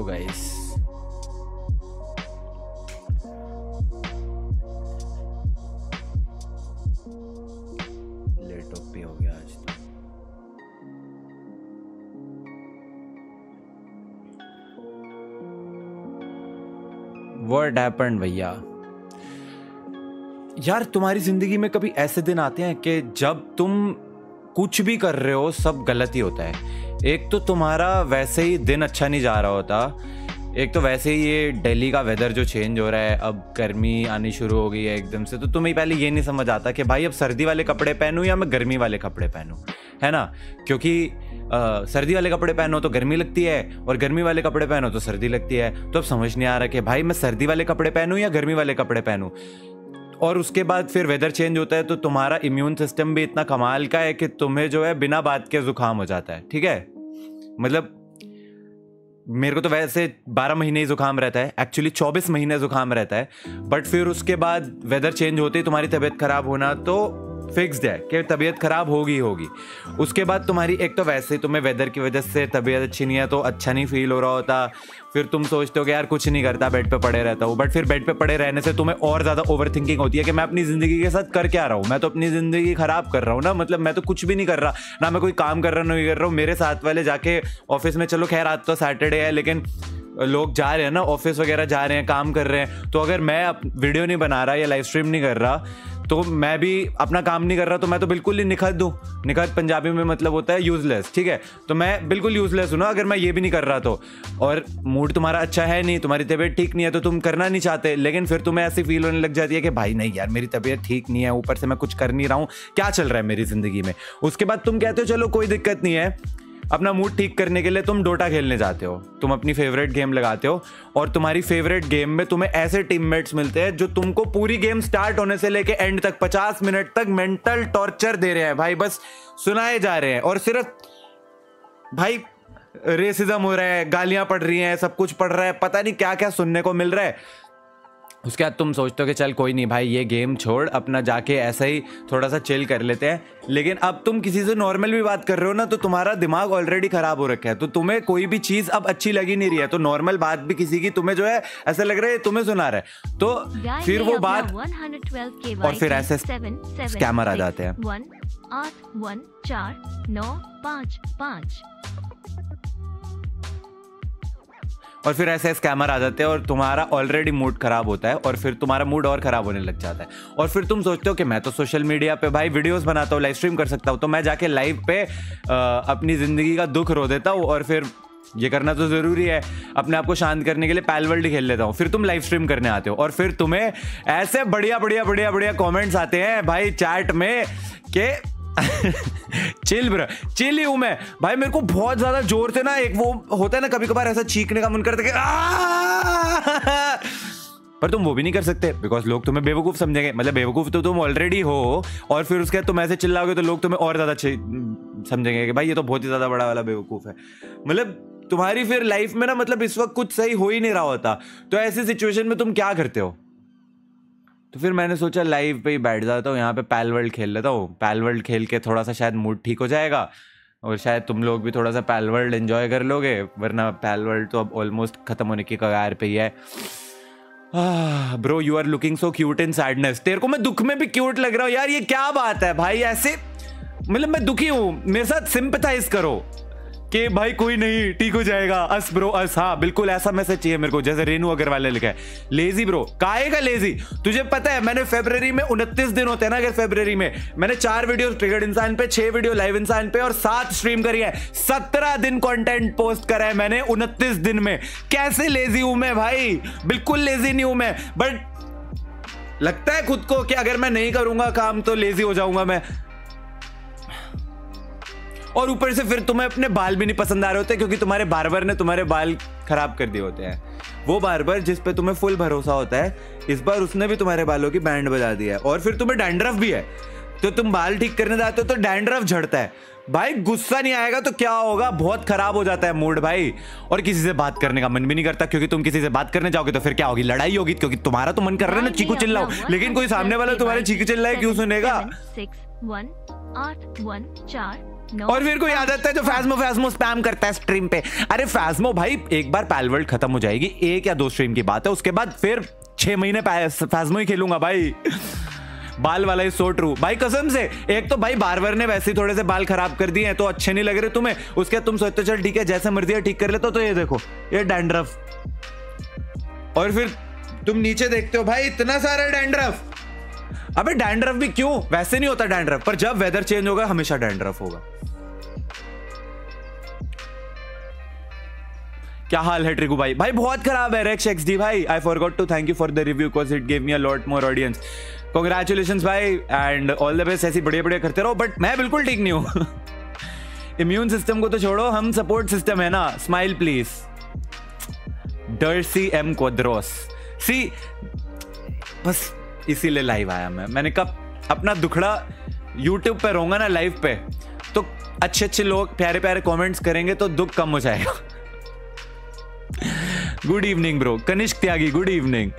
Hello guys word happen भैया? यार, तुम्हारी ज़िंदगी में कभी ऐसे दिन आते हैं कि जब तुम कुछ भी कर रहे हो, सब गलत ही होता है। एक तो तुम्हारा वैसे ही दिन अच्छा नहीं जा रहा होता। एक तो वैसे ही ये दिल्ली का वेदर जो चेंज हो रहा है अब गर्मी आनी शुरू हो गई है एकदम से तो तुम्हें पहले ये नहीं समझ आता कि भाई अब सर्दी वाले कपड़े पहनूँ या मैं गर्मी वाले कपड़े पहनूँ है ना? क्योंकि आ, सर्दी वाले कपड़े पहनो तो गर्मी लगती है और गर्मी वाले कपड़े पहनो तो सर्दी लगती है तो अब समझ नहीं आ रहा कि भाई मैं सर्दी वाले कपड़े पहनूँ या गर्मी वाले कपड़े पहनूं। और उसके बाद फिर वेदर चेंज होता है तो तुम्हारा इम्यून सिस्टम भी इतना कमाल का है कि तुम्हें जो है बिना बात के जुकाम हो जाता है, ठीक है? मतलब मेरे को तो वैसे बारह महीने ही जुकाम रहता है एक्चुअली चौबीस महीने जुकाम रहता है बट फिर उसके बाद वेदर चेंज होते ही तुम्हारी तबीयत खराब होना तो फिक्स्ड है, कि तबीयत खराब होगी होगी। उसके बाद तुम्हारी, एक तो वैसे ही तुम्हें वेदर की वजह से तबीयत अच्छी नहीं है तो अच्छा नहीं फील हो रहा होता। फिर तुम सोचते हो कि यार कुछ नहीं करता बेड पे पड़े रहता हूँ। बट फिर बेड पे पड़े रहने से तुम्हें और ज़्यादा ओवर थिंकिंग होती है कि मैं अपनी ज़िंदगी के साथ कर क्या रहा हूँ? मैं तो अपनी ज़िंदगी ख़राब कर रहा हूँ ना मतलब मैं तो कुछ भी नहीं कर रहा। ना मैं कोई काम कर रहा नहीं कर रहा हूँ। मेरे साथ वाले जाके ऑफ़िस में, चलो खैर आज तो सैटरडे है, लेकिन लोग जा रहे हैं ना ऑफ़िस वगैरह जा रहे हैं, काम कर रहे हैं। तो अगर मैं वीडियो नहीं बना रहा या लाइव स्ट्रीम नहीं कर रहा तो मैं भी अपना काम नहीं कर रहा तो मैं तो बिल्कुल ही निखत दूँ। निखत पंजाबी में मतलब होता है यूजलेस ठीक है? तो मैं बिल्कुल यूजलेस हूँ ना, अगर मैं ये भी नहीं कर रहा तो। और मूड तुम्हारा अच्छा है नहीं, तुम्हारी तबीयत ठीक नहीं है तो तुम करना नहीं चाहते, लेकिन फिर तुम्हें ऐसी फील होने लग जाती है कि भाई नहीं यार, मेरी तबीयत ठीक नहीं है, ऊपर से मैं कुछ कर नहीं रहा हूँ। क्या चल रहा है मेरी ज़िंदगी में? उसके बाद तुम कहते हो, चलो, कोई दिक्कत नहीं है। अपना मूड ठीक करने के लिए तुम डोटा खेलने जाते हो। तुम अपनी फेवरेट गेम लगाते हो और तुम्हारी फेवरेट गेम में तुम्हें ऐसे टीममेट्स मिलते हैं जो तुमको पूरी गेम स्टार्ट होने से लेके एंड तक 50 मिनट तक मेंटल टॉर्चर दे रहे हैं। भाई, बस सुनाए जा रहे हैं और सिर्फ़, भाई रेसिज्म हो रहा है, गालियाँ पड़ रही हैं, सब कुछ पड़ रहा है, पता नहीं क्या क्या सुनने को मिल रहा है। उसके बाद तुम सोचते हो कि चल कोई नहीं भाई ये गेम छोड़ अपना जाके ऐसा ही थोड़ा सा चिल कर लेते हैं। लेकिन अब तुम किसी से नॉर्मल भी बात कर रहे हो ना तो तुम्हारा दिमाग ऑलरेडी खराब हो रखा है। तो तुम्हें कोई भी चीज़ अब अच्छी लगी नहीं रही है। तो नॉर्मल बात भी किसी की तुम्हें जो है ऐसा लग रहा है तुम्हें सुना रहा है। तो फिर वो बात और फिर ऐसे स्कैमर आ जाते हैं। और फिर ऐसे स्कैमर आ जाते हैं और तुम्हारा ऑलरेडी मूड खराब होता है और फिर तुम्हारा मूड और खराब होने लग जाता है। और फिर तुम सोचते हो कि मैं तो सोशल मीडिया पे भाई वीडियोस बनाता हूँ लाइव स्ट्रीम कर सकता हूँ तो मैं जाके लाइव पे आ, अपनी ज़िंदगी का दुख रो देता हूँ और फिर ये करना तो ज़रूरी है। अपने आप को शांत करने के लिए पैल वर्ल्ड खेल लेता हूँ। फिर तुम लाइव स्ट्रीम करने आते हो और फिर तुम्हें ऐसे बढ़िया बढ़िया बढ़िया बढ़िया कॉमेंट्स आते हैं भाई चैट में कि चिल ब्र, चिल ही हूँ मैं। भाई, मेरे को बहुत ज़्यादा ज़ोर से ना एक वो होता है ना कभी कभार ऐसा चीखने का मन करता है पर तुम वो भी नहीं कर सकते बिकॉज़ लोग तुम्हें बेवकूफ़ समझेंगे। मतलब बेवकूफ़ तो तुम ऑलरेडी हो, और फिर उसके बाद तुम ऐसे चिल्लाओगे तो लोग तुम्हें और ज़्यादा समझेंगे कि, भाई, ये तो बहुत ही ज़्यादा बड़ा वाला बेवकूफ़ है। मतलब तुम्हारी फिर लाइफ में ना मतलब इस वक्त कुछ सही हो ही नहीं रहा होता। तो ऐसी सिचुएशन में तुम क्या करते हो? तो फिर मैंने सोचा लाइव पे ही बैठ जाता हूँ, यहाँ पे पैल वर्ल्ड खेल लेता हूँ। पैल वर्ल्ड खेल के थोड़ा सा शायद मूड ठीक हो जाएगा और शायद तुम लोग भी थोड़ा सा पैल वर्ल्ड एंजॉय कर लोगे, वरना पैल वर्ल्ड तो अब ऑलमोस्ट खत्म होने की कगार पे ही है। Bro you are looking so cute in sadness तेरे को मैं दुख में भी क्यूट लग रहा हूँ। यार, ये क्या बात है? भाई, ऐसे मतलब मैं दुखी हूँ। मेरे साथ सिंपथाइज करो। कि भाई कोई नहीं ठीक हो जाएगा। अस ब्रो, अस हाँ बिल्कुल ऐसा मैसेज चाहिए मेरे को, जैसे रेनू अग्रवाल ने लिखा है। लेजी ब्रो काएगा लेजी तुझे पता है, मैंने फेब्रवरी में उनतीस दिन होते हैं ना अगर फेब्रवरी में। मैंने चार वीडियो ट्रिगर्ड इंसान पे, छह वीडियो लाइव इंसान पे और सात स्ट्रीम करी है। सत्रह दिन कॉन्टेंट पोस्ट करा है मैंने उनतीस दिन में। कैसे लेजी हूँ मैं भाई? बिल्कुल लेजी नहीं हूँ मैं। बट लगता है खुद को कि अगर मैं नहीं करूँगा काम तो लेजी हो जाऊँगा मैं। और ऊपर से फिर तुम्हें अपने बाल भी नहीं पसंद आ रहे होते क्योंकि तुम्हारे बार्बर ने तुम्हारे बाल खराब कर दिए होते हैं। वो बार्बर जिस पे तुम्हें फुल भरोसा होता है इस बार उसने भी तुम्हारे बालों की बैंड बजा दिया है। और फिर तुम्हें डैंड्रफ भी है। तो तुम बाल ठीक करने जाते हो तो डैंड्रफ झड़ता है। भाई गुस्सा नहीं आएगा तो क्या होगा? बहुत खराब हो जाता है मूड भाई। और किसी से बात करने का मन भी नहीं करता क्योंकि तुम किसी से बात करने जाओगे तो फिर क्या होगी? लड़ाई होगी क्योंकि तुम्हारा तो मन कर रहा है ना चीकू चिल्लाओ। लेकिन कोई सामने वाला तुम्हारे चीकू चिल्लाए क्यों सुनेगा? और फिर कोई याद आता है जो फैसमो फैसमो स्पैम करता है स्ट्रीम पे। अरे फैसमो भाई, एक बार पैल वर्ल्ड खत्म हो जाएगी, एक या दो स्ट्रीम की बात है, उसके बाद फिर छह महीने फैसमो ही खेलूँगा भाई। बाल वाला ही सो ट्रू भाई कसम से, एक तो भाई बारवर ने वैसे ही थोड़े से बाल खराब कर दिए हैं तो अच्छे नहीं लग रहे तुम्हें। उसके तुम सोचते चल ठीक है, जैसे मर्ज़ी है, ठीक कर लेते तो ये देखो, ये डैंड्रफ और फिर तुम नीचे देखते हो, भाई इतना सारा डैंड्रफ अबे डैंड्रफ भी क्यों? वैसे नहीं होता डैंड्रफ, पर जब वेदर चेंज होगा, हमेशा डैंड्रफ होगा। क्या हाल है ट्रिकू भाई? भाई, बहुत खराब है रेक्स एक्स डी भाई। I forgot to thank you for the review because it give me a lot more audience congratulation भाई एंड ऑल द बेस्ट ऐसी बढ़िया बढ़िया करते रहो बट मैं बिल्कुल ठीक नहीं हूँ। इम्यून सिस्टम को तो छोड़ो, हम सपोर्ट सिस्टम है ना। स्माइल प्लीज़ डर्सी एम कोद्रोस सी बस इसीलिए लाइव आया मैं। मैंने कब अपना दुखड़ा यूट्यूब पे रहूँगा ना लाइव पे तो अच्छे अच्छे लोग प्यारे प्यारे कमेंट्स करेंगे तो दुख कम हो जाएगा। Good evening bro Kanishk Tyagi good evening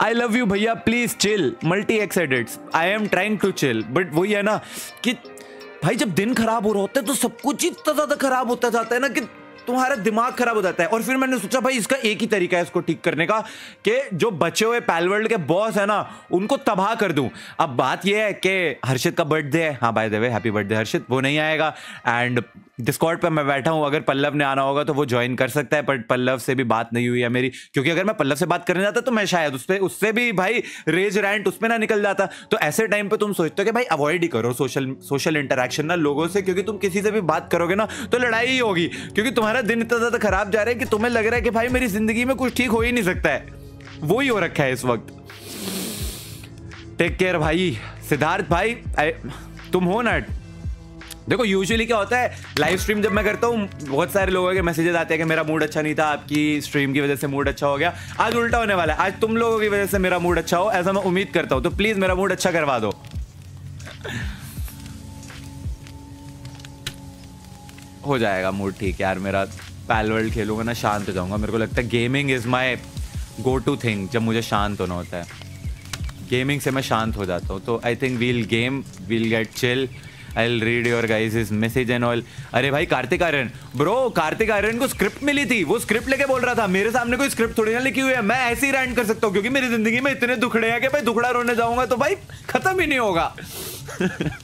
I love you भैया please chill multi excited I am trying to chill but वही है ना कि भाई, जब दिन खराब हो रहा होता है तो सब कुछ इतना ज़्यादा खराब होता जाता है ना कि तुम्हारा दिमाग खराब हो जाता है। और फिर मैंने सोचा, भाई, इसका एक ही तरीका है इसको ठीक करने का, कि जो बचे हुए पैलवर्ल्ड के बॉस है ना, उनको तबाह कर दूँ। अब बात यह है कि हर्षित का बर्थडे है। हाँ by the way happy birthday Harshit. वो नहीं आएगा। एंड डिस्कॉर्ड पर मैं बैठा हूँ, अगर पल्लव ने आना होगा तो वो ज्वाइन कर सकता है बट पल्लव से भी बात नहीं हुई है मेरी। क्योंकि अगर मैं पल्लव से बात करने जाता तो मैं शायद उस पर उससे भी भाई रेज रैंट उस पर ना निकल जाता। तो ऐसे टाइम पर तुम सोचते हो कि भाई अवॉइड ही करो सोशल सोशल इंटरेक्शन ना लोगों से, क्योंकि तुम किसी से भी बात करोगे ना तो लड़ाई ही होगी। क्योंकि तुम्हारा दिन इतना ज़्यादा खराब जा रहा है कि तुम्हें लग रहा है कि भाई मेरी ज़िंदगी में कुछ ठीक हो ही नहीं सकता है। वो ही हो रखा है इस वक्त। टेक केयर भाई। सिद्धार्थ भाई तुम हो ना? देखो यूजुअली क्या होता है लाइव स्ट्रीम जब मैं करता हूँ, बहुत सारे लोगों के मैसेजेस आते हैं कि मेरा मूड अच्छा नहीं था, आपकी स्ट्रीम की वजह से मूड अच्छा हो गया। आज उल्टा होने वाला है। आज तुम लोगों की वजह से मेरा मूड अच्छा हो, ऐसा मैं उम्मीद करता हूँ। तो प्लीज़ मेरा मूड अच्छा करवा दो। हो जाएगा मूड ठीक यार, मेरा पैल वर्ल्ड खेलूँगा ना शांत हो जाऊँगा। मेरे को लगता है gaming is my go to thing जब मुझे शांत होना होता है। गेमिंग से मैं शांत हो जाता हूँ। तो I think we'll game we'll get chill I read your guys is message and all अरे भाई, कार्तिक आर्यन। ब्रो कार्तिक आर्यन को स्क्रिप्ट मिली थी। वो स्क्रिप्ट लेके बोल रहा था, मेरे सामने कोई स्क्रिप्ट थोड़ी ना लिखी हुई है। मैं ऐसे ही रैंड कर सकता हूँ, क्योंकि मेरी ज़िंदगी में इतने दुखड़े हैं कि भाई दुखड़ा रोने जाऊँगा तो भाई खत्म ही नहीं होगा।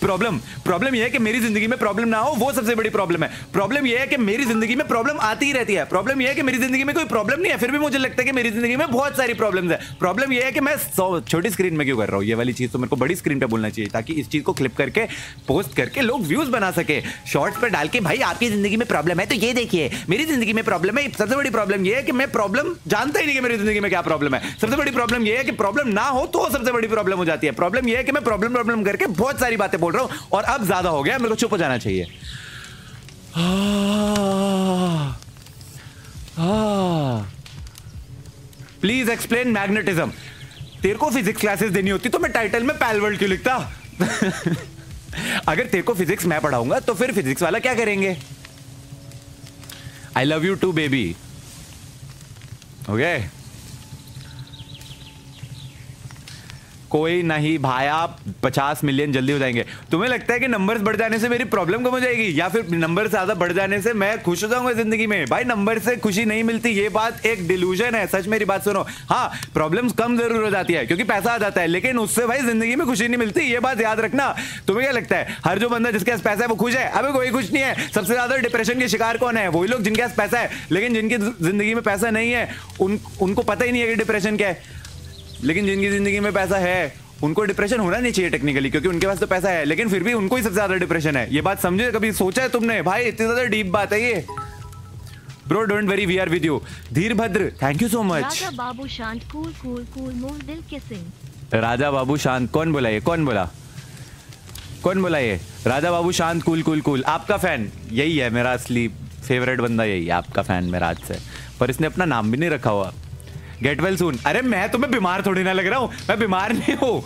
प्रॉब्लम प्रॉब्लम यह है कि मेरी ज़िंदगी में प्रॉब्लम ना हो, वो सबसे बड़ी प्रॉब्लम है। प्रॉब्लम यह है कि मेरी ज़िंदगी में प्रॉब्लम आती ही रहती है। प्रॉब्लम यह है कि मेरी ज़िंदगी में कोई प्रॉब्लम नहीं है, फिर भी मुझे लगता है कि मेरी ज़िंदगी में बहुत सारी प्रॉब्लम है। प्रॉब्लम यह है कि मैं छोटी स्क्रीन में क्यों कर रहा हूँ? ये वाली चीज़ तो मेरे को बड़ी स्क्रीन पर बोलना चाहिए, ताकि इस चीज़ को क्लिप करके पोस्ट करके लोग व्यूज़ बना सके। शॉर्ट्स पर डाल के, भाई, आपकी ज़िंदगी में प्रॉब्लम है। तो ये देखिए, मेरी ज़िंदगी में प्रॉब्लम है। सबसे बड़ी प्रॉब्लम यह है कि मैं प्रॉब्लम जानता ही नहीं कि मेरी ज़िंदगी में क्या प्रॉब्लम है। सबसे बड़ी प्रॉब्लम यह है कि प्रॉब्लम ना हो तो सबसे बड़ी प्रॉब्लम हो जाती है। प्रॉब्लम यह है कि मैं प्रॉब्लम प्रॉब्लम करके बहुत सारी बातें बोल रहा हूँ और अब ज़्यादा हो गया, मेरे को चुप हो जाना चाहिए। प्लीज़ एक्सप्लेन मैग्नेटिज्म तेरे को फिजिक्स क्लासेस देनी होती तो मैं टाइटल में पैलवर्ल्ड क्यों लिखता? अगर तेरे को फिजिक्स मैं पढ़ाऊँगा तो फिर फिजिक्स वाला क्या करेंगे? I love you too baby okay कोई नहीं भाई, आप पचास मिलियन जल्दी हो जाएँगे। तुम्हें लगता है कि नंबर्स बढ़ जाने से मेरी प्रॉब्लम कम हो जाएगी? या फिर नंबर ज़्यादा बढ़ जाने से मैं खुश हो जाऊँगा ज़िंदगी में? भाई नंबर से खुशी नहीं मिलती, ये बात एक डिल्यूजन है। सच मेरी बात सुनो। हाँ प्रॉब्लम कम ज़रूर हो जाती है, क्योंकि पैसा आ जाता है, लेकिन उससे भाई ज़िंदगी में खुशी नहीं मिलती, ये बात याद रखना। तुम्हें क्या लगता है, हर जो बंदा जिसके पास पैसा है, वो खुश है? अभी कोई खुश नहीं है। सबसे ज़्यादा डिप्रेशन के शिकार कौन है? वही लोग जिनके पास पैसा है, लेकिन जिनकी ज़िंदगी में पैसा नहीं है, उन, उनको पता ही नहीं है कि डिप्रेशन क्या है। लेकिन जिनकी ज़िंदगी में पैसा है उनको डिप्रेशन होना नहीं चाहिए टेक्निकली क्योंकि उनके पास तो पैसा है लेकिन फिर भी उनको ही सबसे ज़्यादा डिप्रेशन है। ये बात समझे? कभी सोचा है तुमने? भाई इतनी ज़्यादा डीप बात है ये। Bro don't worry we are with you Dheer Bhadra thank you so much राजा बाबू शांत कूल कूल कूल मोर दिल किसिंग राजा बाबू शांत कौन बोला ये? कौन बोला? कौन बोला ये? राजा बाबू शांत कूल कूल कूल आपका फ़ैन यही है मेरा असली फेवरेट बंदा यही है आपका फ़ैन मेरा आज से। पर इसने अपना नाम भी नहीं रखा हुआ। गेट वेल सून अरे, मैं तुम्हें बीमार थोड़ी ना लग रहा हूँ। मैं बीमार नहीं हूँ।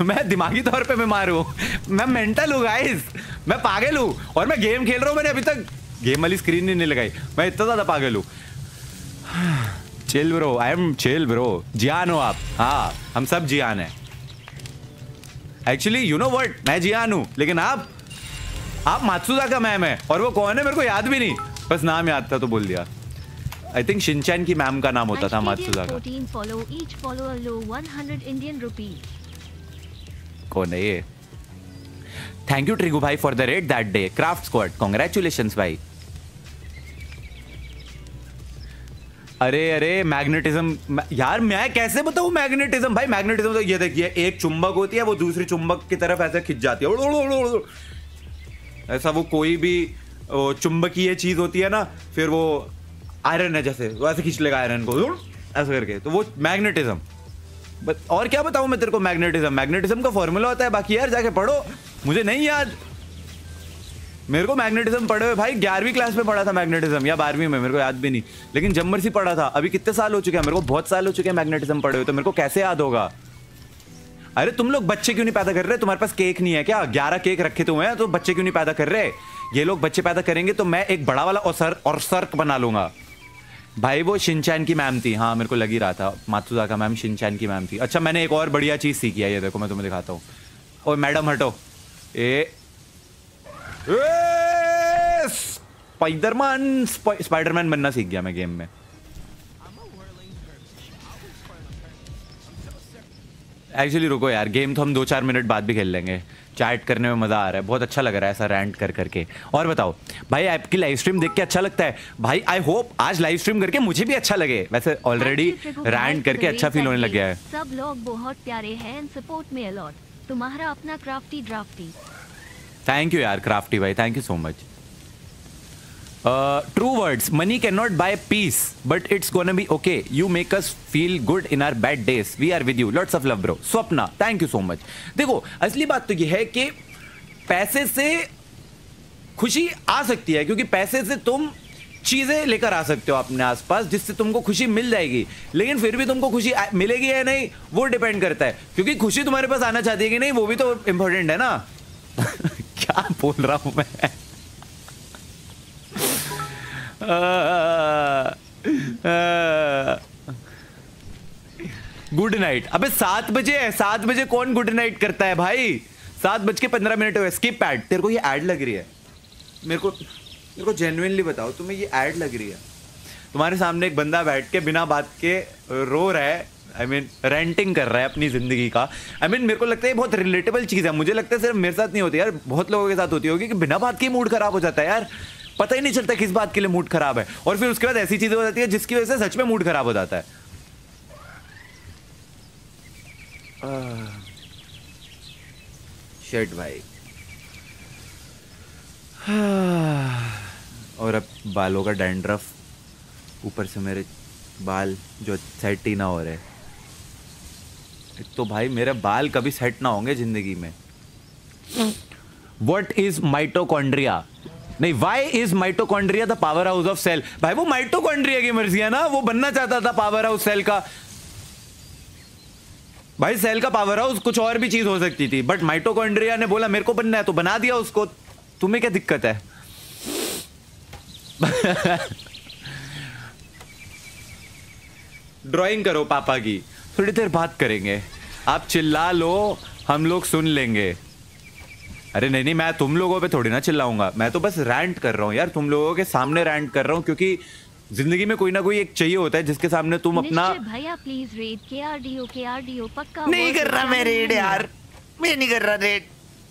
मैं दिमागी तौर पे बीमार हूँ। मैं मेंटल हूँ गाइस मैं पागल हूँ। और मैं गेम खेल रहा हूँ, मैंने अभी तक गेम वाली स्क्रीन नहीं लगाई। मैं इतना ज़्यादा पागल हूँ। Chill bro I am chill bro जियान हो आप। हाँ हम सब जियान है। एक्चुअली यू नो वर्ट मैं जियान हूँ, लेकिन आप आप मात्सुदा का मैम है, और वो कौन है? मेरे को याद भी नहीं। बस नाम याद था तो बोल दिया। आई थिंक शिनचैन की मैम का नाम होता था मात्सुदा का कौन है ये? थैंक यू ट्रिगू भाई for the raid that day craft squad congratulations भाई अरे अरे मैग्नेटिज्म यार मैं कैसे बताऊँ मैग्नेटिज्म भाई मैग्नेटिज्म तो ये देखिए एक चुंबक होती है वो दूसरी चुंबक की तरफ़ ऐसे खिंच जाती है। ऐसा वो कोई भी चुंबकीय चीज़ होती है ना फिर वो आयरन है जैसे वो ऐसे खींच लेगा आयरन को ऐसे करके। तो वो मैग्नेटिज्म और क्या बताऊँ मैं तेरे को मैग्नेटिज्म मैग्नेटिज्म का फॉर्मूला होता है, बाकी यार जाके पढ़ो। मुझे नहीं याद। मेरे को मैग्नेटिज्म पढ़े हुए, भाई, ग्यारहवीं क्लास में पढ़ा था मैग्नेटिज्म या बारहवीं में, मेरे को याद भी नहीं। लेकिन जम्मर सी पढ़ा था। अभी कितने साल हो चुके हैं? मेरे को बहुत साल हो चुके हैं मैग्नेटिज्म पढ़े हुए तो मेरे को कैसे याद होगा? अरे, तुम लोग बच्चे क्यों नहीं पैदा कर रहे? तुम्हारे पास केक नहीं है क्या? ग्यारह केक रखे तो हुए हैं तो बच्चे क्यों नहीं पैदा कर रहे? ये लोग बच्चे पैदा करेंगे तो मैं एक बड़ा वाला और सर और सर्क बना लूँगा। भाई, वो शिनचैन की मैम थी। हाँ मेरे को लग ही रहा था। मातुजा का मैम, शिनचैन की मैम थी। अच्छा मैंने एक और बढ़िया चीज़ सीखी है। ये देखो, मैं तुम्हें दिखाता हूँ। ओ, मैडम, हटो। ए। स्पाइडरमैन। स्पाइडरमैन बनना सीख गया मैं गेम में। एक्चुअली रुको यार, गेम तो हम दो चार मिनट बाद भी खेल लेंगे। चैट करने में मज़ा आ रहा है। बहुत अच्छा लग रहा है ऐसा रैंट कर करके। और बताओ भाई आपकी लाइव स्ट्रीम देख के अच्छा लगता है? भाई आई होप आज लाइव स्ट्रीम करके मुझे भी अच्छा लगे। वैसे ऑलरेडी रैंट करके अच्छा फील होने लग गया है। सब लोग बहुत प्यारे हैं सपोर्ट में अलॉट तुम्हारा अपना क्राफ्टी ड्राफ्टी थैंक यू यार क्राफ्टी भाई. Thank you so much true words money can not buy peace but it's gonna be okay you make us feel good in our bad days we are with you lots of love bro Swapna thank you so much देखो, असली बात तो ये है कि पैसे से खुशी आ सकती है, क्योंकि पैसे से तुम चीज़ें लेकर आ सकते हो अपने आसपास, जिससे तुमको खुशी मिल जाएगी। लेकिन फिर भी तुमको खुशी मिलेगी या नहीं, वो डिपेंड करता है। क्योंकि खुशी तुम्हारे पास आना चाहती है कि नहीं, वो भी तो इंपॉर्टेंट है ना? क्या बोल रहा हूँ मैं? गुड नाइट अबे सात बजे है सात बजे कौन गुड नाइट करता है भाई? सात बज के पंद्रह मिनट हुए स्किप एड तेरे को ये एड लग रही है। मेरे को मेरे को जेनुइनली बताओ तुम्हें ये एड लग रही है? तुम्हारे सामने एक बंदा बैठ के बिना बात के रो रहा है आई मीन रेंटिंग कर रहा है अपनी ज़िंदगी का। आई I मीन mean, मेरे को लगता है बहुत रिलेटेबल चीज़ है। मुझे लगता है सिर्फ़ मेरे साथ नहीं होती यार बहुत लोगों के साथ होती होगी कि बिना बात के मूड खराब हो जाता है यार। पता ही नहीं चलता किस बात के लिए मूड खराब है। और फिर उसके बाद ऐसी चीज़ें हो जाती है जिसकी वजह से सच में मूड खराब हो जाता है। शर्ट भाई। और अब बालों का डैंड्रफ। ऊपर से मेरे बाल जो सेट ही ना हो रहे। तो भाई मेरे बाल कभी सेट ना होंगे ज़िंदगी में। वट इज़ माइटोकॉन्ड्रिया नहीं why is mitochondria the powerhouse of cell भाई, वो माइटोकॉन्ड्रिया की मर्ज़ी है ना? वो बनना चाहता था पावर हाउस सेल का। भाई सेल का पावर हाउस कुछ और भी चीज़ हो सकती थी बट माइटोकॉन्ड्रिया ने बोला, मेरे को बनना है तो बना दिया उसको। तुम्हें क्या दिक्कत है? ड्राइंग करो पापा की। थोड़ी देर बात करेंगे। आप चिल्ला लो, हम लोग सुन लेंगे। अरे नहीं नहीं मैं तुम लोगों पे थोड़ी ना चिल्लाऊँगा। मैं तो बस रैंट कर रहा हूँ यार तुम लोगों के सामने रैंट कर रहा हूँ क्योंकि ज़िंदगी में कोई ना कोई एक चाहिए होता है जिसके सामने तुम अपना भैया please read K R D O K R D ओ पक्का नहीं कर रहा मैं रेड यार। मैं नहीं कर रहा रेड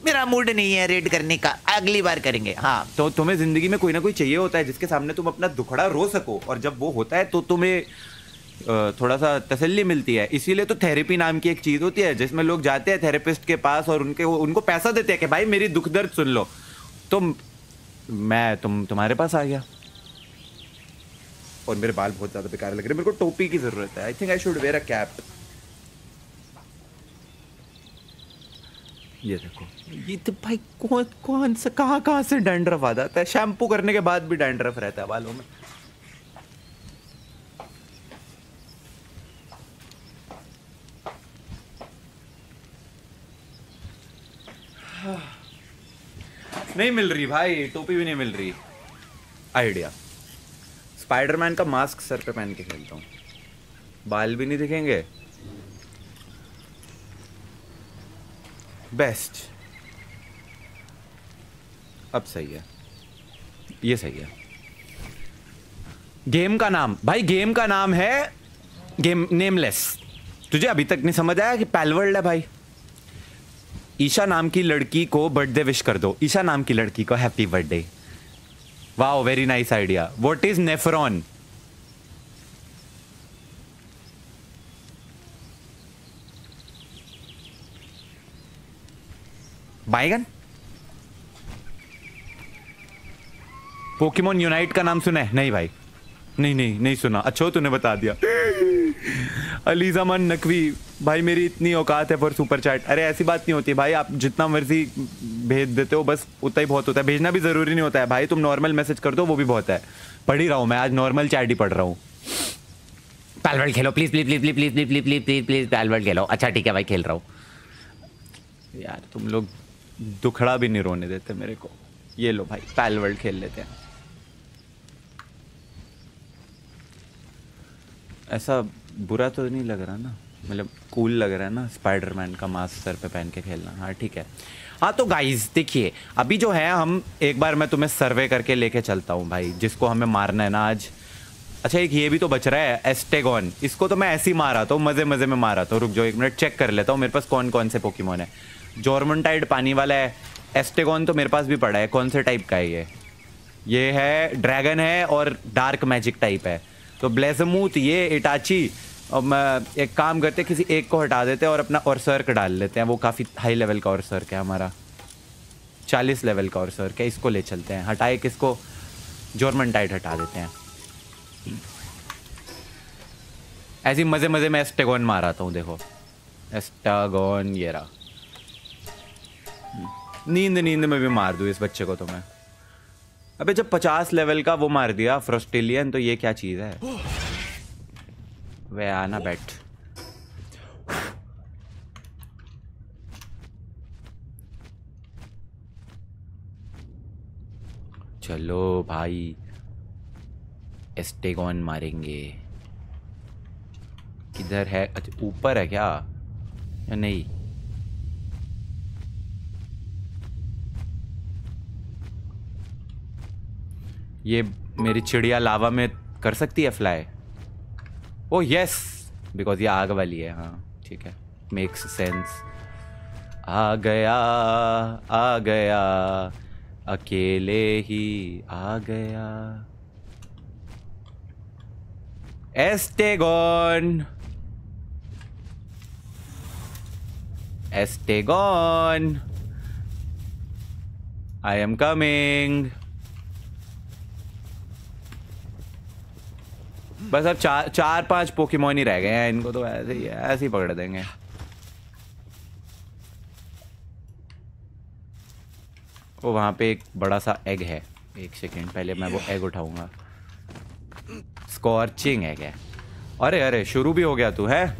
मेरा मूड नहीं है रेड करने का। अगली बार करेंगे हाँ। तो तुम्हें ज़िंदगी में कोई ना कोई चाहिए होता है जिसके सामने तुम अपना दुखड़ा रो सको और जब वो होता है तो तुम्हें थोड़ा सा तसल्ली मिलती है। इसीलिए तो थेरेपी नाम की एक चीज़ होती है, जिसमें लोग जाते हैं थेरेपिस्ट के पास और उनके, उनको पैसा देते हैं कि, भाई, मेरी दुख दर्द सुन लो। तो मैं तुम, तुम्हारे पास आ गया। और मेरे बाल बहुत ज़्यादा बेकार लग रहे मेरे को टोपी की ज़रूरत है। I think I should wear a cap ये देखो। ये तो भाई, कौन कौन सा, कहाँ कहाँ से डैंड्रफ आ जाता है? शैम्पू करने के बाद भी डैंड्रफ रहता है बालों में। नहीं मिल रही भाई, टोपी भी नहीं मिल रही। आइडिया। स्पाइडरमैन का मास्क सर पे पहन के खेलता हूँ। बाल भी नहीं दिखेंगे। बेस्ट अब सही है। ये सही है। गेम का नाम। भाई गेम का नाम है गेम नेमलेस तुझे अभी तक नहीं समझ आया कि पैलवर्ल्ड है भाई? ईशा नाम की लड़की को बर्थडे विश कर दो। ईशा नाम की लड़की को happy birthday wow very nice idea what is nephron bygone Pokemon Unite का नाम सुना है? नहीं भाई। नहीं नहीं नहीं सुना। अच्छा तूने बता दिया। अलीजा मन नकवी। भाई मेरी इतनी औकात है फॉर सुपर चैट अरे ऐसी बात नहीं होती। भाई आप जितना मर्ज़ी भेज देते हो बस उतना ही बहुत होता है। भेजना भी ज़रूरी नहीं होता है। भाई तुम नॉर्मल मैसेज कर दो वो भी बहुत है। पढ़ ही रहा हूँ मैं आज नॉर्मल चैट ही पढ़ रहा हूँ। Palworld Khelo. Please please please please please please please please please please Palworld खेलो। अच्छा ठीक है भाई खेल रहा हूँ। यार तुम लोग दुखड़ा भी नहीं रोने देते मेरे को। ये लो भाई पैलवर्ड खेल लेते हैं। ऐसा बुरा तो नहीं लग रहा ना? मतलब कूल लग रहा है ना स्पाइडरमैन का मास्क सर पे पहन के खेलना। हाँ ठीक है। हाँ तो गाइस देखिए, अभी जो है, हम एक बार मैं तुम्हें सर्वे करके लेके चलता हूँ भाई, जिसको हमें मारना है ना आज। अच्छा एक ये भी तो बच रहा है एस्टेगॉन इसको तो मैं ऐसे ही मारा था मज़े मज़े में मारा था। रुक जाओ, एक मिनट चेक कर लेता हूँ, मेरे पास कौन कौन से पोकीमोन है। जॉर्मनटाइड पानी वाला है एस्टेगॉन तो मेरे पास भी पड़ा है। कौन से टाइप का है ये? ये है ड्रैगन है और डार्क मैजिक टाइप है। तो ब्लेजमूथ ये इटाची मैं एक काम करते किसी एक को हटा देते हैं और अपना और सर्क डाल लेते हैं। वो काफ़ी हाई लेवल का और सर्क है हमारा। चालीस लेवल का और सर्क है, इसको ले चलते हैं। हटाए किसको? जॉर्मन टाइट हटा देते हैं। ऐसी मज़े मज़े में एस्टेगोन मार आता हूँ, देखो। एस्टागोन ये रहा। नींद नींद में भी मार दूँ इस बच्चे को तो मैं। अबे जब पचास लेवल का वो मार दिया फ्रोस्टेलियन तो ये क्या चीज़ है? वे आना बैठ। चलो भाई, एस्टेगॉन मारेंगे। किधर है? अच्छा ऊपर है क्या? या नहीं? ये मेरी चिड़िया लावा में कर सकती है फ्लाई ओ यस बिकॉज़ ये आग वाली है हाँ ठीक है. मेक्स सेंस आ गया आ गया. अकेले ही आ गया. Astegon Astegon I am coming बस अब चार चार पाँच पोकेमोन ही रह गए हैं, इनको तो ऐसे ही ऐसे ही पकड़ देंगे। वो वहाँ पे एक बड़ा सा एग है। एक सेकेंड पहले मैं वो एग उठाऊँगा। स्कॉर्चिंग एग है। अरे अरे, शुरू भी हो गया तू, है?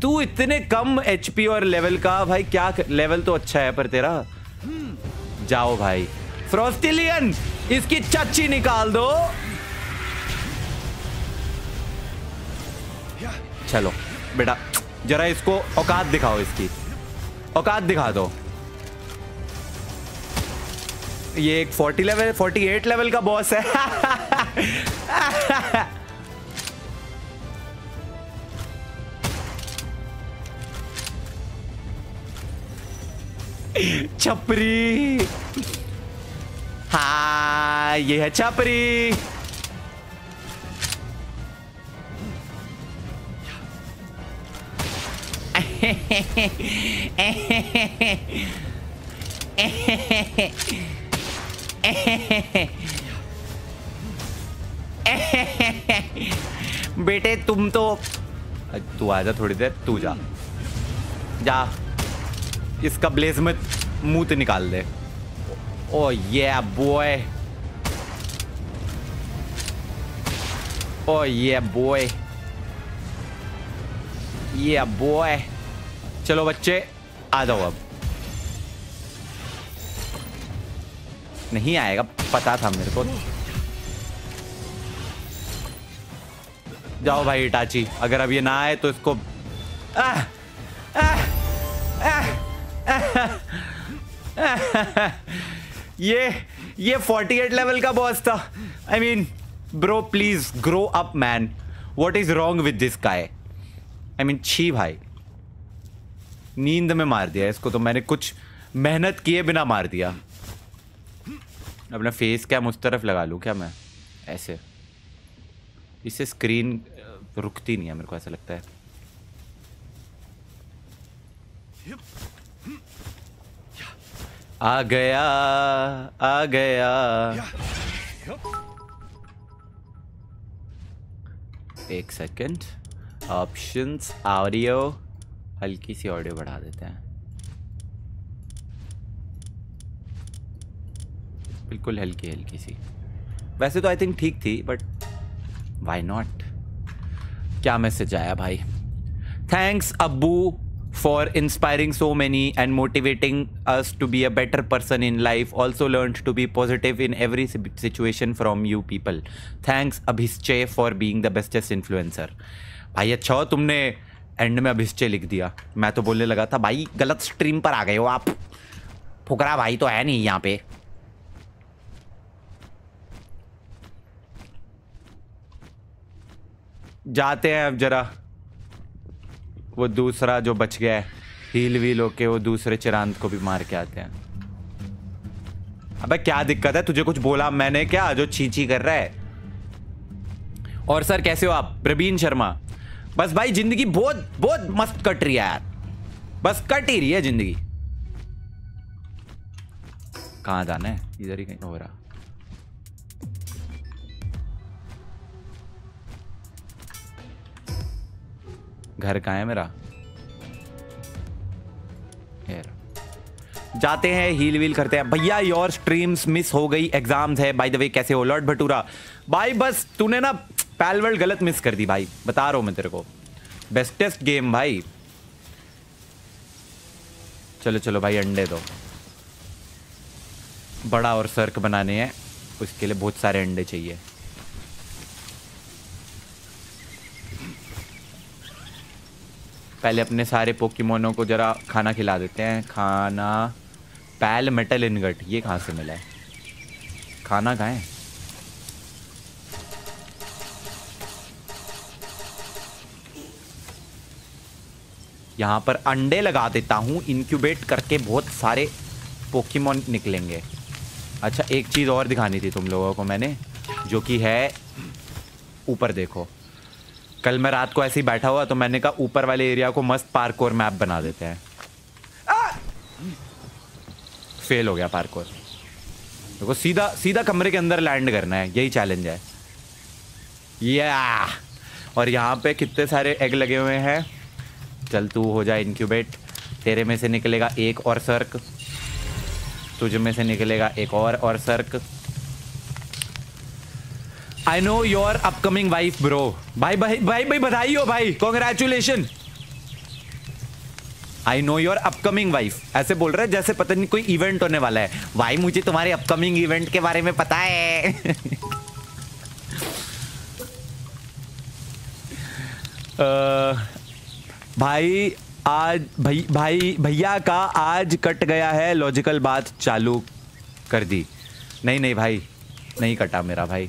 तू इतने कम एचपी और लेवल का, भाई, क्या कर... लेवल तो अच्छा है पर तेरा। जाओ भाई। फ्रोस्टिलियन इसकी चच्ची निकाल दो। चलो। बेटा, जरा इसको औकात दिखाओ इसकी। औकात दिखा दो। ये एक 40 लेवल 48 लेवल का बॉस है। छपरी। हाँ ये है छपरी। बेटे, तुम तो तू आ जा थोड़ी देर, तू जा। जा। इसका ब्लेज में मुँह तो निकाल दे। ओ, ये बॉय ओ, ये बॉय ये बॉय चलो बच्चे आ जाओ अब। नहीं आएगा पता था मेरे को। जाओ भाई इटाची अगर अब ये ना आए तो इसको आह, आह, आह, ये ये 48 लेवल का बॉस था। I mean bro please grow up man what is wrong with this guy I mean छी भाई। नींद में मार दिया इसको तो मैंने कुछ मेहनत किए बिना मार दिया। अपना फेस कैम उस तरफ़ लगा लूँ क्या मैं? ऐसे। इससे स्क्रीन रुकती नहीं है मेरे को, ऐसा लगता है। आ गया आ गया। एक सेकंड ऑप्शंस ऑडियो हल्की सी ऑडियो बढ़ा देते हैं। बिल्कुल हल्की हल्की सी। वैसे तो आई थिंक ठीक थी बट वाई नॉट क्या मैसेज आया भाई? Thanks Abu for inspiring so many and motivating us to be a better person in life also learn to be positive in every situation from you people thanks Abhishchay for being the bestest influencer भाई अच्छा हो तुमने and में अभिश्चय लिख दिया। मैं तो बोलने लगा था, भाई, गलत स्ट्रीम पर आ गए हो आप। फुकरा भाई तो है नहीं यहाँ पे। जाते हैं अब जरा। वो दूसरा जो बच गया है हील वील होके वो दूसरे चिरांत को भी मार के आते हैं। अबे, क्या दिक्कत है? तुझे कुछ बोला मैंने क्या? जो चीची कर रहा है। और सर, कैसे हो आप? प्रवीण शर्मा। बस भाई, ज़िंदगी बहुत बहुत मस्त कट रही है यार। बस कट ही रही है ज़िंदगी। कहाँ जाना है? इधर ही कहीं हो रहा। घर कहाँ है मेरा? जाते हैं हील वील करते हैं। भैया योर स्ट्रीम्स मिस हो गई एग्ज़ाम्स है बाय द वे कैसे हो? लॉर्ड भटूरा। भाई, बस तूने ना पैलवर्ल्ड गलत मिस कर दी भाई। बता रहा हूँ मैं तेरे को। बेस्टेस्ट गेम भाई। चलो चलो भाई, अंडे दो। बड़ा और सर्क बनाने हैं। उसके लिए बहुत सारे अंडे चाहिए। पहले अपने सारे पोकीमोनों को ज़रा खाना खिला देते हैं। खाना पैल मेटल इनगट ये कहाँ से मिला है? खाना कहाँ यहाँ पर अंडे लगा देता हूँ इनक्यूबेट करके बहुत सारे पोकीमोन निकलेंगे। अच्छा एक चीज़ और दिखानी थी तुम लोगों को मैंने, जो कि है ऊपर देखो। कल मैं रात को ऐसे ही बैठा हुआ तो मैंने कहा ऊपर वाले एरिया को मस्त पार्कोर मैप बना देते हैं। फेल हो गया पार्कोर देखो, सीधा सीधा कमरे के अंदर लैंड करना है, यही चैलेंज है। या और यहाँ पे कितने सारे एग लगे हुए हैं? चल तू हो जाए इनक्यूबेट तेरे में से निकलेगा एक और सर्क तुझ में से निकलेगा एक और और सर्क I know your upcoming wife bro भाई भाई भाई भाई बधाई हो भाई. Congratulation I know your upcoming wife ऐसे बोल रहे जैसे पता नहीं कोई इवेंट होने वाला है. भाई मुझे तुम्हारे अपकमिंग इवेंट के बारे में पता है. Uh, भाई, आज भाई भाई, भैया का आज कट गया है लॉजिकल बात चालू कर दी। नहीं नहीं भाई, नहीं कटा मेरा भाई।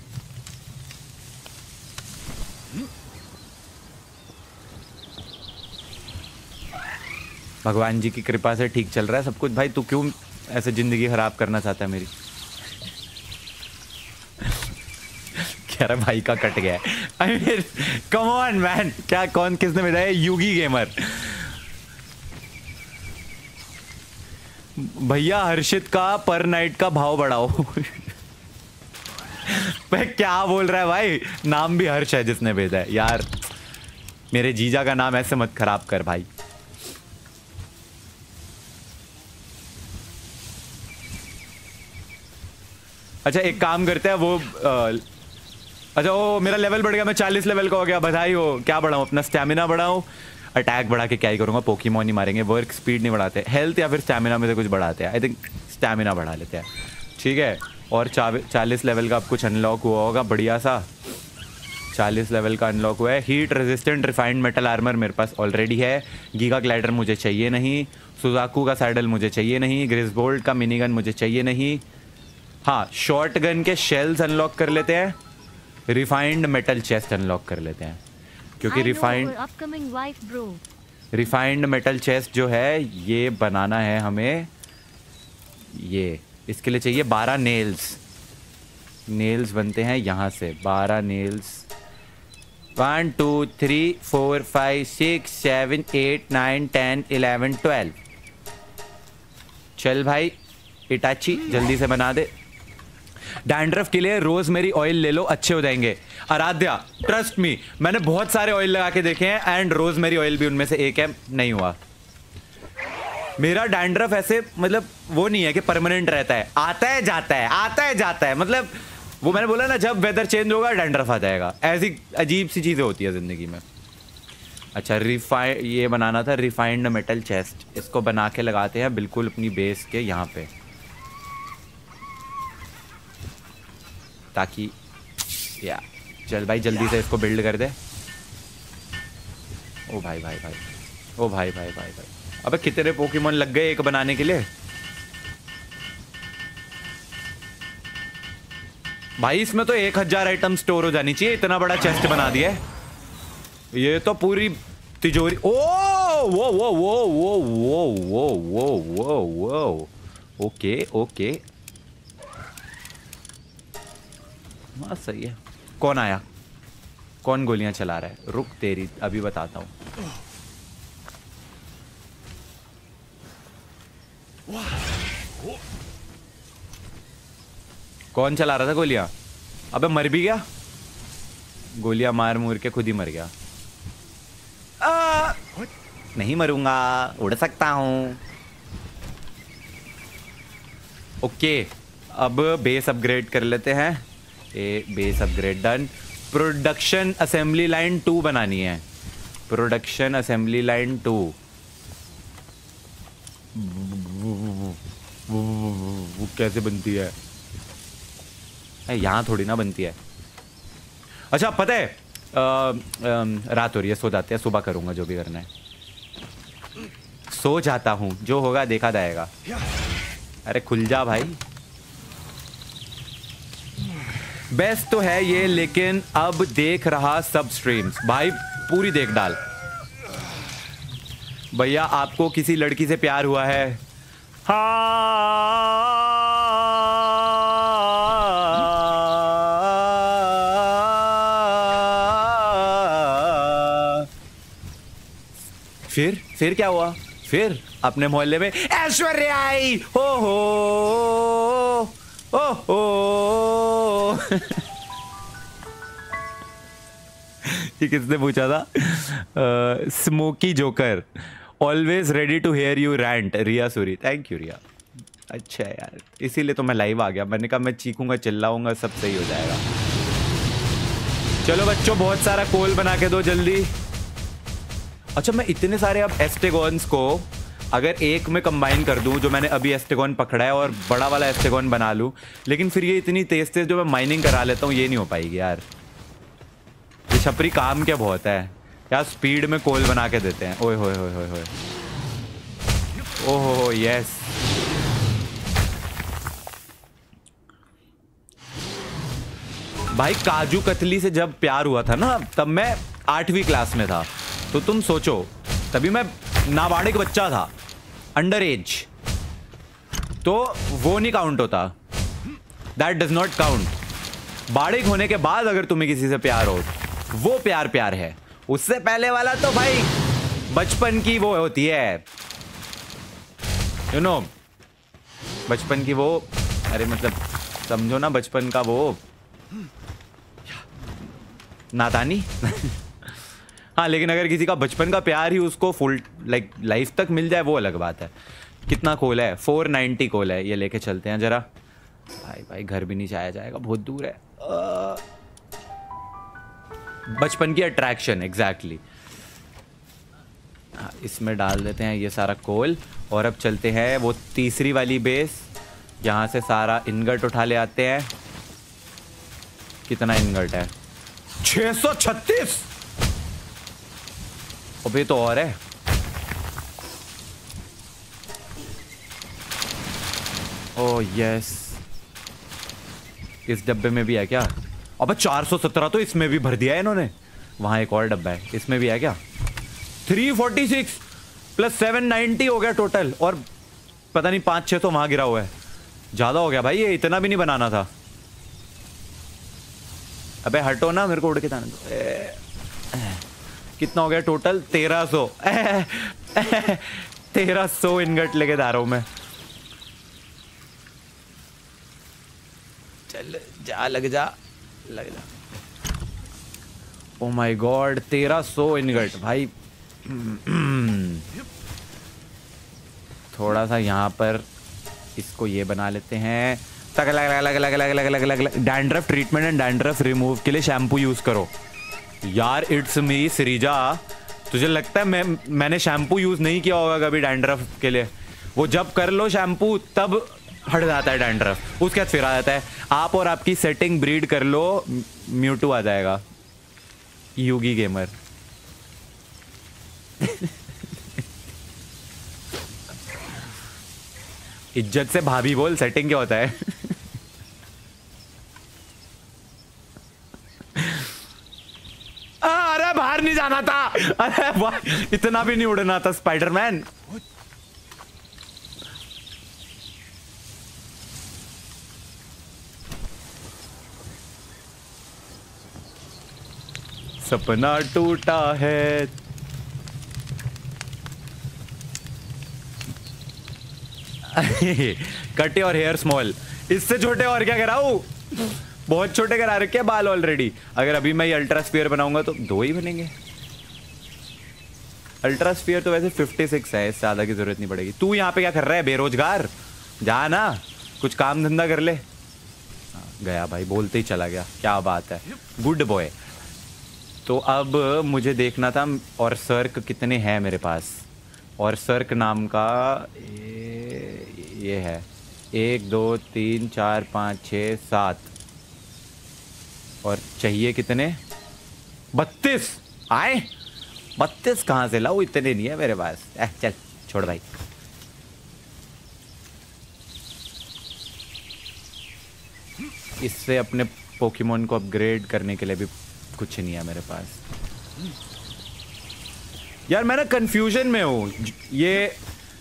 भगवान जी की कृपा से ठीक चल रहा है सब कुछ। भाई, तू क्यों ऐसे ज़िंदगी ख़राब करना चाहता है मेरी? कह रहा भाई का कट गया I mean come on man क्या कौन किसने बताया युगी गेमर भैया हर्षित का पर नाइट का भाव बढ़ाओ। भाई क्या बोल रहा है भाई? नाम भी हर्ष है जिसने भेजा है। यार मेरे जीजा का नाम ऐसे मत खराब कर भाई। अच्छा एक काम करते हैं वो आ, अच्छा वो मेरा लेवल बढ़ गया, मैं चालीस लेवल का हो गया, बधाई हो। क्या बढ़ाऊँ? अपना स्टेमिना बढ़ाऊँ? अटैक बढ़ा के क्या ही करूँगा? पोकीमोन ही मारेंगे वर्क स्पीड नहीं बढ़ाते। हेल्थ या फिर स्टेमिना में से कुछ बढ़ाते हैं। आई थिंक स्टेमिना बढ़ा लेते हैं। ठीक है? और चालीस लेवल का अब कुछ अनलॉक हुआ होगा, बढ़िया सा। चालीस लेवल का अनलॉक हुआ है। Heat resistant refined metal armour मेरे पास ऑलरेडी है। गीगा ग्लाइडर मुझे चाहिए नहीं। सुजाकू का सैडल मुझे चाहिए नहीं। ग्रिसबोल्ट का मिनी गन मुझे चाहिए नहीं। हाँ शॉर्ट गन के शेल्स अनलॉक कर लेते हैं। रिफाइंड मेटल चेस्ट अनलॉक कर लेते हैं। क्योंकि रिफाइंड रिफाइंड मेटल चेस्ट जो है ये बनाना है हमें ये। इसके लिए चाहिए बारह नेल्स नेल्स बनते हैं यहाँ से बारह nails one two three four five six seven eight nine ten eleven twelve चल भाई इटाची जल्दी से बना दे। डैंड्रफ के लिए रोज मेरी ऑयल ले लो, अच्छे हो जाएँगे। आराध्या ट्रस्ट मी मैंने बहुत सारे ऑयल लगा के देखे हैं एंड रोज मेरी ऑयल भी उनमें से एक है, नहीं हुआ। मेरा डैंड्रफ ऐसे मतलब वो नहीं है कि परमानेंट रहता है। आता है, जाता है, आता है, जाता है। मतलब वो मैंने बोला ना, जब वेदर चेंज होगा, डैंड्रफ आ जाएगा। ऐसी अजीब सी चीज़ें होती है ज़िंदगी में। अच्छा रिफाइंड ये बनाना था रिफाइंड मेटल चेस्ट इसको बना के लगाते हैं बिल्कुल अपनी बेस के यहाँ पे। ताकि या चल भाई जल्दी से इसको बिल्ड कर दे। ओ भाई भाई भाई ओ भाई भाई भाई भाई। अबे कितने पोकेमोन लग गए एक बनाने के लिए? भाई इसमें तो एक हज़ार आइटम स्टोर हो जानी चाहिए इतना बड़ा चेस्ट बना दिया ये तो पूरी तिजोरी ओ वो वो वो वो वो वो वो वो वो ओके ओके हाँ सही है। कौन आया? कौन गोलियाँ चला रहा है? रुक तेरी अभी बताता हूँ। कौन चला रहा था गोलियाँ? अबे मर भी गया? गोलियाँ मार मुर के खुद ही मर गया। आ, नहीं मरूँगा उड़ सकता हूँ। ओके अब बेस अपग्रेड कर लेते हैं। A base upgrade done. Production assembly line two बनानी है. Production assembly line two. वो कैसे बनती है? यहाँ थोड़ी ना बनती है. अच्छा पता है आ, आ, रात हो रही है सो जाते हैं सुबह करूँगा जो भी करना है. सो जाता हूँ जो होगा देखा जाएगा. अरे खुल जा भाई. बेस्ट तो है ये, लेकिन अब देख रहा सब स्ट्रीम्स भाई, पूरी देख डाल। भैया, आपको किसी लड़की से प्यार हुआ है? हाँ। फिर फिर क्या हुआ? फिर, अपने मोहल्ले में ऐश्वर्या आई। हो हो। ओ हो ये किसने पूछा था? Smoky joker always ready to hear you rant Riya Suri. Thank you Riya. अच्छा यार। इसीलिए तो मैं लाइव आ गया। मैंने कहा, मैं चीखूँगा, चिल्लाऊँगा, सब सही हो जाएगा। चलो बच्चों, बहुत सारा कोल बना के दो जल्दी। अच्छा मैं इतने सारे अब एस्टेगॉन्स को अगर एक में कंबाइन कर दूँ, जो मैंने अभी एस्टेगॉन पकड़ा है और बड़ा वाला एस्टेगॉन बना लूँ, लेकिन फिर ये इतनी तेज तेज जो मैं माइनिंग करा लेता हूँ, ये नहीं हो पाएगी यार। ये छपरी काम क्या बहुत है? क्या स्पीड में कोल बना के देते हैं। ओए, होए होए होए ओहो यस भाई, काजू कतली से जब प्यार हुआ था ना, तब मैं आठवीं क्लास में था। तो तुम सोचो, तभी मैं नाबालिग बच्चा था। अंडर एज तो वो नहीं काउंट होता. दैट डज नॉट काउंट बाड़िक होने के बाद अगर तुम्हें किसी से प्यार हो, वो प्यार प्यार है. उससे पहले वाला तो भाई, बचपन की वो होती है. यू नो बचपन की वो, अरे मतलब समझो ना बचपन का वो. नादानी हाँ लेकिन अगर किसी का बचपन का प्यार ही उसको फुल लाइक लाइफ तक मिल जाए, वो अलग बात है। कितना कोल है? फोर नाइन्टी कोल है, ये लेके चलते हैं जरा। भाई भाई, घर भी नहीं जाया जाएगा, बहुत दूर है। बचपन की अट्रैक्शन एग्जैक्टली हाँ इसमें डाल देते हैं ये सारा कोल और अब चलते हैं वो तीसरी वाली बेस यहाँ से सारा इनगट उठा ले आते हैं। कितना इनगट है? 636 अभी तो और है ओ यस इस डब्बे में भी है क्या? अबे 417 तो इसमें भी भर दिया है इन्होंने। वहाँ एक और डब्बा है। इसमें भी है क्या? 346 प्लस 790 हो गया टोटल। और पता नहीं पाँच छह तो वहाँ गिरा हुआ है। ज़्यादा हो गया भाई, ये इतना भी नहीं बनाना था। अबे हटो ना, मेरे को उड़ के जाने दो कितना हो गया टोटल तेरह सौ तेरह सौ इनगट लेके जा रहा हूँ मैं चल जा लग जा लग जा ओ माय गॉड तेरह सौ इनगट भाई थोड़ा सा यहाँ पर इसको ये बना लेते हैं तक लग लग लग लग लग लग लग लग dandruff treatment and dandruff remove के लिए शैम्पू यूज़ करो यार, इट्स मी, सरीजा। तुझे लगता है मैं मैंने शैम्पू यूज़ नहीं किया होगा कभी डैंड्रफ के लिए? वो जब कर लो शैम्पू, तब हट जाता है डैंड्रफ। उसके बाद फिर आ जाता है। आप और आपकी सेटिंग ब्रीड कर लो म्यूटू आ जाएगा। योगी गेमर इज़्ज़त से भाभी बोल सेटिंग क्या होता है अरे बाहर नहीं जाना था। अरे इतना भी नहीं उड़ना था स्पाइडरमैन सपना टूटा है। कटे और हेयर स्मॉल इससे छोटे और क्या कराऊ? बहुत छोटे करा रखे बाल ऑलरेडी अगर अभी मैं अल्ट्रा स्पीयर बनाऊँगा तो दो ही बनेंगे। अल्ट्रा स्पीयर तो वैसे 56 है इससे ज़्यादा की ज़रूरत नहीं पड़ेगी। तू यहाँ पे क्या कर रहा है? बेरोजगार? जा ना कुछ काम धंधा कर ले। हाँ, गया भाई बोलते ही चला गया। क्या बात है। गुड बॉय तो अब मुझे देखना था और सर्क कितने हैं मेरे पास। और सर्क नाम का ये, ये है। एक दो तीन चार पाँच छ सात। और चाहिए कितने? बत्तीस। आए? बत्तीस कहाँ से लाओ इतने नहीं है मेरे पास। ए, चल छोड़ भाई। इससे अपने पोकेमोन को अपग्रेड करने के लिए भी कुछ नहीं है मेरे पास। यार मैं ना कंफ्यूजन में हूँ। ये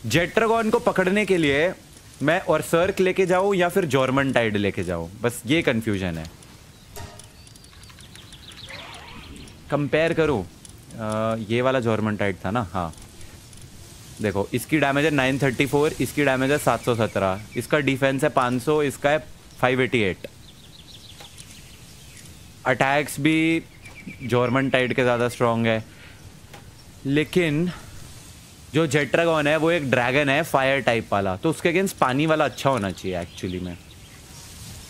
जेट्रागॉन को पकड़ने के लिए मैं और सर्क लेके जाऊँ या फिर जॉर्मन टाइड लेके जाऊँ? बस ये कंफ्यूजन है। कंपेयर करूँ ये वाला जॉर्मन टाइड था ना? हाँ। देखो, इसकी डैमेज है 934 इसकी डैमेज है 717 इसका डिफेंस है 500 इसका है 588 अटैक्स भी जॉर्मन टाइट के ज़्यादा स्ट्रॉन्ग है। लेकिन जो जेट्रागॉन है, वो एक ड्रैगन है फायर टाइप वाला। तो उसके अगेंस्ट पानी वाला अच्छा होना चाहिए एक्चुअली में।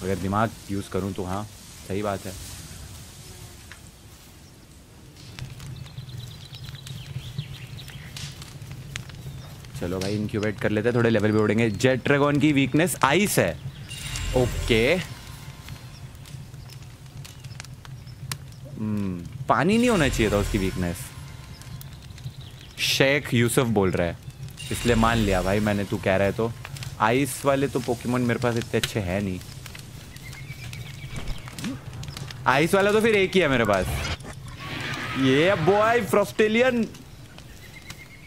अगर दिमाग यूज़ करूँ तो हाँ सही बात है। चलो भाई इंक्यूबेट कर लेते हैं थोड़े लेवल भी उड़ेंगे जेट ड्रैगन की वीकनेस आइस है। ओके hmm, पानी नहीं होना चाहिए था उसकी वीकनेस शेख यूसुफ बोल रहा है। इसलिए मान लिया भाई मैंने तू कह रहा है तो। आइस वाले तो पोकेमोन मेरे पास इतने अच्छे हैं नहीं। आइस वाला तो फिर एक ही है मेरे पास। ये बॉय फ्रोस्टेलियन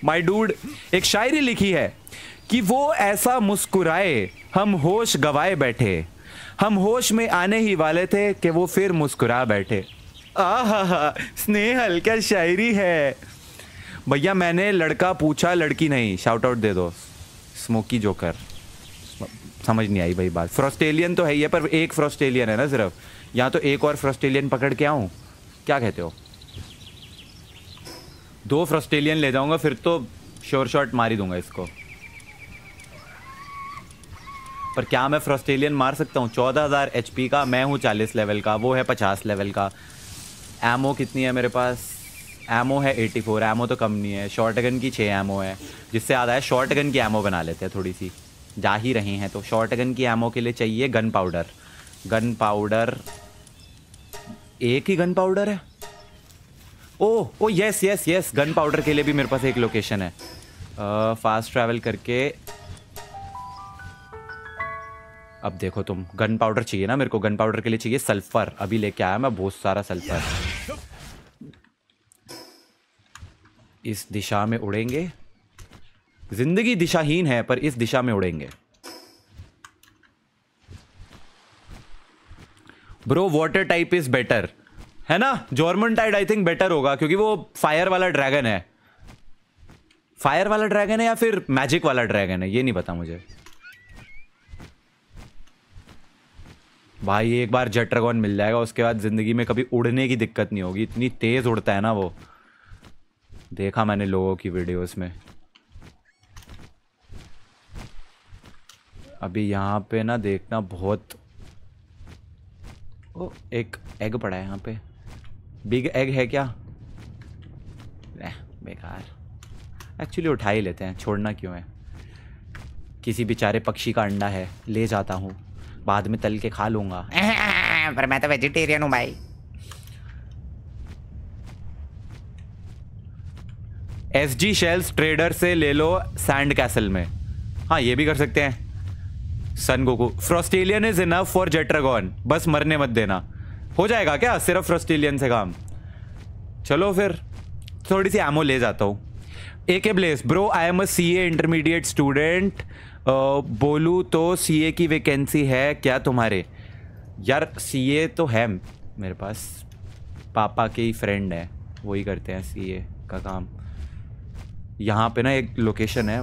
माय डूड एक शायरी लिखी है कि वो ऐसा मुस्कुराए, हम होश गवाए बैठे। हम होश में आने ही वाले थे कि वो फिर मुस्कुरा बैठे। आहा स्नेहल, क्या शायरी है? भैया, मैंने लड़का पूछा, लड़की नहीं शाउट आउट दे दो। स्मोकी जोकर समझ नहीं आई भाई बात। फ्रोस्टेलियन तो है ही है, पर एक फ्रोस्टेलियन है ना सिर्फ़। या तो एक और फ्रोस्टेलियन पकड़ के आऊँ? क्या कहते हो? दो फ्रोस्टेलियन ले जाऊँगा, फिर तो श्योर शॉट मार ही दूँगा इसको। पर क्या मैं फ्रोस्टेलियन मार सकता हूँ? चौदह हज़ार एच का, मैं हूँ चालीस लेवल का, वो है पचास लेवल का। एमओ कितनी है मेरे पास? एमओ है 84 एमओ तो कम नहीं है। शॉर्ट गन की छः एमओ है, जिससे आधा है शॉर्ट गन की एमओ बना लेते हैं थोड़ी सी जा ही रहे हैं तो शॉर्ट गन की एमओ के लिए चाहिए गन पाउडर गन पाउडर एक ही गन पाउडर है? Oh oh yes yes yes gun powder के लिए भी मेरे पास एक लोकेशन है। फास्ट ट्रैवल करके। अब देखो तुम गन पाउडर चाहिए ना मेरे को गन पाउडर के लिए चाहिए सल्फ़र अभी लेके आया मैं बहुत सारा सल्फ़र इस दिशा में उड़ेंगे। ज़िंदगी दिशाहीन है, पर इस दिशा में उड़ेंगे। Bro water type is better है ना? Jormuntide I think better होगा, क्योंकि वो फायर वाला ड्रैगन है। फायर वाला ड्रैगन है या फिर मैजिक वाला ड्रैगन है? ये नहीं पता मुझे। भाई, एक बार जेट्रागॉन मिल जाएगा, उसके बाद ज़िंदगी में कभी उड़ने की दिक्कत नहीं होगी। इतनी तेज उड़ता है ना वो। देखा मैंने लोगों की वीडियोस में। अभी यहाँ पे ना देखना बहुत ओ, एक एग पड़ा है यहाँ पे। बिग एग है क्या? बेकार। एक्चुअली उठा ही लेते हैं छोड़ना क्यों है? किसी बेचारे पक्षी का अंडा है ले जाता हूँ। बाद में तल के खा लूँगा। पर मैं तो वेजिटेरियन हूँ भाई। एस जी शेल्स ट्रेडर से ले लो सैंड कैसल में। हाँ ये भी कर सकते हैं। Son Goku Frostallion is enough for Jetragon बस मरने मत देना। हो जाएगा क्या? सिर्फ़ फ्रोस्टेलियन से काम। चलो फिर, थोड़ी सी एमओ ले जाता हूँ। A K bless bro I am a C A intermediate student बोलूँ तो सी ए की वैकेंसी है क्या तुम्हारे? यार सी ए तो है मेरे पास। पापा के ही फ्रेंड है, वही करते हैं सी ए का काम। यहाँ पे ना एक लोकेशन है,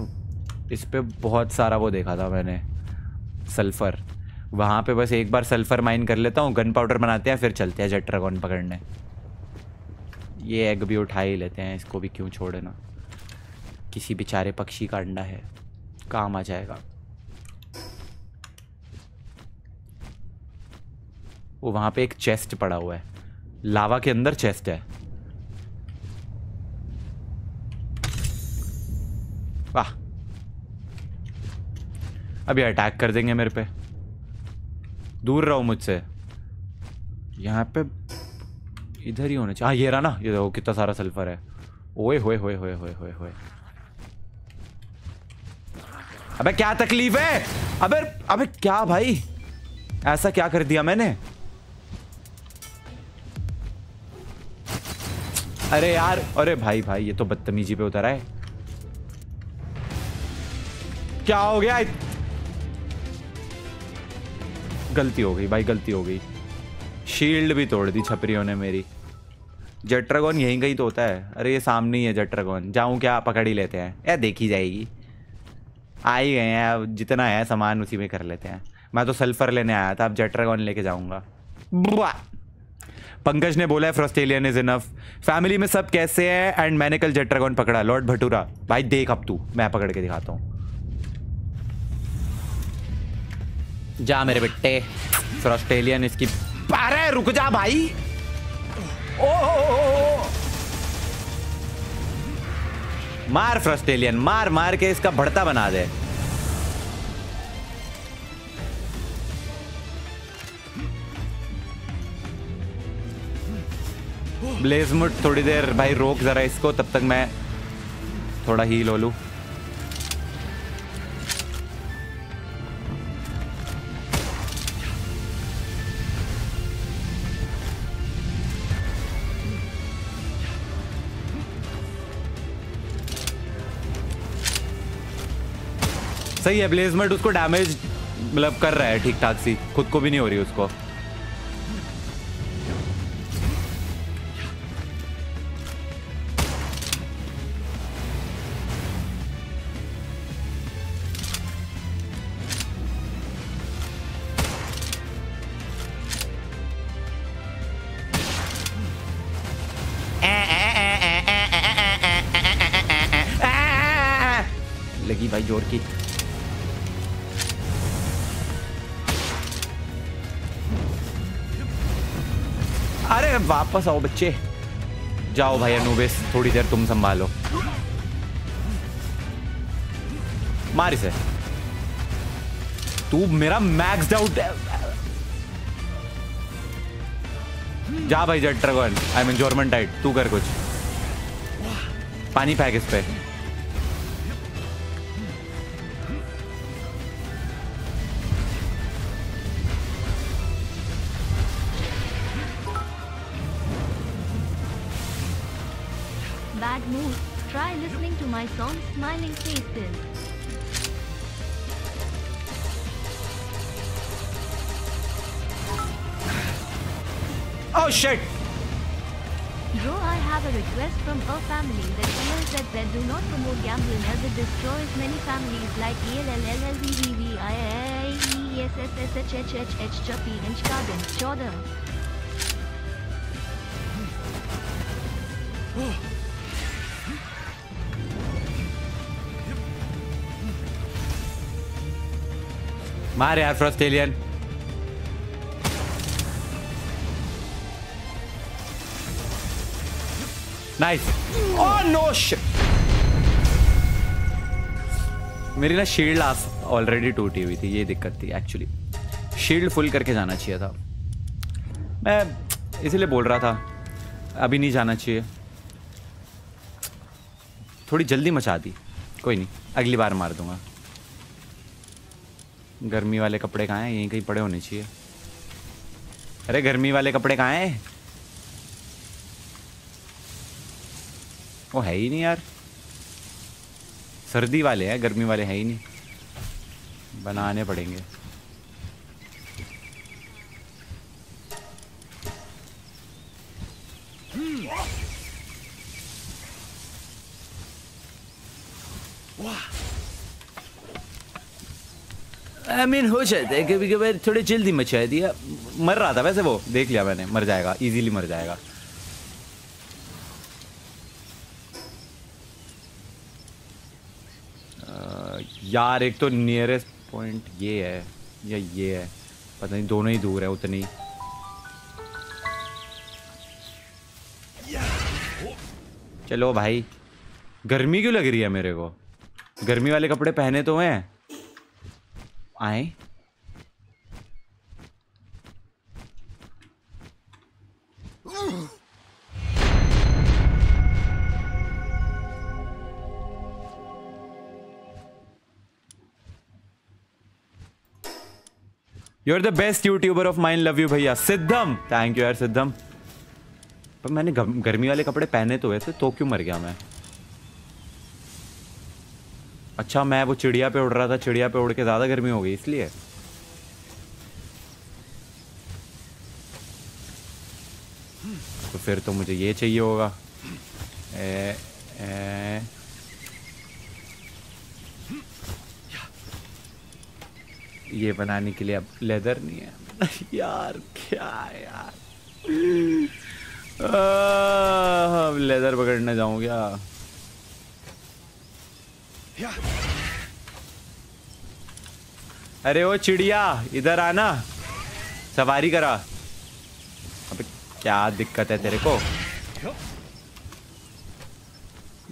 इस पर बहुत सारा वो देखा था मैंने सल्फ़र वहाँ पे बस एक बार सल्फ़र माइन कर लेता हूँ, गन पाउडर बनाते हैं, फिर चलते हैं जेट ड्रैगन पकड़ने। ये एग भी उठा ही लेते हैं, इसको भी क्यों छोड़े ना? किसी बेचारे पक्षी का अंडा है, काम आ जाएगा। वो वहाँ पे एक चेस्ट पड़ा हुआ है। लावा के अंदर चेस्ट है। वाह। अभी अटैक कर देंगे मेरे पे। दूर रहो मुझसे। यहाँ पे इधर ही होना चाहिए। हाँ ये रहा ना। ये देखो कितना सारा सल्फ़र है। ओए, होए होए होए होए होए होए। अबे, क्या तकलीफ़ है? अबे अबे, क्या भाई? ऐसा क्या कर दिया मैंने? अरे यार, अरे भाई भाई, ये तो बदतमीजी पे उतर है। क्या हो गया? गलती हो गई, भाई गलती हो गई। शील्ड भी तोड़ दी छपरियों ने मेरी। जट्रागोन यहीं कहीं तो होता है। अरे ये सामने ही है जट्रागोन। जाऊँ क्या? पकड़ ही लेते हैं। या देखी जाएगी। आ ही गए हैं। अब जितना है, सामान उसी में कर लेते हैं। मैं तो सल्फ़र लेने आया था। अब जेट्रागॉन लेके जाऊँगा। पंकज ने बोला है, फ्रस्टेलियन इज़ इनफ फैमिली में सब कैसे हैं? एंड मैंने कल जेट्रागॉन पकड़ा। लॉर्ड भटूरा। भाई देख अब तू। मैं पकड़ के दिखाता हूँ। जा मेरे बेटे फ्रस्टेलियन इसकी अरे रुक जा भाई। ओ, मार फ्रस्टेलियन मार मार के इसका भड़ता बना दे। ब्लेजमुट थोड़ी देर भाई रोक जरा इसको तब तक मैं थोड़ा हील हो लूँ। सही है ब्लेजमेंट उसको डैमेज मतलब कर रहा है ठीक ठाक सी। खुद को भी नहीं हो रही उसको। वापस आओ बच्चे। जाओ भाई अनुबेस, थोड़ी देर तुम संभालो। मार इसे। तू मेरा मैक्स आउट जा भाई jet dragon. I mean Jormuntide तू कर कुछ। पानी फेंक इस पे। My song Smiling Faces. Oh shit! Bro, I have a request from a family that says that they do not promote gambling as it destroys many families like ELLLLVVIIESSSHHH Chappy and Chkadan, Chodam. मार यार Frostallion nice oh no shit मेरी ना shield already टूटी हुई थी ये दिक्कत थी एक्चुअली शील्ड फुल करके जाना चाहिए था। मैं इसीलिए बोल रहा था अभी नहीं जाना चाहिए। थोड़ी जल्दी मचा दी। कोई नहीं अगली बार मार दूँगा। गर्मी वाले कपड़े कहाँ हैं? यहीं कहीं पड़े होने चाहिए। अरे, गर्मी वाले कपड़े कहाँ हैं? वो है ही नहीं यार। सर्दी वाले हैं, गर्मी वाले हैं ही नहीं। बनाने पड़ेंगे। आई मीन हो जाता है कभी कभी थोड़े जल्दी मचा दिया। मर रहा था वैसे वो, देख लिया मैंने, मर जाएगा इजीली मर जाएगा। यार, एक तो नियरेस्ट पॉइंट ये है, या ये है, पता नहीं, दोनों ही दूर है, उतनी। चलो भाई, गर्मी क्यों लग रही है मेरे को? गर्मी वाले कपड़े पहने तो हैं। I you are the best youtuber of mine love you भैया। सिद्धम। थैंक यू यार, सिद्धम। पर मैंने गर्मी वाले कपड़े पहने तो थे तो क्यों मर गया मैं? अच्छा मैं वो चिड़िया पे उड़ रहा था चिड़िया पे उड़ के ज़्यादा गर्मी हो गई इसलिए। तो फिर तो मुझे ये चाहिए होगा। ए, ए, ये बनाने के लिए अब लेदर नहीं है। यार क्या यार? आह, अब लेदर पकड़ने जाऊँ क्या? अरे ओ चिड़िया इधर आना। सवारी करा। अबे क्या दिक्कत है तेरे को?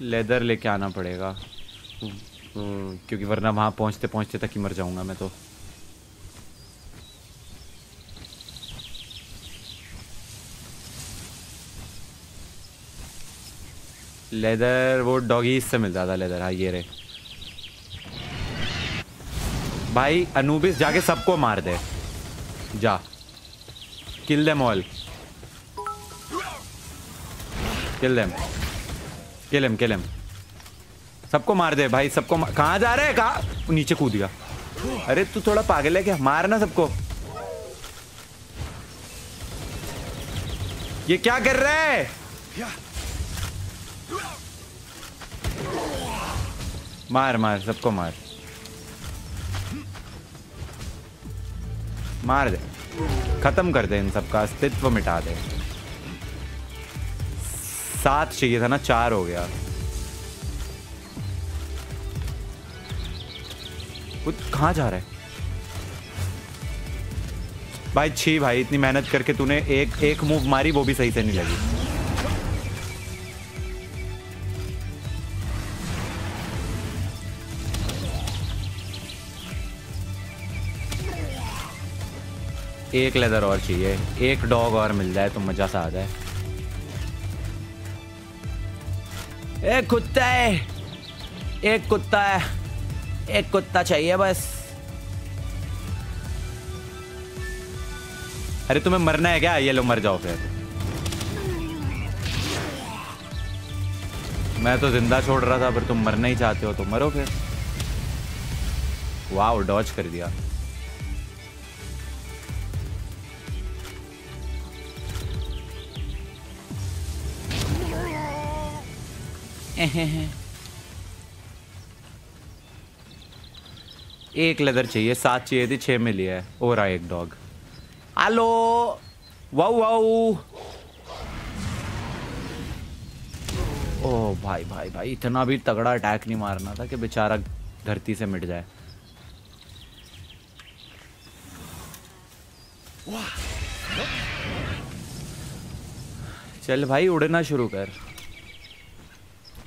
लेदर लेके आना पड़ेगा। हम्म, क्योंकि वरना वहाँ पहुँचते पहुँचते तक ही मर जाऊँगा मैं तो। लेदर वो डॉगीज से मिलता था लेदर। हाँ ये रे। भाई अनूबिस जाके सबको मार दे। जा। Kill them all kill them kill him kill him सबको मार दे भाई, सबको कहाँ जा रहे है? कहा? नीचे कूद गया। अरे, तू थोड़ा पागल है क्या? मारना सबको। ये क्या कर रहा है? मार मार, सबको मार। मार दे। खत्म कर दे इन सबका, अस्तित्व मिटा दे। सात चाहिए था ना, चार हो गया। कुछ कहाँ जा रहा है? भाई, छी भाई, इतनी मेहनत करके तूने एक एक मूव मारी, वो भी सही से नहीं लगी। एक लेदर और चाहिए। एक डॉग और मिल जाए तो मज़ा सा आ जाए एक कुत्ता है। एक कुत्ता है। एक कुत्ता चाहिए बस। अरे तुम्हें मरना है क्या? ये लो, मर जाओ फिर। मैं तो ज़िंदा छोड़ रहा था, पर तुम मरना ही चाहते हो तो मरो फिर। वाह डॉज कर दिया। एक लेदर चाहिए, सात चाहिए थी, छह में लिया है। और रहा एक डॉग हेलो वाऊ वाऊ ओ भाई भाई भाई, इतना भी तगड़ा अटैक नहीं मारना था कि बेचारा धरती से मिट जाए। चल भाई, उड़ना शुरू कर।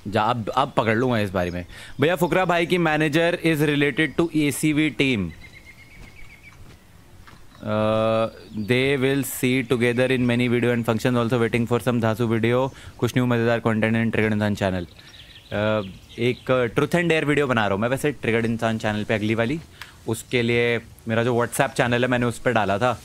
जा, अब अब पकड़ लूँगा इस बारे में। भैया फुकरा भाई की manager is related to A C V team they will see together in many video and function also waiting for some धासु video कुछ न्यू मज़ेदार content and triggered Insaan channel एक ट्रुथ एंड डेयर वीडियो बना रहा हूँ मैं वैसे triggered Insaan channel पे अगली वाली। उसके लिए मेरा जो व्हाट्सएप चैनल है, मैंने उस पर डाला था।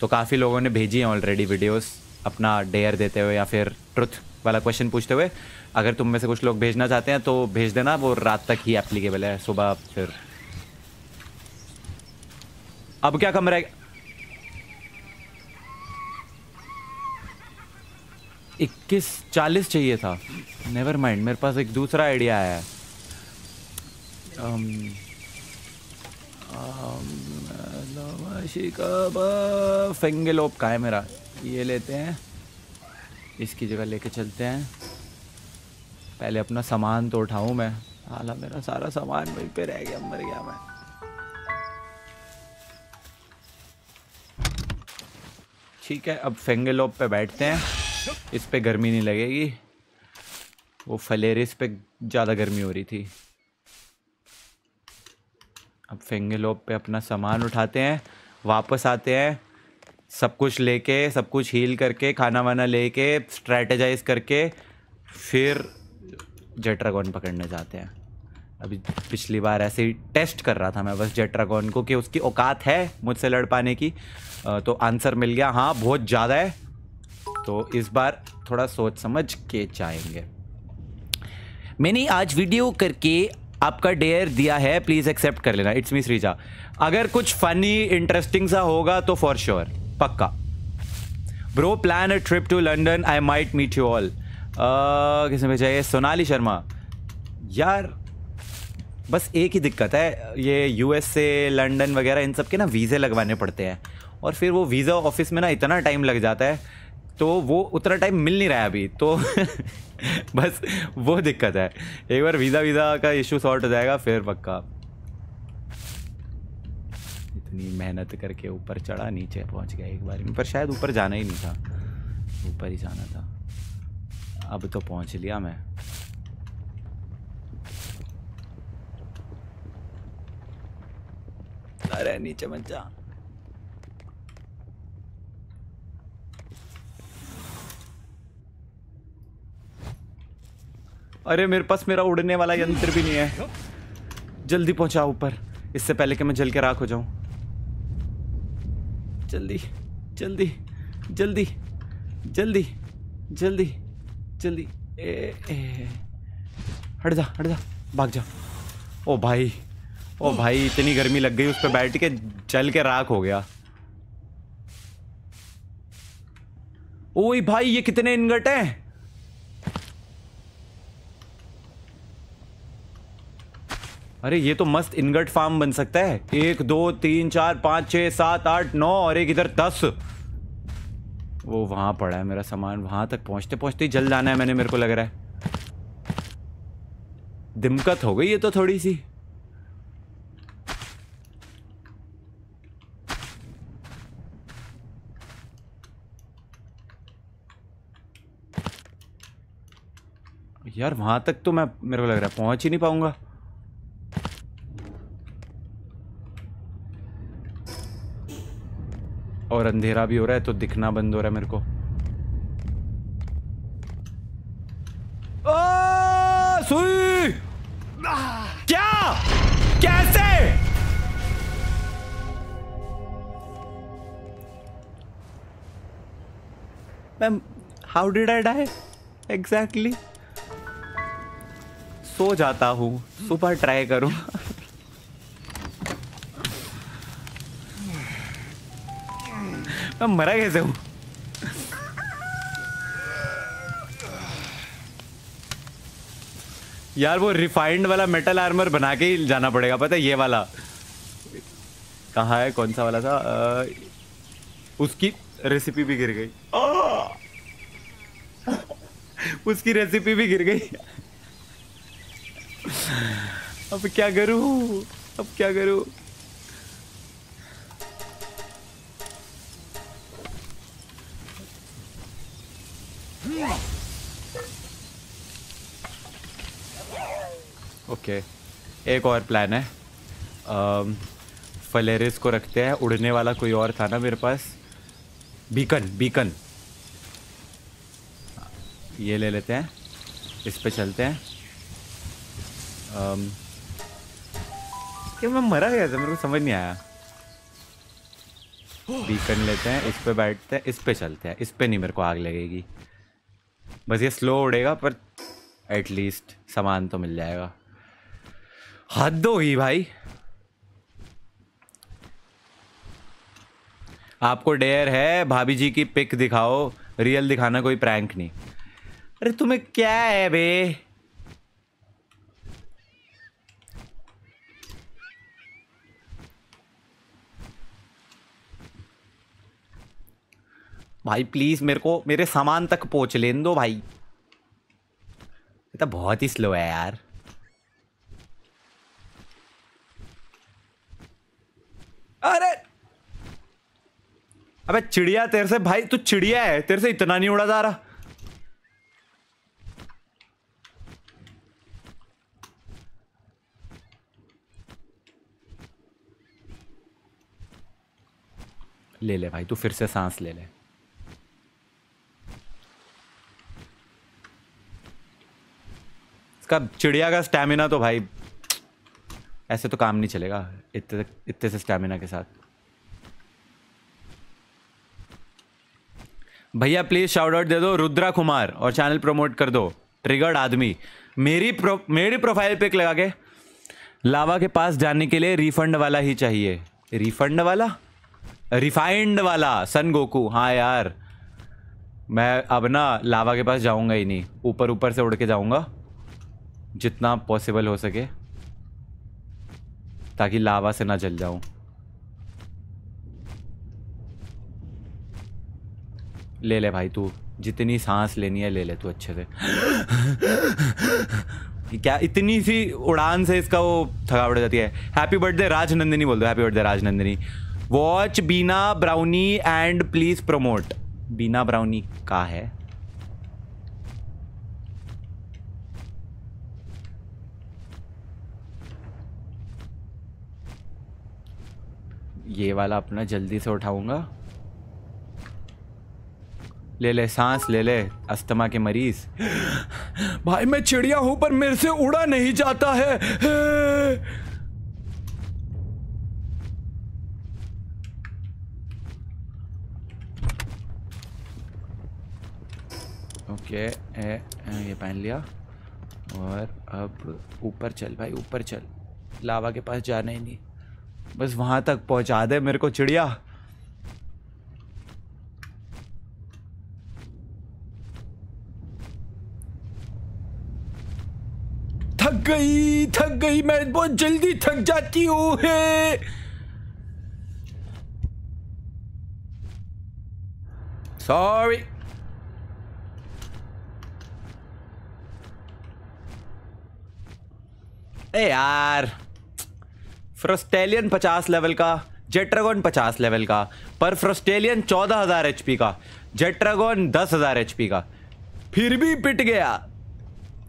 तो काफ़ी लोगों ने भेजी हैं ऑलरेडी वीडियोस अपना डेयर देते हुए या फिर ट्रुथ वाला क्वेश्चन पूछते हुए। अगर तुम में से कुछ लोग भेजना चाहते हैं तो भेज देना। वो रात तक ही एप्लीकेबल है सुबह फिर। अब क्या कम रहेगा इक्कीस चालीस चाहिए था। नेवर माइंड मेरे पास एक दूसरा आइडिया आया है um, फेंगेलोप का है मेरा। ये लेते हैं। इसकी जगह लेके चलते हैं। पहले अपना सामान तो उठाऊं मैं। हाला मेरा सारा सामान वहीं पे रह गया मर गया मैं। ठीक है अब फेंगेलोप पे बैठते हैं। इस पे गर्मी नहीं लगेगी। वो फलेरिस पे ज़्यादा गर्मी हो रही थी। अब फेंगेलोप पे अपना सामान उठाते हैं वापस आते हैं। सब कुछ लेके सब कुछ हील करके खाना वाना लेके स्ट्रेटेजाइज करके फिर जेट्रागॉन पकड़ने जाते हैं। अभी पिछली बार ऐसे ही टेस्ट कर रहा था मैं बस जेट्रागॉन को कि उसकी औकात है मुझसे लड़ पाने की। तो आंसर मिल गया हाँ बहुत ज़्यादा है। तो इस बार थोड़ा सोच समझ के जाएँगे। मैंने आज वीडियो करके आपका डेयर दिया है प्लीज़ एक्सेप्ट कर लेना। इट्स मी श्रीजा अगर कुछ फनी इंटरेस्टिंग सा होगा तो फॉर श्योर. पक्का। Bro plan a trip to London I might meet you all किसने भेजा? ये सोनाली शर्मा। यार, बस एक ही दिक्कत है। ये यूएस से लंदन वगैरह, इन सब के ना वीज़े लगवाने पड़ते हैं। और फिर वो वीज़ा ऑफ़िस में ना इतना टाइम लग जाता है तो वो उतना टाइम मिल नहीं रहा है अभी। तो बस वो दिक्कत है। एक बार वीज़ा वीज़ा का इशू सॉर्ट हो जाएगा, फिर पक्का। इतनी मेहनत करके ऊपर चढ़ा, नीचे पहुँच गया एक बार पर शायद ऊपर जाना ही नहीं था। ऊपर ही जाना था। अब तो पहुँच लिया मैं। अरे नीचे मत जा। अरे मेरे पास मेरा उड़ने वाला यंत्र भी नहीं है। जल्दी पहुँचा ऊपर। इससे पहले कि मैं जल के राख हो जाऊँ। जल्दी जल्दी जल्दी जल्दी जल्दी। जल्दी। ए, ए, हट जा हट जा। भाग जा। ओ भाई ओ भाई इतनी गर्मी लग गई उस पर बैठ के जल के राख हो गया। ओए भाई ये कितने इनगट हैं? अरे ये तो मस्त इनगट फार्म बन सकता है। एक दो तीन चार पाँच छः सात आठ नौ और एक इधर दस। वो वहाँ पड़ा है, मेरा सामान वहाँ तक पहुँचते पहुँचते जल जाना है मैंने, मेरे को लग रहा है। दिमकत हो गई ये तो थोड़ी सी। यार वहाँ तक तो मैं, मेरे को लग रहा है पहुँच ही नहीं पाऊँगा। और अंधेरा भी हो रहा है तो दिखना बंद हो रहा है मेरे को। सुई! क्या? कैसे? Ma'am how did I die exactly सो जाता हूँ, सुबह ट्राई करूँ। मैं मरा कैसे हूँ? यार वो रिफाइंड वाला मेटल आर्मर बना के ही जाना पड़ेगा पता है ये वाला? कहाँ है? कौन सा वाला था? अ, उसकी रेसिपी भी गिर गई। उसकी रेसिपी भी गिर गई। अब क्या करूँ? अब क्या करूँ? ओके एक और प्लान है. फलेरिस को रखते हैं. उड़ने वाला कोई और था ना मेरे पास? बीकन बीकन ये ले लेते हैं. इस पे चलते हैं. अम, क्या मैं मरा गया था? मेरे को समझ नहीं आया. बीकन लेते हैं. इस पे बैठते हैं. इस पे चलते हैं. इस पे नहीं मेरे को आग लगेगी. बस ये स्लो उड़ेगा, पर एटलीस्ट सामान तो मिल जाएगा। हद होगी भाई। आपको डेयर है, भाभी जी की पिक दिखाओ। रियल दिखाना कोई प्रैंक नहीं। अरे तुम्हें क्या है बे? भाई प्लीज़ मेरे को, मेरे सामान तक पहुँच लेन दो भाई। तो बहुत ही स्लो है यार। अरे! अबे, चिड़िया तेरे से, भाई, तू चिड़िया है, तेरे से इतना नहीं उड़ा जा रहा। ले ले भाई, तू फिर से सांस ले ले। इसका चिड़िया का स्टैमिना तो भाई ऐसे तो काम नहीं चलेगा इतने इतने से स्टैमिना के साथ। भैया प्लीज़ शाउट आउट दे दो रुद्रा कुमार और चैनल प्रमोट कर दो। ट्रिगर्ड आदमी। मेरी प्रो, मेरी प्रोफ़ाइल पिक लगा के लावा के पास जाने के लिए रिफंड वाला ही चाहिए। रिफंड वाला? रिफाइंड वाला सन गोकू। हाँ यार मैं अब ना लावा के पास जाऊँगा ही नहीं। ऊपर ऊपर से उड़ के जाऊँगा। जितना पॉसिबल हो सके, ताकि लावा से ना जल जाऊँ। ले ले भाई, तू जितनी सांस लेनी है ले ले तू अच्छे से। क्या इतनी सी उड़ान से इसका वो थकावट हो जाती है। हैप्पी बर्थडे राजनंदिनी बोल दो happy birthday Rajnandini watch Bina brownie and please promote Bina brownie का है। ये वाला अपना जल्दी से उठाऊँगा। ले ले सांस ले ले अस्थमा के मरीज़। भाई मैं चिड़िया हूँ पर मेरे से उड़ा नहीं जाता है। ओके ए, ए, ये पहन लिया। और अब ऊपर चल भाई ऊपर चल। लावा के पास जाना ही नहीं। बस वहाँ तक पहुँचा दे मेरे को चिड़िया। थक गई थक गई मैं बहुत जल्दी थक जाती हूँ है। सॉरी ए यार फ्रस्टेलियन पचास लेवल का, जेट्रागोन पचास लेवल का, पर फ्रस्टेलियन चौदह हज़ार एचपी का, जेट्रागोन दस हज़ार एचपी का। फिर भी पिट गया।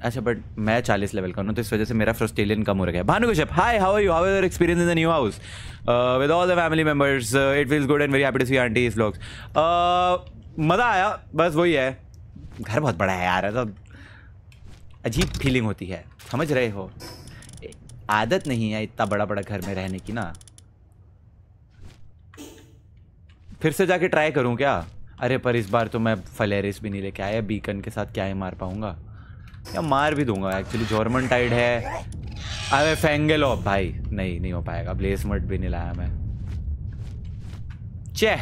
अच्छा बट मैं चालीस लेवल का हूँ तो इस वजह से मेरा फ्रस्टेलियन कम हो है। Bhanu Kashyap hi how you how is experience in the new house with all the family members it feels good and very happy to see aunty is vlogs मज़ा आया, बस वही है। घर बहुत बड़ा है यार अजीब फीलिंग होती है। समझ रहे हो? आदत नहीं है इतना बड़ा बड़ा घर में रहने की ना। फिर से जाके ट्राई करूँ क्या? अरे पर इस बार तो मैं फलेरिस भी नहीं लेके आया बीकन के साथ क्या ही मार पाऊँगा? या मार भी दूँगा एक्चुअली जॉर्मन टाइड है। अरे फेंगेलो भाई, नहीं नहीं हो पाएगा ब्लेस मट भी नहीं लाया मैं। चे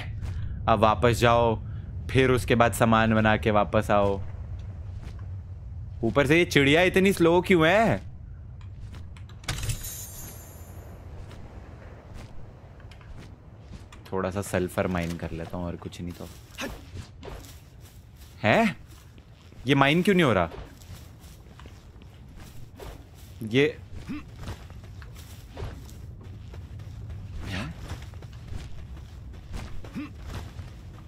अब वापस जाओ, फिर उसके बाद सामान बना के वापस आओ। ऊपर से ये चिड़िया इतनी स्लो क्यों है? थोड़ा सा सल्फ़र माइन कर लेता हूँ और कुछ नहीं तो। है? ये माइन क्यों नहीं हो रहा? ये हैं?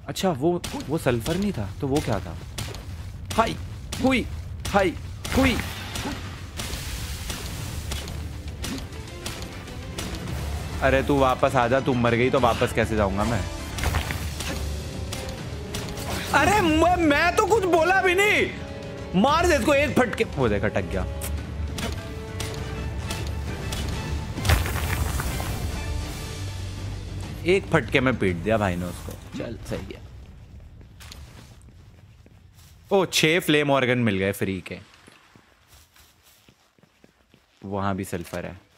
अच्छा वो वो सल्फ़र नहीं था तो वो क्या था? हाई हुई हाई हुई। अरे तू वापस आ जा तू मर गई तो वापस कैसे जाऊँगा मैं? अरे मैं, मैं तो कुछ बोला भी नहीं। मार दे इसको एक फटके। वो देखा टक गया। एक फटके में पीट दिया भाई ने उसको। चल सही है। ओ छह फ्लेम ऑर्गन मिल गए फ्री के। वहाँ भी सल्फ़र है।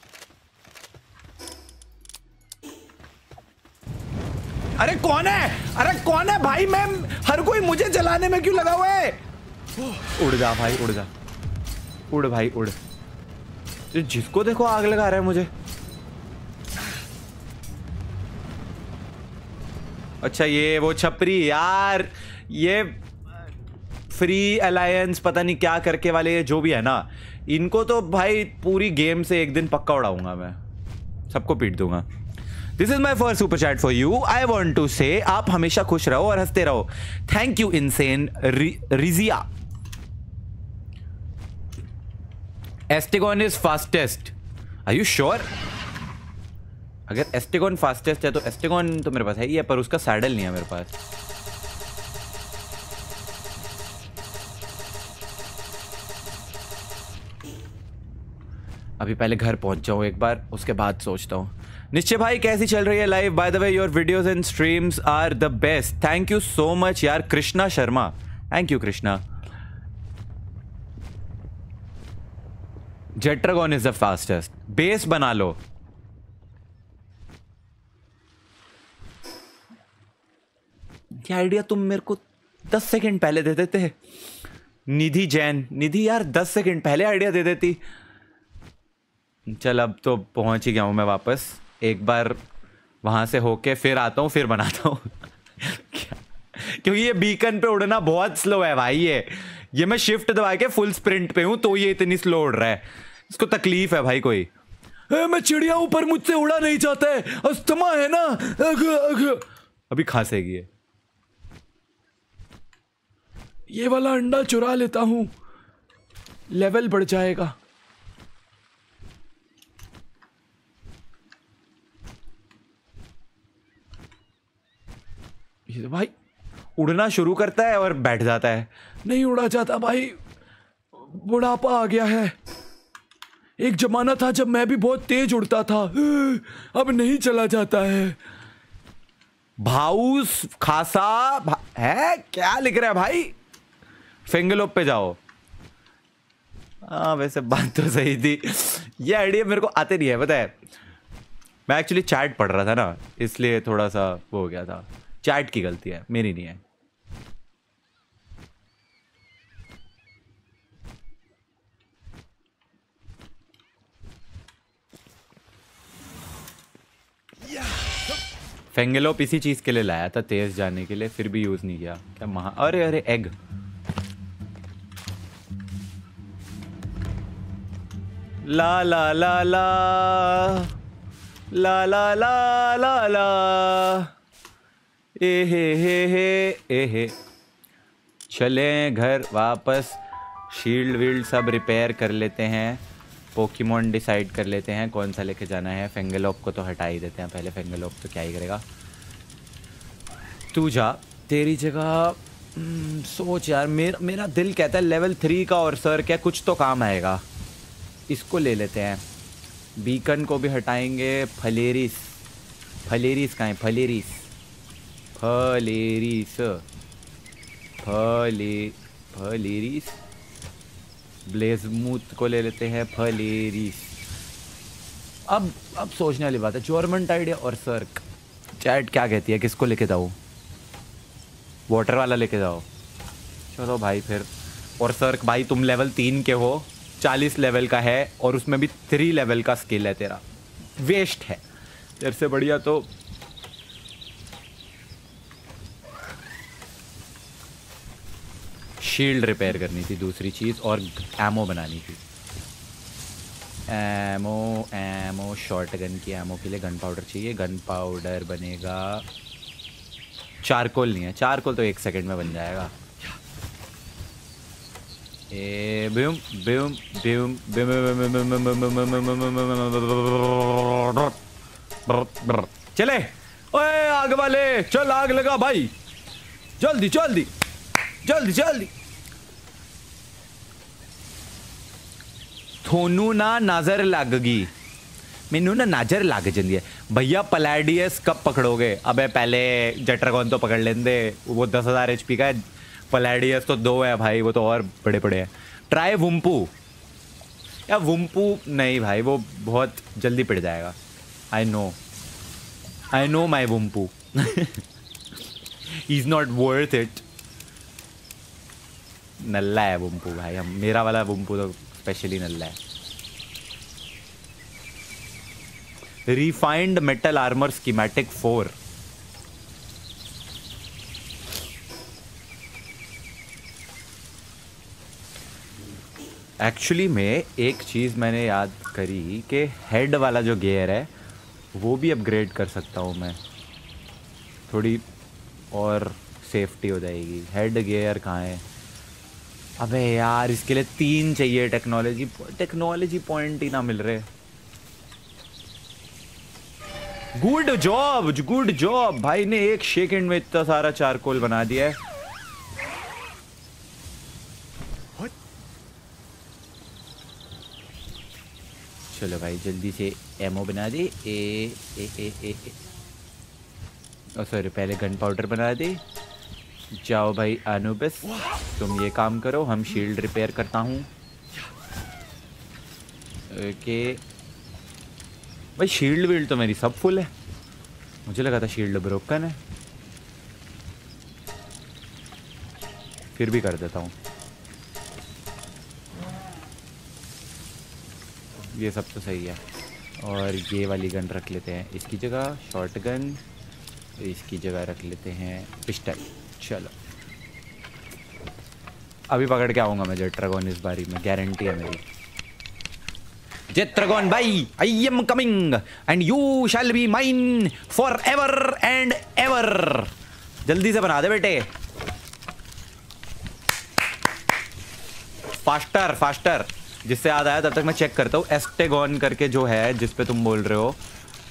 अरे कौन है? अरे कौन है भाई? मैं हर कोई मुझे जलाने में क्यों लगा हुआ है? उड़ जा भाई, उड़ जा। उड़ भाई, उड़। जिसको देखो आग लगा रहा है मुझे। अच्छा ये वो छपरी, यार, ये फ्री अलायंस, पता नहीं क्या करके वाले जो भी है ना, इनको तो भाई पूरी गेम से एक दिन पक्का उड़ाऊँगा मैं। सबको पीट दूँगा। This is my first super chat for you I want to say आप हमेशा खुश रहो और हँसते रहो। Thank you insane regia. Astegon is fastest are you sure अगर एस्टेगॉन फास्टेस्ट है तो एस्टेगॉन तो मेरे पास है ही है, पर उसका सैडल नहीं है मेरे पास। अभी पहले घर पहुँच जाऊँ एक बार, उसके बाद सोचता हूँ। निश्चय भाई, कैसी चल रही है live by the way your videos and streams are the best thank you so much यार, Krishna Sharma. Thank you Krishna. Jetragon is the fastest base बना लो। ये आइडिया तुम मेरे को दस सेकंड पहले दे देते? निधि जैन। निधि यार, दस सेकंड पहले आइडिया दे देती। चल, अब तो पहुँच ही गया हूँ मैं वापस। एक बार वहाँ से होके फिर आता हूँ फिर बनाता हूँ। क्योंकि ये बीकन पे उड़ना बहुत स्लो है भाई ये। ये मैं शिफ्ट दबा के फुल स्प्रिंट पे हूँ तो ये इतनी स्लो उड़ रहा है। इसको तकलीफ़ है भाई कोई। ए, मैं चिड़िया ऊपर मुझसे उड़ा नहीं चाहता। है अस्थमा है ना? अग, अग। अभी खांसेगी ये। वाला अंडा चुरा लेता हूँ। लेवल बढ़ जाएगा। ये भाई, उड़ना शुरू करता है और बैठ जाता है। नहीं उड़ा जाता भाई, बुढ़ापा आ गया है। एक जमाना था जब मैं भी बहुत तेज उड़ता था, अब नहीं चला जाता है। भाउस खासा, भा... है? क्या लिख रहा है भाई? फिंगलोप पे जाओ। हाँ वैसे बात तो सही थी। ये आइडिया मेरे को आते नहीं है, पता है। मैं एक्चुअली चैट पढ़ रहा था ना, इसलिए थोड़ा सा वो हो गया था। चैट की गलती है, मेरी नहीं है। फेंगेलोप इसी चीज़ के लिए लाया था, तेज जाने के लिए, फिर भी यूज़ नहीं किया। क्या महा अरे अरे एग ला ला ला ला। ला ला ला ला ला। ए हे हे हे ए हे। चले घर वापस शील्ड वील्ड सब रिपेयर कर लेते हैं। पोकीमोन डिसाइड कर लेते हैं कौन सा लेके जाना है। फेंगलोप को तो हटा ही देते हैं। पहले फेंगलोप तो क्या ही करेगा? तू जा तेरी जगह हम्म, सोच यार। मेरा मेरा दिल कहता है लेवल थ्री का और सर क्या कुछ तो काम आएगा। इसको ले लेते हैं। बीकन को भी हटाएँगे। फलेरिस फलेरिस का है? फलेरिस फलेरिस फले फलेरिस ब्लेजमूथ को ले लेते हैं फलेरिस अब अब सोचने वाली बात है जॉर्मन टाइड और सर्क चैट क्या कहती है? किसको लेके जाओ वाटर वाला लेके जाओ. चलो भाई फिर। और सर्क भाई तुम लेवल तीन के हो, चालीस लेवल का है, और उसमें भी थ्री लेवल का स्किल है तेरा। वेस्ट है। तेरे से बढ़िया तो शील्ड रिपेयर करनी थी दूसरी चीज़ और एमो बनानी थी एमो एमो शॉर्ट गन की एमो के लिए गन पाउडर चाहिए गन पाउडर बनेगा चारकोल नहीं है चारकोल तो एक सेकंड में बन जाएगा ए ब्यूम ब्यूम चले ओए आग वाले चल आग लगा भाई जल्दी जल्दी जल्दी जल्दी। थोनू ना नज़र लग गई मैनू ना नज़र लग जाती है। भैया पलैडियस कब पकड़ोगे? अबे पहले जटरगोन तो पकड़ लेंदे। वो दस हज़ार एच का है। पलैडियस तो दो है भाई, वो तो और बड़े बड़े हैं। Try Wumpo. या वुम्पू नहीं भाई, वो बहुत जल्दी पिट जाएगा। I know I know my Wumpo. Is not worth it नल्ला है वुम्पू भाई, हम, मेरा वाला वुम्पू तो स्पेशली नल्ला है। Refined metal armour schematic for actually में एक चीज़ मैंने याद करी कि हेड वाला जो गेयर है, वो भी अपग्रेड कर सकता हूँ मैं। थोड़ी और सेफ्टी हो जाएगी। हेड गेयर कहाँ है? अबे यार इसके लिए तीन चाहिए टेक्नोलॉजी टेक्नोलॉजी पॉइंट ही ना मिल रहे। गुड जॉब गुड जॉब भाई ने एक सेकेंड में इतना सारा चारकोल बना दिया है। चलो भाई जल्दी से एमओ बना दे। ए ए ए ए, ए। सॉरी पहले गन पाउडर बना दे। जाओ भाई अनुबिस तुम ये काम करो, हम शील्ड रिपेयर करता हूँ। ओके। भाई शील्ड वील्ड तो मेरी सब फुल है। मुझे लगा था शील्ड ब्रोकन है। फिर भी कर देता हूँ। ये सब तो सही है। और ये वाली गन रख लेते हैं। इसकी जगह शॉर्ट गन इसकी जगह रख लेते हैं पिस्टल चलो। अभी पकड़ के आऊँगा मैं, जेट्रागोन इस बारी में गारंटी है मेरी। जेट्रागोन भाई I am coming and you shall be mine forever and ever जल्दी से बना दे बेटे। फास्टर फास्टर जिससे याद आया, तब तक मैं चेक करता हूँ। एस्टेगॉन करके जो है, जिस पे तुम बोल रहे हो,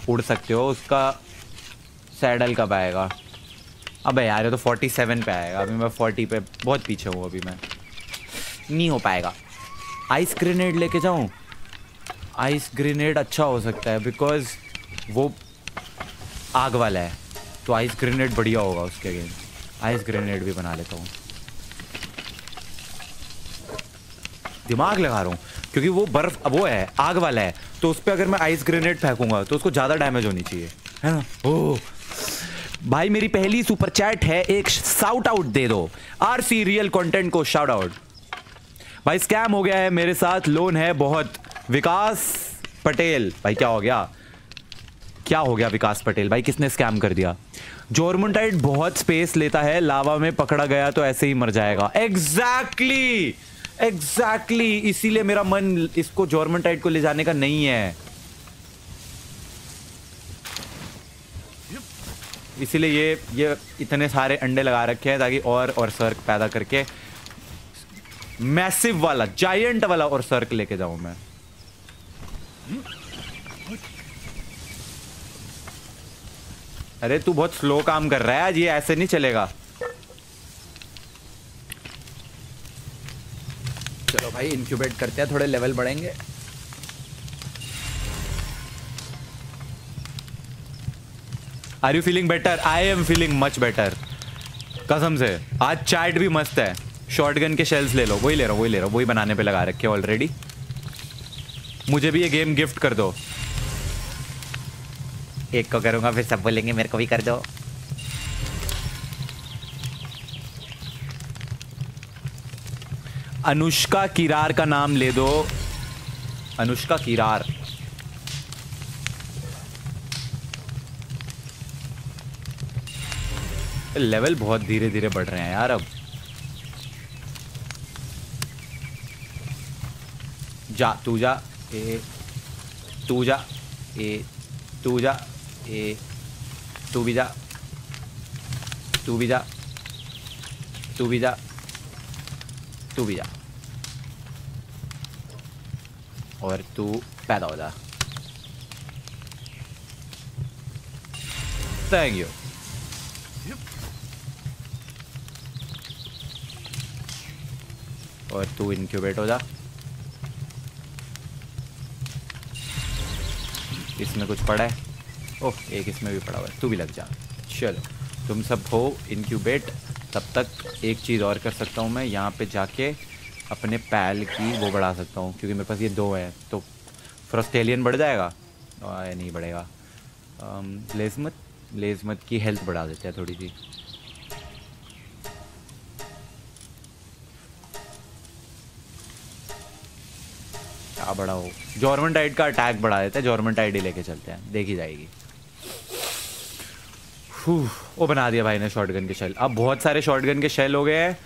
उड़ सकते हो। उसका सैडल कब आएगा? अबे यार, ये तो 47 पे आएगा। अभी मैं 40 पे, बहुत पीछे हूँ अभी मैं। नहीं हो पाएगा। आइस ग्रेनेड लेके जाऊँ? आइस ग्रेनेड अच्छा हो सकता है बिकॉज़ वो आग वाला है। तो आइस ग्रेनेड बढ़िया होगा उसके अगेंस्ट आइस ग्रेनेड भी बना लेता हूँ। दिमाग लगा रहा हूँ, क्योंकि वो बर्फ़, वो है, आग वाला है। तो उस पर अगर मैं आइस ग्रेनेड फेंकूँगा तो उसको ज़्यादा डैमेज होनी चाहिए। है ना? ओह भाई मेरी पहली सुपर चैट है एक साउट आउट दे दो। आर सी रियल कंटेंट को शाउट आउट भाई स्कैम हो गया है मेरे साथ लोन है बहुत। विकास पटेल भाई क्या हो गया? क्या हो गया विकास पटेल? भाई किसने स्कैम कर दिया? जोरमुंटाइट बहुत स्पेस लेता है लावा में पकड़ा गया तो ऐसे ही मर जाएगा। Exactly exactly! एग्जैक्टली exactly, इसीलिए मेरा मन इसको जोरमनटाइट को ले जाने का नहीं है। इसीलिए ये ये इतने सारे अंडे लगा रखे हैं ताकि और और सर्क पैदा करके मैसिव वाला जायंट वाला और सर्क लेके जाऊँ मैं। अरे तू बहुत स्लो काम कर रहा है आज, ये ऐसे नहीं चलेगा। चलो भाई इंक्यूबेट करते हैं, थोड़े लेवल बढ़ेंगे। Are you feeling better I am feeling much better कसम से। आज चैट भी मस्त है। शॉटगन के शेल्स ले लो। वही ले रहा हूँ वही ले रहा हूँ। वही बनाने पे लगा रखे ऑलरेडी मुझे भी ये गेम गिफ्ट कर दो। एक को करूँगा फिर सब बोलेंगे मेरे को भी कर दो। अनुष्का किरार का नाम ले दो। अनुष्का किरार। लेवल बहुत धीरे धीरे बढ़ रहे हैं यार अब। जा, तू जा, ए, तू जा, ए, तू जा, ए, तू भी जा, तू भी जा, तू भी जा, तू भी जा। और तू पैदा हो जा। थैंक यू और तू इनक्यूबेट हो जा। इसमें कुछ पड़ा है। ओह एक इसमें भी पड़ा हुआ है। तू भी लग जा। चलो तुम सब हो इनक्यूबेट तब तक एक चीज़ और कर सकता हूँ मैं। यहाँ पे जाके अपने पैल की वो बढ़ा सकता हूँ क्योंकि मेरे पास ये दो है। तो फ्रस्टेलियन बढ़ जाएगा? आ, नहीं बढ़ेगा। लेजमत? लेजमत की हेल्थ बढ़ा देते हैं थोड़ी सी। क्या बड़ा हो जॉर्मन टाइड का अटैक बढ़ा देते हैं जॉर्मन टाइड ही लेके चलते हैं। देखी जाएगी। वो बना दिया भाई ने शॉटगन के शेल अब बहुत सारे शॉटगन के शेल हो गए हैं।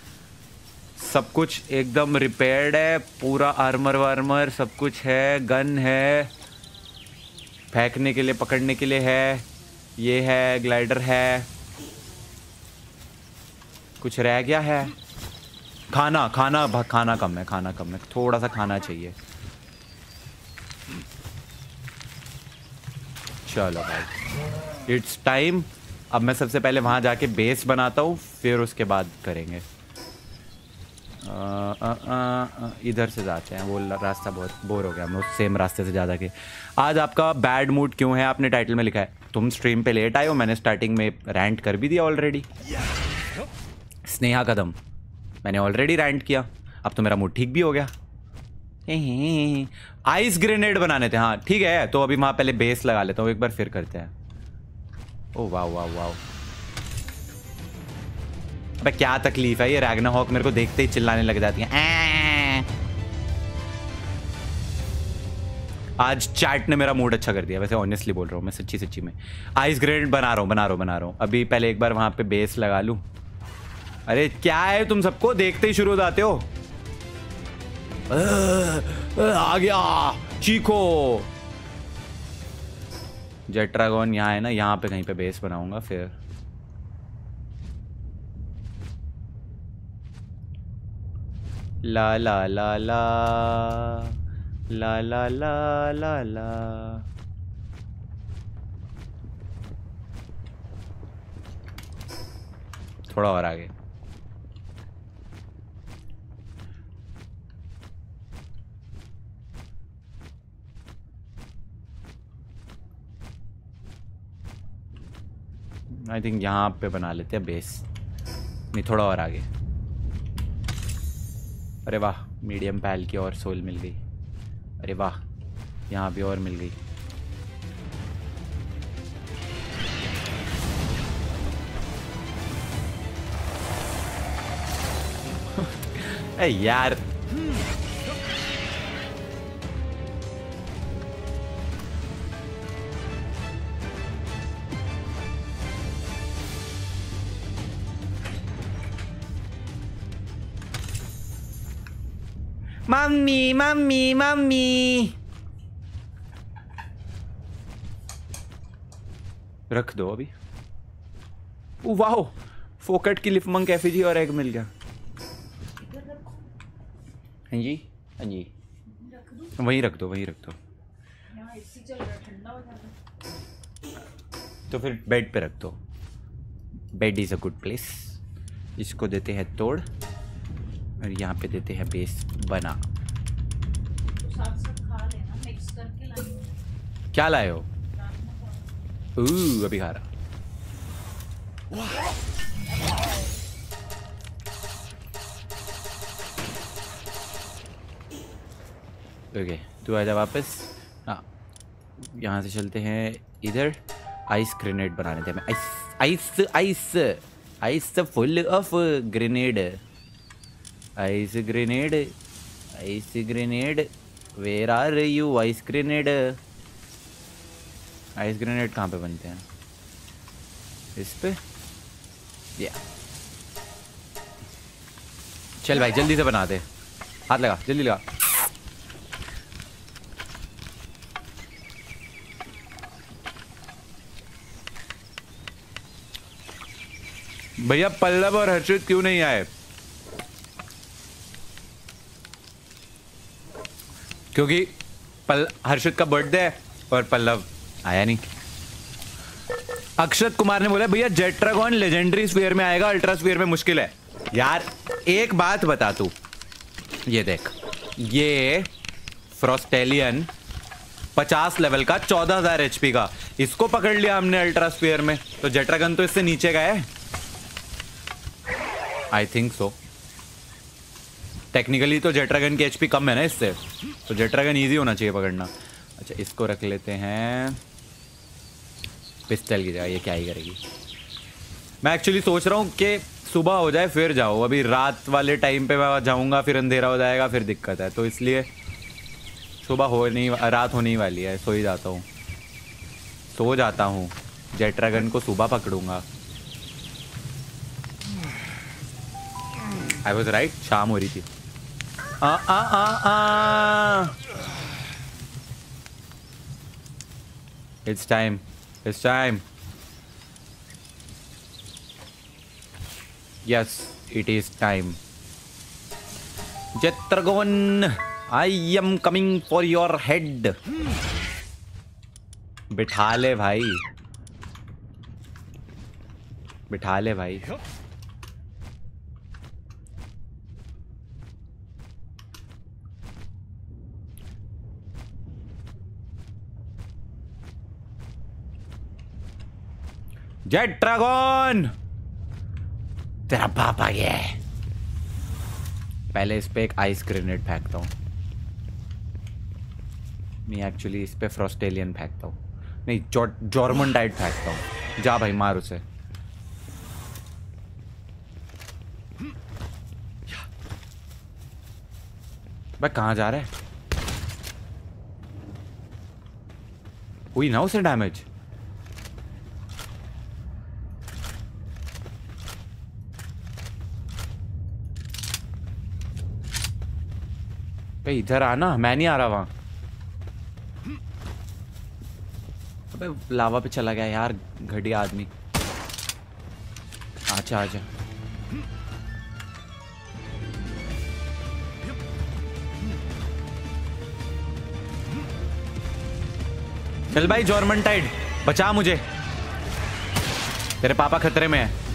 सब कुछ एकदम रिपेयर्ड है, पूरा आर्मर वार्मर सब कुछ है गन है। फेंकने के लिए, पकड़ने के लिए है। ये है ग्लाइडर है। कुछ रह गया है। खाना खाना खाना कम है, खाना कम है। थोड़ा सा खाना चाहिए। चलो भाई। इट्स टाइम अब मैं सबसे पहले वहाँ जाके बेस बनाता हूँ, फिर उसके बाद करेंगे। इधर से जाते हैं, वो रास्ता बहुत बोर हो गया हम लोग सेम रास्ते से ज़्यादा के। आज आपका बैड मूड क्यों है? आपने टाइटल में लिखा है। तुम स्ट्रीम पे लेट आए हो, मैंने स्टार्टिंग में रैंट कर भी दिया ऑलरेडी स्नेहा कदम, मैंने ऑलरेडी रैंट किया। अब तो मेरा मूड ठीक भी हो गया। आइस ग्रेनेड बनाने थे हाँ ठीक है तो अभी वहाँ पहले बेस लगा लेता हूँ, एक बार फिर करते हैं। ओ वाह वाह वाह अबे, क्या तकलीफ़ है, ये रैगना हॉक मेरे को देखते ही चिल्लाने लग जाती है। आज चैट ने मेरा मूड अच्छा कर दिया, वैसे ऑनेस्टली बोल रहा हूँ, मैं सच्ची सच्ची में। आइस ग्रेनेड बना रहा हूँ, बना रहा हूँ, बना रहा हूँ। अभी पहले एक बार वहाँ पे बेस लगा लूँ। अरे, क्या है तुम सबको, देखते ही शुरू हो जाते हो। आ गया। चीखो। जेट ड्रैगन यहाँ है ना, यहाँ पे कहीं पे बेस बनाऊँगा फिर। ला ला ला ला। ला ला ला ला ला। थोड़ा और आगे। आई थिंक यहाँ पे बना लेते हैं बेस नहीं, थोड़ा और आगे. अरे वाह मीडियम पैल की और सोल मिल गई. अरे वाह, यहाँ भी और मिल गई. यार. मम्मी मम्मी मम्मी रख दो अभी। वाह फोकट की लिफ मंक एफिजी और एग मिल गया। हाँ जी हाँ जी। वहीं रख दो, वहीं रख दो। तो फिर बेड पे रख दो। Bed is a good place इसको देते हैं तोड़। और यहाँ पे देते हैं बेस बना। क्या लाए हो? अभी खा रहा। ओके तू आजा वापस। हाँ यहाँ से चलते हैं इधर। आइस ग्रेनेड बनाने थे हमें। Ice ice ice ice full of grenade ice grenade ice grenade where are you ice grenade ice grenade कहाँ पे बनते हैं? इस पे? या चल भाई, जल्दी से बना दे। हाथ लगा, जल्दी लगा। भैया, पल्लव और हर्षित क्यों नहीं आए? क्योंकि पल, हर्षित का बर्थडे है और पल्लव आया नहीं। अक्षत कुमार ने बोला, भैया जेट्रागॉन लेजेंडरी स्फीयर में आएगा अल्ट्रा स्फीयर में मुश्किल है। यार, एक बात बता तू। ये देख, ये फ्रोस्टेलियन 50 लेवल का 14000 एचपी का। इसको पकड़ लिया हमने अल्ट्रा स्फीयर में। तो जेट्रागन तो इससे नीचे है? आई थिंक सो टेक्निकली तो जेट्रागन की एचपी कम है ना इससे। तो जेट्रागन इजी होना चाहिए पकड़ना। अच्छा इसको रख लेते हैं। पिस्टल की जगह, ये क्या ही करेगी। मैं एक्चुअली सोच रहा हूँ कि सुबह हो जाए, फिर जाओ अभी रात वाले टाइम पे मैं जाऊँगा, फिर अंधेरा हो जाएगा, फिर दिक्कत है। तो इसलिए सुबह हो नहीं, रात होने वाली है, सो ही जाता हूँ। सो जाता हूँ। जेट्रागन को सुबह पकड़ूँगा। आई वॉज़ राइट शाम हो रही थी। Ah ah ah uh it's time it's time yes it is time Jetragon I am coming for your head बिठा ले भाई। बिठा ले भाई। Jet dragon. तेरा बाप आ गया पहले इस पे एक आइस ग्रेनेड फेंकता हूँ। मैं एक्चुअली इस पे फ्रोस्टेलियन फेंकता हूँ। नहीं जॉर्मन डाइट फेंकता हूँ। जा भाई, मार उसे। भाई, कहाँ जा रहा है? हुई ना उसे डैमेज भाई, इधर आना, मैं नहीं आ रहा वहाँ। अबे, लावा पे चला गया यार, घटिया आदमी। आजा आजा। चल भाई, जॉर्मन टाइड, बचा मुझे। तेरे पापा खतरे में है।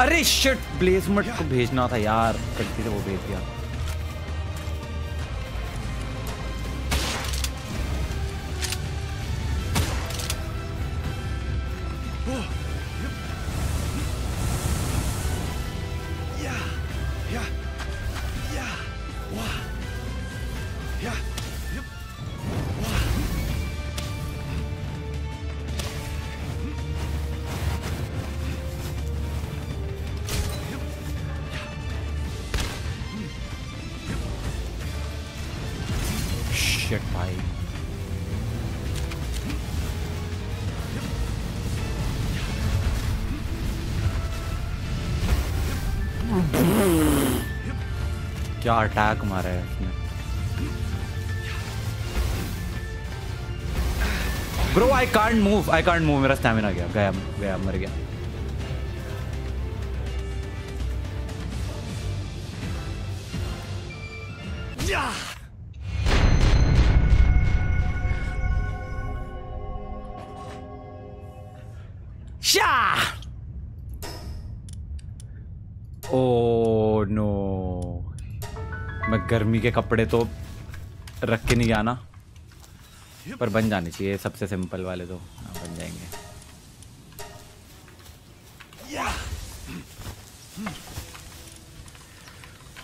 अरे शिट प्लेसमेंट को भेजना था यार गलती से वो भेज दिया। क्या अटैक मारा है उसने bro I can't move I can't move मेरा स्टैमिना गया. गया गया, मर गया. मैं गर्मी के कपड़े तो रख के नहीं जाना। पर बन जाने चाहिए सबसे सिंपल वाले तो। हाँ, बन जाएँगे।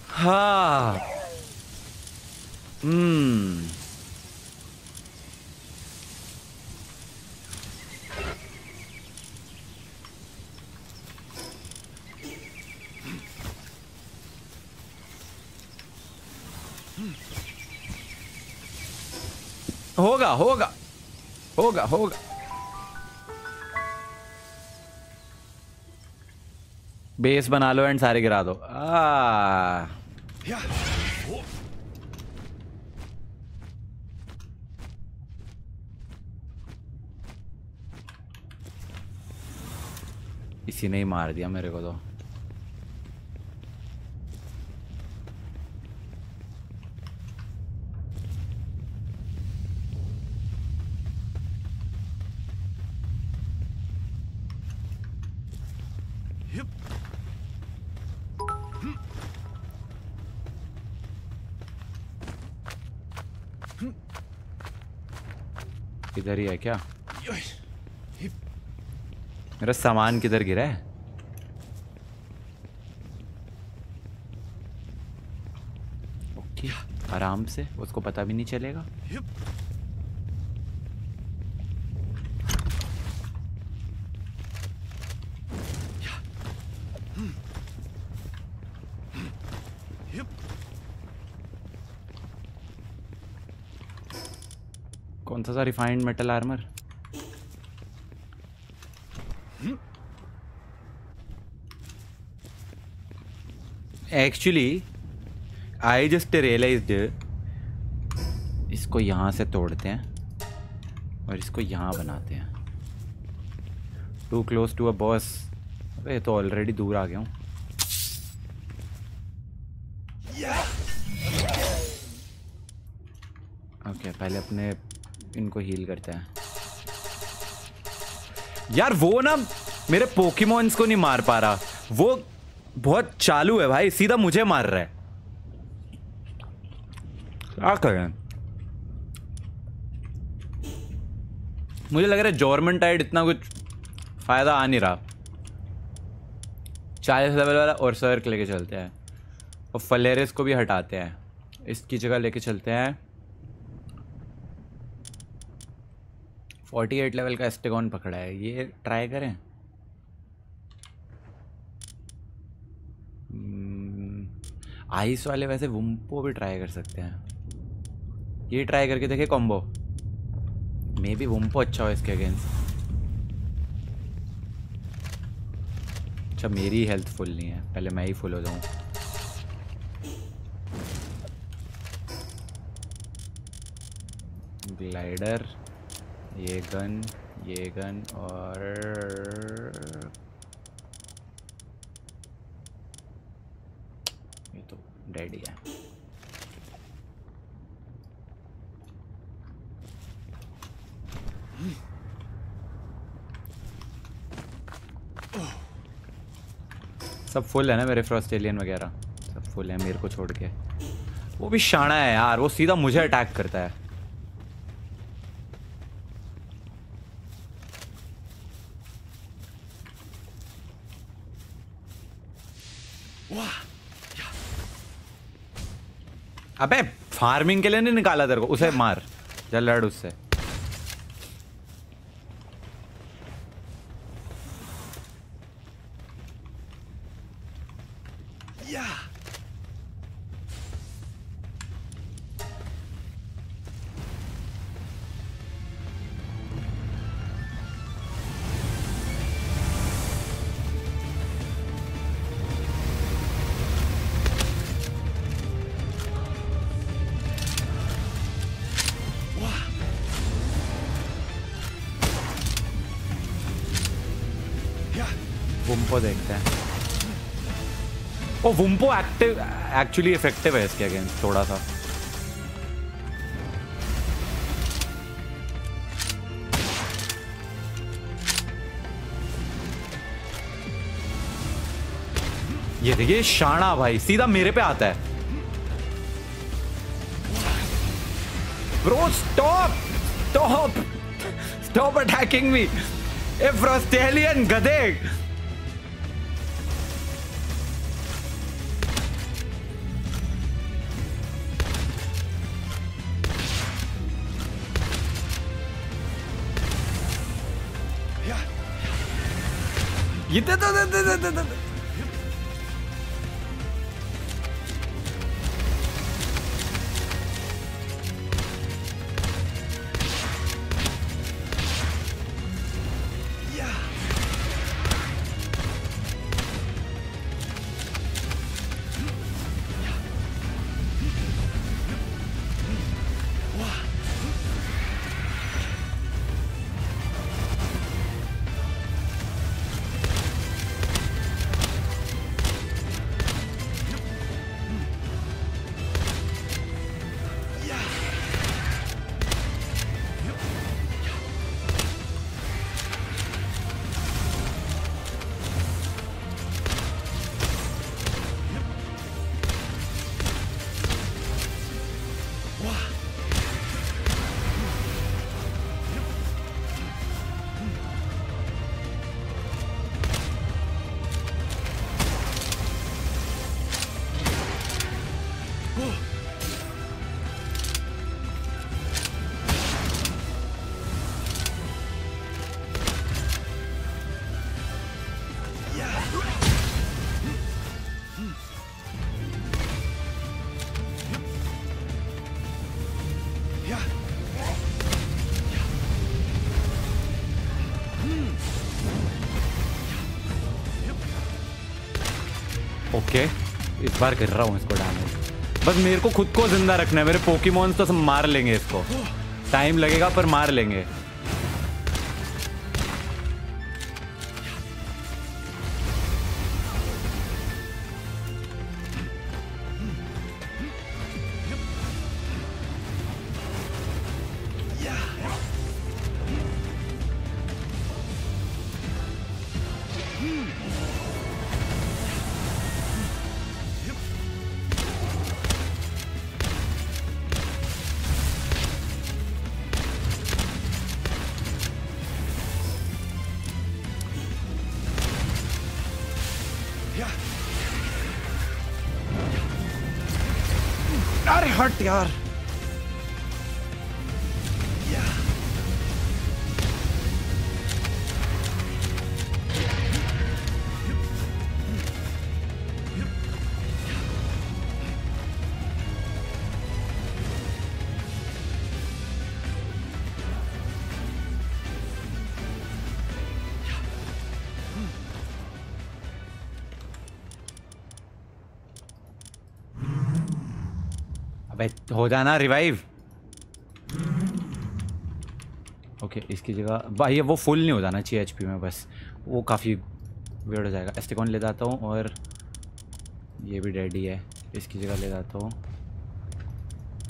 हाँ। हम्म। होगा होगा होगा होगा। बेस बना लो एंड सारे गिरा दो। आ। इसी ने ही मार दिया मेरे को तो। इधर ही है क्या? मेरा सामान किधर गिरा है? ओके। आराम से उसको पता भी नहीं चलेगा। कौन सा सा refined metal armour actually I just realise इसको यहाँ से तोड़ते हैं और इसको यहाँ बनाते हैं। Too close to a boss अरे तो ऑलरेडी दूर आ गया हूँ। ओके okay, पहले अपने इनको हील करते हैं। यार, वो ना मेरे पोकीमोन्स को नहीं मार पा रहा। वो बहुत चालू है भाई, सीधा मुझे मार रहा है। क्या करें? मुझे लग रहा है जॉर्मेंटाइड इतना कुछ फ़ायदा आ नहीं रहा। चालीस लेवल वाला और सर्क लेके चलते हैं। और फलेरिस को भी हटाते हैं। इसकी जगह लेके चलते हैं। 48 लेवल का एस्टेगॉन पकड़ा है, ये ट्राई करें। आइस वाले वैसे वुम्पो भी ट्राई कर सकते हैं। ये ट्राई करके देखे कॉम्बो। मे बी वुम्पो अच्छा हो इसके अगेंस्ट अच्छा मेरी हेल्थ फुल नहीं है, पहले मैं ही फुल हो जाऊँ। ग्लाइडर ये गन ये गन और ये तो डेड ही है। सब फुल है ना मेरे फ्रॉस्टेलियन वगैरह? सब फुल है मेरे को छोड़ के। वो भी शाना है यार, वो सीधा मुझे अटैक करता है। अबे फ़ार्मिंग के लिए नहीं निकाला तेरे को उसे मार जल्द लड़ उससे। वुम्पो एक्टिव एक्चुअली इफ़ेक्टिव है इसके अगेंस्ट थोड़ा सा। ये देखिए, शाणा भाई, सीधा मेरे पे आता है। Bro stop stop stop attacking me ए फ्रॉस्टेलियन गधे ये दे दे दे दे दे दे बार कर रहा हूँ इसको डैमेज बस मेरे को खुद को ज़िंदा रखना है मेरे पोकीमोन्स तो सब मार लेंगे इसको। टाइम लगेगा पर मार लेंगे। god. हो जाना रिवाइव ओके okay, इसकी जगह भाई वो फुल नहीं हो जाना चाहिए एचपी में बस वो काफ़ी वेट हो जाएगा। एस्टिकॉन ले जाता हूँ और ये भी डेडी है। इसकी जगह ले जाता हूँ।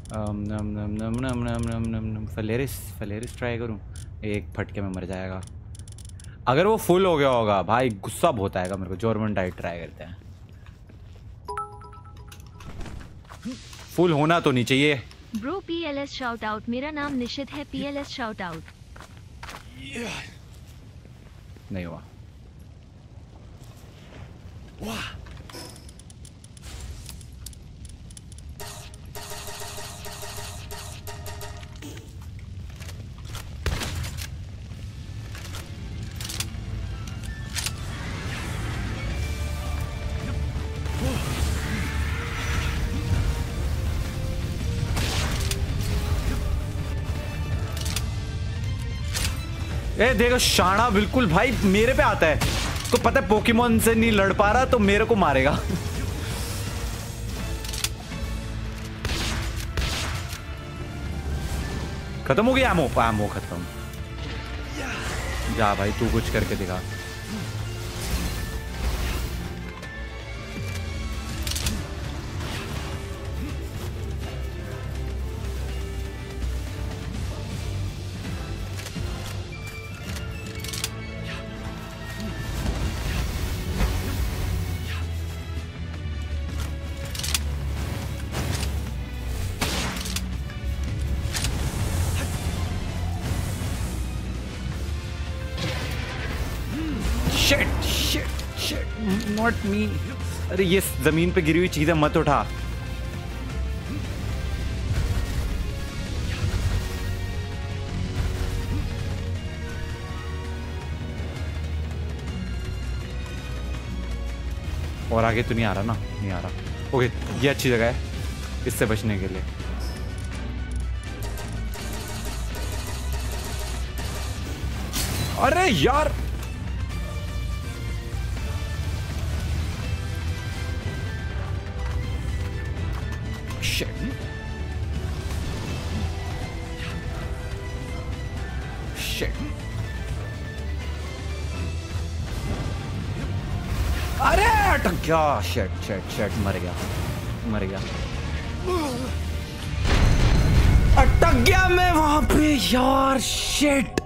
नम नम नम नम नम नम नम नम फलेरिस फलेरिस ट्राई करूँ एक फटके में मर जाएगा। अगर वो फुल हो गया होगा भाई गुस्सा बहुत आएगा मेरे को जॉर्मन डाइट ट्राई करते हैं। फुल होना तो नहीं चाहिए। ब्रो पीएलएस शाउट आउट मेरा नाम निशित है पीएलएस शाउट आउट नहीं हुआ। ए देखो, शाणा बिल्कुल भाई मेरे पे आता है। तो पता है पोकेमोन से नहीं लड़ पा रहा तो मेरे को मारेगा। खत्म हो गया एमो एमो खत्म। जा भाई, तू कुछ करके दिखा। Shit shit shit not me अरे ये ज़मीन पे गिरी हुई चीज़ें मत उठा। और आगे तो नहीं आ रहा ना? नहीं आ रहा। ओके ये अच्छी जगह है इससे बचने के लिए। अरे यार! गया शेट शेट शेट मर गया मर गया। अटक गया मैं वहाँ पे, यार शेट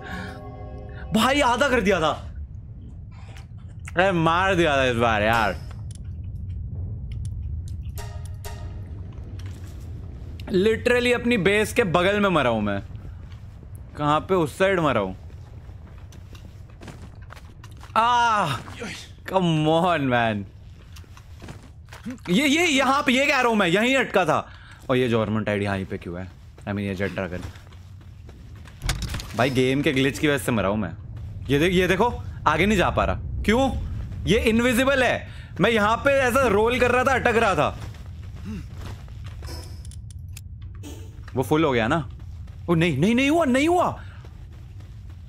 भाई, आधा कर दिया था। अरे, मार दिया था इस बार, यार। लिटरली अपनी बेस के बगल में मरा हूँ मैं। कहाँ पे? उस साइड मरा हूँ। आ कम ऑन मैन ये ये, यहाँ पे ये कह रहा हूँ मैं, यहीं अटका था। और ये गवर्नमेंट आईडी यहीं पे क्यों है? आई मीन ये जेट ड्रैगन भाई गेम के ग्लिच की वजह से मरा हूँ मैं। ये देख ये देखो, आगे नहीं जा पा रहा। क्यों? ये इनविजिबल है। मैं यहाँ पे ऐसा रोल कर रहा था, अटक रहा था। वो फुल हो गया ना? ओ, नहीं नहीं नहीं हुआ नहीं हुआ।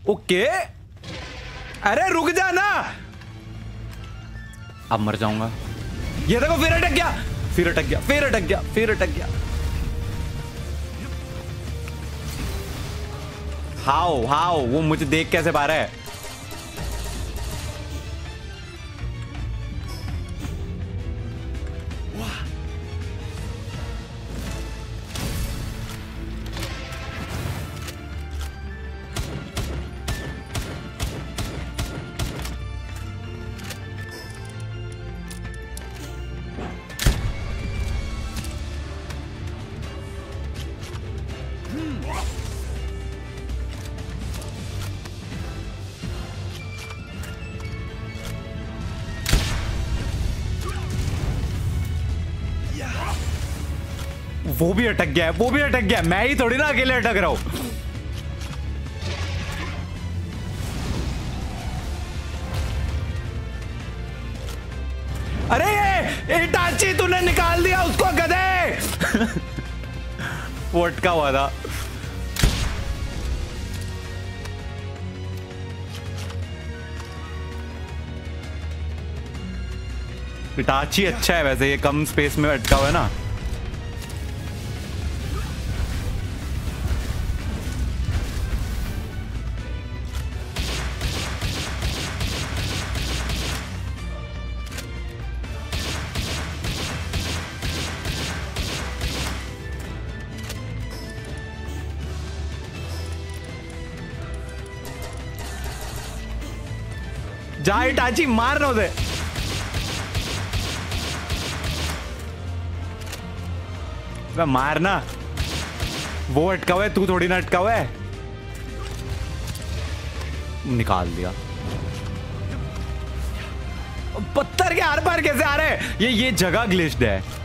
ओके। अरे, रुक जा ना। अब मर जाऊँगा। ये देखो, फिर अटक गया। फिर अटक गया, फिर अटक गया, फिर अटक गया। हाउ हाउ वो मुझे देख कैसे पा रहा है? वो भी अटक गया है, वो भी अटक गया मैं ही थोड़ी ना अकेले अटक रहा हूँ। अरे, ये इटाची तूने निकाल दिया, उसको गधे! वो अटका हुआ था। इटाची अच्छा है वैसे, ये कम स्पेस में अटका हुआ है ना। जा इटाची मार रहा उसे अबे मारना वो अटका हुआ है तू थोड़ी ना अटका हुआ है निकाल दिया पत्थर के आर पार कैसे आ रहे हैं ये ये जगह ग्लिच्ड है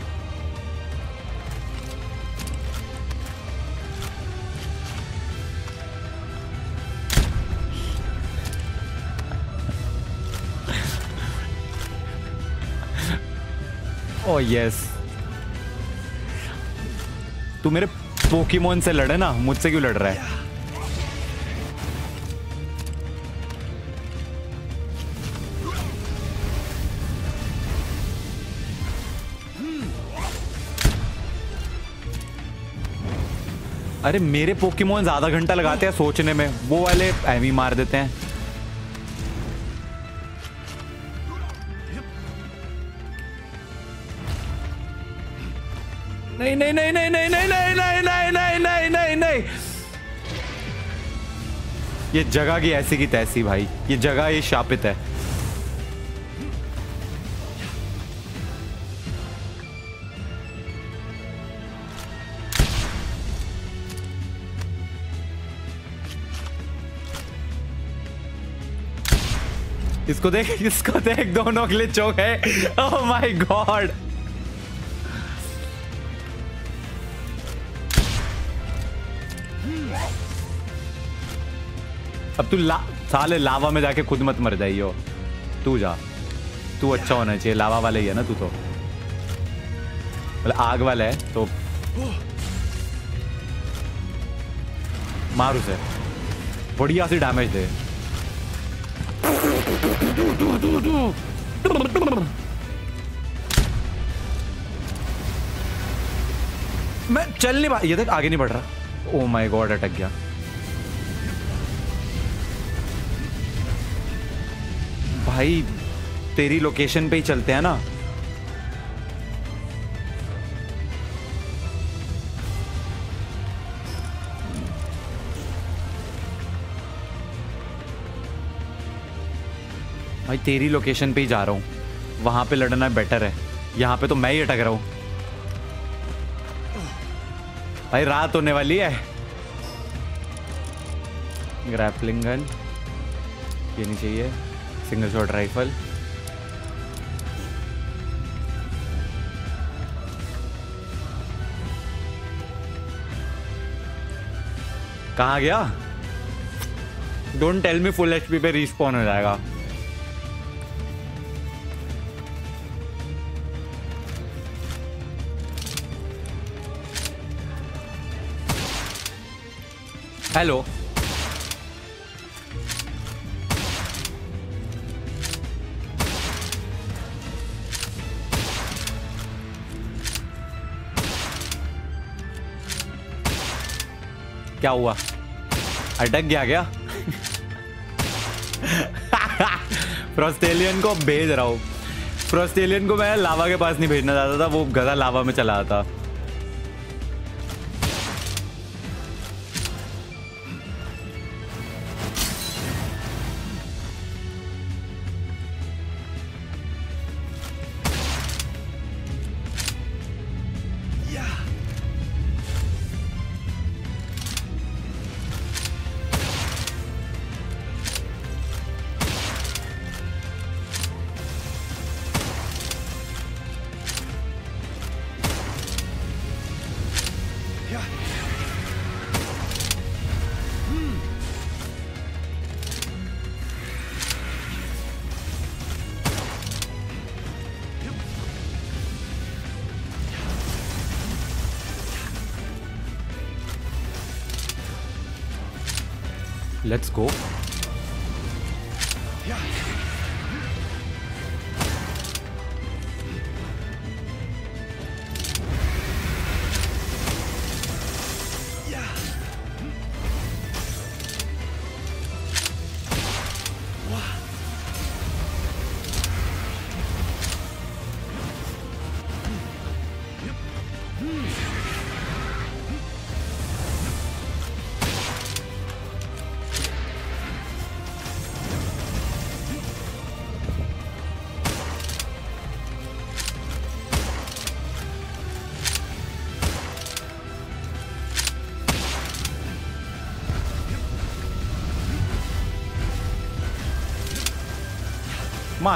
ओ यस तू मेरे पोकीमोन से लड़े ना? मुझसे क्यों लड़ रहा है? अरे मेरे पोकेमोन ज़्यादा घंटा लगाते हैं सोचने में। वो वाले एमी मार देते हैं। नहीं नहीं नहीं नहीं नहीं नहीं नहीं नहीं नहीं नहीं नहीं नहीं नहीं ये जगह की ऐसी की तैसी भाई ये जगह ये शापित है इसको देख इसको देख दोनों ग्लिच चौक है ओह माय गॉड अब तू ला, साले लावा में जाके खुद मत मर जाइयो तू जा। तू अच्छा होना चाहिए, लावा वाला ही है ना तू तो। मतलब आग वाला है तो मार उसे। बढ़िया सी डैमेज दे। मैं चल नहीं पा ये देख, आगे नहीं बढ़ रहा। ओ माय गॉड अटक गया। भाई, तेरी लोकेशन पे ही चलते हैं ना। भाई, तेरी लोकेशन पे ही जा रहा हूँ। वहाँ पे लड़ना बेटर है। यहाँ पे तो मैं ही अटक रहा हूँ। भाई, रात होने वाली है। ग्रैपलिंग गन ये नहीं चाहिए। सिंगल शॉट राइफल कहा गया? Don't tell me full HP पे रिस्पॉन हो जाएगा। हेलो क्या हुआ? अटक गया क्या? प्रोस्टेलियन को भेज रहा हूँ। प्रोस्टेलियन को मैं लावा के पास नहीं भेजना चाहता था, वो गधा लावा में चला था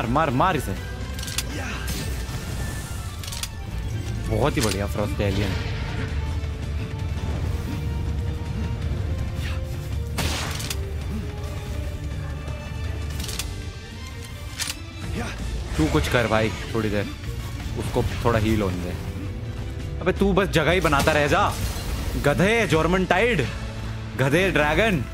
मार मार मार इसे बहुत ही बढ़िया फ्रॉस्ट एलियन तू कुछ कर भाई, थोड़ी देर। उसको थोड़ा हील होने दे। अबे, तू बस जगह ही बनाता रह जा। गधे जॉर्मन टाइड गधे ड्रैगन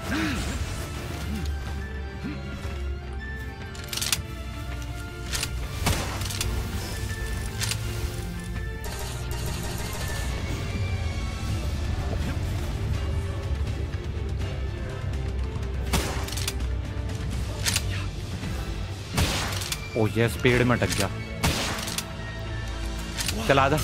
यस पेड़ में अटक गया। चला जा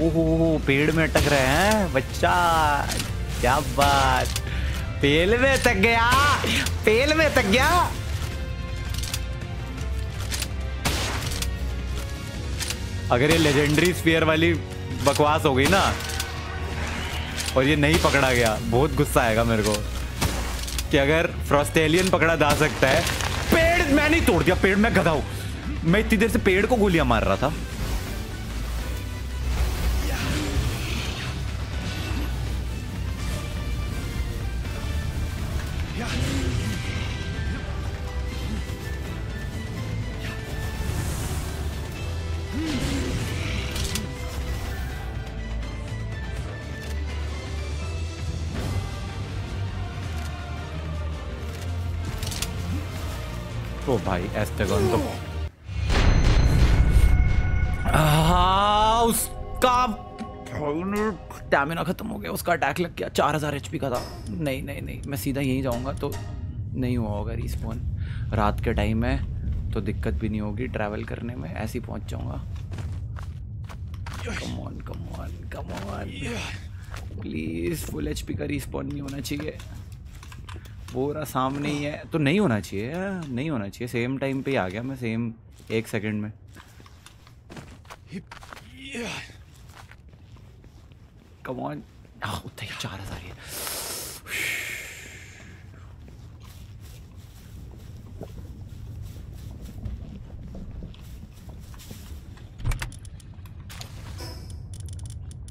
ओहो, पेड़ में अटक रहे हैं, बच्चा। क्या बात। पेल में अटक गया। पेल में अटक गया। अगर ये लेजेंडरी स्फीयर वाली बकवास हो गई ना। और ये नहीं पकड़ा गया। बहुत गुस्सा आएगा मेरे को कि अगर फ्रॉस्टेलियन पकड़ा जा सकता है। पेड़ मैं नहीं तोड़ दिया। पेड़ मैं गधा हूँ। मैं इतनी देर से पेड़ को गोलियाँ मार रहा था। भाई एस्टेगन तो? उसका स्टैमिना खत्म हो गया उसका अटैक लग गया चार हज़ार एच का था। नहीं नहीं नहीं मैं सीधा यहीं जाऊँगा तो नहीं हुआ होगा रिस्पॉन रात के टाइम है तो दिक्कत भी नहीं होगी ट्रैवल करने में ऐसे ही पहुँच जाऊँगा। Come on come on come on please full HP का रिस्पॉन नहीं होना चाहिए। पूरा सामने ही है। तो नहीं होना चाहिए नहीं होना चाहिए। सेम टाइम पे ही आ गया मैं सेम एक सेकंड में। कम ऑन उतना ही चार हज़ार है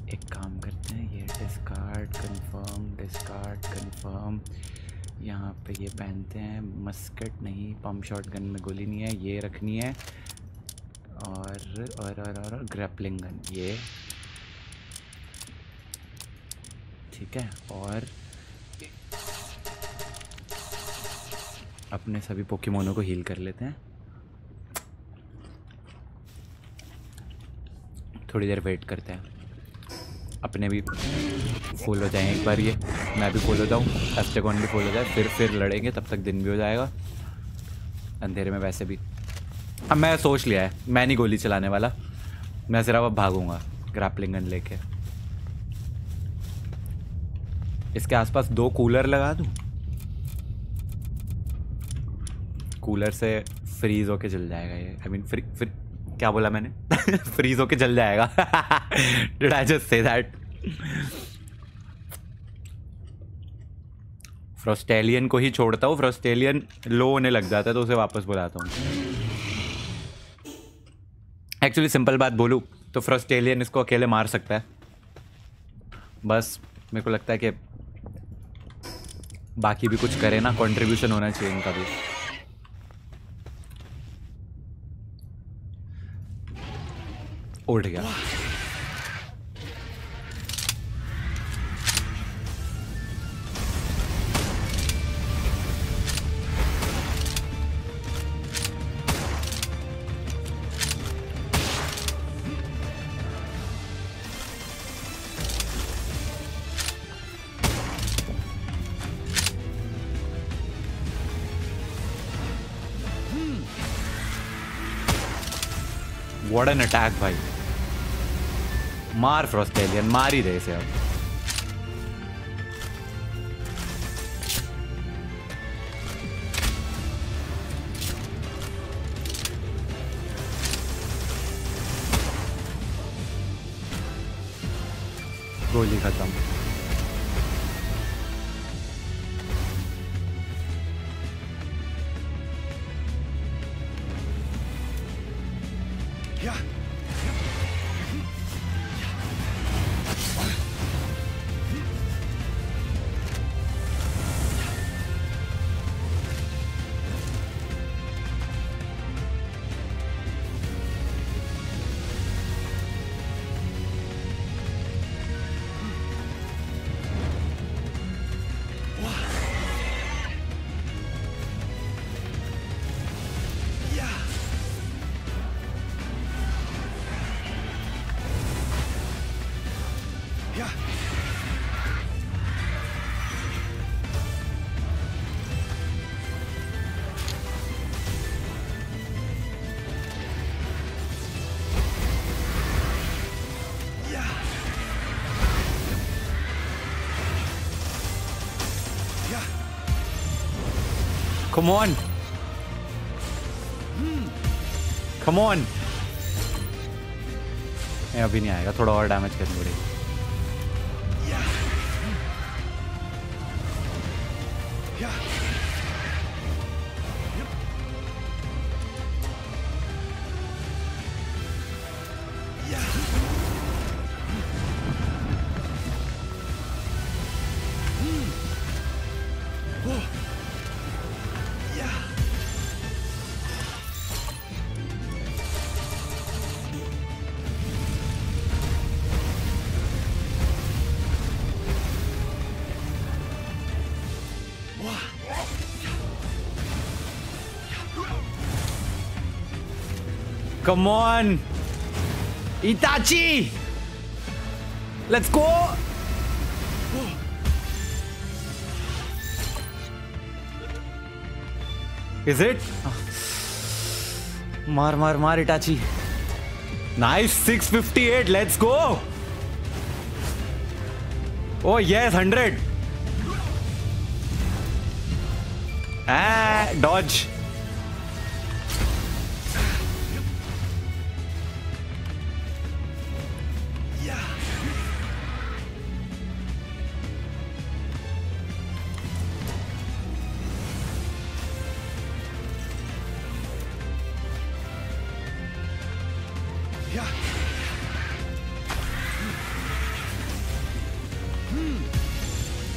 एक काम करते हैं, ये डिस्कार्ड कंफर्म डिस्कार्ड कंफर्म यहाँ पे ये पहनते हैं। मस्कट नहीं पम्प शॉट गन में गोली नहीं है ये रखनी है। और और और और, और ग्रैपलिंग गन ये। ठीक है और अपने सभी पोकेमोनों को हील कर लेते हैं। थोड़ी देर वेट करते हैं। अपने भी फुल हो जाएँ एक बार ये। मैं भी फुल हो जाऊँ एस्टेगॉन भी फुल हो जाए, फिर फिर लड़ेंगे, तब तक दिन भी हो जाएगा। अंधेरे में वैसे भी। अब मैं सोच लिया है, मैं नहीं गोली चलाने वाला। मैं सिर्फ़ अब भागूँगा ग्रैपलिंग गन लेके। इसके आसपास दो कूलर लगा दूँ? कूलर से फ्रीज होके जल जाएगा ये। आई मीन फ्री फ्री क्या बोला मैंने? फ्रीज होके जल जाएगा। Did I just say that Frostallion को ही छोड़ता हूँ फ्रोस्टेलियन लो होने लग जाता है तो उसे वापस बुलाता हूँ। एक्चुअली सिंपल बात बोलूँ तो फ्रोस्टेलियन इसको अकेले मार सकता है। बस, मेरे को लगता है कि बाकी भी कुछ करे ना कंट्रीब्यूशन होना चाहिए इनका भी। उठ गया व्हाट एन अटैक भाई मार फ्रॉस्ट एलियन मार ही दे इसे अब। गोली खत्म। Come on. Come on. नहीं अभी नहीं आएगा थोड़ा और डैमेज करनी पड़ेगी Come on! Itachi! Let's go! Is it? मार मार मार Itachi nice 658 let's go oh yes 100 dodge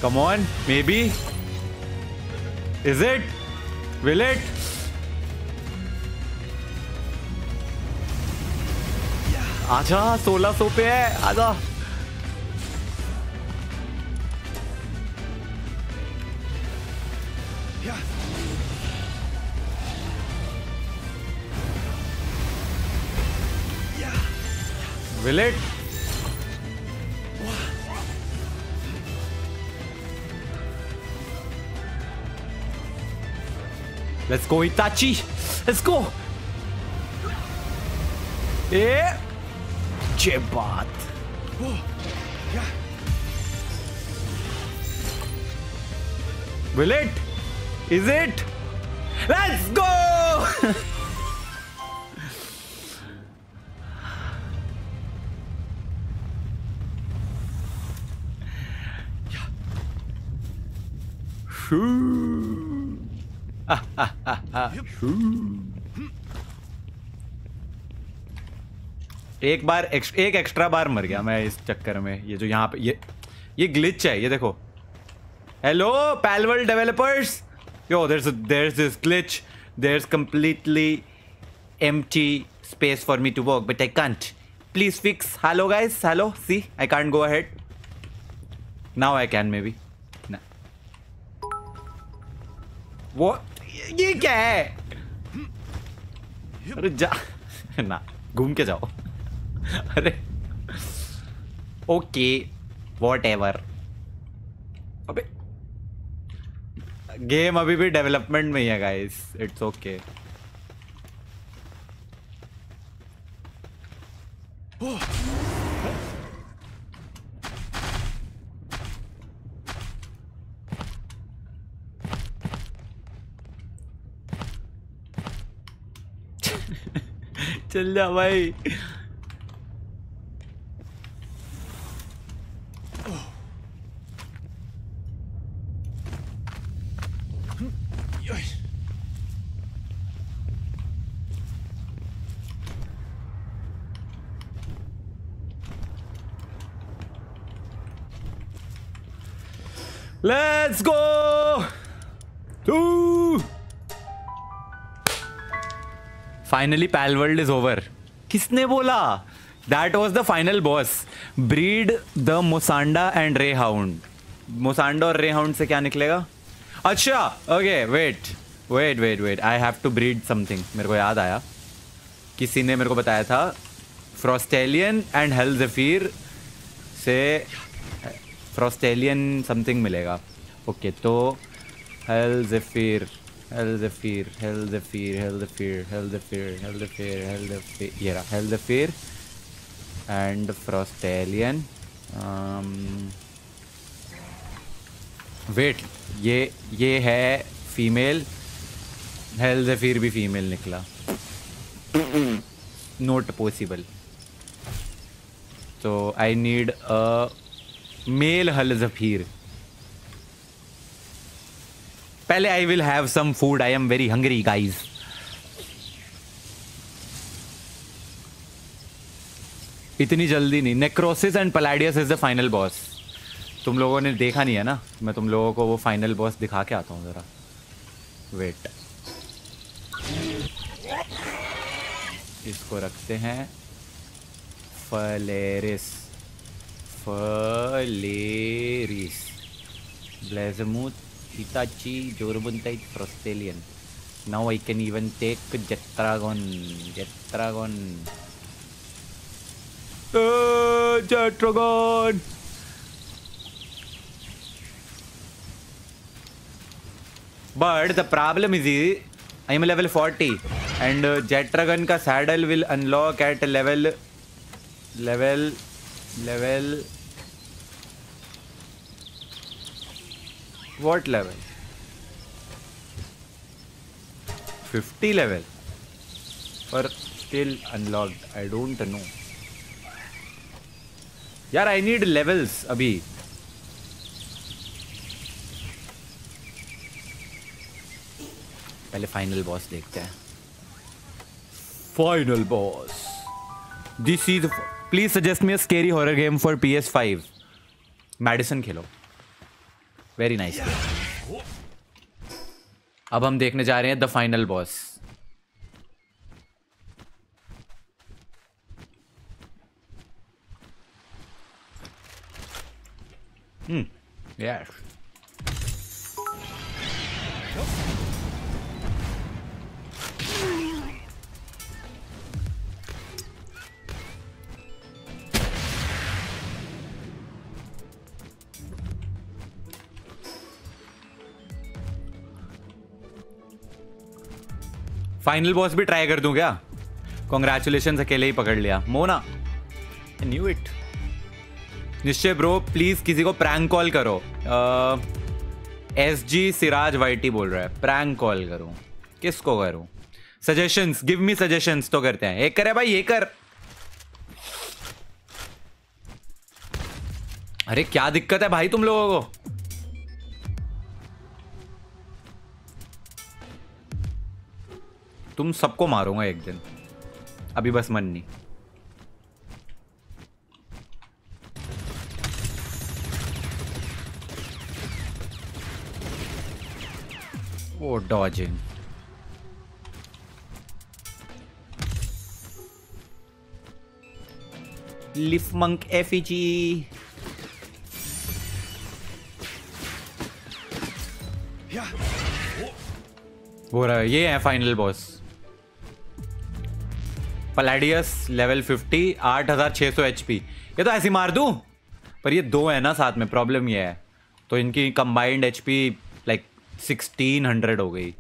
Come on, maybe. Is it? Will it? आजा 1600 पे है आजा Will Let's go, Itachi! Let's go! Yeah! Jebat! Will it? Is it? Let's go! एक बार एक extra बार मर गया मैं इस चक्कर में। ये जो यहाँ पे ये ये ग्लिच है, ये देखो। Hello Palworld developers yo there there this glitch there is completely empty space for me to work but I can't please fix hello guys hello see I can't go ahead now I can maybe वो ये क्या है? अरे जा। ना, घूम के जाओ। अरे। ओके वॉट एवर अभी गेम अभी भी डेवलपमेंट में ही है गाइस इट्स ओके चल जा भाई Let's go! Ooh! Finally pal world is over किसने बोला? That was the final boss breed the Mossanda and Rayhound Mossanda और रे हाउंड से क्या निकलेगा? अच्छा okay wait wait wait wait I have to breed something मेरे को याद आया। किसी ने मेरे को बताया था फ्रॉस्टेलियन एंड हेल जफीर से फ्रॉस्टेलियन समथिंग मिलेगा। ओके okay, तो Helzephyr Hell the fear, hell the fear, hell the fear, hell the fear, hell the fear, hell the fear. Yeah, hell the fear. And Frostalian. Um, wait ये ये है female hello जफीर भी female निकला note possible तो I need a mail Helzephyr पहले I will have some food I am very hungry guys इतनी जल्दी नहीं। Necrosis and Paladius is the final boss तुम लोगों ने देखा नहीं है ना? मैं तुम लोगों को वो फाइनल बॉस दिखा के आता हूँ ज़रा। वेट इसको रखते हैं। Faleris Faleris ब्लेजमूथ Itachi, Jorubuntite, Frostalian. Now I can even take Jetragon. Jetragon. Uh, Jetragon! But the problem is I am level 40 and uh, Jetragon ka saddle will unlock at level level level What level? 50 level? Or still unlocked? I don't know. यार I need levels अभी पहले final boss देखते हैं final boss this is please suggest me a scary horror game for P S five Madison Khelo very nice अब हम देखने जा रहे हैं the final boss hmm yes final boss भी ट्राई कर दूँ क्या? कॉन्ग्रेचुलेशन अकेले ही पकड़ लिया। Mona knew it Nishchay bro please किसी को प्रैंक कॉल करो। एस जी सिराज वाइटी बोल रहा है। प्रैंक कॉल करूँ। किसको करूँ? सजेशंस गिव मी सजेशंस तो करते हैं। एक करे भाई ये कर। अरे, क्या दिक्कत है भाई तुम लोगों को? तुम सबको मारूँगा एक दिन। अभी बस मन नहीं वो डॉजिंग लिफ मंक एफिजी। वो रहा ये है final boss Paladius level 50 8600 HP ये तो ऐसी मार दूँ? पर ये दो है ना साथ में प्रॉब्लम ये है। तो इनकी कंबाइंड एचपी लाइक 1600 हो गई।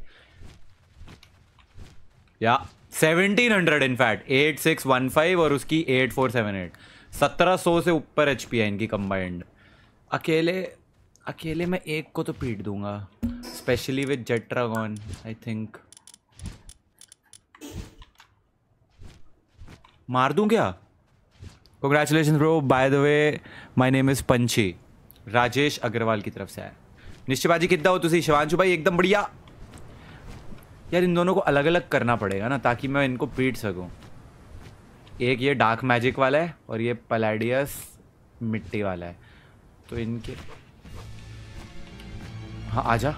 या 1700 इनफैक्ट 8615 और उसकी 8478 1700 से ऊपर एचपी है इनकी कंबाइंड अकेले अकेले मैं एक को तो पीट दूँगा। Specially with Jetragon I think मार दूँ क्या? Congratulation bro by the way my name is पंची राजेश अग्रवाल की तरफ़ से है निश्चयबाजी कितना हो तुसी? शिवांशु भाई, एकदम बढ़िया। यार, इन दोनों को अलग अलग करना पड़ेगा ना, ताकि मैं इनको पीट सकूँ। एक ये डार्क मैजिक वाला है और ये पलाडियस मिट्टी वाला है। तो इनके हाँ आजा।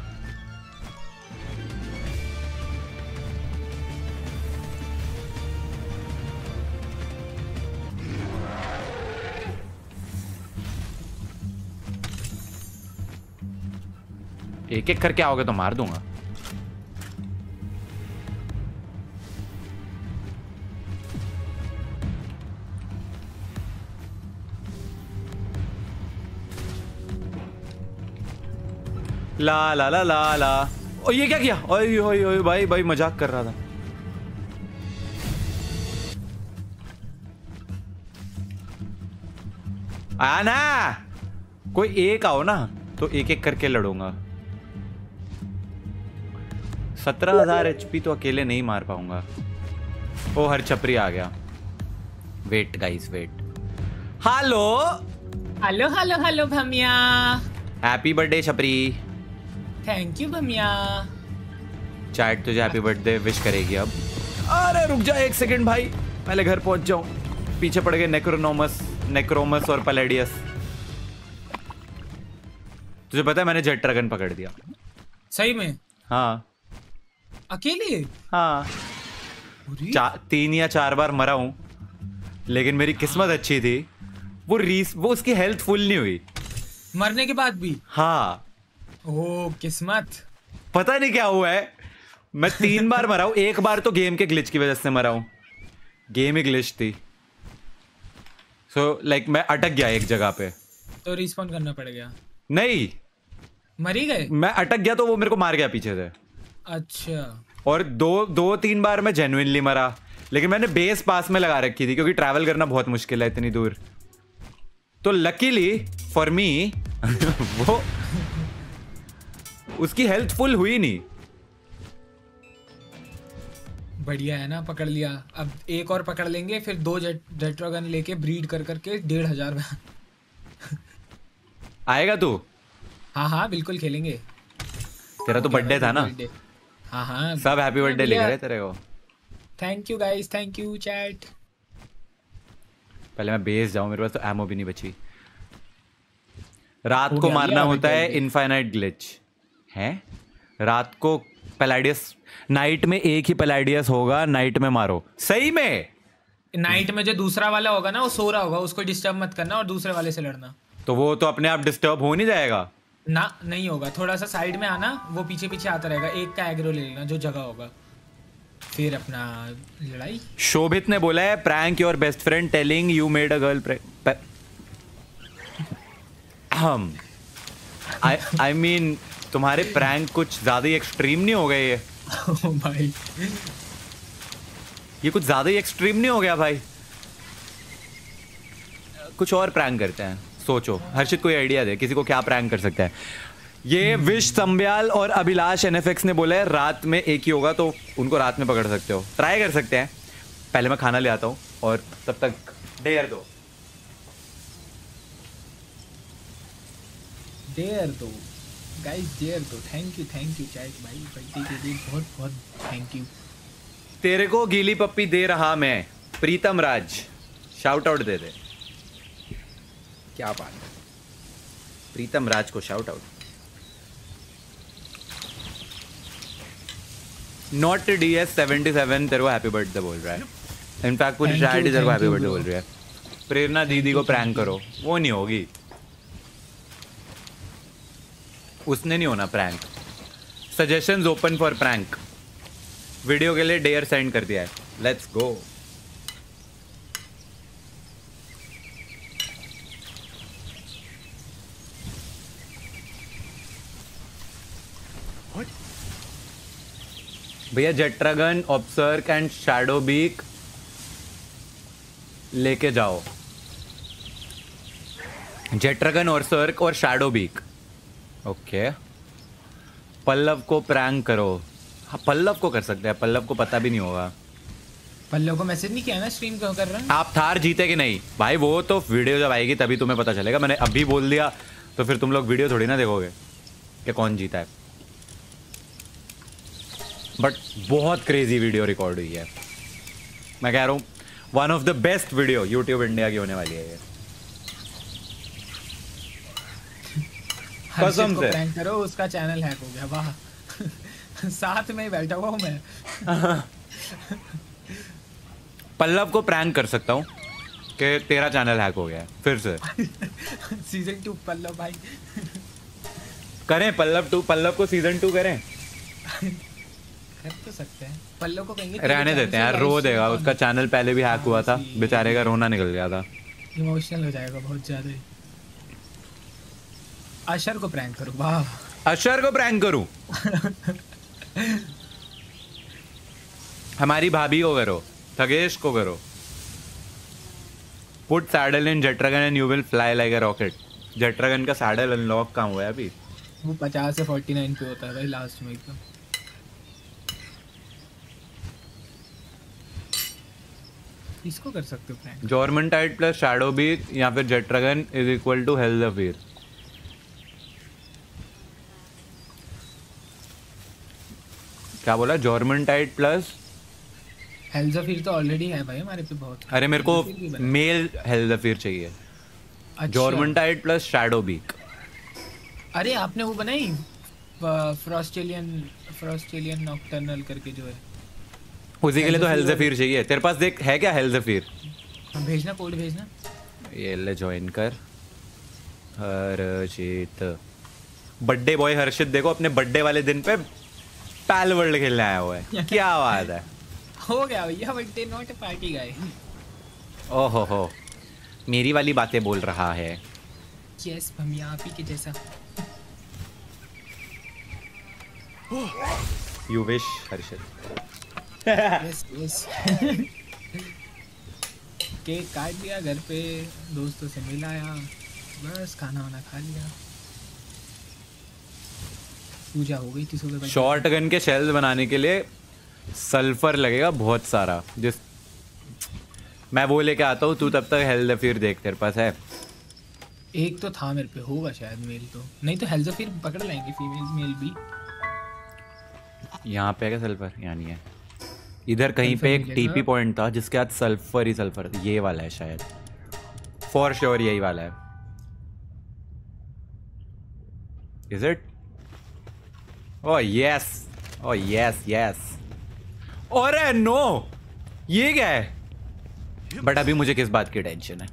एक एक करके आओगे तो मार दूँगा। ला ला ला ला ला। ओ ये क्या किया? ओए ओए ओए भाई भाई मज़ाक कर रहा था। आना कोई एक आओ ना तो एक एक करके लड़ूँगा। सत्रह हज़ार एचपी तो अकेले नहीं मार पाऊँगा। ओ हर छपरी आ गया। Wait guys wait hello hello hello hello Bhamiya. Happy birthday छपरी। Thank you Bhamiya. चैट तुझे हैप्पी बर्थडे विश करेगी अब। अरे रुक जा एक सेकंड भाई। पहले घर पहुँच जाऊँ। पीछे पड़ गए नेक्रोनोमस नेक्रोमस और पलेडियस तुझे पता है मैंने जेट ड्रैगन पकड़ दिया। सही में? हाँ। अकेले? हाँ। तीन या चार बार मरा हूँ लेकिन मेरी किस्मत अच्छी थी। वो रीस वो उसकी हेल्थ फुल नहीं हुई। मरने के बाद भी? हाँ। ओ किस्मत। पता नहीं क्या हुआ है। मैं तीन बार मरा हूँ एक बार तो गेम के ग्लिच की वजह से मरा हूँ। गेम ही ग्लिच थी। सो so, लाइक like, मैं अटक गया एक जगह पे। तो रिस्पॉन्ड करना पड़ गया। नहीं। मरी गए? मैं अटक गया तो वो मेरे को मार गया पीछे से। अच्छा। और दो दो तीन बार मैं जेनुइनली मरा। लेकिन मैंने बेस पास में लगा रखी थी क्योंकि ट्रैवल करना बहुत मुश्किल है इतनी दूर। तो लकीली फॉर मी वो उसकी हेल्थ फुल हुई नहीं। बढ़िया है ना पकड़ लिया। अब एक और पकड़ लेंगे फिर दो जेट जेट्रागन लेके ब्रीड कर करके डेढ़ हज़ार में। आएगा तू? हाँ हाँ बिल्कुल खेलेंगे। तेरा तो बर्थडे था ना। हाँ हाँ। सब हैप्पी बर्थडे लिख रहे तेरे को। Thank you guys thank you chat पहले मैं बेस जाऊँ मेरे पास तो एमओ भी नहीं बची। रात को मारना होता है इनफाइनाइट ग्लिच है? रात को पेलाडियस नाइट में एक ही पेलाडियस होगा नाइट में मारो। सही में? नाइट में जो दूसरा वाला होगा ना वो सो रहा होगा उसको डिस्टर्ब मत करना और दूसरे वाले से लड़ना। तो वो तो अपने आप डिस्टर्ब हो नहीं जाएगा। ना नहीं होगा। थोड़ा सा साइड में आना वो पीछे पीछे आता रहेगा। एक का एग्रो ले लेना जो जगह होगा। फिर अपना लड़ाई। शोभित ने बोला है prank your best friend telling you made a girl hmm. I I mean तुम्हारे प्रैंक कुछ ज़्यादा ही एक्सट्रीम नहीं हो गए ये? भाई। ये कुछ ज़्यादा ही एक्सट्रीम नहीं हो गया भाई? कुछ और प्रैंक करते हैं। सोचो। हर्षित कोई आइडिया दे किसी को क्या प्रैंक कर सकता है? ये विश संब्याल और अभिलाष एनएफएक्स ने बोला है रात में एक ही होगा तो उनको रात में पकड़ सकते हो। ट्राई कर सकते हैं। पहले मैं खाना ले आता हूँ और तब तक डेयर दो। डेयर दो। गाइस डेयर दो। Thank you thank you chat भाई बर्थडे के लिए बहुत बहुत थैंक यू तेरे को गीली पप्पी दे रहा मैं प्रीतम राज। शाउट आउट दे दे। क्या बात है? प्रीतम राज को shout out not D S seventy seven तेरे को हैप्पी बर्थडे बोल रहा है. इनफैक्ट पूरी चैरिटी तेरे को हैप्पी बर्थडे बोल रही है. प्रेरणा दीदी को प्रैंक करो. वो नहीं होगी. उसने नहीं होना prank suggestions open for prank video के लिए डेयर सेंड कर दिया है. लेट्स गो भैया Jetragon Orserk and Shadowbeak लेके जाओ। जेट्रागन और सर्क और शैडो बीक ओके पल्लव को प्रैंक करो। हाँ पल्लव को कर सकते हैं पल्लव को पता भी नहीं होगा। पल्लव को मैसेज नहीं किया ना स्ट्रीम क्यों कर रहा है। आप थार जीते कि नहीं? भाई वो तो वीडियो जब आएगी तभी तुम्हें पता चलेगा। मैंने अभी बोल दिया तो फिर तुम लोग वीडियो थोड़ी ना देखोगे कि कौन जीता है। बट बहुत क्रेजी वीडियो रिकॉर्ड हुई है। मैं कह रहा हूँ one of the best video YouTube India की होने वाली है ये। कसम से। प्रैंक करो उसका चैनल हैक हो गया वाह। साथ में ही बैठा हुआ हूँ मैं। पल्लव को प्रैंक कर सकता हूँ कि तेरा चैनल हैक हो गया है फिर से। सीज़न टू पल्लव भाई। करें पल्लव टू पल्लव को सीज़न टू करें। कर तो सकते हैं पल्लव को कहेंगे रहने देते हैं यार रो देगा उसका चैनल पहले भी हैक हुआ था बेचारे का रोना निकल गया था। इमोशनल हो जाएगा बहुत ज़्यादा अशर को प्रैंक करो वाह। अशर को प्रैंक करूँ? हमारी भाभी को करो थगेश को करो। Put saddle in Jetragon and you will fly like a rocket Jetragon का सैडल अनलॉक कहाँ हुआ है अभी? वो पचास से फोर्टी नाइन पे होता है भाई लास्ट में एकदम। इसको कर सकते हो prank Jormuntide plus Shadowbeak या फिर Jetragon is equal to hell Helzephyr क्या बोला? जॉर्मेंटाइड प्लस हेल्जफीर तो ऑलरेडी है भाई हमारे पे बहुत। अरे मेरे को हेल्जफीर। मेल हेल्थफीर चाहिए। अच्छा। जॉर्मेंटाइड प्लस शैडो बीक अरे आपने वो बनाई? फ्रॉस्टेलियन फ्रॉस्टेलियन नॉक्टर्नल करके जो है। उसी के लिए तो हेल्थफीर चाहिए। तेरे पास देख है क्या हेल्थफीर हाँ भेजना कोड भेजना। ये ले ज्वाइन कर। हर्षित बर्थडे बॉय हर्षित देखो अपने बर्थडे वाले दिन पे पैल वर्ल्ड खेलने आया हुआ है। क्या बात है। हो गया भैया बर्थडे नॉट पार्टी गाय ओहो हो। मेरी वाली बातें बोल रहा है। यस भमिया आप ही के जैसा। You wish Harshit. केक काट दिया घर पे दोस्तों से मिलाया बस खाना वाना खा लिया। पूजा हो गई थी सुबह शॉर्ट गन के शेल्स बनाने के लिए सल्फ़र लगेगा बहुत सारा। जिस मैं वो लेके आता हूँ तू तब तक हेल्थ फिर देख तेरे पास है। एक तो था मेरे पे होगा शायद मेल तो। नहीं तो हेल्थ फिर पकड़ लेंगे फीमेल मेल भी। यहाँ पे है क्या सल्फ़र यहाँ नहीं है। इधर कहीं पे एक टीपी पॉइंट था जिसके बाद सल्फ़र ही सल्फ़र ये वाला है शायद। फॉर श्योर यही वाला है। Is it oh yes oh yes yes अरे नो ये क्या है? बट अभी मुझे किस बात की टेंशन है?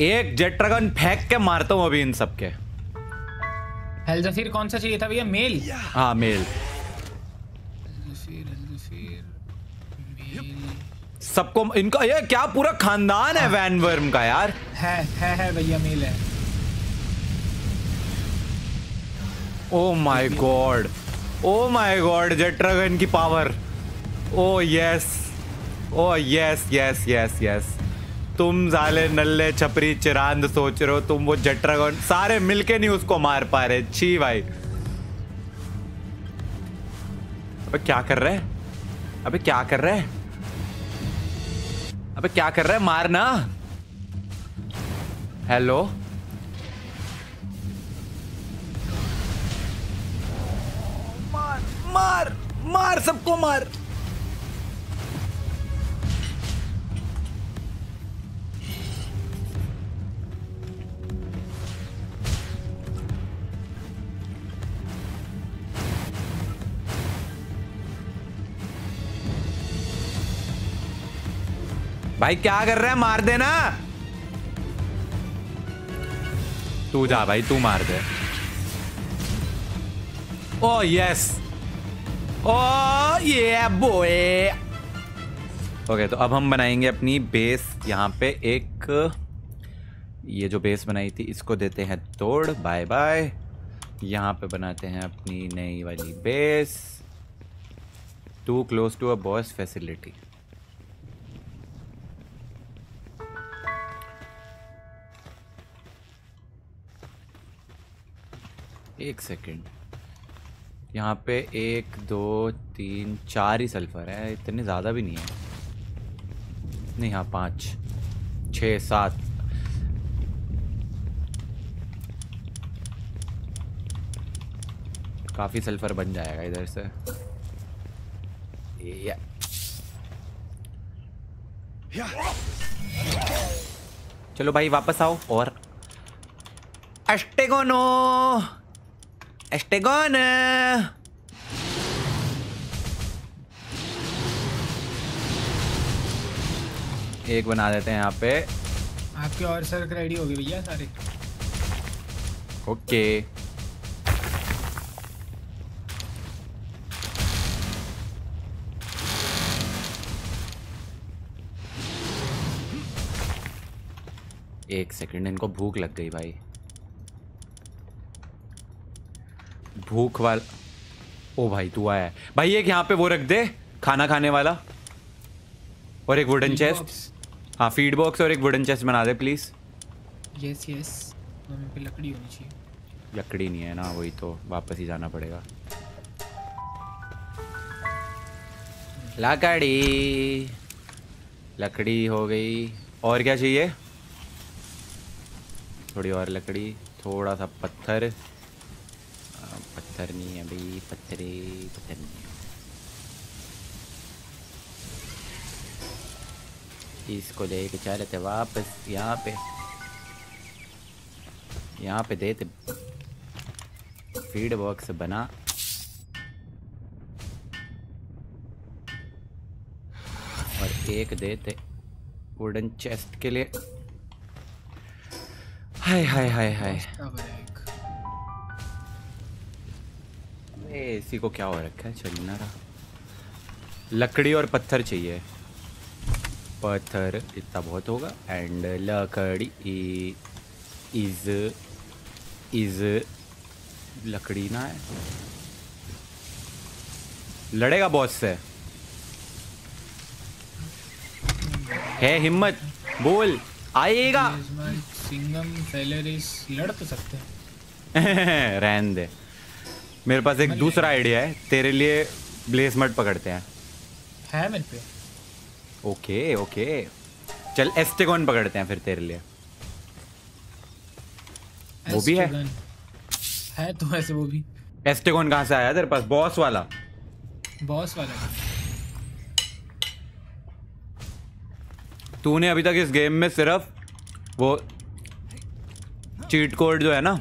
एक जेट ड्रैगन फेंक के मारता हूँ अभी इन सबके हेल्थ फिर कौन सा चाहिए था भैया मेल हाँ मेल सबको इनका ये क्या पूरा खानदान है वैन वर्म का यार? है है है भैया मेल है। ओ my god oh my god jet dragon की power oh yes oh yes yes yes yes तुम जाले नल्ले, छपरी, चिरांद सोच रहे हो, तुम वो जेट ड्रैगन सारे मिलके नहीं उसको मार पा रहे। छी भाई। अबे क्या कर रहे अबे क्या कर रहे हैं? अबे क्या कर रहे हैं? मारना। हेलो? मार मार मार सबको मार। भाई, क्या कर रहा है? मार देना। तू जा भाई, तू मार दे। ओ यस ओ ये बॉय ओके तो अब हम बनाएँगे अपनी बेस यहाँ पे एक, ये जो बेस बनाई थी, इसको देते हैं तोड़। बाय बाय यहाँ पे बनाते हैं अपनी नई वाली base too close to a boss facility एक सेकेंड। यहाँ पे एक, दो, तीन, चार ही सल्फ़र है, इतने ज़्यादा भी नहीं है। नहीं हाँ पाँच, छ, सात। काफ़ी सल्फ़र बन जाएगा इधर से। चलो भाई, वापस आओ और अष्टेगोनो! अष्टेगोन एक बना देते हैं यहाँ पे। आपके और सर्क रेडी हो गए भैया सारे। ओके। एक सेकंड इनको भूख लग गई भाई। भूख वाला ओ भाई तू आया है। भाई एक यहाँ पे वो रख दे खाना खाने वाला। और एक वुडन चेस्ट हाँ फ़ीड बॉक्स और एक वुडन चेस्ट बना दे प्लीज़ यस यस पे लकड़ी होनी चाहिए। लकड़ी नहीं है ना वही तो वापस ही जाना पड़ेगा। लकड़ी। लकड़ी हो गई। और क्या चाहिए? थोड़ी और लकड़ी थोड़ा सा पत्थर। पत्थर नहीं है भाई पत्थरे, पत्थर नहीं है। इसको लेके चले थे वापस, यहाँ पे। यहाँ पे देते फ़ीड बॉक्स बना। और एक देते वुडन चेस्ट के लिए। हाय हाय हाय हाय। इसी को क्या हो रखा है? चल ना रहा। लकड़ी और पत्थर चाहिए। पत्थर इतना बहुत होगा। एंड लकड़ी इज़ इज़ लकड़ी ना है। लड़ेगा बॉस से। है हिम्मत। बोल आएगा। सिंगम लड़ तो सकते हैं। रहन दे। मेरे पास एक दूसरा आइडिया है तेरे लिए ब्लेस मट पकड़ते हैं। है मेरे पे। ओके ओके चल एस्टेगॉन पकड़ते हैं फिर तेरे लिए। वो भी है? है तो वैसे वो भी। एस्टेगॉन कहाँ से आया तेरे पास? बॉस वाला। बॉस वाला। तूने अभी तक इस गेम में सिर्फ़ वो चीट कोड जो है ना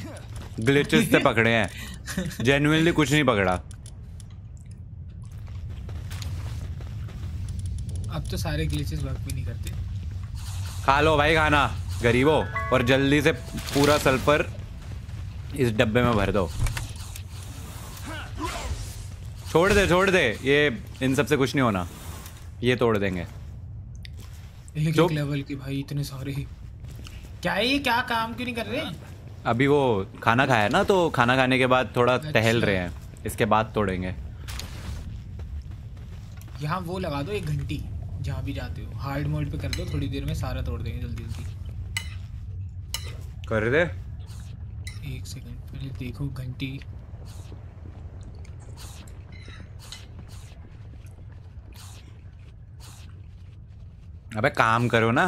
ग्लिचेस से पकड़े हैं। जेन्युइनली कुछ नहीं पकड़ा। अब तो सारे ग्लिचेस वर्क भी नहीं करते। खा लो भाई खाना गरीबों और जल्दी से पूरा सल्फ़र इस डब्बे में भर दो। छोड़ दे छोड़ दे ये इन सबसे कुछ नहीं होना। ये तोड़ देंगे। एक एक लेवल के भाई इतने सारे। क्या है ये क्या काम क्यों नहीं कर रहे? अभी वो खाना खाया ना तो खाना खाने के बाद थोड़ा टहल अच्छा। रहे हैं। इसके बाद तोड़ेंगे। यहाँ वो लगा दो एक घंटी जहाँ भी जाते हो। हार्ड मोड पे कर दो थोड़ी देर में सारा तोड़ देंगे जल्दी जल्दी। कर दे। एक सेकंड पहले देखो घंटी। अबे काम करो ना।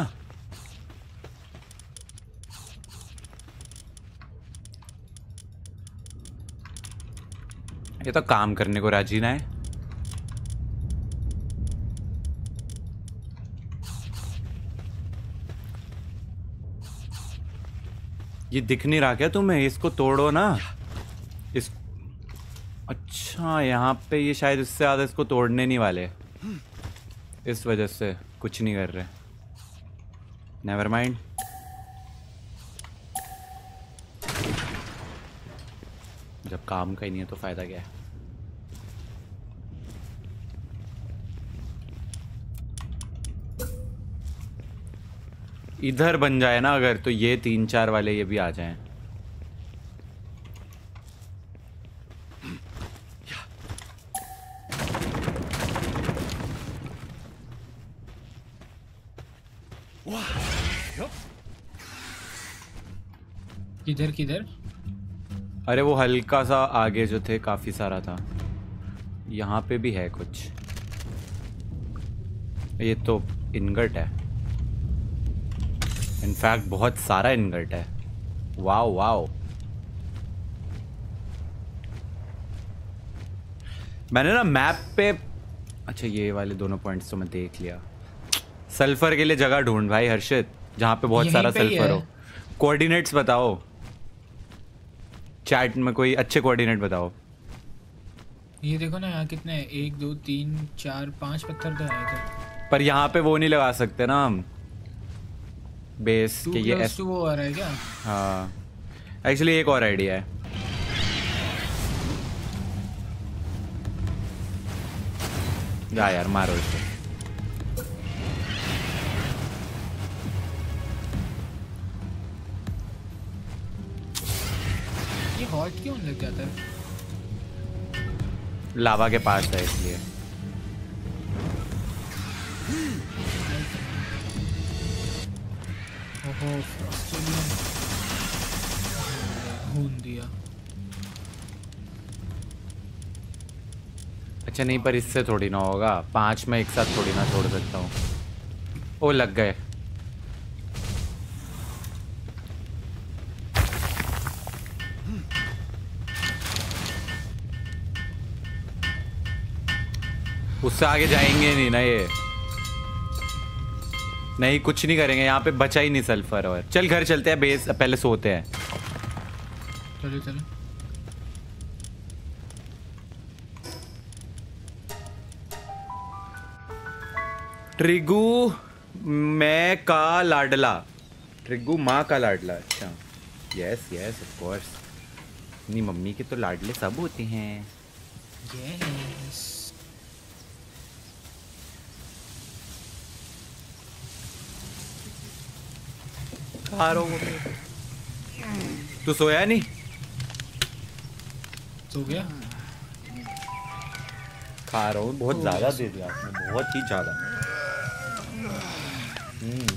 ये तो काम करने को राज़ी ना है। ये दिख नहीं रहा क्या तुम्हें? इसको तोड़ो ना। इस अच्छा यहाँ पे ये शायद इससे ज़्यादा इसको तोड़ने नहीं वाले। इस वजह से कुछ नहीं कर रहे। नेवर माइंड जब काम का ही नहीं है तो फ़ायदा क्या है? इधर बन जाए ना अगर तो ये तीन चार वाले ये भी आ जाएँ। किधर किधर? अरे वो हल्का सा आगे जो थे काफ़ी सारा था। यहाँ पे भी है कुछ। ये तो इनगट है। इनफैक्ट बहुत सारा इनगट है। Wow wow. मैंने ना मैप पे अच्छा ये वाले दोनों पॉइंट्स तो मैं देख लिया। सल्फ़र के लिए जगह ढूंढ भाई हर्षित जहाँ पे बहुत सारा पे सल्फ़र हो। कोऑर्डिनेट्स बताओ। चैट में कोई अच्छे कोऑर्डिनेट बताओ। ये देखो ना यहाँ कितने एक दो तीन चार पाँच पत्थर तो है इधर। पर यहाँ पे वो नहीं लगा सकते ना हम। बेस के ये एस वो आ रहा है क्या? हाँ। एक्चुअली एक और आइडिया है। जा यार मारो इसको ये हॉट क्यों लग जाता? है लावा के पास है इसलिए। अच्छा नहीं, पर इससे थोड़ी ना होगा। पाँच में एक साथ थोड़ी ना छोड़ सकता हूँ। ओ, लग गए। उससे आगे जाएँगे नहीं ना ये। नहीं कुछ नहीं करेंगे यहाँ पे बचा ही नहीं सल्फ़र और। चल घर चलते हैं बेस पहले सोते हैं। चलो चलो। ट्रिगू मैं का लाडला। ट्रिगू माँ का लाडला अच्छा। यस यस ऑफ़ कोर्स अपनी मम्मी के तो लाडले सब होते हैं। यस खा रहा हूँ तू सोया नहीं? सो गया? खा रहा हूँ बहुत ज़्यादा दे दिया आपने बहुत ही ज़्यादा हम्म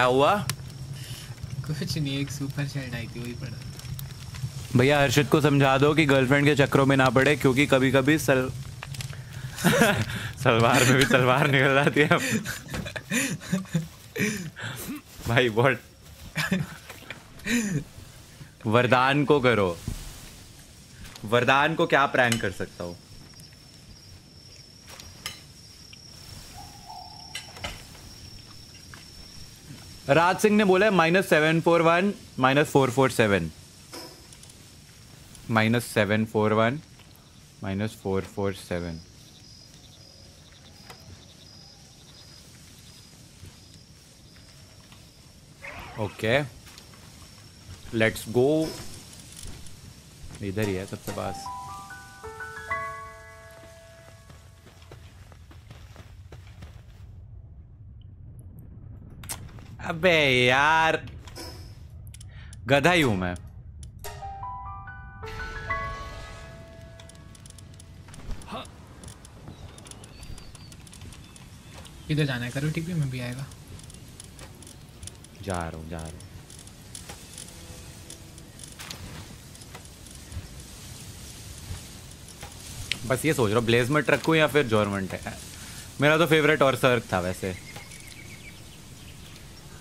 क्या हुआ? कुछ नहीं एक सुपर चैट आई थी वही पढ़ा भैया हर्षित को समझा दो कि गर्लफ्रेंड के चक्रों में ना पड़े क्योंकि कभी कभी सल सलवार में भी तलवार निकल जाती है। भाई बहुत वरदान को करो। वरदान को क्या प्रैंक कर सकता हूँ? राज सिंह ने बोला है minus seven four one minus four four seven minus seven four one minus four four seven okay let's go इधर ही है सबसे पास. अबे यार। गधा ही हूँ मैं। इधर जाना है करो ठीक भी मैं भी आएगा। जा रहा हूँ जा रहा हूँ। बस ये सोच रहा हूँ ब्लेज में ट्रक हूँ या फिर जॉर्मेंट है मेरा तो फेवरेट और सर्क था वैसे।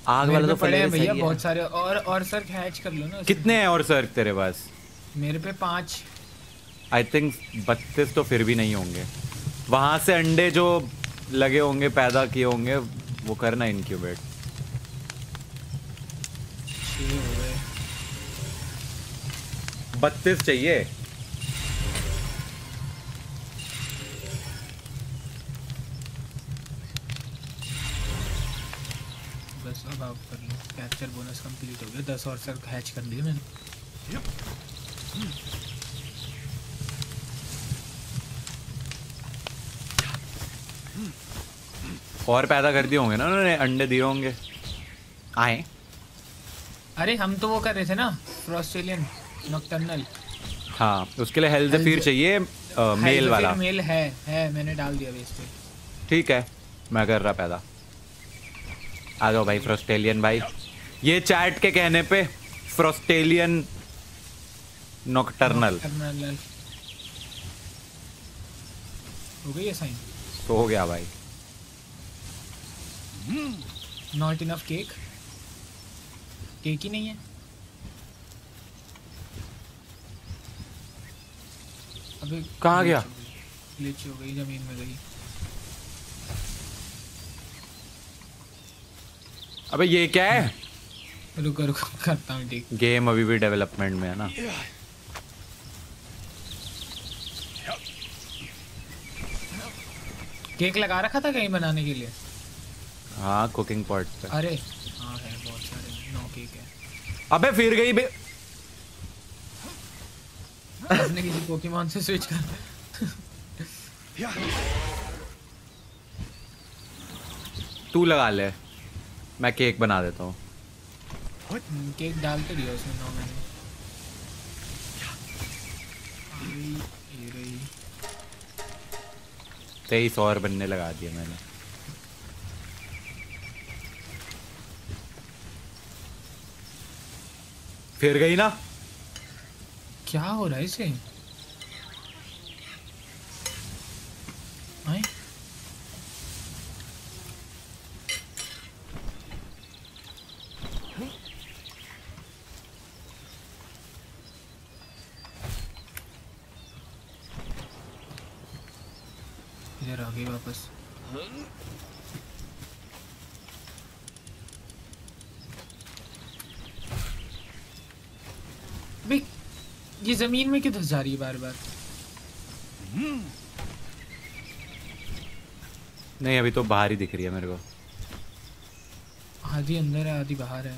आग वाला तो पड़े हैं भैया बहुत सारे और और सर हैच कर लो ना कितने हैं और सर तेरे पास? मेरे पे पाँच। आई थिंक बत्तीस तो फिर भी नहीं होंगे। वहाँ से अंडे जो लगे होंगे पैदा किए होंगे वो करना इनक्यूबेट हो गए। बत्तीस चाहिए? लो बोनस कंप्लीट हो गया। दस और सर हैच कर दिए मैंने। और पैदा कर दिए होंगे ना उन्होंने अंडे दिए होंगे। आए। अरे हम तो वो कर रहे थे ना ऑस्ट्रेलियन नॉक्टर्नल हाँ उसके लिए हेल्थ फिर चाहिए अ, मेल वाला। मेल है है मैंने डाल दिया वेस्ट पे। ठीक है मैं कर रहा पैदा। आ जाओ भाई फ्रोस्टेलियन भाई। ये चैट के कहने पे फ्रोस्टेलियन नॉकटर्नल। हो गई है साइन? तो हो गया भाई। नॉट इनफ केक केक ही नहीं है। अबे कहाँ गया? ग्लिच हो गई ज़मीन में गई। अबे ये क्या है? रुको रुको करता हूँ ठीक। गेम अभी भी डेवलपमेंट में है ना? केक लगा रखा था कहीं बनाने के लिए? हाँ कुकिंग पॉट पे। अरे हाँ है बहुत सारे नौ केक है। अबे फिर गई बे आपने किसी पोकेमॉन से स्विच कर तू लगा ले। मैं केक बना देता हूँ। केक डाल तो दिया उसमें नौ मैंने तेईस और बनने लगा दिए मैंने। फिर गई ना? क्या हो रहा है इसे? आए? इधर आ गई वापस बे ये ज़मीन में क्यों धस जा रही है बार बार? नहीं अभी तो बाहर ही दिख रही है मेरे को। आधी अंदर है आधी बाहर है।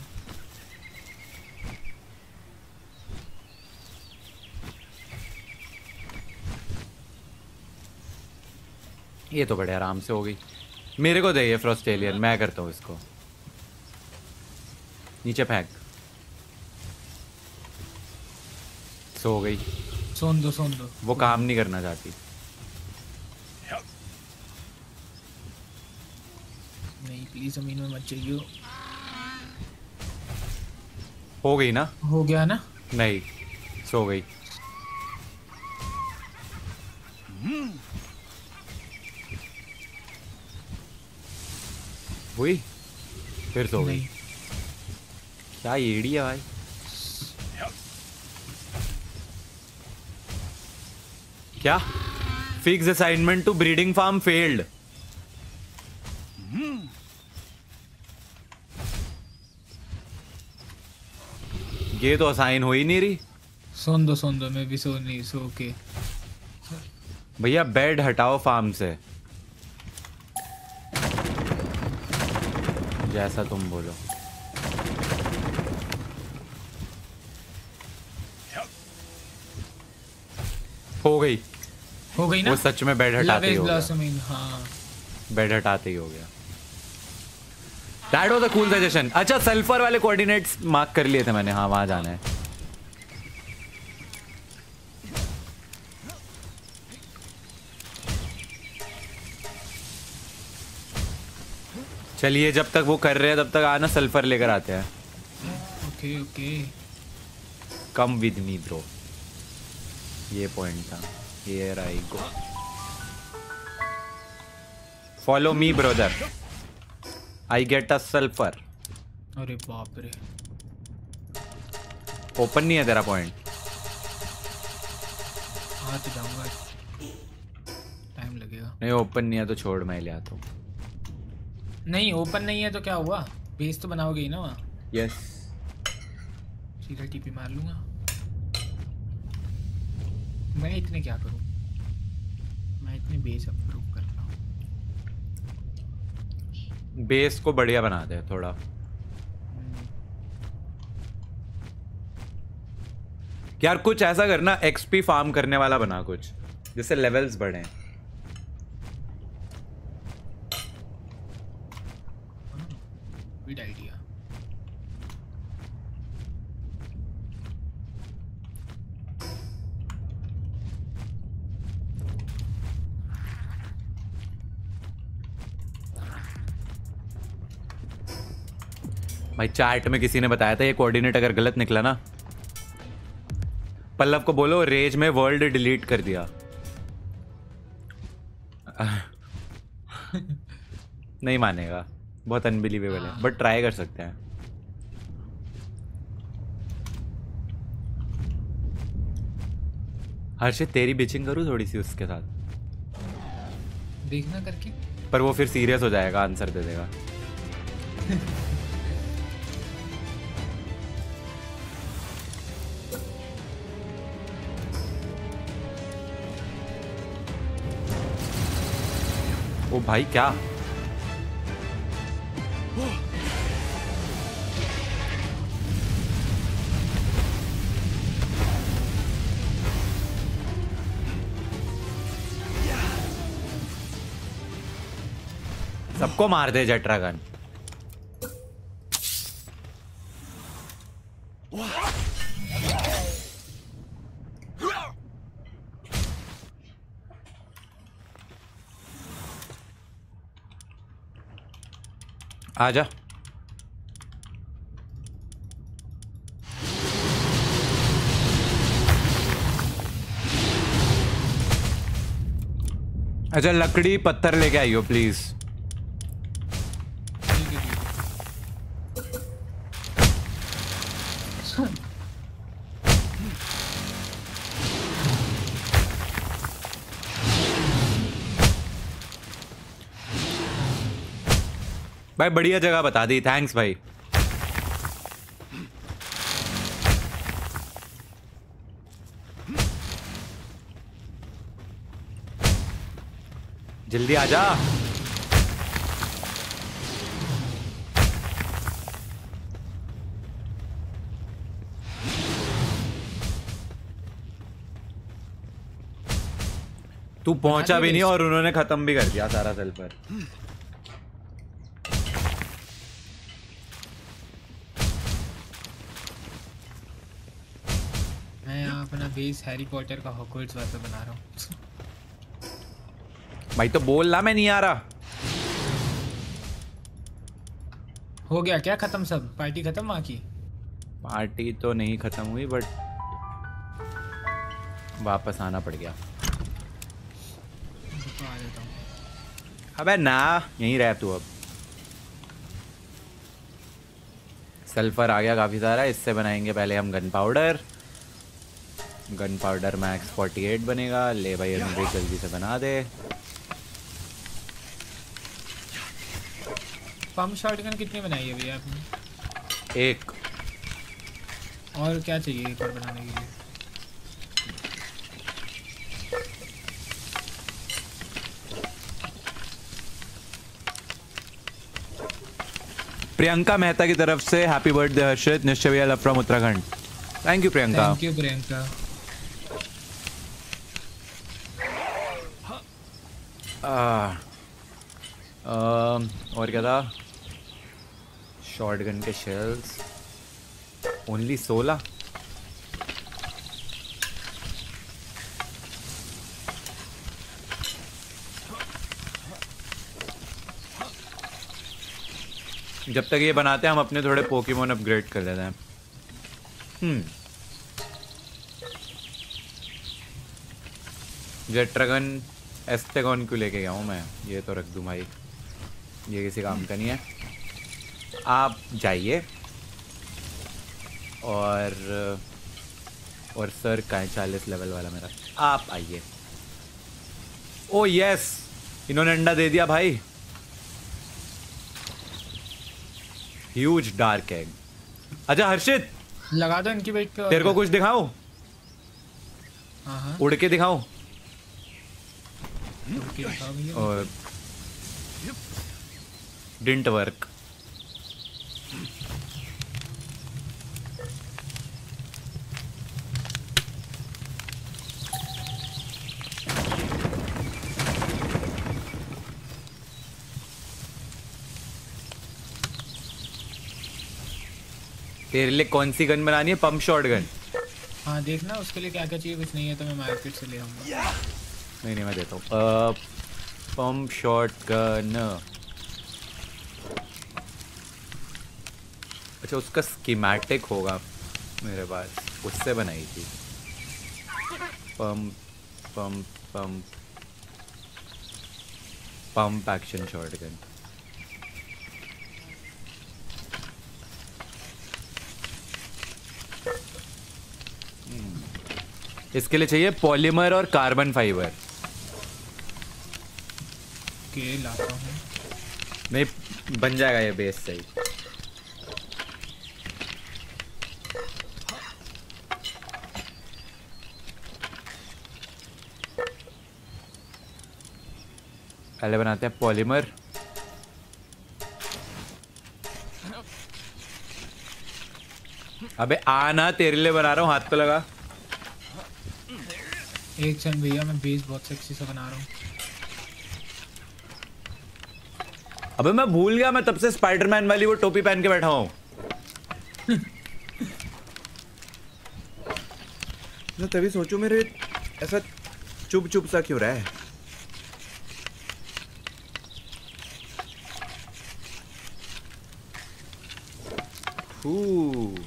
ये तो बड़े आराम से हो गई। मेरे को दे ये फ्रोस्टेलियन मैं करता हूँ इसको। नीचे फेंक। सो गई। सोन दो सोन दो। वो काम नहीं करना चाहती। नहीं प्लीज़ ज़मीन में मत जाइयो हो गई ना? हो गया ना? नहीं सो गई। हुई? फिर सो गई। क्या एड़ी है भाई? क्या? Fix assignment to breeding farm failed ये तो असाइन हो ही नहीं रही। सोन दो सोन दो मैं भी सो नहीं सो के। भैया बेड हटाओ फार्म से। जैसा तुम बोलो। हो गई। हो गई ना? वो सच में बेड हटाते ही हो गया। हाँ। बेड हटाते ही हो गया। That was a cool suggestion अच्छा सल्फ़र वाले कोऑर्डिनेट्स मार्क कर लिए थे मैंने। हाँ वहाँ जाना है। चलिए जब तक वो कर रहे हैं तब तक आना सल्फ़र लेकर आते हैं। Okay okay. Come with me bro ये पॉइंट था। Here I go follow me brother I get a sulphur अरे बाप रे। ओपन नहीं है तेरा पॉइंट आ तो जाऊँगा। टाइम लगेगा। नहीं ओपन नहीं है तो छोड़ मैं ले आता हूँ। नहीं ओपन नहीं है तो क्या हुआ? बेस तो बनाओगे ही ना वहाँ। यस सीधा टीपी मार लूँगा। मैं इतने क्या करूँ? मैं इतने बेस अप्रूव करता हूँ। बेस को बढ़िया बना दे थोड़ा। यार कुछ ऐसा करना एक्सपी फार्म करने वाला बना कुछ, जिससे लेवल्स बढ़े गुड आइडिया भाई चैट में किसी ने बताया था ये कोऑर्डिनेट अगर गलत निकला ना। पल्लव को बोलो रेज में वर्ल्ड डिलीट कर दिया। नहीं मानेगा। बहुत अनबिलीवेबल है। बट ट्राई कर सकते हैं। हर्षित तेरी बिचिंग करूँ थोड़ी सी उसके साथ? देखना करके। पर वो फिर सीरियस हो जाएगा आंसर दे देगा। ओ भाई क्या? सबको मार दे जेट आजा अच्छा लकड़ी पत्थर लेके आइयो प्लीज़ भाई बढ़िया जगह बता दी थैंक्स भाई। जल्दी आ जा। तू पहुँचा भी नहीं और उन्होंने खत्म भी कर दिया सारा सेल पर मैं यहाँ अपना बेस हैरी पॉटर का हॉकवर्ड्स वाला बना रहा हूँ। भाई तो बोल ना मैं नहीं आ रहा। हो गया क्या खत्म सब? पार्टी खत्म वहाँ की? पार्टी तो नहीं खत्म हुई बट वापस आना पड़ गया। तो हूँ। अबे ना यहीं रह तू अब। सल्फ़र आ गया काफ़ी सारा। इससे बनाएँगे पहले हम gun powder gun powder max 48 बनेगा। ले भाई अभी जल्दी से बना दे। पम्प शॉटगन कितनी बनाई है भैया आपने? एक। और क्या चाहिए एक और बनाने के लिए? प्रियंका मेहता की तरफ़ से हैप्पी बर्थडे हर्षित। निश्चय भैया love from Uttarakhand. Thank you Priyanka. Thank you Priyanka ah, um, और क्या था? शॉटगन के शेल्स ओनली सोलह? जब तक ये बनाते हैं, हम अपने थोड़े पोकेमोन अपग्रेड कर लेते हैं। हम्म एस्टेगॉन क्यों लेके गया हूँ मैं। ये तो रख दूँ भाई। ये किसी काम का नहीं है। आप जाइए। और और सर का है चालीस लेवल वाला मेरा। आप आइए। ओ यस इन्होंने अंडा दे दिया भाई। ह्यूज डार्क एग अच्छा हर्षित! लगा दो इनकी वेट तेरे को कुछ दिखाऊँ? हाँ हाँ। उड़ के दिखाऊँ? दिखाओ। और डिंट वर्क तेरे लिए कौन सी गन बनानी है? पंप शॉट गन हाँ देखना, उसके लिए क्या क्या चाहिए, कुछ नहीं है तो मैं मार्केट से ले आऊँगा। नहीं नहीं, मैं देता हूँ। पम्प शॉट गन अच्छा उसका स्कीमेटिक होगा मेरे पास। उससे बनाई थी। Pump pump pump pump action shot gun इसके लिए चाहिए पॉलीमर और कार्बन फाइबर के लाता हूँ। नहीं बन जाएगा ये बेस से ही पहले बनाते हैं पॉलीमर अबे आना तेरे लिए बना रहा हूँ हाथ पे लगा। एक क्षण भैया मैं बेस बहुत सेक्सी सा बना रहा हूँ। अबे मैं भूल गया मैं तब से स्पाइडरमैन वाली वो टोपी पहन के बैठा हूँ। मैं तभी सोचू मेरे ऐसा चुप चुप सा क्यों रहा है? Ooh,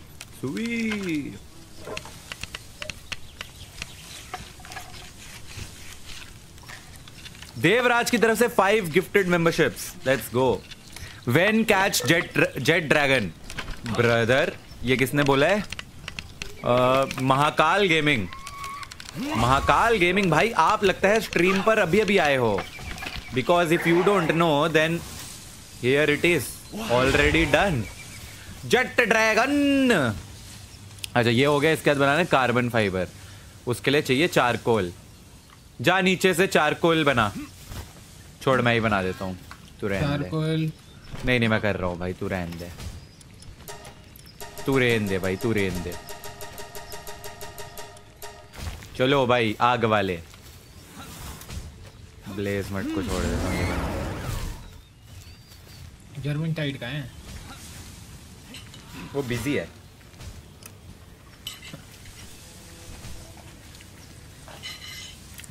देवराज की तरफ़ से five gifted memberships let's go when catch jet jet dragon brother ये किसने बोला है? महाकाल गेमिंग महाकाल गेमिंग भाई, आप लगता है स्ट्रीम पर अभी अभी आए हो. Because if you don't know then here it is already done jet dragon अच्छा ये हो गया इसके बाद बनाना कार्बन फाइबर उसके लिए चाहिए चारकोल जा नीचे से चारकोल बना. छोड़ मैं ही बना देता हूँ। तू रहने दे। नहीं नहीं मैं कर रहा हूँ भाई तू रहने दे। तू रहने दे भाई तू रहने दे। चलो भाई आग वाले। ब्लेज मट को छोड़ देता हूँ जर्मन टाइड का है। वो बिज़ी है।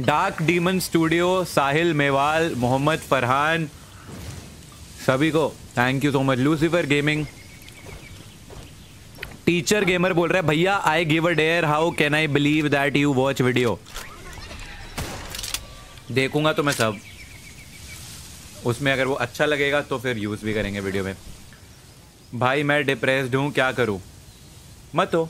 Dark demon studio Sahil Mewal Mohammad Farhan सभी को thank you so much Lucifer gaming teacher gamer बोल रहा है, भैया I give a dare how can I believe that you watch video देखूँगा तो मैं सब। उसमें अगर वो अच्छा लगेगा तो फिर यूज़ भी करेंगे वीडियो में। भाई, मैं डिप्रेस्ड हूँ, क्या करूँ? मत हो।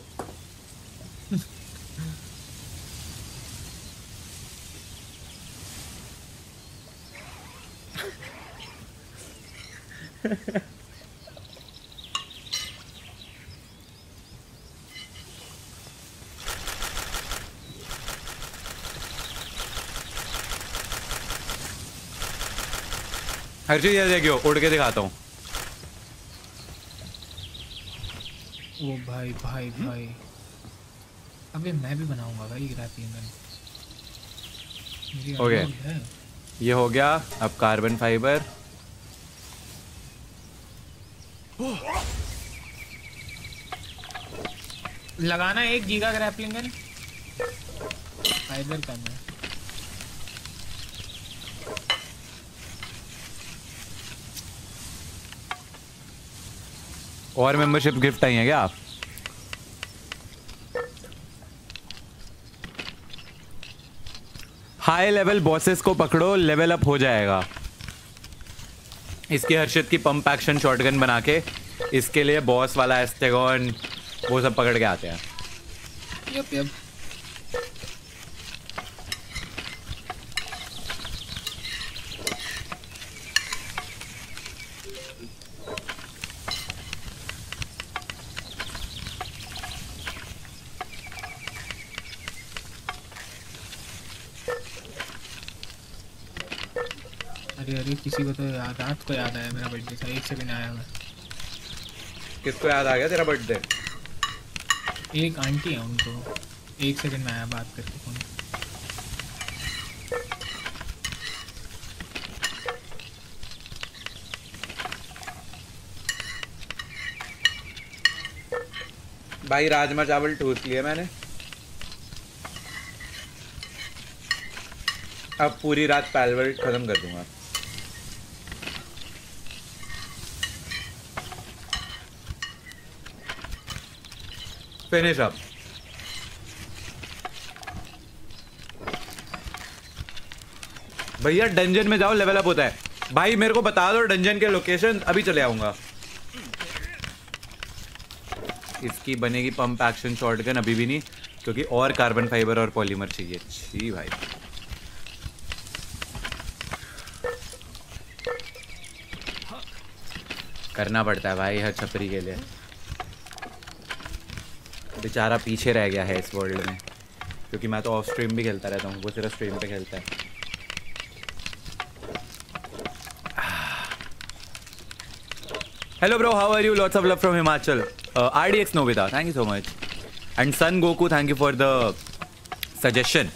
हर्षित ये देखियो उड़ के दिखाता हूँ। ओ भाई भाई भाई। अबे मैं भी बनाऊँगा भाई मेरी हो गया। ये हो गया अब कार्बन फाइबर लगाना एक गीगा ग्रैपलिंग फाइबर कम है और मेंबरशिप गिफ्ट आई है क्या आप? हाई लेवल बॉसेस को पकड़ो लेवल अप हो जाएगा। इसके हर्षित की पंप एक्शन शॉटगन बना के इसके लिए बॉस वाला एस्टेगॉन वो सब पकड़ के आते हैं। यप यप अरे अरे किसी को तो याद रात को याद आया मेरा बर्थडे था एक सेकंड आया मैं। किसको याद आ गया तेरा बर्थडे एक आंटी है उनको एक सेकंड में आया बात करके फ़ोन। भाई राजमा चावल ठूस लिए मैंने। अब पूरी रात पैलवर खत्म कर दूँगा। फिनिश अप भैया डंजन में जाओ लेवल अप होता है। भाई, मेरे को बता दो डंजन के लोकेशन अभी चले आऊँगा। इसकी बनेगी पंप एक्शन शॉटगन अभी भी नहीं, क्योंकि और कार्बन फाइबर और पॉलीमर चाहिए। छी भाई। करना पड़ता है भाई हर छपरी के लिए। बेचारा पीछे रह गया है इस वर्ल्ड में क्योंकि मैं तो ऑफ़ स्ट्रीम भी खेलता रहता हूँ वो सिर्फ़ स्ट्रीम पे खेलता है Hello, bro. How are you? Lots of love from Himachal. Uh, RDX Novita, thank you so much. And Sun Goku, thank you for the suggestion.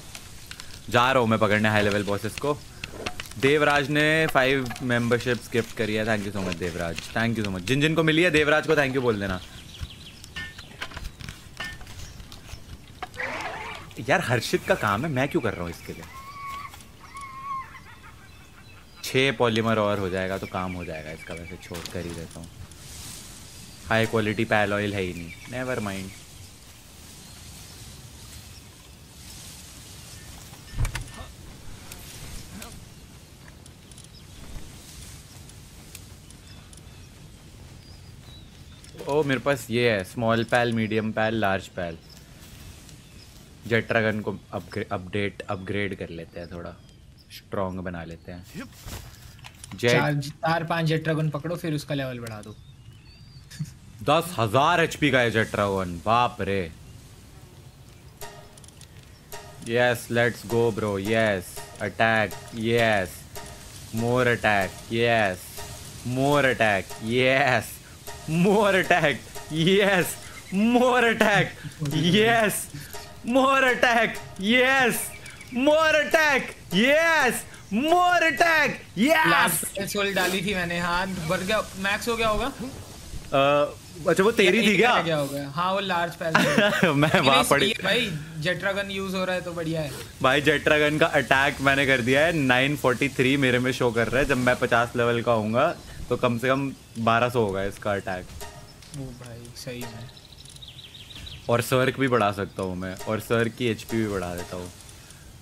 जा रहा हूँ मैं पकड़ने हाई लेवल बॉसेस को देवराज ने फाइव मेंबरशिप गिफ्ट करी है thank you so much Devraj thank you so much जिन जिन को मिली है देवराज को थैंक यू बोल देना यार हर्षित का काम है, मैं क्यों कर रहा हूँ इसके लिए? छः पॉलीमर और हो जाएगा तो काम हो जाएगा इसका, वैसे छोड़ कर ही देता हूँ। हाई क्वालिटी पैल ऑयल है ही नहीं नेवर माइंड ओ, मेरे पास ये है small pal medium pal large pal Jetragon को अपडेट अपग्रेड कर लेते हैं थोड़ा। स्ट्रॉन्ग बना लेते हैं। चार जेट चार पाँच जेट ड्रैगन पकड़ो फिर उसका लेवल बढ़ा दो। दस हज़ार एच का है जेट्रागन बाप रे। Yes let's go bro yes attack yes more attack yes more attack yes more attack yes more attack yes more attack yes more attack yes more attack yes soul डाली थी मैंने हाँ बढ़ गया। मैक्स हो गया होगा? अच्छा वो तेरी थी एक क्या रह गया? होगा हाँ वो लार्ज पैल मैं वहाँ पड़ी। भाई। जेट ड्रैगन यूज़ हो रहा है तो बढ़िया है। भाई जेट्रागन का अटैक मैंने कर दिया है। 943 मेरे में शो कर रहा है। जब मैं 50 लेवल का होऊँगा तो कम से कम 1200 होगा इसका अटैक ओ भाई सही में और सर्क भी बढ़ा सकता हूँ मैं, और सर्क की एचपी भी बढ़ा देता हूँ।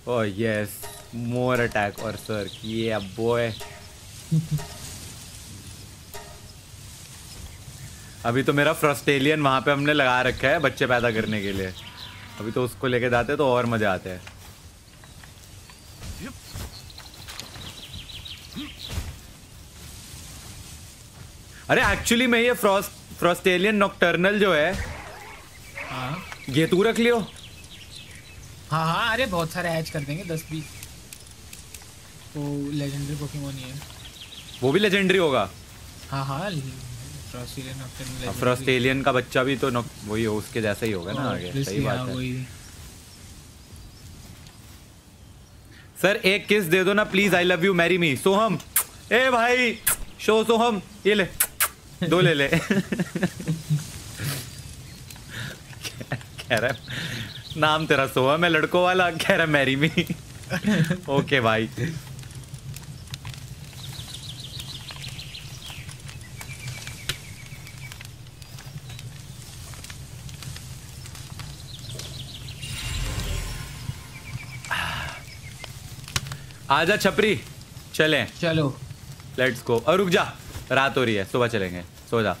ओह यस मोर अटैक और सर्क ये अब बॉय अभी तो मेरा फ्रस्टेलियन वहाँ पे हमने लगा रखा है बच्चे पैदा करने के लिए। अभी तो उसको लेके जाते तो और मज़ा आते हैं। अरे एक्चुअली मैं ये फ्रॉस्ट फ्रॉस्टेलियन नॉक्टर्नल जो है हाँ ये तू रख लियो। हाँ हाँ अरे बहुत सारे हैच कर देंगे दस बीस। वो लेजेंडरी पोकेमोन ही है। वो भी लेजेंडरी होगा। हाँ हाँ ऑप्शन का बच्चा भी तो वही हो उसके जैसा ही होगा ना आगे सही बात है सर एक किस दे दो ना please I love you marry me Soham. ए भाई शो सोहम ये ले दो ले ले। कह रहा है, नाम तेरा सोहम है लड़कों वाला कह रहा मैरी मी। ओके भाई आजा छपरी चलें। चलो। लेट्स गो और रुक जा। रात हो रही है सुबह चलेंगे। सो जा।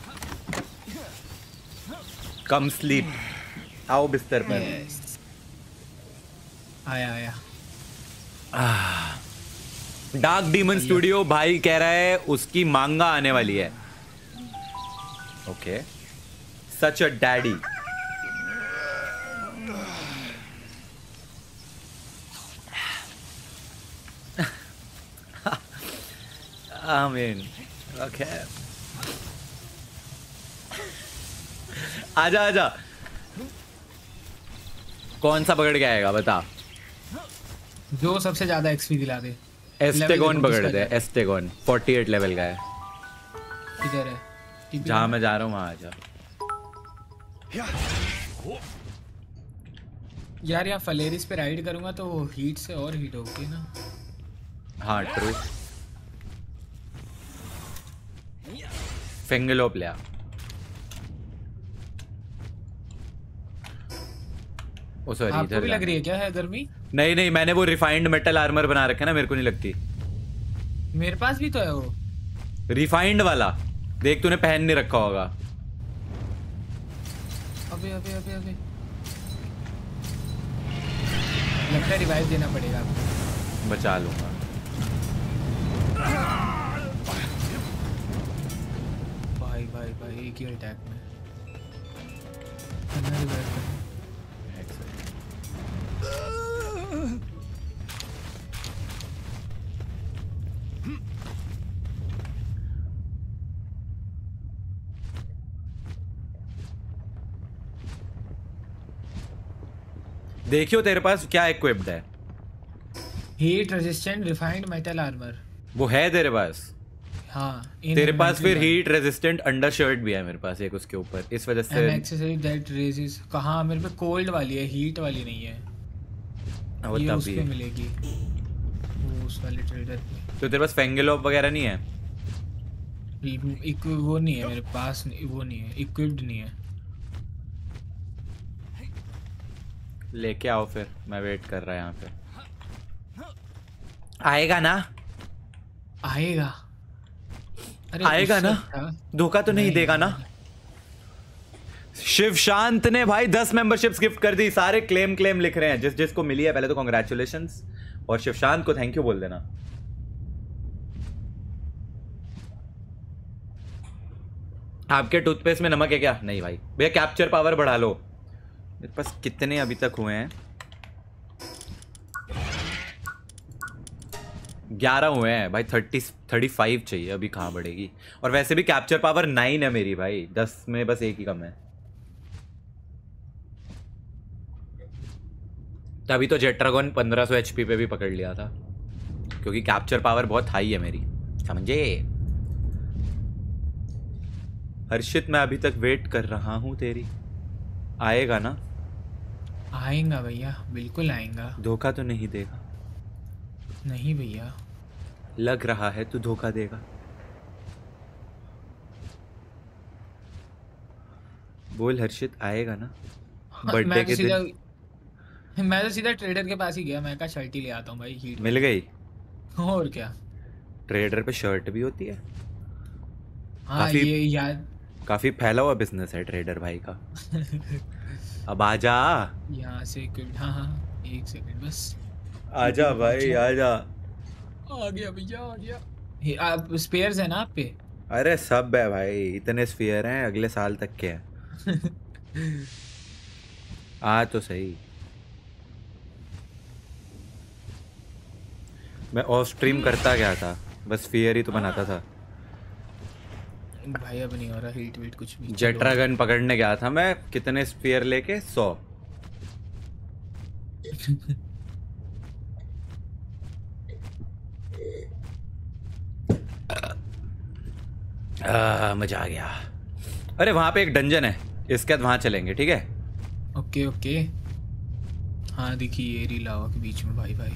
Come sleep. आओ बिस्तर पर आया आया डार्क डीमन स्टूडियो भाई कह रहा है उसकी मांगा आने वाली है। ओके सच अ डैडी आमीन ओके आजा आजा। कौन सा पकड़ के आएगा बता। जो सबसे ज़्यादा एक्सपी दिला दे। एस्टेगोन पकड़ दे है। एस्टेगोन। 48 लेवल का है। किधर है। जहाँ मैं जा रहा हूँ वहाँ आजा यार यहाँ फलेरिस पे राइड करूँगा तो हीट से और हीट होगी ना। हाँ ट्रू फिंगलोप ले ओ सॉरी आपको इधर भी लग रही है क्या है गर्मी नहीं नहीं मैंने वो रिफाइंड मेटल आर्मर बना रखा है ना मेरे को नहीं लगती। मेरे पास भी तो है वो। रिफाइंड वाला? देख तूने पहन नहीं रखा होगा। अबे अबे अबे अबे। लगता है रिवाइव देना पड़ेगा आपको। बचा लूँगा। भाई भाई भाई एक ही अटैक में। देखियो तेरे पास क्या इक्विप्ड है। Heat resistant refined metal armour वो है तेरे पास? हाँ तेरे पास फिर हीट रेजिस्टेंट अंडर शर्ट भी है मेरे पास एक उसके ऊपर। इस वजह से that raises कहाँ? मेरे पे कोल्ड वाली है हीट वाली नहीं है। वो तब भी मिलेगी। वो उस वाले ट्रेडर पे तो तेरे पास फेंगेलोप वगैरह नहीं है? एक वो नहीं है मेरे पास नहीं- वो नहीं है इक्विप्ड नहीं है। लेके आओ फिर मैं वेट कर रहा यहाँ पे। आएगा ना? आएगा। अरे आएगा ना? धोखा तो नहीं नहीं, देगा ना? शिव शांत ने भाई दस मेंबरशिप्स गिफ्ट कर दी। सारे क्लेम क्लेम लिख रहे हैं। जिस, जिसको मिली है, पहले तो कॉन्ग्रेचुलेशन और शिव शांत को थैंक यू बोल देना। आपके टूथपेस्ट में नमक है क्या? नहीं भाई। भैया कैप्चर पावर बढ़ा लो। मेरे पास कितने अभी तक हुए हैं? ग्यारह हुए हैं। भाई थर्टी थर्टी फाइव चाहिए। अभी कहाँ बढ़ेगी? और वैसे भी कैप्चर पावर नाइन है मेरी भाई। दस में बस एक ही कम है। तभी तो जेट्रागन पंद्रह सौ एच पे भी पकड़ लिया था। क्योंकि कैप्चर पावर बहुत हाई है मेरी। समझे? हर्षित मैं अभी तक वेट कर रहा हूँ तेरी। आएगा ना? आएगा भैया बिल्कुल आएगा। धोखा तो नहीं देगा। नहीं भैया। लग रहा है तू धोखा देगा। बोल हर्षित आएगा ना? बर्थडे के तो दिन। मैं तो सीधा ट्रेडर के पास ही गया मैं कहा शर्ट ही ले आता हूँ भाई हीट मिल गई? और क्या? ट्रेडर पे शर्ट भी होती है? हाँ ये याद काफ़ी फैला हुआ बिज़नेस है ट्रेडर भाई का। अब आजा। यहाँ से हाँ हाँ एक सेकंड बस। आजा भाई आजा। आ गया भैया आ गया। आप स्पेयर्स है ना आप पे? अरे सब है भाई इतने स्पेयर हैं अगले साल तक के हैं। आ तो सही। मैं ऑफ़ स्ट्रीम करता गया था। बस फियर ही तो बनाता था। भाई अब नहीं हो रहा हीट वीट कुछ भी। जेट्रागन पकड़ने गया था मैं। कितने स्फीयर लेके? सौ। आ, मज़ा आ गया। अरे वहाँ पे एक डंजन है। इसके बाद वहाँ चलेंगे ठीक है? Okay okay. हाँ देखिए ये लावा के बीच में भाई भाई।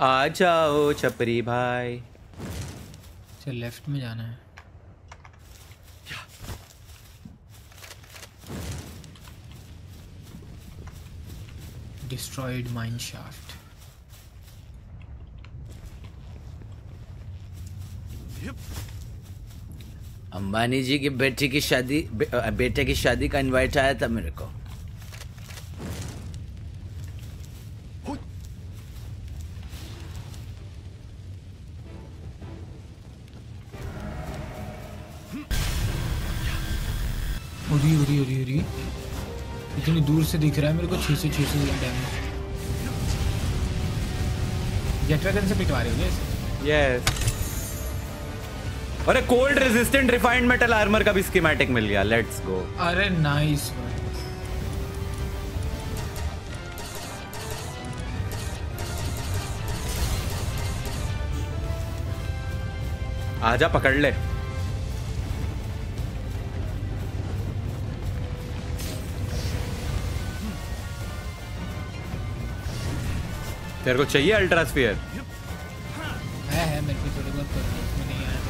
आ जाओ छपरी भाई। चल लेफ़्ट में जाना है। destroyed mine shaft Ambani ji की बेटी की शादी बे, बेटे की शादी का इनवाइट आया था मेरे को। उरी उरी उरी उरी इतनी दूर से दिख रहा है मेरे को 600 से 600 डैमेज जेट ड्रैगन से पिटवा रहे हो यस अरे cold resistant refined metal armour का भी स्कीमेटिक मिल गया। लेट्स गो अरे नाइस आजा पकड़ ले। तेरे को चाहिए अल्ट्रास्फीयर? है है मेरे को थोड़ी बहुत उसमें नहीं आया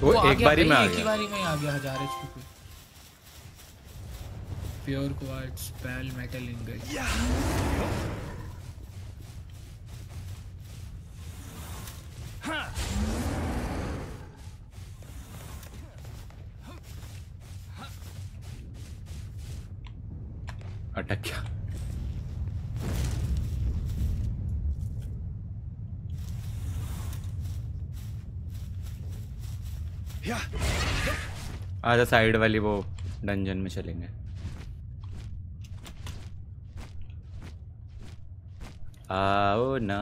तो वो एक बारी में आ एक ही गया। बारी में आ गया हज़ार एचपी पे। Pure quartz pal metal ingot अटक गया आजा साइड वाली वो डंजन में चलेंगे। आओ ना।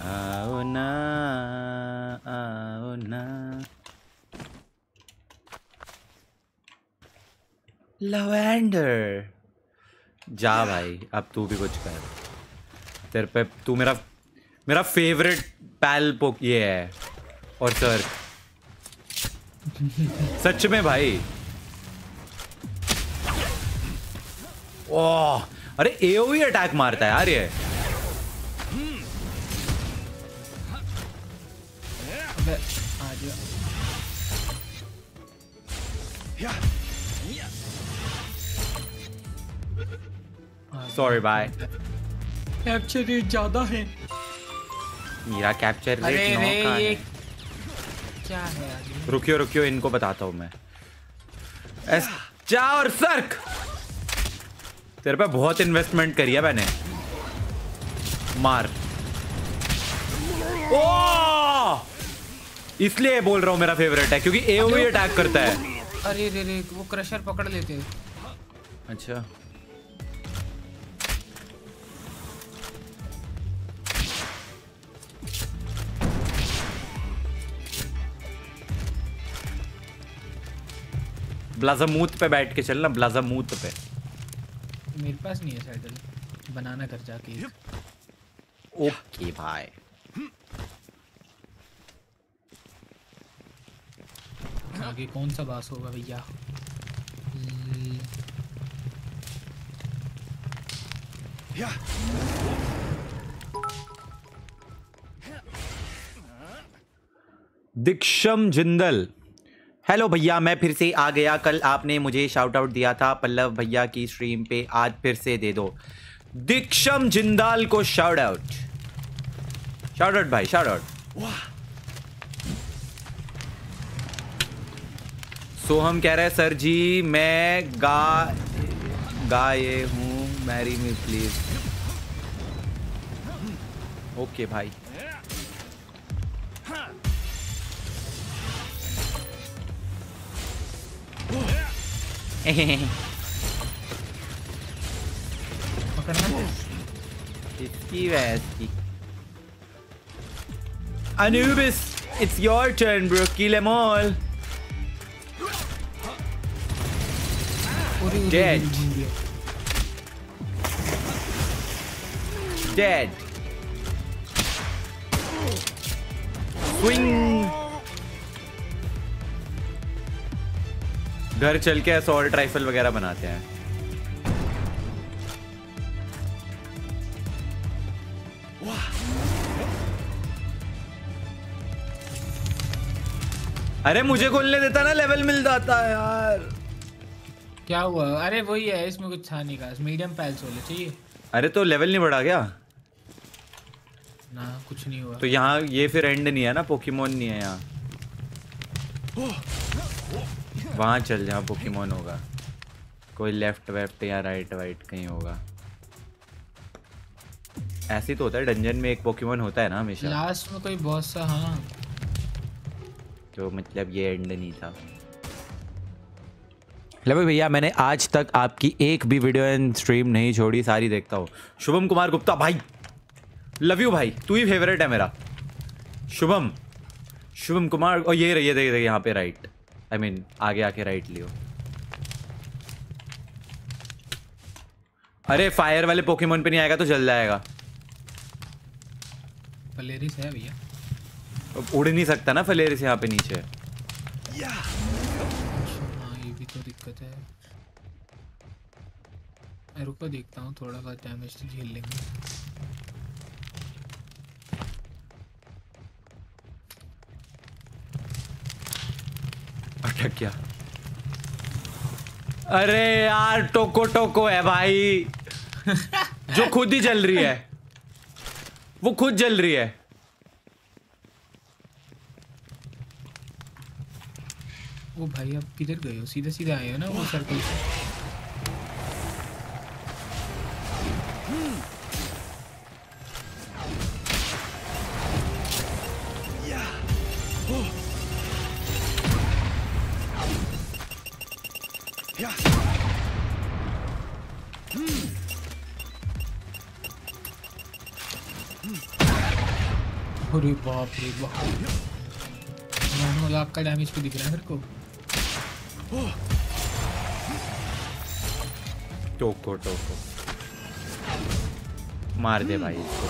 आओ ना आओ ना। लवेंडर जा भाई, अब तू भी कुछ कर। तेरे पे, तू मेरा मेरा फेवरेट पैल पोक ये है। और सर सच में भाई। ओह अरे एओवी अटैक मारता है यार ये। सॉरी बाय रेट ज़्यादा है। मेरा कैप्चर रेट नौ का है। क्या है रुकियो रुकियो इनको बताता हूँ मैं। एस जा और सर्क! तेरे पे बहुत इन्वेस्टमेंट करी है मैंने। मार। ओ! इसलिए बोल रहा हूँ मेरा फेवरेट है क्योंकि एओवी अटैक करता है। अरे रे रे वो क्रशर पकड़ लेते हैं। अच्छा। ब्लाजामूत पे बैठ के चलना ब्लाजामूत पे। मेरे पास नहीं है सैडल। बनाना कर जाके ओके भाई। आगे कौन सा बास होगा भैया? हम्म, दीक्षम जिंदल। हेलो भैया मैं फिर से आ गया। कल आपने मुझे शाउट आउट दिया था पल्लव भैया की स्ट्रीम पे। आज फिर से दे दो। दीक्षम जिंदाल को शाउट आउट शाउट आउट भाई शाउट आउट सोहम कह रहे है सर जी मैं गा गाए हूँ। मैरी मी प्लीज़ ओके भाई। わからない इसकी वैसी Anubis, it's your turn, bro. Kill them all. Dead. Dead. Swing. घर चल के असॉल्ट राइफल वगैरह बनाते हैं। अरे मुझे खोलने देता ना लेवल मिल जाता है यार। क्या हुआ? अरे वही है इसमें कुछ था नहीं खास। मीडियम पैल्स होले चाहिए? अरे तो लेवल नहीं बढ़ा गया ना कुछ नहीं हुआ। तो यहाँ ये फिर एंड नहीं है ना? पोकेमोन नहीं है यहाँ। वहाँ चल जहाँ पोकेमोन होगा। कोई लेफ़्ट वेफ्ट या राइट वाइट कहीं होगा। ऐसे तो होता है डंजन में एक पोकेमोन होता है ना हमेशा। लास्ट में कोई बहुत सा हाँ। तो मतलब ये एंड नहीं था। लव भैया मैंने आज तक आपकी एक भी वीडियो एंड स्ट्रीम नहीं छोड़ी सारी देखता हूँ। शुभम कुमार गुप्ता भाई। लव यू भाई तू ही फेवरेट है मेरा। शुभम शुभम कुमार और ये रही देख देख यहाँ पे राइट आई मीन आगे आके राइट लियो। अरे फायर वाले पोकेमोन पे नहीं आएगा तो जल जाएगा। पलेरिस है भैया। उड़ नहीं सकता ना फलेरिस यहाँ पे नीचे। हाँ ये भी तो दिक्कत है। मैं रुको देखता हूँ थोड़ा बहुत डैमेज तो झेल लेंगे। अटक गया अरे यार टोको टोको है भाई। जो खुद ही जल रही है। वो खुद जल रही है। वो भाई अब किधर गए हो? सीधे सीधे आए हो ना वो सर्कल से? अरे बाप रे बाप। नौ लाख का डैमेज भी दिख रहा है मेरे को। टोको टोको। मार दे भाई इसको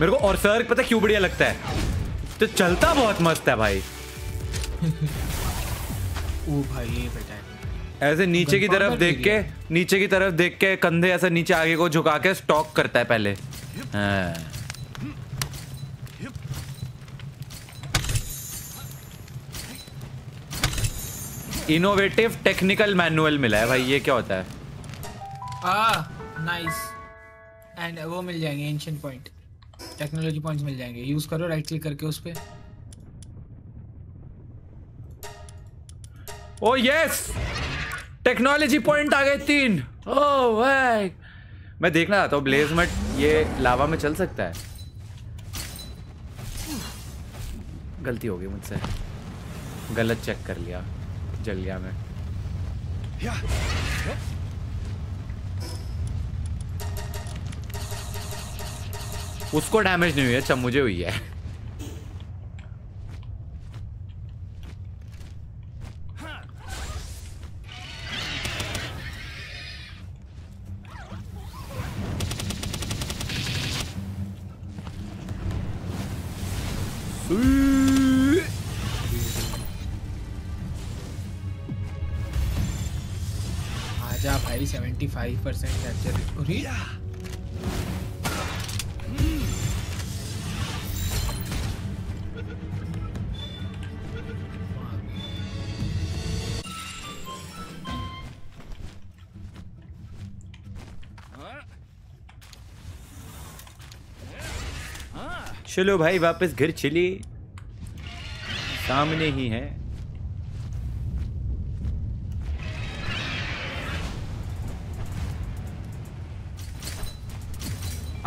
मेरे को और सर पता क्यों बढ़िया लगता है? तो चलता बहुत मस्त है भाई। ओ भाई ये बेटा। ऐसे नीचे की तरफ़ देख के नीचे की तरफ़ देख के कंधे ऐसे नीचे आगे को झुका के स्टॉक करता है पहले। हाँ। इनोवेटिव टेक्निकल मैनुअल मिला है भाई ये क्या होता है? आ नाइस एंड वो मिल जाएँगे एंशियंट पॉइंट टेक्नोलॉजी पॉइंट्स मिल जाएँगे. यूज़ करो राइट क्लिक करके उस पे। ओ यस टेक्नोलॉजी पॉइंट आ गए तीन। ओ भाई। मैं देखना चाहता हूँ ब्लेज मट ये लावा में चल सकता है। गलती हो गई मुझसे। गलत चेक कर लिया, जल गया मैं। उसको डैमेज नहीं हुई है मुझे हुई है। भाई 75% कैप्चर अरे चलो भाई वापस घर चले सामने ही है।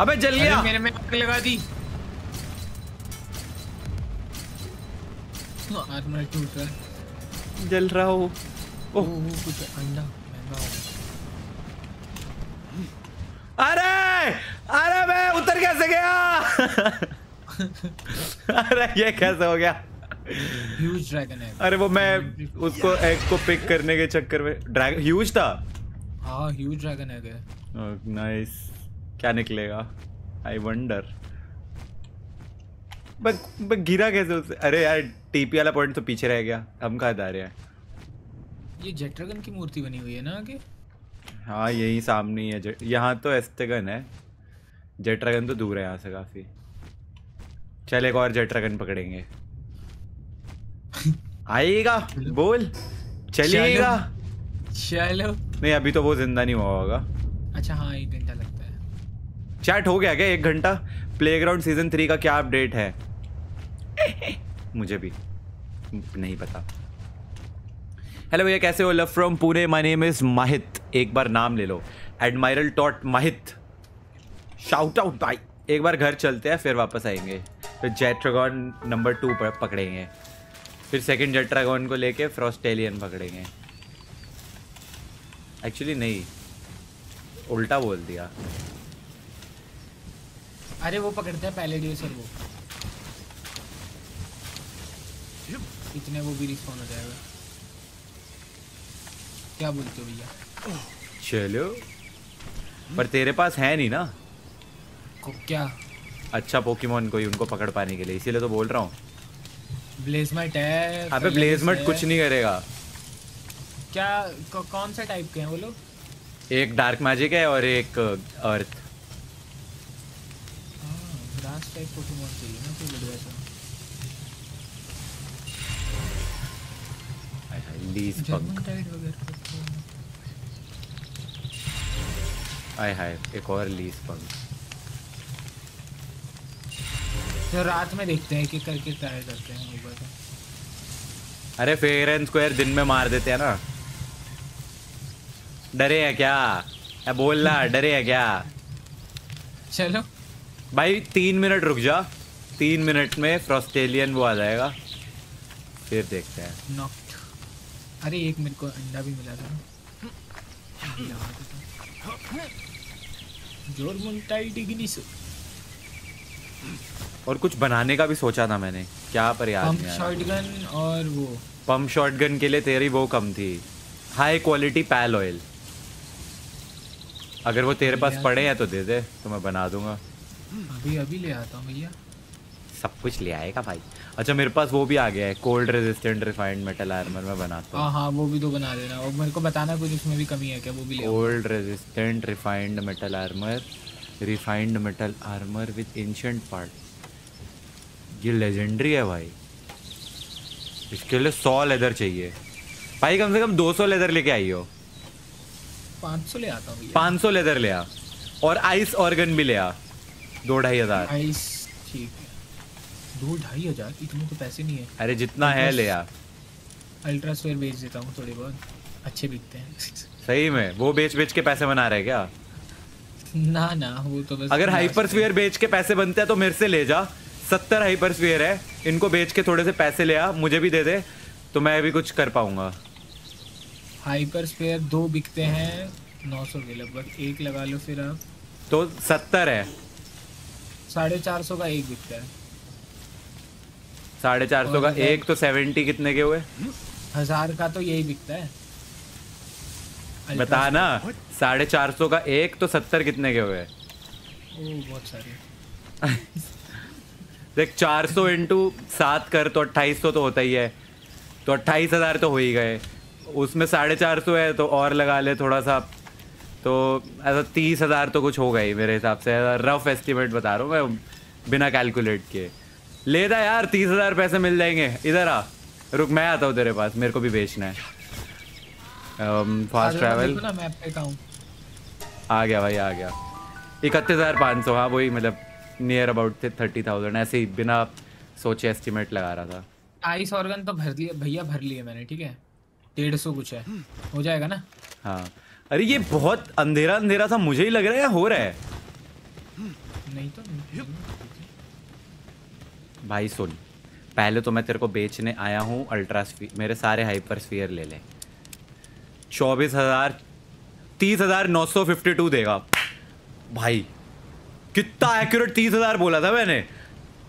अबे जल गया। मेरे में आग लगा दी। आर्मर टूट रहा है। जल रहा हो। ओह। कुछ अंडा अरे अरे मैं उतर कैसे गया? अरे ये कैसे हो गया? ह्यूज ड्रैगन है अरे वो मैं उसको एग को पिक करने के चक्कर में ड्रैगन ह्यूज था। हाँ ह्यूज ड्रैगन है। नाइस क्या निकलेगा? आई वंडर बस बस गिरा कैसे उससे अरे यार टीपी वाला पॉइंट तो पीछे रह गया। हम कहाँ जा रहे हैं? ये जेट ड्रैगन की मूर्ति बनी हुई है ना आगे? हाँ यही सामने ही है यहाँ तो एस्टेगन है। जेट ड्रैगन तो दूर है यहाँ से काफ़ी। चल एक और जेट ड्रैगन पकड़ेंगे। आएगा बोल। चलिएगा। चलो। नहीं अभी तो वो ज़िंदा नहीं हुआ होगा। अच्छा हाँ एक है चैट हो गया क्या एक घंटा? प्लेग्राउंड सीज़न थ्री का क्या अपडेट है? मुझे भी। नहीं पता। हेलो भैया कैसे हो? Love from Pune my name is Mahit एक बार नाम ले लो। एडमायरल टॉट माहित शाउट आउट भाई। एक बार घर चलते हैं फिर वापस आएँगे। फिर जेट्रागॉन नंबर टू पर पकड़ेंगे। फिर सेकंड जेट्रागॉन को लेके फ्रॉस्टेलियन पकड़ेंगे। एक्चुअली नहीं। उल्टा बोल दिया। अरे वो पकड़ते हैं पहले डे सर वो इतने वो भी रिस्पॉन हो जाएगा। क्या बोलते हो भैया? चलो। पर तेरे पास है नहीं ना? को क्या? अच्छा पोकेमोन कोई उनको पकड़ पाने के लिए इसीलिए तो बोल रहा हूँ। ब्लेजमाइट है अबे ब्लेजमट। कुछ नहीं करेगा। क्या कौन सा टाइप के हैं वो लोग? एक डार्क मैजिक है और एक अर्थ ग्रास टाइप पोकेमोन चाहिए ना कोई बढ़िया सा पंक जर्मन आय हाय एक और लीज पंक तो रात में देखते हैं कि करके ट्राई करते हैं बार तो। अरे फेयर एंड स्क्वायर दिन में मार देते हैं ना। डरे है क्या? बोल बोलना डरे है क्या? चलो। भाई तीन मिनट रुक जा। तीन मिनट में फ्रॉस्टेलियन वो आ जाएगा। फिर देखते हैं। नॉक्ट अरे एक मेरे को अंडा भी मिला था। टाइड इग्निस और कुछ बनाने का भी सोचा था मैंने। क्या पर याद पंप शॉटगन और वो। पंप शॉटगन के लिए तेरी वो कम थी। हाई क्वालिटी पैल ऑयल अगर वो तेरे पास पड़े हैं तो दे दे तो मैं बना दूँगा। अभी अभी ले आता हूँ भैया। सब कुछ ले आएगा भाई। अच्छा मेरे पास वो भी आ गया है cold resistant refined metal armour में बनाता हूँ। हाँ हाँ वो भी तो बना देना। और मेरे को बताना कुछ उसमें भी कमी है क्या? वो भी ले cold resistant refined metal armour refined metal armour with ancient part ये लेजेंडरी है भाई। इसके लिए सौ लेदर चाहिए। भाई कम से कम 200 लेदर लेके आई हो। पाँच सौ ले आता हूँ भैया। 500 लेदर ले आ। और आइस ऑर्गन भी ले आ। दो ढाई हज़ार। ठीक है। दो ढाई हज़ार? इतने तो पैसे नहीं है। अरे जितना है ले आ अल्ट्रा स्क्वायर बेच देता हूँ थोड़े बहुत। अच्छे बिकते हैं। सही में। वो बेच बेच के पैसे बना रहे क्या? ना ना वो तो बस अगर हाइपर स्फीयर बेच के पैसे बनते हैं तो मेरे से ले जा। सत्तर हाइपर स्फीयर है। इनको बेच के थोड़े से पैसे ले आ। मुझे भी दे दे तो मैं भी कुछ कर पाऊँगा। हाइपर स्पेयर दो बिकते हैं। नौ सौ के लगभग। एक लगा लो फिर आप। तो सत्तर है। साढ़े चार सौ का एक बिकता है। साढ़े चार सौ का एक तो सेवेंटी कितने के हुए? हज़ार का तो यही बिकता है। बता ना साढ़े चार सौ का एक तो सत्तर कितने के हुए? बहुत सारे। देख चार सौ इंटू सात कर तो अट्ठाईस सौ तो होता ही है। तो अट्ठाईस हज़ार तो हो ही गए। उसमें साढ़े चार सौ है तो और लगा ले थोड़ा सा। तो ऐसा तीस हज़ार तो कुछ होगा ही मेरे हिसाब से। रफ एस्टिमेट बता रहा हूँ मैं बिना कैलकुलेट किए। ले दा यार तीस हज़ार पैसे मिल जाएँगे। इधर आ। रुक मैं आता हूँ तेरे पास मेरे को भी बेचना है। फास्ट ट्रैवल का हूँ। आ गया भाई आ गया। इकतीस हज़ार पाँच सौ हाँ वही मतलब नियर अबाउट थे थर्टी थाउज़ेंड ऐसे ही बिना सोचे एस्टिमेट लगा रहा था। आइस ऑर्गन तो भर लिया भैया भर लिए मैंने ठीक है? डेढ़ सौ कुछ है। हो जाएगा ना? हाँ। अरे ये बहुत अंधेरा अंधेरा सा मुझे ही लग रहा है या हो रहा है? नहीं तो नहीं भाई सुन पहले तो मैं तेरे को बेचने आया हूँ अल्ट्रा मेरे सारे हाइपर स्फीयर ले ले। चौबीस हज़ार तीस हज़ार नौ सौ फिफ्टी टू देगा। भाई कितना एक्यूरेट तीस हज़ार बोला था मैंने।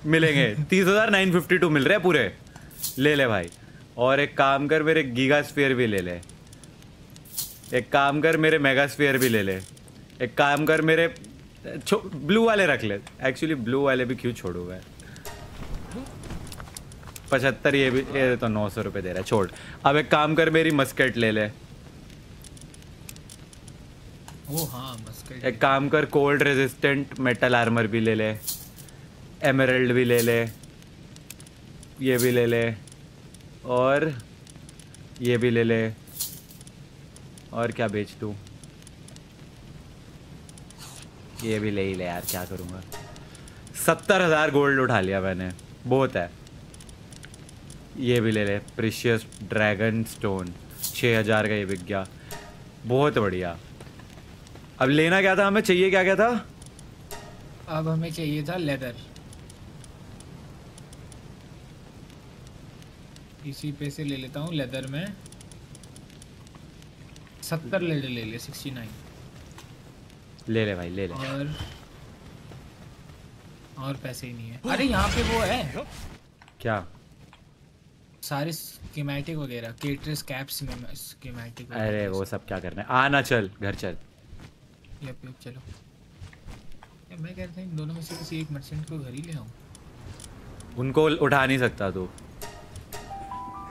मिलेंगे तीस हज़ार नाइन फिफ्टी टू मिल रहे हैं पूरे। ले ले भाई और एक काम कर मेरे गीगा स्फीयर भी ले ले। एक काम कर मेरे मेगास्फीयर भी ले ले। एक काम कर मेरे ब्लू वाले रख ले। एक्चुअली ब्लू वाले भी क्यों छोड़ू मैं? पचहत्तर ये भी ये तो नौ सौ रुपये दे रहा है छोड़। अब एक काम कर मेरी मस्केट ले ले। ओ हाँ मस्केट एक काम कर कोल्ड रेजिस्टेंट मेटल आर्मर भी ले ले। एमरल्ड भी ले ले। ये भी ले ले। और ये भी ले ले। और क्या बेच दूँ ये भी ले ही ले यार, क्या करूँगा? सत्तर हज़ार गोल्ड उठा लिया मैंने, बहुत है। ये भी ले ले प्रिशियस ड्रैगन स्टोन छः हज़ार का ये बिक गया। बहुत बढ़िया। अब लेना क्या था, हमें चाहिए क्या क्या था? अब हमें चाहिए था लेदर इसी पे से ले लेता हूँ लेदर में। सत्तर लेदर ले ले ले सिक्सटी नाइन ले ले भाई ले ले। और और पैसे ही नहीं है। अरे यहाँ पे वो है। क्या? सारे स्कीमेटिक वगैरह केटरस कैप्स में स्कीमेटिक अरे वो सब क्या करना है? आना चल घर चल। यप यप चलो। या मैं कहता हूँ इन दोनों में से किसी एक मर्चेंट को घर ही ले आऊँ। उनको उठा नहीं सकता तू।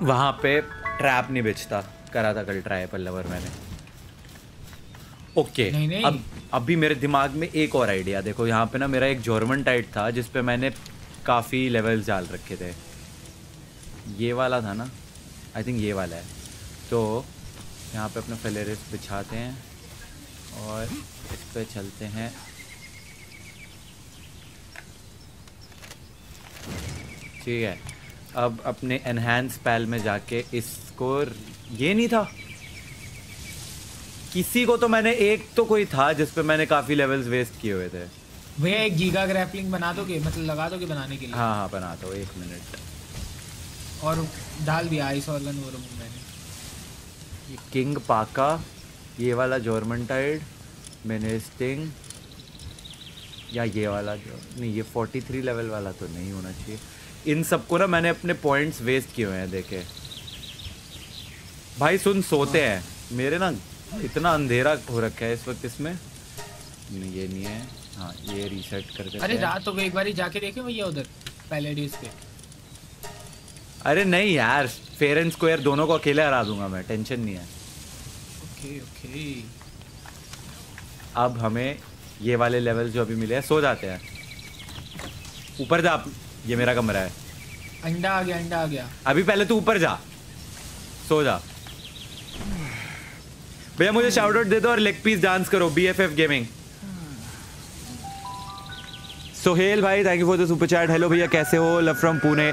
वहाँ पे ट्रैप नहीं बेचता। करा था कल ट्राई पर लवर मैंने। ओके। नहीं, नहीं। अब अभी मेरे दिमाग में एक और आइडिया देखो यहाँ पे ना मेरा एक जॉर्मन टाइट था जिस पे मैंने काफ़ी लेवल्स डाल रखे थे। ये वाला था ना आई थिंक ये वाला है। तो यहाँ पे अपने फेलेरिस बिछाते हैं और इस पे चलते हैं। ठीक है। अब अपने एनहेंस पैल में जाके इसको ये नहीं था? किसी को तो मैंने एक तो कोई था जिस पे मैंने काफ़ी लेवल्स वेस्ट किए हुए थे। भैया एक गीगा ग्रैपलिंग बना दोगे मतलब लगा दोगे बनाने के लिए? हाँ हाँ बना दो एक मिनट और डाल दिया आइस ऑर्गन वो रूम मैंने। ये किंग पाका ये वाला जॉर्मनटाइड मेनेस्टिंग या ये वाला जो नहीं ये 43 लेवल वाला तो नहीं होना चाहिए। इन सबको ना मैंने अपने पॉइंट्स वेस्ट किए हुए हैं देखे। भाई सुन सोते हैं। मेरे ना इतना अंधेरा हो रखा है इस वक्त इसमें। नहीं ये नहीं है। हाँ ये रीसेट कर देते अरे रात हो गई एक बार जाके देखे भैया उधर पहले डेज़ पे। अरे नहीं यार फेयर एंड स्क्वायर दोनों को अकेले हरा दूँगा मैं टेंशन नहीं है। ओके ओके अब हमें ये वाले लेवल जो अभी मिले हैं सो जाते हैं। ऊपर जा ये मेरा कमरा है। अंडा आ गया अंडा आ गया। अभी पहले तू ऊपर जा। सो जा। भैया, मुझे शाउट आउट दे दो और लेग पीस डांस करो B F F gaming Sohail भाई thank you for the super chat hello भैया, कैसे हो? लव फ्रॉम पुणे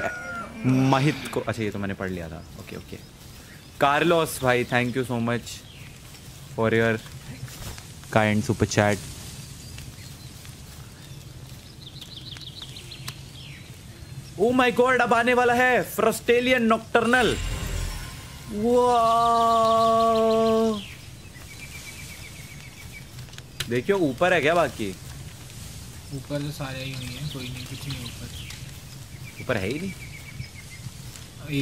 महित को अच्छा ये तो मैंने पढ़ लिया था. ओके ओके कार्लोस भाई thank you so much for your kind super chat oh my god अब आने वाला है फ्रस्टेलियन नॉक्टर्नल देखियो ऊपर है क्या बाकी? ऊपर तो सारे ही हुई हैं कोई नहीं कुछ नहीं ऊपर। ऊपर है ही नहीं?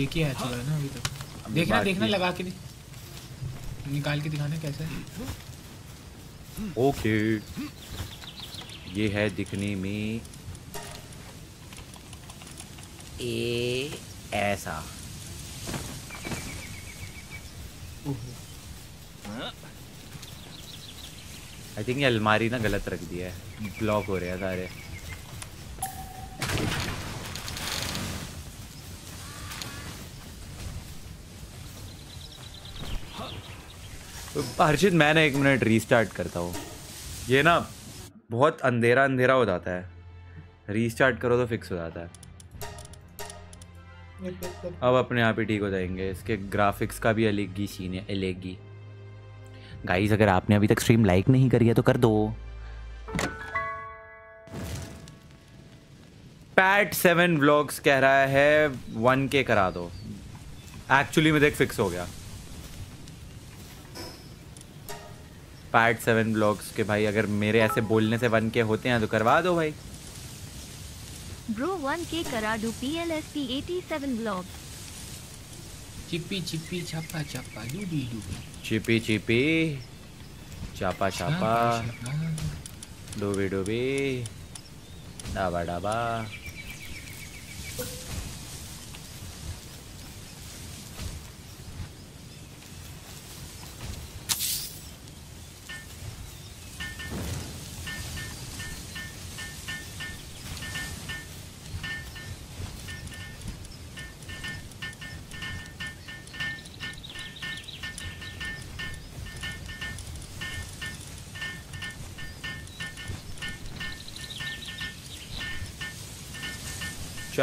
एक ही है चलो ना अभी तक। अभी देखना देखना लगा के निकाल के दिखाना कैसा है। ओके। ये है दिखने में ए ऐसा। आई थिंक ये अलमारी ना गलत रख दिया है। ब्लॉक हो रहे हैं सारे। हर्षित मैं ना एक मिनट रीस्टार्ट करता हूँ। ये ना बहुत अंधेरा अंधेरा हो जाता है। रीस्टार्ट करो तो फिक्स हो जाता है। अब अपने आप ही ठीक हो जाएँगे। इसके ग्राफिक्स का भी अलग ही सीन है अलग ही। गाइस अगर आपने अभी तक स्ट्रीम लाइक नहीं करी है तो कर दो। पैट सेवन व्लॉग्स कह रहा है वन के करा दो। एक्चुअली में देख फिक्स हो गया। पैट सेवन ब्लॉग्स के भाई अगर मेरे ऐसे बोलने से वन के होते हैं तो करवा दो भाई। Bro 1K Karadu PLSP 87 vlog. चिप्पी Chipi छप्पा छप्पा डूबी डूबी चिपी चिपी चापा चापा डूबी डूबी डाबा डाबा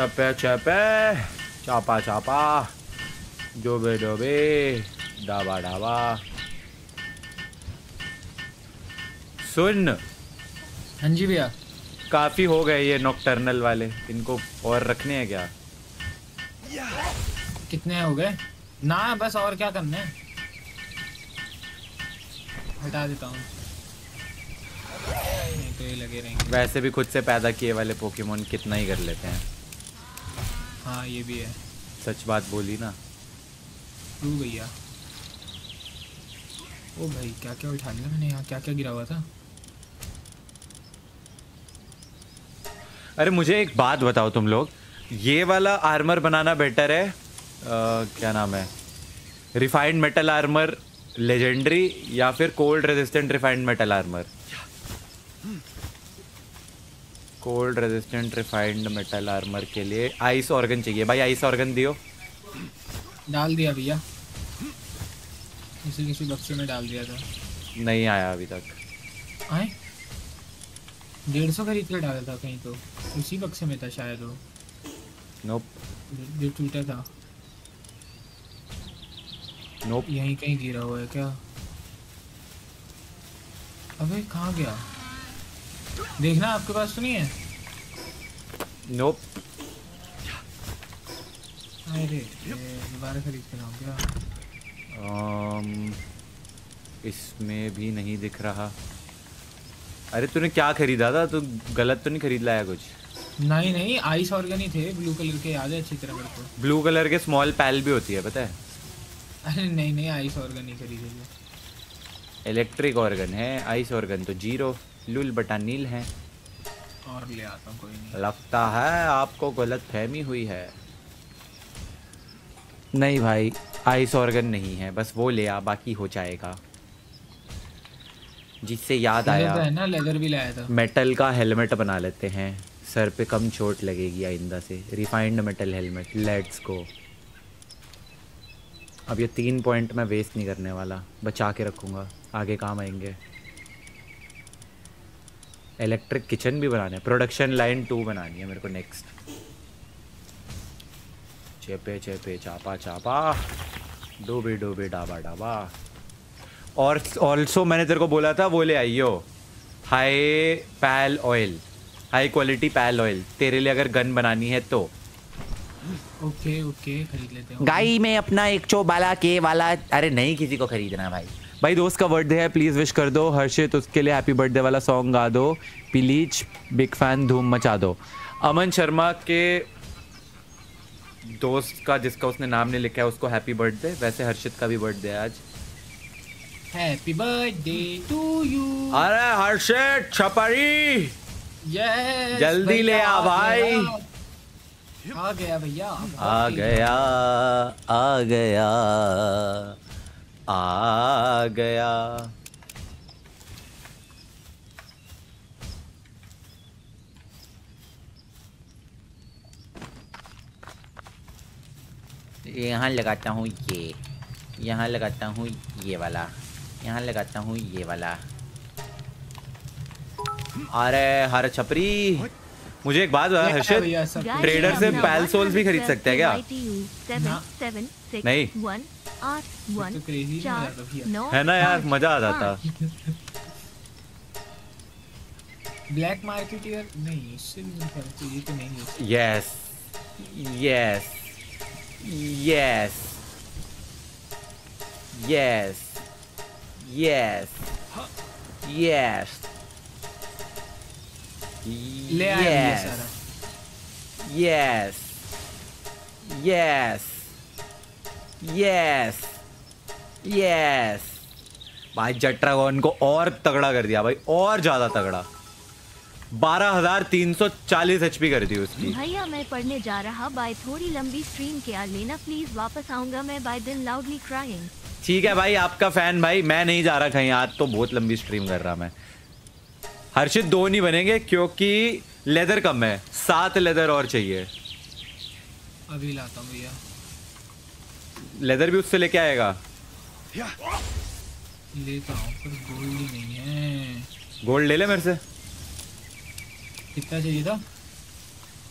चपे चपे चापा चापा। डोबे डोबे। डाबा डाबा। सुन। हाँ जी भैया। काफ़ी हो गए ये नॉकटर्नल वाले। इनको और रखने हैं क्या? कितने हो गए? ना बस और क्या करने हैं? हटा देता हूँ। तो ये लगे रहेंगे। वैसे भी खुद से पैदा किए वाले पोकेमोन कितना ही कर लेते हैं। हाँ ये भी है। सच बात बोली ना। टू भैया ओ भाई क्या क्या उठा लिया मैंने यहाँ? क्या क्या गिरा हुआ था? अरे मुझे एक बात बताओ तुम लोग। ये वाला आर्मर बनाना बेटर है। अ, क्या नाम है? रिफाइंड मेटल आर्मर लेजेंडरी या फिर cold resistant refined metal armour cold resistant refined metal armour के लिए आइस ऑर्गन चाहिए। भाई आइस ऑर्गन दियो। डाल दिया भैया। किसी किसी बक्से में डाल दिया था। नहीं आया अभी तक। आए? डेढ़ सौ खरीद कर डाला था कहीं तो। उसी बक्से में था शायद वो। नोप जो- टूटा था। नोप यहीं कहीं गिरा हुआ है क्या? अबे कहाँ गया? देखना आपके पास तो नहीं है नोप अरे दोबारा खरीद कर लाऊं क्या? इसमें भी नहीं दिख रहा। अरे तूने क्या खरीदा था? तू गलत तो नहीं खरीद लाया कुछ? नहीं नहीं आइस ऑर्गन ही थे ब्लू कलर के याद है अच्छी तरह मेरे को? ब्लू कलर के स्मॉल पैल भी होती है पता है? अरे नहीं नहीं आइस ऑर्गन ही खरीदे इलेक्ट्रिक ऑर्गन है आइस ऑर्गन तो ज़ीरो लुल बटा नील है। और ले आता हूँ कोई नहीं। लगता है आपको गलत फहमी हुई है। नहीं भाई आइस ऑर्गन नहीं है बस वो ले आ बाकी हो जाएगा। जिससे याद आया है ना लेदर भी लाया था। मेटल का हेलमेट बना लेते हैं। सर पे कम चोट लगेगी आइंदा से। Refined metal helmet let's go. अब ये तीन पॉइंट मैं वेस्ट नहीं करने वाला। बचा के रखूँगा। आगे काम आएँगे। इलेक्ट्रिक किचन भी बनाना है। प्रोडक्शन लाइन टू बनानी है मेरे को नेक्स्ट चेपे चेपे चापा चापा। डूबी डूबी डाबा डाबा। और ऑल्सो मैंने तेरे को बोला था वो ले आइयो। High pal oil high quality pal oil तेरे लिए अगर गन बनानी है तो। ओके ओके खरीद लेते हैं। गाई में अपना एक चो बाला के वाला अरे नहीं किसी को खरीदना भाई। भाई दोस्त का बर्थडे है प्लीज़ विश कर दो। हर्षित उसके लिए हैप्पी बर्थडे वाला सॉन्ग गा दो। प्लीज़ बिग फ़ैन धूम मचा दो। अमन शर्मा के दोस्त का जिसका उसने नाम नहीं लिखा है उसको हैप्पी बर्थडे वैसे हर्षित का भी बर्थडे है आज। हैप्पी बर्थडे टू यू अरे हर्षित छपरी। यस जल्दी ले आ भाई। आ गया भैया आ गया आ गया। आ गया। यहाँ लगाता हूँ ये यहाँ लगाता हूँ ये वाला यहाँ लगाता हूँ ये वाला। अरे हर छपरी। मुझे एक बात बता हर्षित ट्रेडर से हम पैल सोल्स भी खरीद सकते हैं क्या? नहीं। One, आठ, one, तो crazy नहीं चार, लगा भैया। नौ, है ना यार पाँच, मज़ा आ जाता पाँच। ब्लैक मार्केटियर नहीं इससे भी नहीं करते ये तो नहीं है yes yes yes yes yes yes ले आया भैया सारा यस यस यस यस भाई जट्रागोन को और तगड़ा कर दिया भाई और ज़्यादा तगड़ा। बारह हज़ार तीन सौ चालीस एच पी कर दी उसकी। भैया मैं पढ़ने जा रहा बाय थोड़ी लंबी स्ट्रीम क्या लेना प्लीज़ वापस आऊँगा मैं बाय दिन लाउडली क्राइंग ठीक है भाई आपका फ़ैन भाई मैं नहीं जा रहा कहीं आज तो बहुत लंबी स्ट्रीम कर रहा मैं। हर्षित दो नहीं बनेंगे क्योंकि लेदर कम है। सात लेदर और चाहिए। अभी लाता हूँ भैया। लेदर भी उससे लेके आएगा। लेता हूँ पर गोल्ड ही नहीं है। गोल्ड ले ले मेरे से। कितना चाहिए था?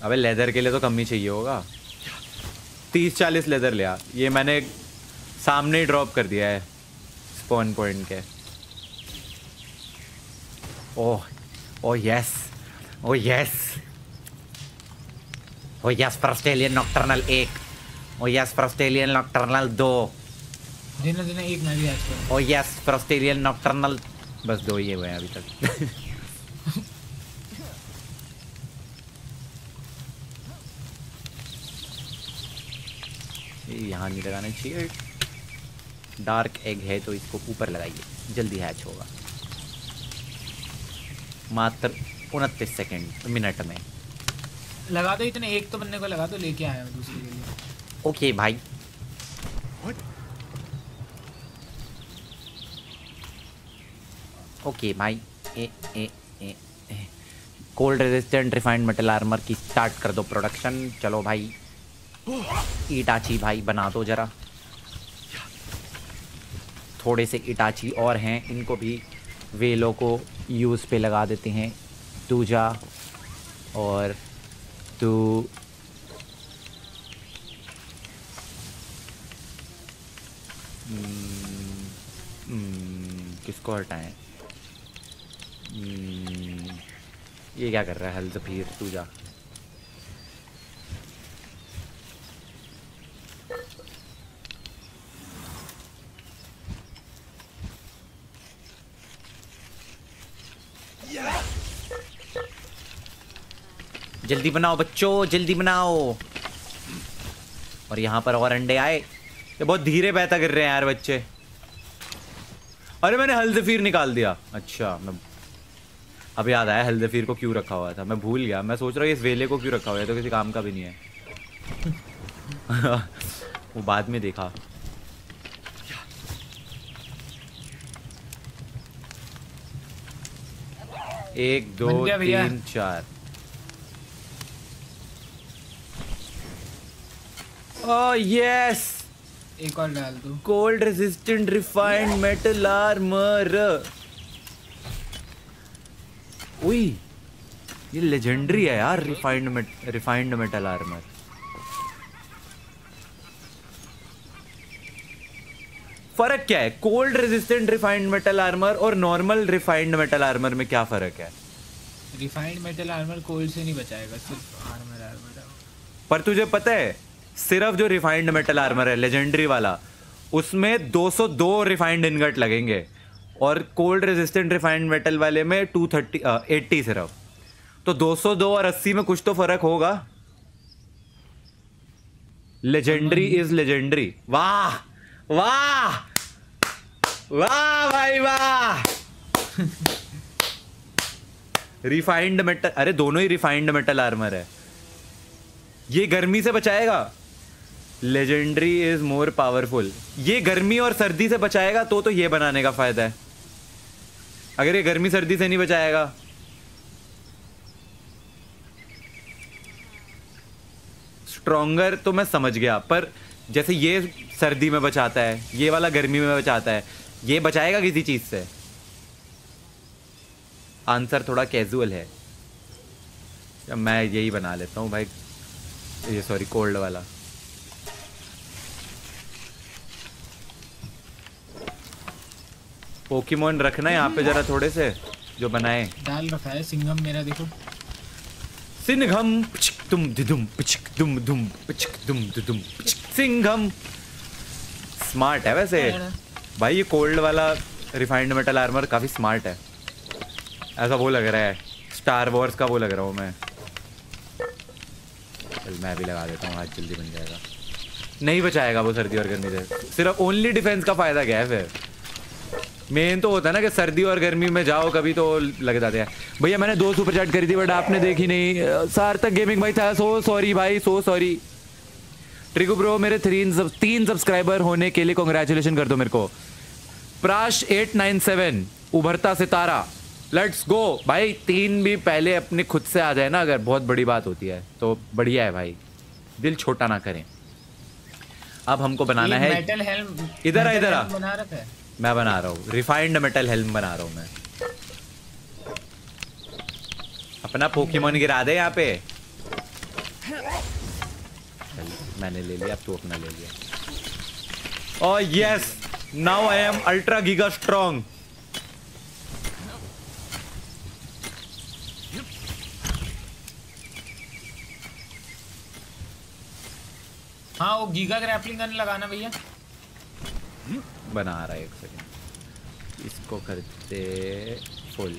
अबे लेदर के लिए तो कम ही चाहिए होगा। तीस चालीस लेदर लिया ये मैंने सामने ही ड्रॉप कर दिया है स्पॉन पॉइंट के। ओह ओह yes oh yes oh yes Frostallion nocturnal एक। ओ यस फ्रस्टेलियन नॉक्टर्नल दो देना देना एक मैं भी आज करूँ ओ यस फ्रस्टेलियन नॉक्टर्नल बस दो ही हुए हैं अभी तक ये यहाँ नहीं लगाना चाहिए। डार्क एग है तो इसको ऊपर लगाइए। जल्दी हैच होगा। मात्र उनतीस सेकंड मिनट में। लगा दो इतने एक तो बनने को लगा दो लेके आया दूसरे के लिए। ओके, भाई। ओके, भाई। ए ए ए cold resistant refined metal armour की स्टार्ट कर दो प्रोडक्शन चलो, भाई। इटाची भाई, बना दो जरा। थोड़े से इटाची और हैं। इनको भी वेलो को यूज़ पे लगा देते हैं। तू जा और तू हम्म, हम्म, किसको हटाएँ? हम्म, ये क्या कर रहा है हल जफीर तू जा। जल्दी बनाओ बच्चों जल्दी बनाओ। और यहाँ पर और अंडे आए। ये बहुत धीरे बहता गिर रहे हैं यार बच्चे। अरे मैंने हल्दफीर निकाल दिया। अच्छा मैं अब याद आया हल्दफीर को क्यों रखा हुआ था। मैं भूल गया। मैं सोच रहा हूँ इस वेले को क्यों रखा हुआ है तो किसी काम का भी नहीं है। वो बाद में देखा। एक दो। तीन चार। Oh yes! एक और डाल दो। Cold resistant refined metal armor. उई ये लेजेंडरी है यार रिफाइंड रिफाइंड मेटल आर्मर फ़र्क क्या है? Cold resistant refined metal armour और नॉर्मल रिफाइंड मेटल आर्मर में क्या फ़र्क है? रिफाइंड मेटल आर्मर कोल्ड से नहीं बचाएगा सिर्फ़ आर्मर आर्मर पर तुझे पता है सिर्फ़ जो रिफाइंड मेटल आर्मर है लेजेंडरी वाला, उसमें 202 रिफाइंड इनगट लगेंगे। और कोल्ड रेजिस्टेंट रिफाइंड मेटल वाले में 230 80 सिर्फ़। तो 202 और 80 में कुछ तो फ़र्क होगा। लेजेंडरी इज़ लेजेंडरी वाह! वाह! वाह भाई, वाह! रिफाइंड मेटल अरे दोनों ही रिफाइंड मेटल आर्मर है। ये गर्मी से बचाएगा। लेजेंडरी इज़ मोर पावरफुल ये गर्मी और सर्दी से बचाएगा तो तो ये बनाने का फ़ायदा है। अगर ये गर्मी सर्दी से नहीं बचाएगा। स्ट्रोंगर तो मैं समझ गया, पर जैसे ये सर्दी में बचाता है, ये वाला गर्मी में बचाता है, ये बचाएगा किसी चीज़ से? आंसर थोड़ा कैजुअल है। मैं यही बना लेता हूँ भाई। ये सॉरी कोल्ड वाला। पोकीमोन रखना यहाँ पे जरा थोड़े से जो बनाए। डाल रखा है सिंगम मेरा देखो। सिंघम पिचक दुम दिदुम पिचक दुम दुम पिचक दुम दिदुम पिचक। सिंघम। स्मार्ट है वैसे। भाई ये कोल्ड वाला रिफाइंड मेटल आर्मर काफ़ी स्मार्ट है। ऐसा वो लग रहा है। स्टार वॉर्स का वो लग रहा हूँ मैं। चल मैं भी लगा देता हूँ आज जल्दी बन जाएगा। नहीं बचाएगा वो सर्दी और गर्मी से। सिर्फ़ ओनली डिफेंस का फ़ायदा क्या है फिर। मेन तो होता है ना कि सर्दी और गर्मी में जाओ कभी तो लग जाते हैं। भैया मैंने दो सुपर चैट करी थी बट आपने देखी नहीं। अ, सार्थक गेमिंग भाई था। सो सॉरी भाई सो सॉरी ट्रिगू ब्रो मेरे तीन सब, तीन सब्सक्राइबर होने के लिए कॉन्ग्रेचुलेशन कर दो मेरे को। प्राश एट नाइन सेवन उभरता सितारा। लेट्स गो भाई तीन भी पहले अपने खुद से आ जाए ना अगर बहुत बड़ी बात होती है तो बढ़िया है भाई। दिल छोटा ना करें। अब हमको बनाना है। इधर आ, इधर आ। मैं बना रहा हूँ। रिफाइंड मेटल हेल्म बना रहा हूँ मैं। अपना पोकेमोन गिरा दे यहाँ पे। मैंने ले लिया तू अपना ले लिया। ओ yes now I am ultra giga strong हाँ वो गीगा ग्रैपलिंग गन लगाना भैया। बना रहा है एक सेकेंड इसको करते full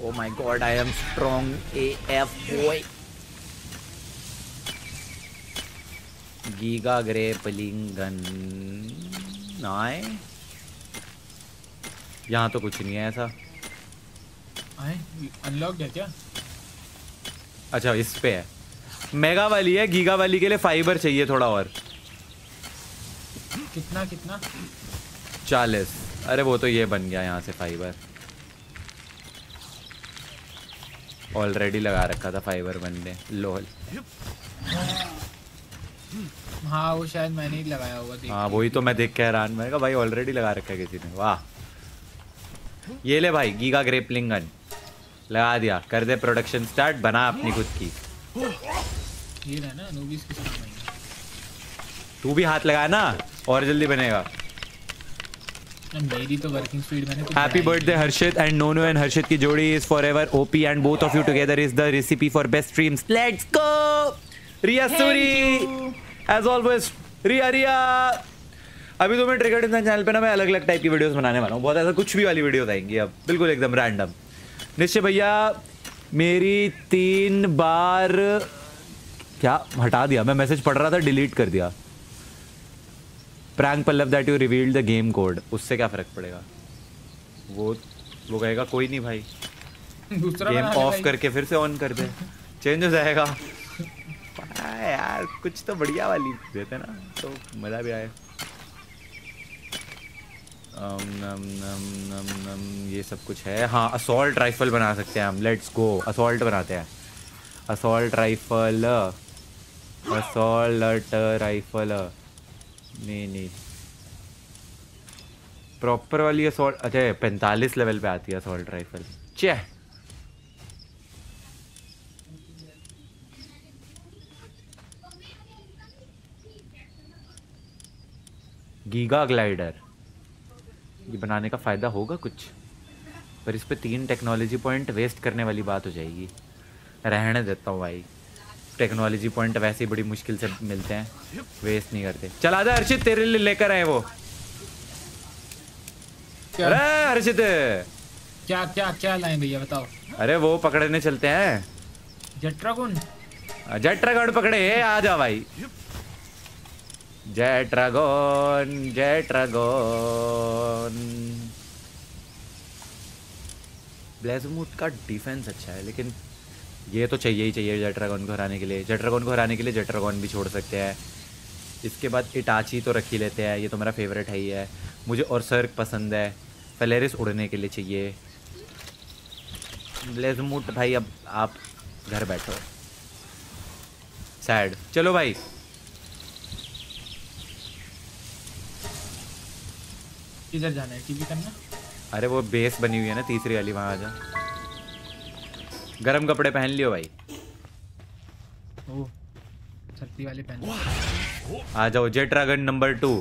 oh my god I am strong A F giga grappling gun नाय यहाँ तो कुछ नहीं है ऐसा। अनलॉक है क्या? अच्छा इस पे है। मेगा वाली है गीगा वाली के लिए फाइबर चाहिए थोड़ा और। कितना कितना? चालीस। अरे वो तो ये बन गया यहाँ से फाइबर ऑलरेडी लगा रखा था फाइबर बनने। लोल हाँ वो शायद मैंने ही लगाया होगा देख हाँ वही तो मैं देख के हैरान मैंने कहा भाई ऑलरेडी लगा रखा है किसी ने। वाह। ये ले भाई गीगा ग्रेपलिंग गन लगा दिया। कर दे प्रोडक्शन स्टार्ट बना अपनी खुद की। ये ना तू भी हाथ लगा ना? और जल्दी बनेगा। मेरी तो वर्किंग स्पीड मैंने happy birthday Harshit and Nono and Harshit की जोड़ी is forever OP and both of you together is the recipe for best streams let's go Riya Suri as always Riya Riya. अभी तो मैं trigger channel पे ना मैं अलग अलग टाइप की वीडियोस बनाने वाला हूँ। बहुत ऐसा कुछ भी वाली वीडियोस आएँगी अब। बिल्कुल एकदम रैंडम निश्चय भैया मेरी तीन बार क्या? हटा दिया। मैं मैसेज पढ़ रहा था डिलीट कर दिया। Prank Pallav that you revealed the game code उससे क्या फ़र्क पड़ेगा? वो वो कहेगा कोई नहीं भाई. दूसरा गेम ऑफ़ करके फिर से ऑन कर दे। चेंज हो जाएगा। यार कुछ तो बढ़िया वाली देते ना तो मज़ा भी आए नम, नम, नम, नम, ये सब कुछ है। हाँ असॉल्ट राइफल बना सकते हैं हम। लेट्स गो असॉल्ट बनाते हैं। असॉल्ट राइफल असॉल्ट राइफल नहीं नहीं। प्रॉपर वाली असॉल्ट अच्छा पैंतालीस लेवल पे आती है असॉल्ट राइफल चे। Giga glider. ये बनाने का फ़ायदा होगा कुछ? पर इस पे तीन टेक्नोलॉजी पॉइंट वेस्ट करने वाली बात हो जाएगी। रहने देता हूँ भाई। टेक्नोलॉजी पॉइंट वैसे ही बड़ी मुश्किल से मिलते हैं। वेस्ट नहीं करते। चल आजा हर्षित तेरे लिए लेकर आए वो। अरे हर्षित क्या क्या क्या लाए भैया बताओ। अरे वो पकड़ने चलते हैं। जट्रागुन जय ड्रैगन पकड़े आ जा भाई। जय ड्रैगन ब्लेजमूट का डिफेंस अच्छा है लेकिन ये तो चाहिए ही चाहिए जेट ड्रैगन को हराने के लिए। जेट को हराने के लिए जेट ड्रैगन भी छोड़ सकते हैं। इसके बाद इटाची तो रख ही लेते हैं ये तो मेरा फेवरेट है ही है। मुझे और सर्क पसंद है। फलेरिस उड़ने के लिए चाहिए। ब्लेजमूट भाई अब आप घर बैठो। सैड चलो भाई। किधर जाना है? टीवी करना? अरे वो बेस बनी हुई है ना तीसरी वाली वहाँ आ जा गरम कपड़े पहन लियो भाई। ओ सर्दी वाले पहन आ जाओ जेट ड्रैगन नंबर टू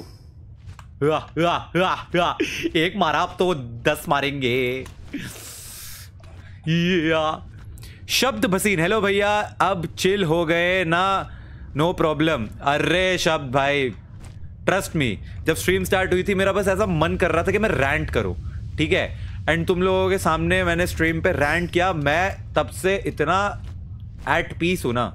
हुआ, हुआ, हुआ, हुआ। एक मारा आप तो दस मारेंगे। या। शब्द भसीन हेलो भैया अब चिल हो गए ना? नो प्रॉब्लम अरे शब्द भाई ट्रस्ट मी जब स्ट्रीम स्टार्ट हुई थी मेरा बस ऐसा मन कर रहा था कि मैं रैंट करूँ ठीक है? एंड तुम लोगों के सामने मैंने स्ट्रीम पे रैंट किया। मैं तब से इतना एट पीस हूँ ना।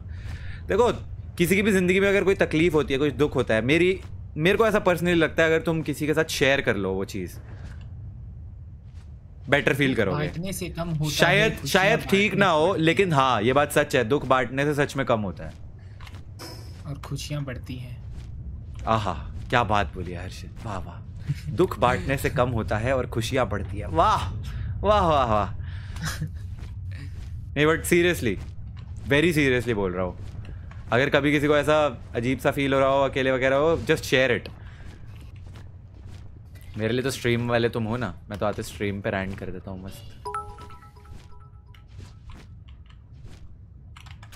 देखो किसी की भी ज़िंदगी में अगर कोई तकलीफ़ होती है कुछ दुख होता है मेरी मेरे को ऐसा पर्सनली लगता है अगर तुम किसी के साथ शेयर कर लो वो चीज़ बेटर फील करोगे। से कम होता शायद शायद ठीक ना हो लेकिन हाँ ये बात सच है दुख बांटने से सच में कम होता है। और खुशियाँ बढ़ती हैं। आहा क्या बात बोली हर्षित वाह वाह। दुख बांटने से कम होता है और खुशियाँ बढ़ती है। वाह वाह वाह वाह। नहीं बट सीरियसली वेरी सीरियसली बोल रहा हूँ। अगर कभी किसी को ऐसा अजीब सा फील हो रहा हो, अकेले वगैरह हो जस्ट शेयर इट मेरे लिए तो स्ट्रीम वाले तुम हो ना। मैं तो आते स्ट्रीम पे रैंड कर देता हूँ, मस्त।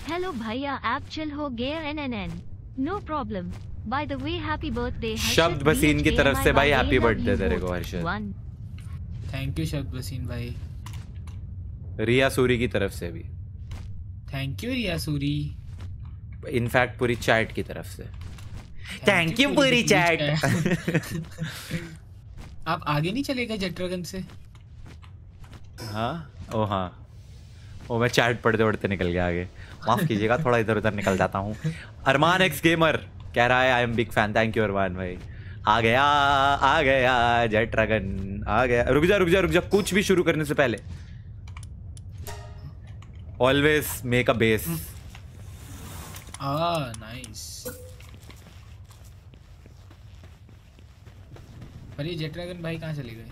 हेलो भैया आप चिल हो गए एनएनएन no problem by the way happy birthday शब्द बसीन की तरफ़ से भाई happy birthday तेरे को, हर्षद। थैंक यू शब्द वसीन भाई. रिया सूरी की तरफ़ से भी. Thank you Riya Suri. In fact पूरी चैट की तरफ़ से. थैंक यू पूरी चैट आप आगे नहीं चले गए जटरागन से? हाँ? ओ हाँ. ओ मैं चैट पढ़ते पढ़ते निकल गया आगे. माफ़ कीजिएगा थोड़ा इधर उधर निकल जाता हूँ. अरमान एक्स गेमर कह रहा है I am big fan thank you Arman भाई. आ गया आ गया जेट ड्रैगन आ गया. रुक जा रुक जा रुक जा कुछ भी शुरू करने से पहले. ऑलवेज मेक अ बेस आ नाइस पर ये जटरागन भाई कहाँ चले गए?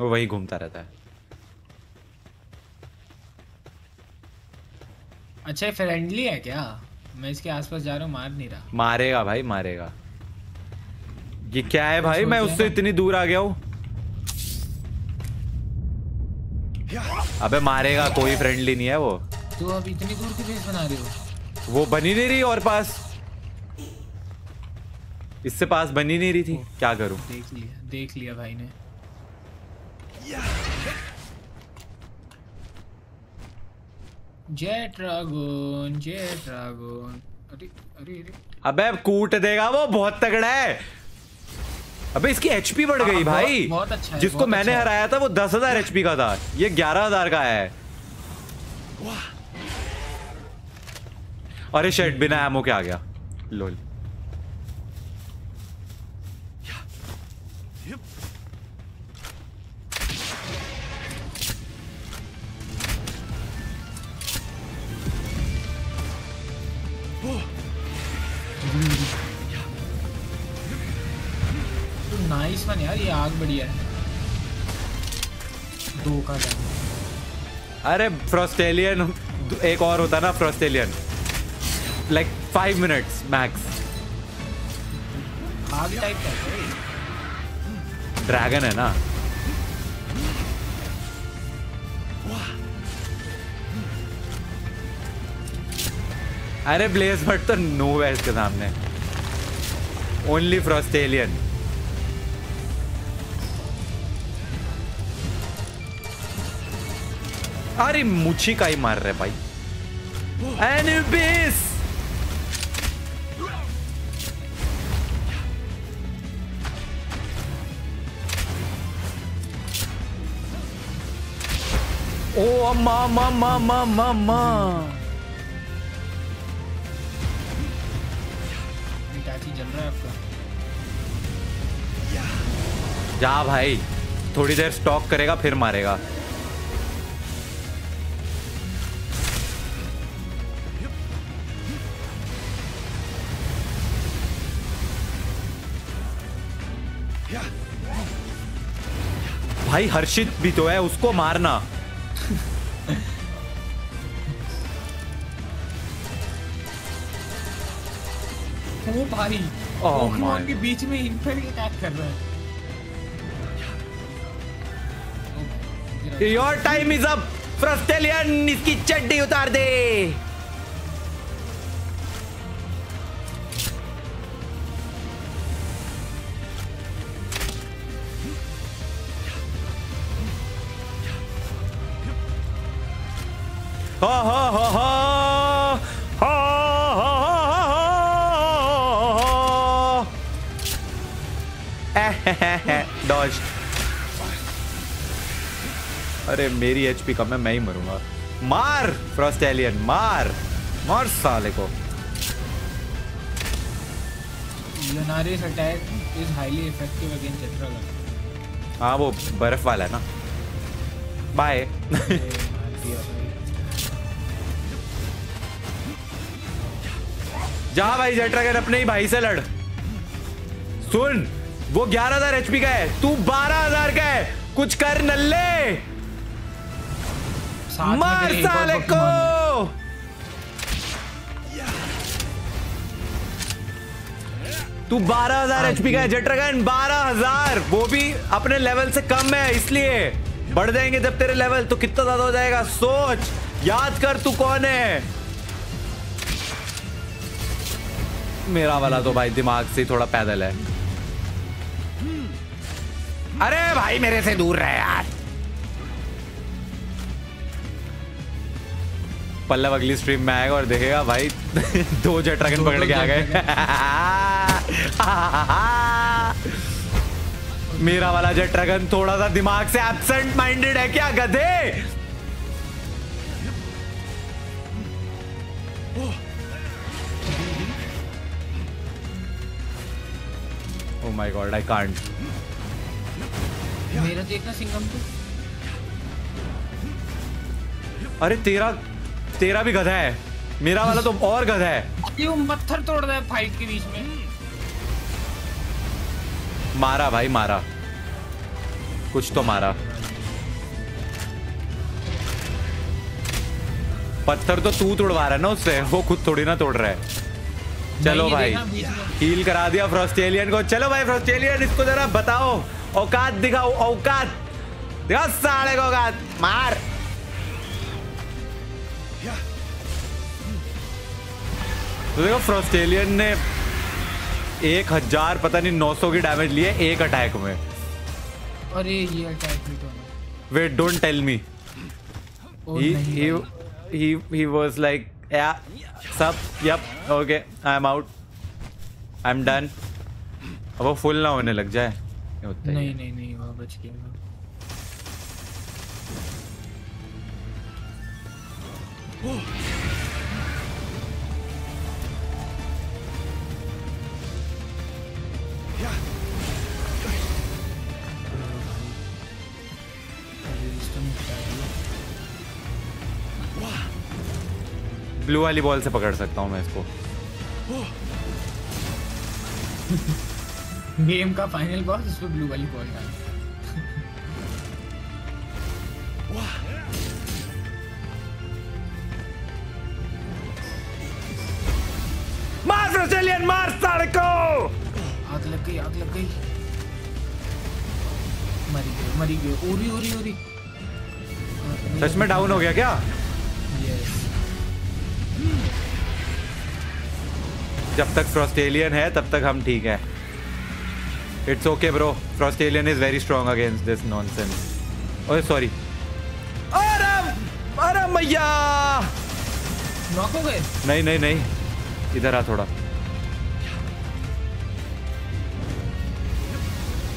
वो वही घूमता रहता है। अच्छा फ्रेंडली है क्या? मैं इसके आसपास जा रहा हूँ मार नहीं रहा। मारेगा भाई मारेगा। ये क्या है भाई? मैं उससे इतनी दूर आ गया हूँ। अबे मारेगा कोई फ्रेंडली नहीं है वो। तो अब इतनी दूर की बेस बना रहे हो? वो बनी नहीं रही और पास। इससे पास बनी नहीं रही थी। क्या करूँ? देख लिया देख लिया भाई ने। जेट ड्रैगन जय ड्रैगन। अरे अरे अरे। अबे कूट देगा वो बहुत तगड़ा है। अबे इसकी एचपी बढ़ गई हाँ, भाई। बहुत- बहुत अच्छा जिसको बहुत मैंने अच्छा हराया था वो दस हज़ार एचपी का था। ये ग्यारह हज़ार का है। अरे शर्ट बिना एमओ के आ गया। लोल नाइस वन यार ये आग बढ़िया है। दो का डैमेज अरे फ्रोस्टेलियन एक और होता ना Frostallion like five minutes max आग टाइप का है ड्रैगन है ना? अरे ब्लेज बट तो नो है इसके सामने। ओनली फ्रोस्टेलियन अरे मुछी का ही मार रहे भाई। एनिबिस। ओ अम्मा अम्मा अम्मा अम्मा अम्मा अम्मा। इटाची जल रहा है जा भाई थोड़ी देर स्टॉक करेगा फिर मारेगा। भाई हर्षित भी तो है उसको मारना। ओ भाई Oh पोकेमॉन के बीच में इन्फेक्ट अटैक कर रहा है। Your time is up Frostallion इसकी चड्डी उतार दे। हा हा हा हा हा हा हा डॉज अरे मेरी एचपी कम है? मैं ही मरूँगा। मार फ्रॉस्ट एलियन मार। मार साले को। Against Jetragon. हाँ वो बर्फ़ वाला है ना। बाय जा भाई जेट ड्रैगन अपने ही भाई से लड़। सुन वो 11000 एचपी का है तू 12000 का है कुछ कर नल्ले। मार साले को। है। तू 12000 एचपी का है जेट ड्रैगन 12000 वो भी अपने लेवल से कम है इसलिए। बढ़ जाएँगे जब तेरे लेवल तो कितना ज़्यादा हो जाएगा सोच। याद कर तू कौन है। मेरा वाला तो भाई दिमाग से थोड़ा पैदल है। अरे भाई मेरे से दूर रहे यार। पल्लव, अगली स्ट्रीम में आएगा और देखेगा भाई, दो जेट ड्रैगन पकड़ के आ गए। मेरा वाला जेट ड्रैगन थोड़ा सा दिमाग से एब्सेंट माइंडेड है क्या गधे? Oh my god I can't मेरा देखना सिंगम तो। अरे तेरा तेरा भी गधा है। मेरा वाला तो और गधा है। ये पत्थर तोड़ रहा है फाइट के बीच में। मारा भाई मारा। कुछ तो मारा। पत्थर तो तू तोड़वा रहा है ना उससे। वो खुद थोड़ी ना तोड़ रहा है। चलो भाई। हील करा दिया फ्रॉस्टेलियन को। चलो भाई फ्रॉस्टेलियन इसको जरा बताओ। औकात दिखाओ औकात। दिखाओ साले को औकात। मार। तो देखो फ्रॉस्टेलियन ने एक हज़ार पता नहीं नौ सौ की डैमेज लिए एक अटैक में। अरे ये अटैक भी तो wait don't tell me oh he नहीं he भाई। Yeah Sub. yep okay I'm out I'm done अब वो फुल ना होने लग जाए होता नहीं नहीं नहीं वो बच गया वो। ब्लू वाली बॉल से पकड़ सकता हूँ मैं इसको। गेम का फाइनल बॉस पे ब्लू वाली बॉल डाल। मार साले आग लग गई आग लग गई। मरी गई मरी गई ओरी ओरी ओरी। सच में डाउन हो गया क्या? जब तक फ्रॉस्टेलियन है तब तक हम ठीक है। It's okay bro Frostallion is very strong against this nonsense ओए सॉरी मैया! नॉक हो गए? नहीं नहीं नहीं. इधर आ थोड़ा।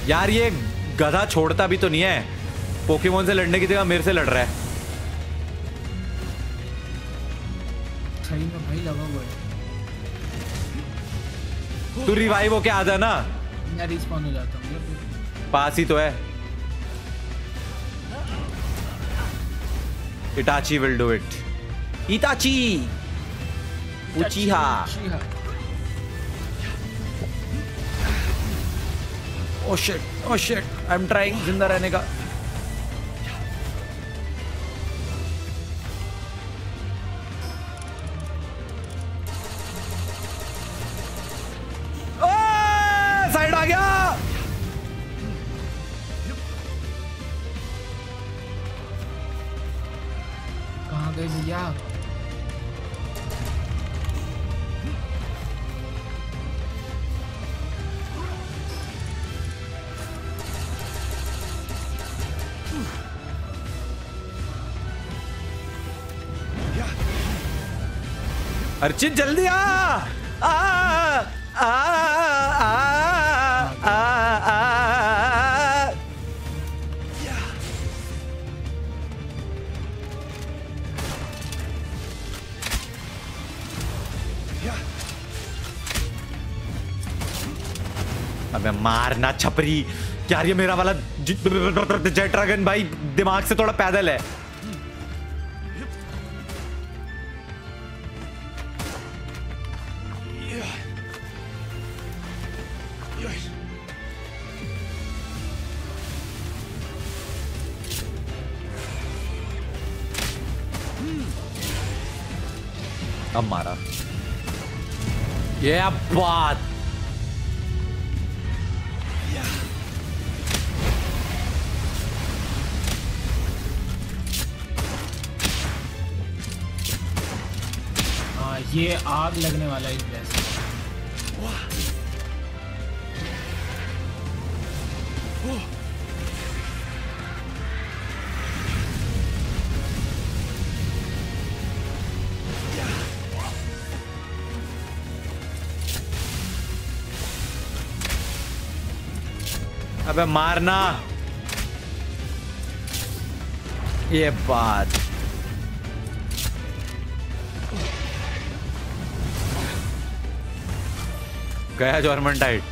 यार ये गधा छोड़ता भी तो नहीं है। पोकेमोन से लड़ने की जगह मेरे से लड़ रहा है। सही में भाई लगा हुआ है। तू रिवाइव होके आ जा ना। मैं रिस्पॉन हो जाता हूँ पास ही तो है। Itachi will do it Itachi Uchiha oh shit oh shit I am trying ज़िंदा रहने का। अर्चित जल्दी आ अबे मारना छपरी क्या ये मेरा वाला जेट ड्रैगन भाई दिमाग से थोड़ा पैदल है ये बात हाँ ये आग लगने वाला है। अबे मारना। ये बात। गया जॉर्मन टाइट।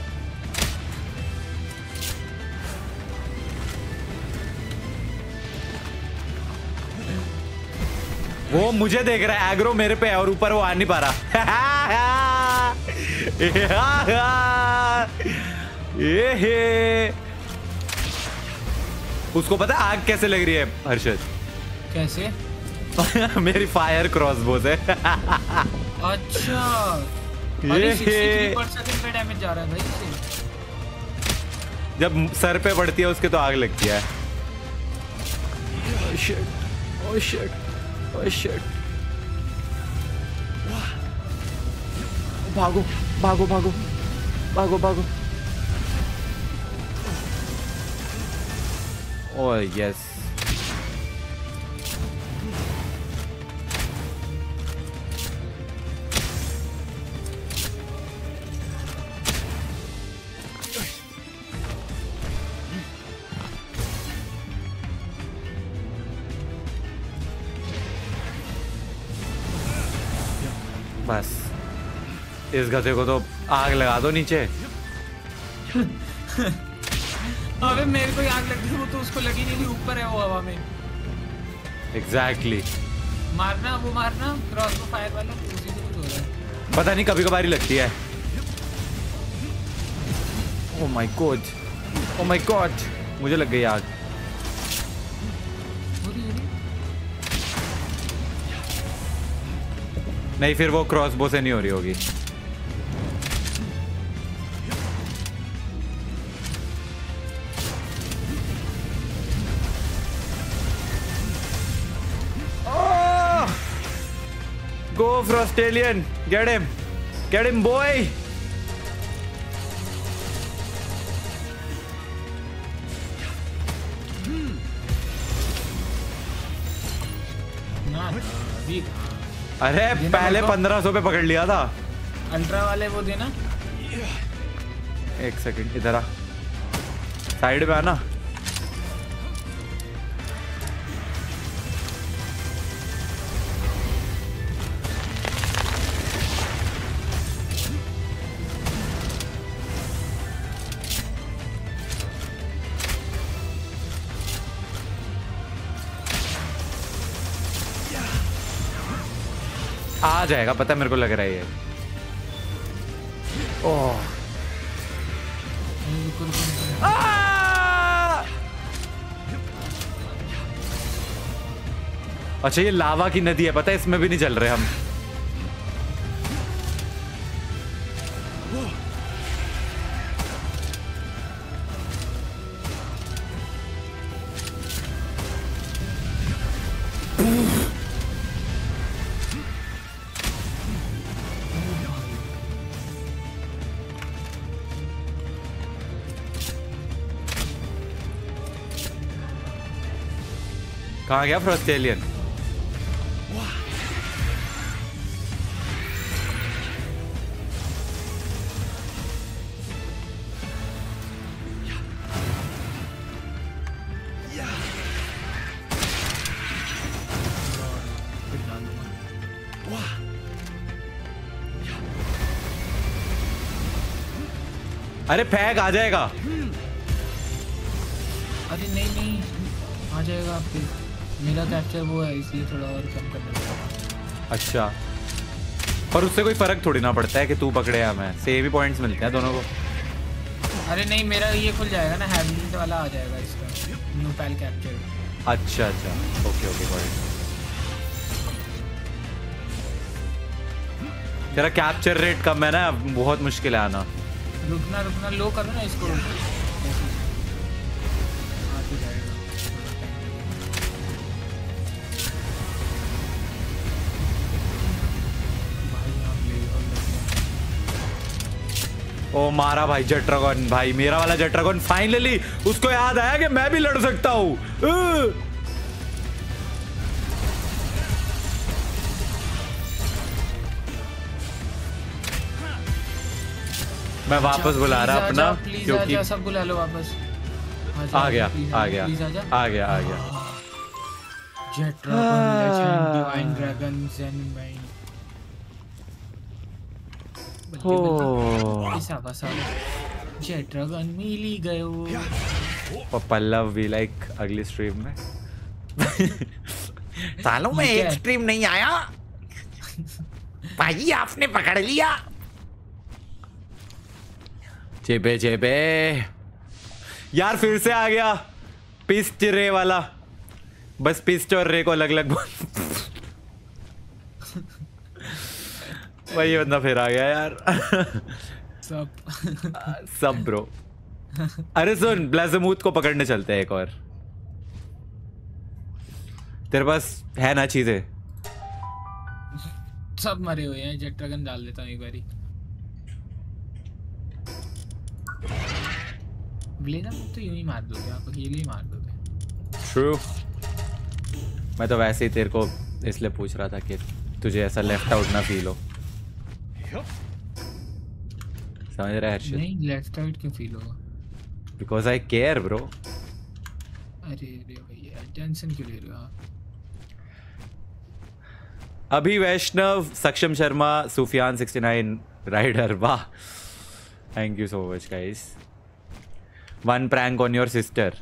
वो मुझे देख रहा है एग्रो मेरे पे है और ऊपर वो आ नहीं पा रहा। ये हे। उसको पता है आग कैसे लग रही है? हर्षद। कैसे? मेरी फायर क्रॉसबो से। अच्छा। ये। 63 पर सेकंड पे डैमेज जा रहा है भाई जब सर पे पड़ती है उसके तो आग लगती है। Oh shit. Oh shit. भागो भागो भागो। भागो भागो। ओह यस बस इस गधे को तो आग लगा दो नीचे मेरे को आग लग गई वो तो उसको लगी नहीं थी ऊपर है वो हवा में। एग्जैक्टली मारना वो मारना क्रॉस फायर वाला उसी से कुछ हो रहा है। पता नहीं कभी कभार ही लगती है। Oh my god my god मुझे लग गई आग। रही नहीं फिर वो क्रॉसबो से नहीं हो रही होगी। Go for Australian. Get him. Get him, boy. अरे पहले पंद्रह सौ पे पकड़ लिया था अल्ट्रा वाले वो देना एक सेकंड इधर आ साइड पे आना जाएगा, पता है मेरे को लग रहा है ये! अच्छा ये लावा की नदी है, पता है? इसमें भी नहीं चल रहे हम। गया फ़र्स्ट अरे पैग आ जाएगा अरे नहीं नहीं आ जाएगा आपके मेरा कैप्चर वो है इसलिए थोड़ा और कम करना पड़ेगा। अच्छा। पर उससे कोई फ़र्क थोड़ी ना पड़ता है कि तू पकड़े या मैं सेम ही पॉइंट्स मिलते हैं दोनों को। अरे नहीं मेरा ये खुल जाएगा ना हैबिलिट वाला आ जाएगा इसका। न्यू पैल कैप्चर अच्छा। अच्छा ओके ओके पॉइंट तेरा कैप्चर रेट कम है ना बहुत मुश्किल है आना। रुकना रुकना लो करो ना इसको। ओ मारा भाई जट्रागन भाई मेरा वाला जट्रागन फाइनली उसको याद आया कि मैं भी लड़ सकता हूँ! मैं वापस बुला रहा अपना क्योंकि सब बुला लो वापस। आ गया आ गया आ गया आ गया। Jet Dragon, Legend, Divine Dragon, Zen Main. हो ऐसा बसा जेट ड्रैगन मिली गयो और पल्लव भी लाइक अगली स्ट्रीम में। सालों में एक स्ट्रीम नहीं आया। भाई आपने पकड़ लिया। चेपे चेपे यार फिर से आ गया। पिस्ट रे वाला। बस पिस्ट और रे को अलग अलग बोल वही बंदा फिर आ गया यार। सब। सब ब्रो अरे सुन ब्लाजमूथ को पकड़ने चलते हैं एक और। तेरे पास है ना चीज़ें? सब मरे हुए हैं जेट ड्रैगन डाल देता हूँ एक बारी। ब्लेजर तो यूँ ही मार दोगे आप अकेले ही मार दोगे। ट्रू मैं तो वैसे ही तेरे को इसलिए पूछ रहा था कि तुझे ऐसा लेफ़्ट आउट ना फील हो। समझ रहा है हर्षित नहीं लेफ़्ट राइट क्यों फील होगा? बिकॉज़ आई केयर ब्रो अरे रे भैया टेंशन क्यों ले रहे हो अभी वैष्णव सक्षम शर्मा सुफियान 69 राइडर वाह। Thank you so much guys one prank on your sister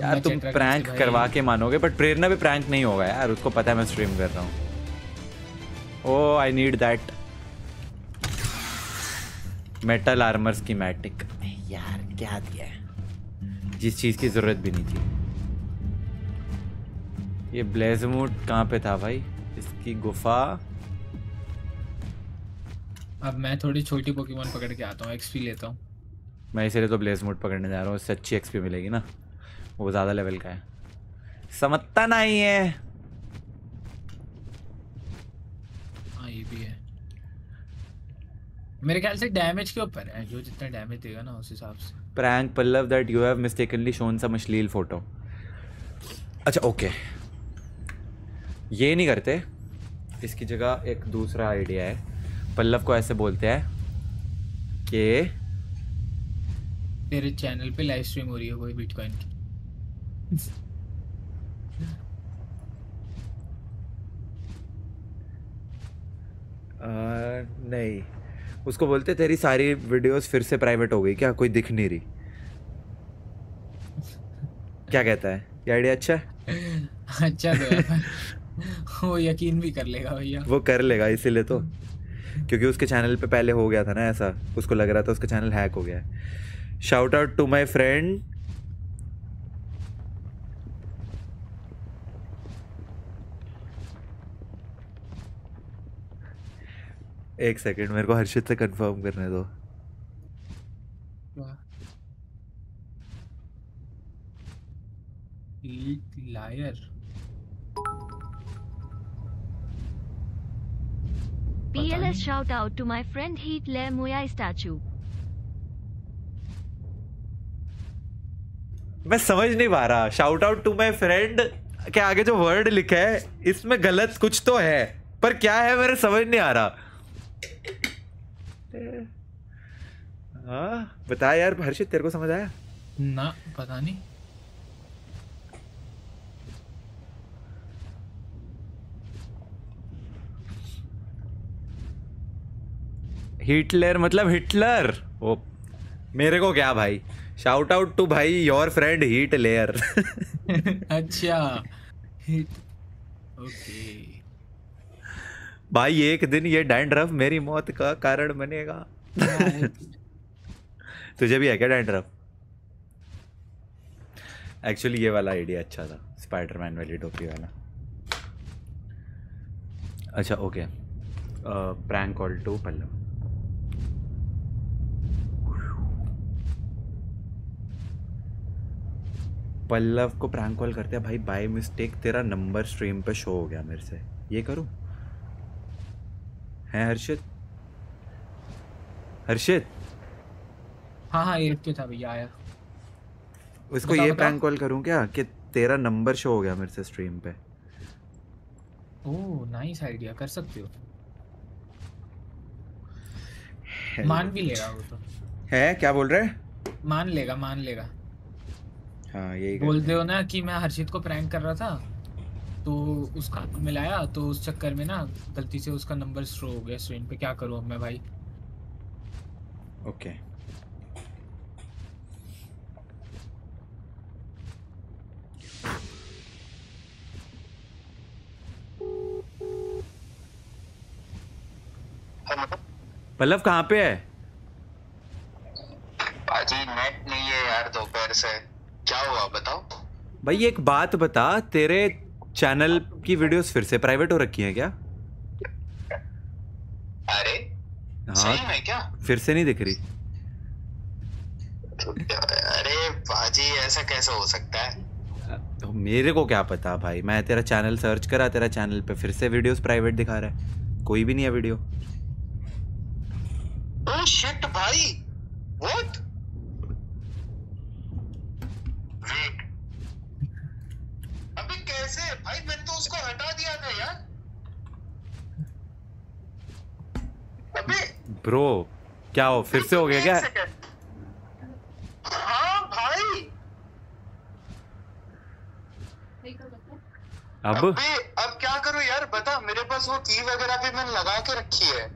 यार तुम प्रैंक करवा के मानोगे बट प्रेरणा भी प्रैंक नहीं होगा यार उसको पता है मैं स्ट्रीम कर रहा हूँ। ओ I need that metal armour schematic यार क्या दिया है? जिस चीज़ की ज़रूरत भी नहीं थी। ये ब्लेजमूट कहाँ पे था भाई? इसकी गुफा। अब मैं थोड़ी छोटी पोकेमोन पकड़ के आता हूँ एक्सपी लेता हूँ। मैं इसीलिए तो ब्लेज मोड पकड़ने जा रहा हूँ इससे अच्छी एक्सपी मिलेगी ना। वो ज़्यादा लेवल का है। समझता नहीं हाँ ये भी है मेरे ख्याल से डैमेज के ऊपर है जो जितना डैमेज देगा ना उस हिसाब से। Prank Pallav that you have mistakenly shown some अश्लील फ़ोटो अच्छा ओके ये नहीं करते। इसकी जगह एक दूसरा आइडिया है। पल्लव को ऐसे बोलते हैं कि तेरे चैनल पे लाइव स्ट्रीम हो रही है कोई बिटकॉइन की। आ, नहीं। उसको बोलते तेरी सारी वीडियोस फिर से प्राइवेट हो गई क्या? कोई दिख नहीं रही. क्या कहता है? ये आइडिया अच्छा है? अच्छा तो वो यकीन भी कर लेगा भैया। वो कर लेगा इसीलिए तो। क्योंकि उसके चैनल पे पहले हो गया था ना ऐसा। उसको लग रहा था उसका चैनल हैक हो गया है। Shout out to my friend एक सेकंड मेरे को हर्षित से कंफर्म करने दो। Liar PLS shout out to my friend Heath Lair Moyai statue. मैं समझ नहीं पा रहा। Shout out to my friend के आगे जो वर्ड लिखा है इसमें गलत कुछ तो है पर क्या है मेरे समझ नहीं आ रहा। हाँ बता यार हर्षित तेरे को समझ आया? ना पता नहीं। हिटलर मतलब हिटलर। ओ मेरे को क्या भाई? शाउट आउट टू भाई योर फ्रेंड हीट लेयर अच्छा ओके भाई एक दिन ये डैंड्रफ मेरी मौत का कारण बनेगा। तुझे भी है क्या डैंड्रफ एक्चुअली ये वाला आइडिया अच्छा था स्पाइडरमैन वाली टोपी वाला। अच्छा okay prank call to Pallav. Pallav को प्रैंक कॉल करते हैं भाई बाय मिस्टेक तेरा नंबर स्ट्रीम पे शो हो गया मेरे से। ये करूँ? है हर्षित? हर्षित? हाँ हाँ एट के था भैया आया। उसको ये प्रैंक कॉल करूँ क्या कि तेरा नंबर शो हो गया मेरे से स्ट्रीम पे? ओह नाइस आइडिया कर सकते हो। मान भी लेगा वो तो। है? क्या बोल रहे मान लेगा मान लेगा। हाँ यही बोलते हो। ना कि मैं हर्षित को प्रैंक कर रहा था? तो उसका मिलाया तो उस चक्कर में ना गलती से उसका नंबर शो हो गया स्क्रीन पे। क्या करूँ अब मैं भाई? ओके पल्लव कहाँ पे है? पाजी नेट नहीं है यार दोपहर से। क्या हुआ बताओ? भाई एक बात बता तेरे चैनल की वीडियोस फिर से प्राइवेट हो रखी हैं क्या? अरे हाँ। सही में क्या? फिर से नहीं दिख रही। अरे पाजी ऐसा कैसे हो सकता है? तो मेरे को क्या पता भाई मैं तेरा चैनल सर्च करा तेरा चैनल पे फिर से वीडियोस प्राइवेट दिखा रहा है। कोई भी नहीं है वीडियो ओह शिट भाई व्हाट वेट कैसे भाई मैंने तो उसको हटा दिया था यार। अबे ब्रो क्या हो फिर से हो गया क्या? हाँ भाई। अब? अबे अब क्या करूँ यार? बता मेरे पास वो की वगैरह भी मैंने लगा के रखी है।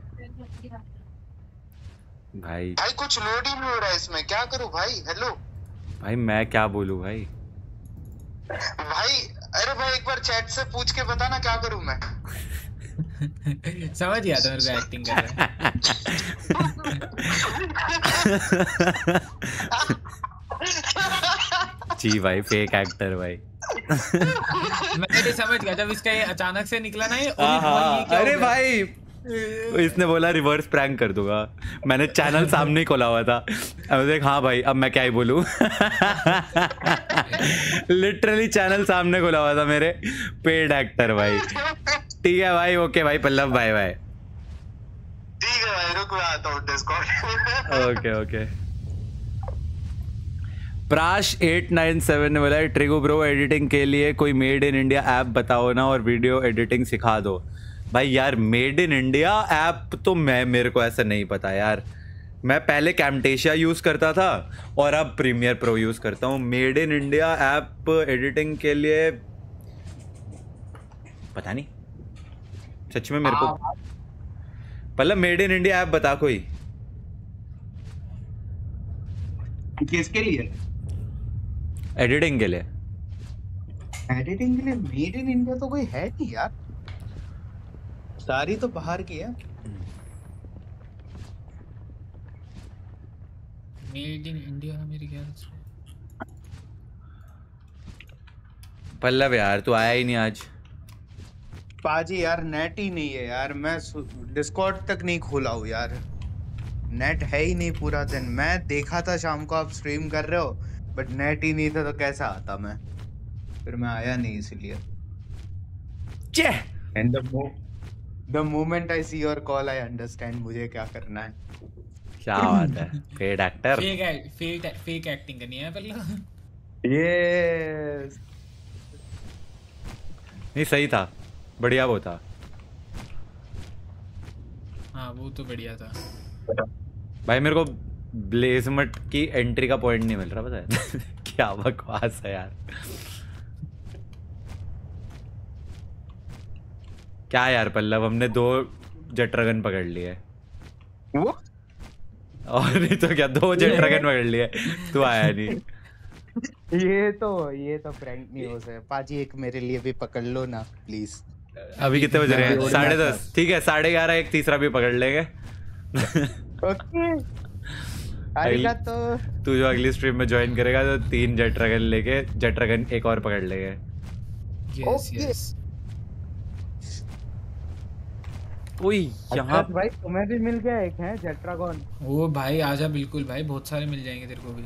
भाई। भाई कुछ लोड ही नहीं हो रहा है इसमें। क्या करूँ भाई? हेलो भाई मैं क्या बोलूँ भाई? भाई अरे भाई एक बार चैट से पूछ के बता ना क्या करूँ मैं? समझ गया था मेरे को एक्टिंग कर रहा जी भाई फेक एक्टर भाई। मैं समझ गया जब इसका ये अचानक से निकला ना ये हाँ, अरे भाई, ये हाँ, क्या अरे गया? भाई इसने बोला रिवर्स प्रैंक कर दूँगा. मैंने चैनल सामने ही खोला हुआ था। अब देख हाँ भाई अब मैं क्या ही बोलूँ? लिटरली चैनल सामने खोला हुआ था मेरे। पेड एक्टर भाई। ठीक है भाई ओके भाई पल्लव बाय बाय ठीक है भाई रुक आता हूँ Discord okay okay प्राश eight nine seven ने बोला ट्रिगो ब्रो एडिटिंग के लिए कोई मेड इन इंडिया ऐप बताओ ना और वीडियो एडिटिंग सिखा दो। भाई यार मेड इन इंडिया ऐप तो मैं मेरे को ऐसा नहीं पता यार। मैं पहले कैमटेशिया यूज़ करता था और अब प्रीमियर प्रो यूज़ करता हूँ। Made in India app editing के लिए पता नहीं। सच में मेरे को पहले मेड इन इंडिया ऐप बता कोई। किसके लिए? एडिटिंग के लिए। एडिटिंग के लिए मेड इन इंडिया तो कोई है नहीं यार। सारी तो बाहर की है। मेड इन इंडिया मेरे ख्याल से। पल्लव यार तू आया ही नहीं आज। पाजी यार नेट ही नहीं है यार। मैं डिस्कॉर्ड तक नहीं खोला हूँ यार। नेट है ही नहीं पूरा दिन। मैं देखा था शाम को आप स्ट्रीम कर रहे हो बट नेट ही नहीं था तो कैसा आता मैं? फिर मैं आया नहीं इसलिए। चे and the the moment I see your call I understand मुझे क्या करना है। क्या बात है? Paid actor fake fake fake acting करनी है पहले ये नहीं सही था। बढ़िया वो था। हाँ वो तो बढ़िया था। भाई मेरे को ब्लेजमट की एंट्री का पॉइंट नहीं मिल रहा पता है? क्या बकवास है यार। क्या यार पल्लव हमने दो जटरगन पकड़ लिए। वो? और नहीं तो क्या दो जेट ड्रैगन पकड़ लिए? तू आया नहीं। ये तो ये तो प्रैंक नहीं हो। सकता पाजी एक मेरे लिए भी पकड़ लो ना प्लीज़ अभी कितने बज रहे हैं? साढ़े दस। ठीक है साढ़े ग्यारह एक तीसरा भी पकड़ लेंगे। ओके। arigato तू। जो अगली स्ट्रीम में ज्वाइन करेगा तो तीन जेट ड्रैगन लेके जेट ड्रैगन एक और पकड़ लेंगे। यस यस ओए यहाँ भाई तुम्हें भी मिल गया एक है जेट्रागॉन ओ भाई आजा बिल्कुल भाई बहुत सारे मिल जाएँगे तेरे को भी।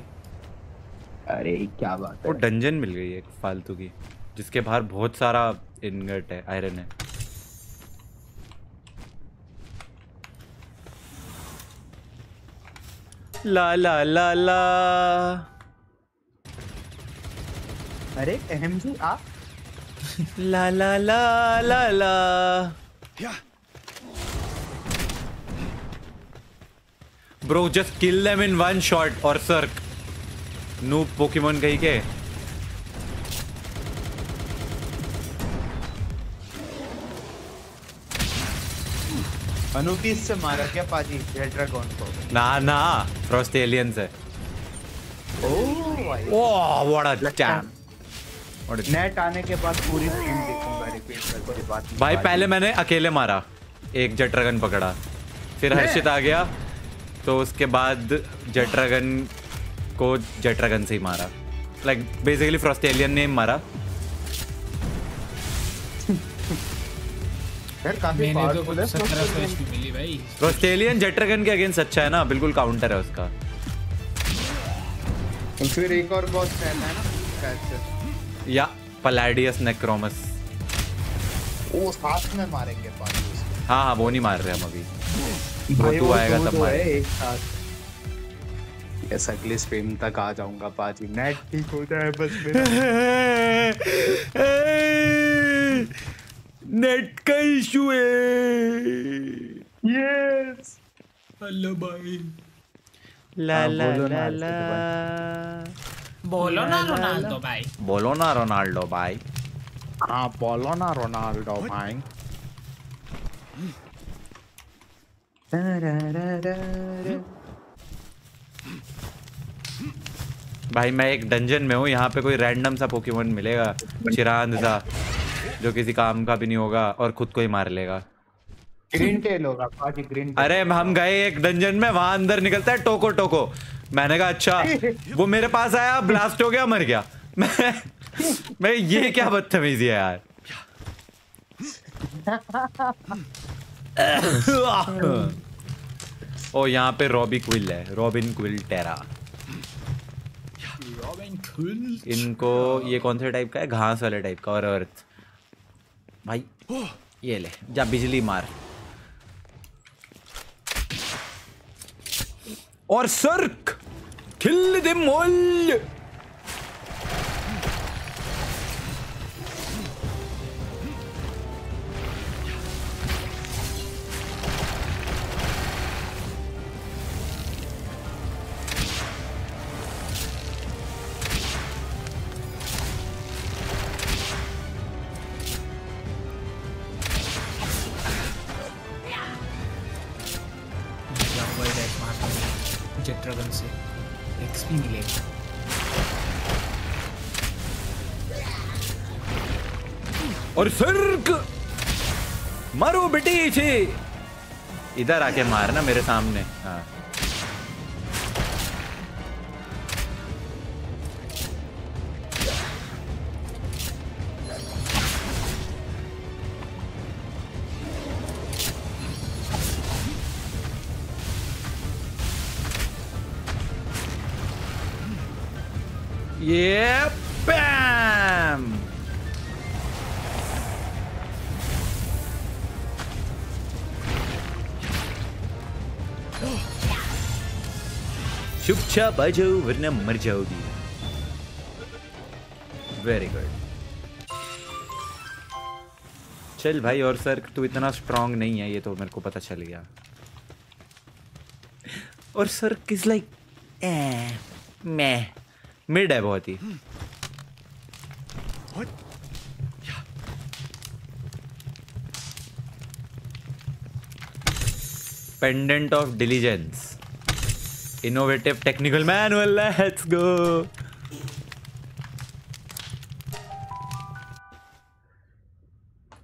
अरे क्या बात वो डंजन मिल गई एक फालतू की जिसके बाहर बहुत सारा इनगट है आयरन है। ला ला ला ला। अरे अहम जी आ ला ला ला ला ला। Bro just kill them in one shot और सर्क नू पोकेमोन कहीं के अनुतीस से मारा क्या पाजी जेट्रागॉन को ना ना फ्रॉस्ट एलियंस है ओह व्हाट अ नेट आने के बाद पूरी स्ट्रीम देखूँगा रिपीट करके बात भाई पहले मैंने अकेले मारा। एक जेट्रागन पकड़ा। फिर हर्षित आ गया। तो उसके बाद जेट्रागन को जेट्रागन से ही मारा। लाइक बेसिकली फ्रॉस्ट एलियन ने मारा। काफ़ी तो जेट्रागन के अगेंस्ट अच्छा है ना? बिल्कुल काउंटर है उसका। फिर एक और बॉस रहता है ना? या पलाडियस नेक्रोमस वो साथ में मारेंगे हाँ हाँ वो नहीं मार रहे हम अभी। तू आएगा तब साथ। यस अगले स्ट्रीम तक आ जाऊँगा पाजी। नेट ठीक हो जाए बस मेरा। नेट का इशू है। यस। हेलो भाई। ला हाँ, ला ला ला बोलो ना रोनाल्डो भाई। बोलो ना रोनाल्डो भाई। हाँ बोलो ना रोनाल्डो भाई। भाई मैं एक डंजन में हूँ यहाँ पे कोई रैंडम सा पोकेमोन मिलेगा चिरांद सा जो किसी काम का भी नहीं होगा और खुद को ही मार लेगा। ग्रीन टेल होगा अरे हम गए एक डंजन में वहाँ अंदर निकलता है टोको टोको। मैंने कहा अच्छा वो मेरे पास आया ब्लास्ट हो गया मर गया। मैं मैं ये क्या बदतमीजी है यार। ओ यहाँ पे रॉबी क्विल है Robin Quill Terra Robin cool इनको ये कौन से टाइप का है? घास वाले टाइप का और अर्थ भाई ये ले जा बिजली मार। और सर्क किल दे मोल इधर आके मारना मेरे सामने। हाँ। चुपचाप आ जाओ वरना मर जाओगी वेरी गुड चल भाई और सर तू इतना स्ट्रांग नहीं है ये तो मेरे को पता चल गया और सर किस लाइक मैं मिड है बहुत ही pendant of diligence innovative technical manual let's go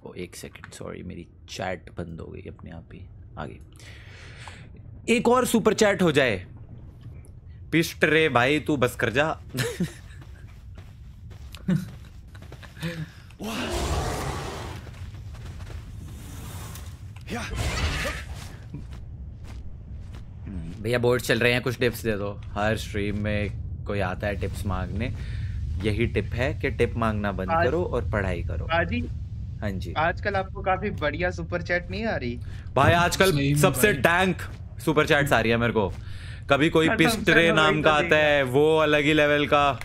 oh एक सेकंड सॉरी मेरी चैट बंद हो गई अपने आप ही। आगे। एक और सुपर चैट हो जाए। पिस्ट रे भाई तू बस कर जा। भैया बोर्ड चल रहे हैं कुछ टिप्स दे दो। हर स्ट्रीम में कोई आता है टिप्स मांगने यही टिप है कि टिप मांगना बंद आज- करो और पढ़ाई करो। हाँ जी। आजकल आपको काफ़ी बढ़िया सुपर चैट नहीं आ रही? भाई आजकल सबसे। टैंक सुपर चैट्स आ रही है मेरे को। कभी कोई पिस्टरे नाम का तो आता है वो अलग ही लेवल का।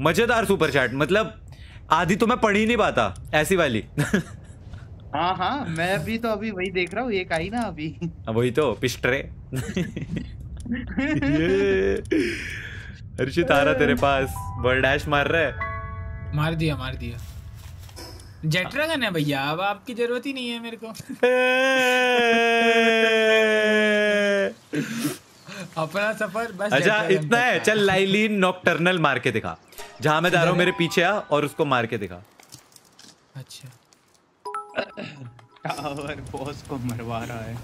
मज़ेदार सुपर चैट मतलब आधी तो मैं पढ़ ही नहीं पाता ऐसी वाली। हाँ हाँ मैं भी तो अभी वही देख रहा हूँ एक आई ना अभी। वही तो पिस्टरे। हर्षित आ रहा तेरे पास वर्ड डैश मार रहा है। मार दिया मार दिया। जेट ड्रैगन है भैया अब आपकी ज़रूरत ही नहीं है मेरे को। अपना सफ़र बस अच्छा इतना है चल लाइलिन नॉक्टर्नल मार के दिखा। जहाँ मैं जा रहा हूँ मेरे पीछे आ और उसको मार के दिखा। अच्छा। टावर बॉस को मरवा रहा है।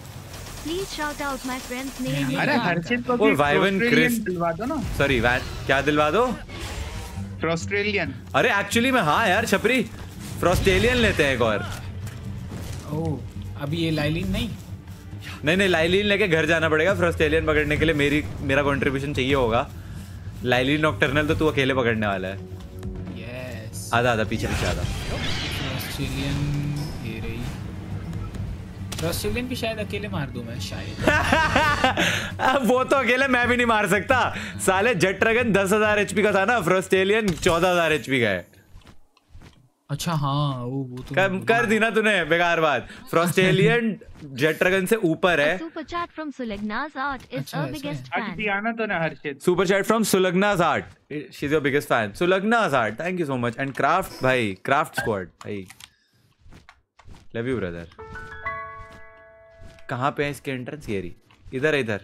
Please shout out my friend's name. नहीं, अरे हर्षित को भी Australian Chris। दिलवा दो ना। सॉरी क्या दिलवा दो? ऑस्ट्रेलियन अरे एक्चुअली में हाँ यार छपरी। फ्रॉस्टेलियन लेते हैं एक और। ओ अभी ये लाइलिन नहीं? नहीं नहीं लाइलिन लेके घर जाना पड़ेगा फ्रॉस्टेलियन पकड़ने के लिए। मेरी मेरा कंट्रीब्यूशन चाहिए होगा। लाइलिन नॉक्टर्नल तो तू अकेले पकड़ने वाला है। यस आधा आधा पीछे पीछे आधा। ऑस्ट्रेलियन ऑस्ट्रेलियन भी शायद अकेले मार दूँ मैं शायद। अब वो तो अकेले मैं भी नहीं मार सकता। साले जेट ड्रैगन दस हज़ार एचपी का था ना फ्रॉस्टेलियन चौदह हज़ार एचपी का है। अच्छा हाँ वो वो तो कर, कर दी ना तूने बेकार बात। फ्रॉस्टेलियन जेट ड्रैगन से ऊपर है। Chat from Sulegna's art is अच्छा, our ऐसा biggest आज दिया ना तो ना हर्षित। Super chat from Sulagna's art she is your biggest fan Sulagna's art thank you so much and craft भाई क्राफ्ट स्क्वाड भाई। लव यू ब्रदर कहाँ पे है इसके एंट्रेंस ये रही। इधर इधर।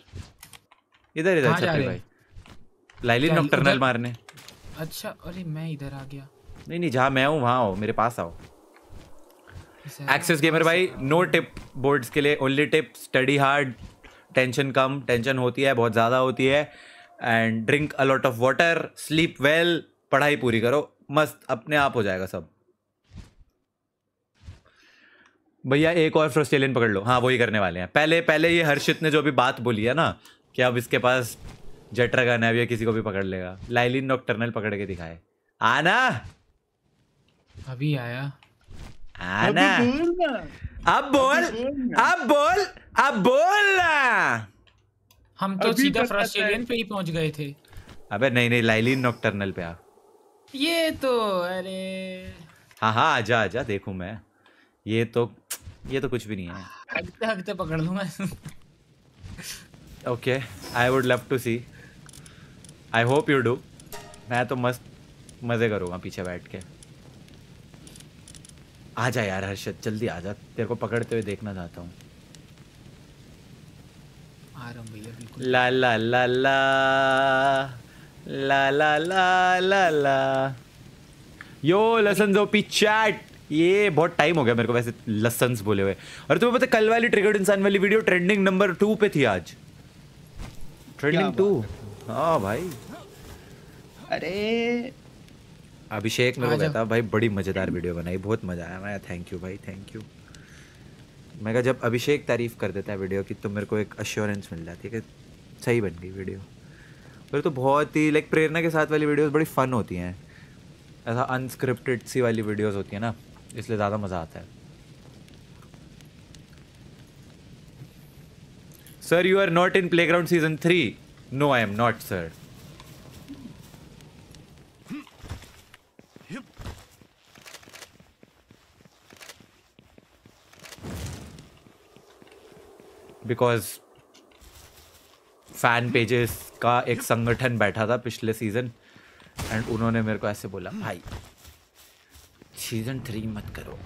इधर इधर छपरी भाई? लाइलिन नॉक्टर्नल मारने। अच्छा अरे मैं इधर आ गया। नहीं नहीं जहाँ मैं हूँ वहाँ आओ मेरे पास आओ। एक्सेस गेमर भाई नो टिप बोर्ड्स के लिए only tip study hard tension कम टेंशन होती है बहुत ज़्यादा होती है। And drink a lot of water sleep well पढ़ाई पूरी करो मस्त अपने आप हो जाएगा सब। भैया एक और फ्रस्टेलियन पकड़ लो। हाँ वही करने वाले हैं। पहले पहले ये हर्षित ने जो भी बात बोली है ना कि अब इसके पास जेट्रा गन है अब किसी को भी पकड़ लेगा। लाइलिन नॉक्टर्नल पकड़ के दिखाए। आना! अभी आया। आना! अब बोल! अब बोल! अब बोल ना! हम तो सीधा तक ऑस्ट्रेलियन पे ही पहुँच गए थे। अबे नहीं नहीं लाइलिन नॉक्टर्नल पे आ। ये तो अरे। हाँ हाँ आजा आजा देखूँ मैं। ये तो ये तो कुछ भी नहीं है। हगते हगते पकड़ लूँगा okay I would love to see I hope you do मैं तो मस्त मज़े करूँगा पीछे बैठ के। आ जा यार हर्षद जल्दी आ जा तेरे को पकड़ते हुए देखना चाहता हूँ। ला ला ला ला। ला ला ला ला ला। यो लसन जो पी चैट ये बहुत टाइम हो गया मेरे को वैसे लसन्स बोले हुए। और तुम्हें पता कल वाली ट्रिगर्ड इंसान वाली वीडियो ट्रेंडिंग नंबर टू पे थी आज। ट्रेंडिंग टू हाँ? भाई। अरे। अभिषेक मेरे को। कहता भाई बड़ी मज़ेदार वीडियो बनाई बहुत मज़ा आया। मैं थैंक यू भाई थैंक यू मैं कहा जब अभिषेक तारीफ़ कर देता है वीडियो की तो मेरे को एक अश्योरेंस मिल जाती है कि सही बन गई वीडियो फिर तो बहुत ही लाइक प्रेरणा के साथ वाली वीडियोस बड़ी फन होती हैं। ऐसा अनस्क्रिप्टेड सी वाली वीडियोस होती है ना। इसलिए ज़्यादा मज़ा आता है। Sir you are not in playground season three no I am not sir because fan pages का एक संगठन बैठा था पिछले सीज़न एंड उन्होंने मेरे को ऐसे बोला, भाई सीज़न थ्री मत करो।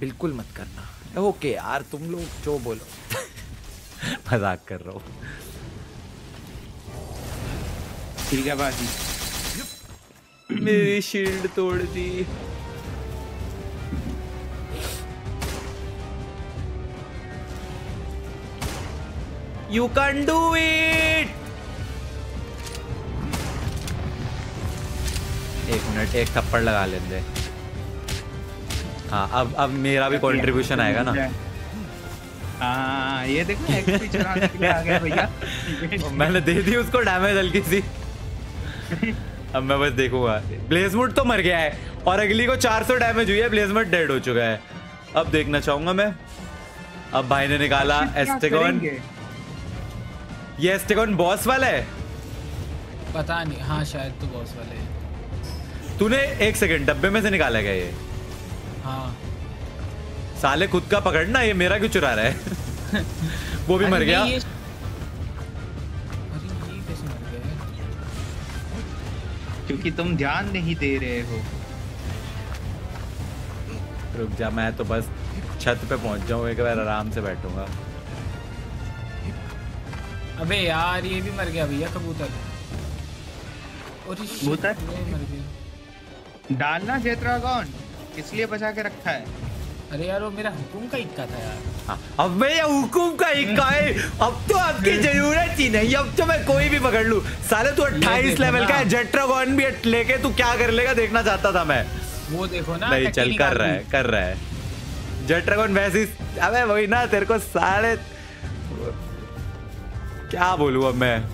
बिल्कुल मत करना। ओके यार तुम लोग जो बोलो। मज़ाक कर रहा हूँ। ठीक है बाजी। मेरी शील्ड तोड़ दी। यू कैन डू इट एक मिनट एक थप्पड़ लगा लेंगे। हाँ अब अब मेरा भी कंट्रीब्यूशन आएगा ना। हाँ ये देखो एक्सपी चलाने के लिए आ गया भैया। मैंने दे दी उसको डैमेज हल्की सी। अब मैं बस देखूँगा। ब्लेजमुड तो मर गया है और अगली को 400 डैमेज हुई है ब्लेजमुड डेड हो चुका है। अब देखना चाहूँगा मैं। अब भाई ने निकाला एस्टेगॉन ये एस्टेगॉन बॉस वाला है? पता नहीं हाँ शायद तो बॉस वाले तूने एक सेकंड डब्बे में से निकाला गया ये? हाँ। साले खुद का पकड़ना ये मेरा क्यों चुरा रहा है? वो भी मर गया। ये- अरे ये कैसे मर गया? क्योंकि तुम ध्यान नहीं दे रहे हो। रुक जा मैं तो बस छत पे पहुँच जाऊँ एक बार आराम से बैठूँगा। अबे यार ये भी मर गया भैया कबूतर। और ये कबूतर? मर गया। डालना जेत्रागॉन इसलिए बचा के रखा है? अरे यार वो मेरा हुकुम का इक्का था यार। हाँ, अब मैं ये हुकुम का इक्का है। अब तो आपकी ज़रूरत ही नहीं अब तो मैं कोई भी पकड़ लूँ। साले तू 28 लेवल का। है जेट्रागॉन भी लेके तू क्या कर लेगा देखना चाहता था मैं। वो देखो ना नहीं चल कर रहा है कर रहा है। जेट्रागॉन वैसे अबे वही ना तेरे को साले क्या बोलूँ अब मैं?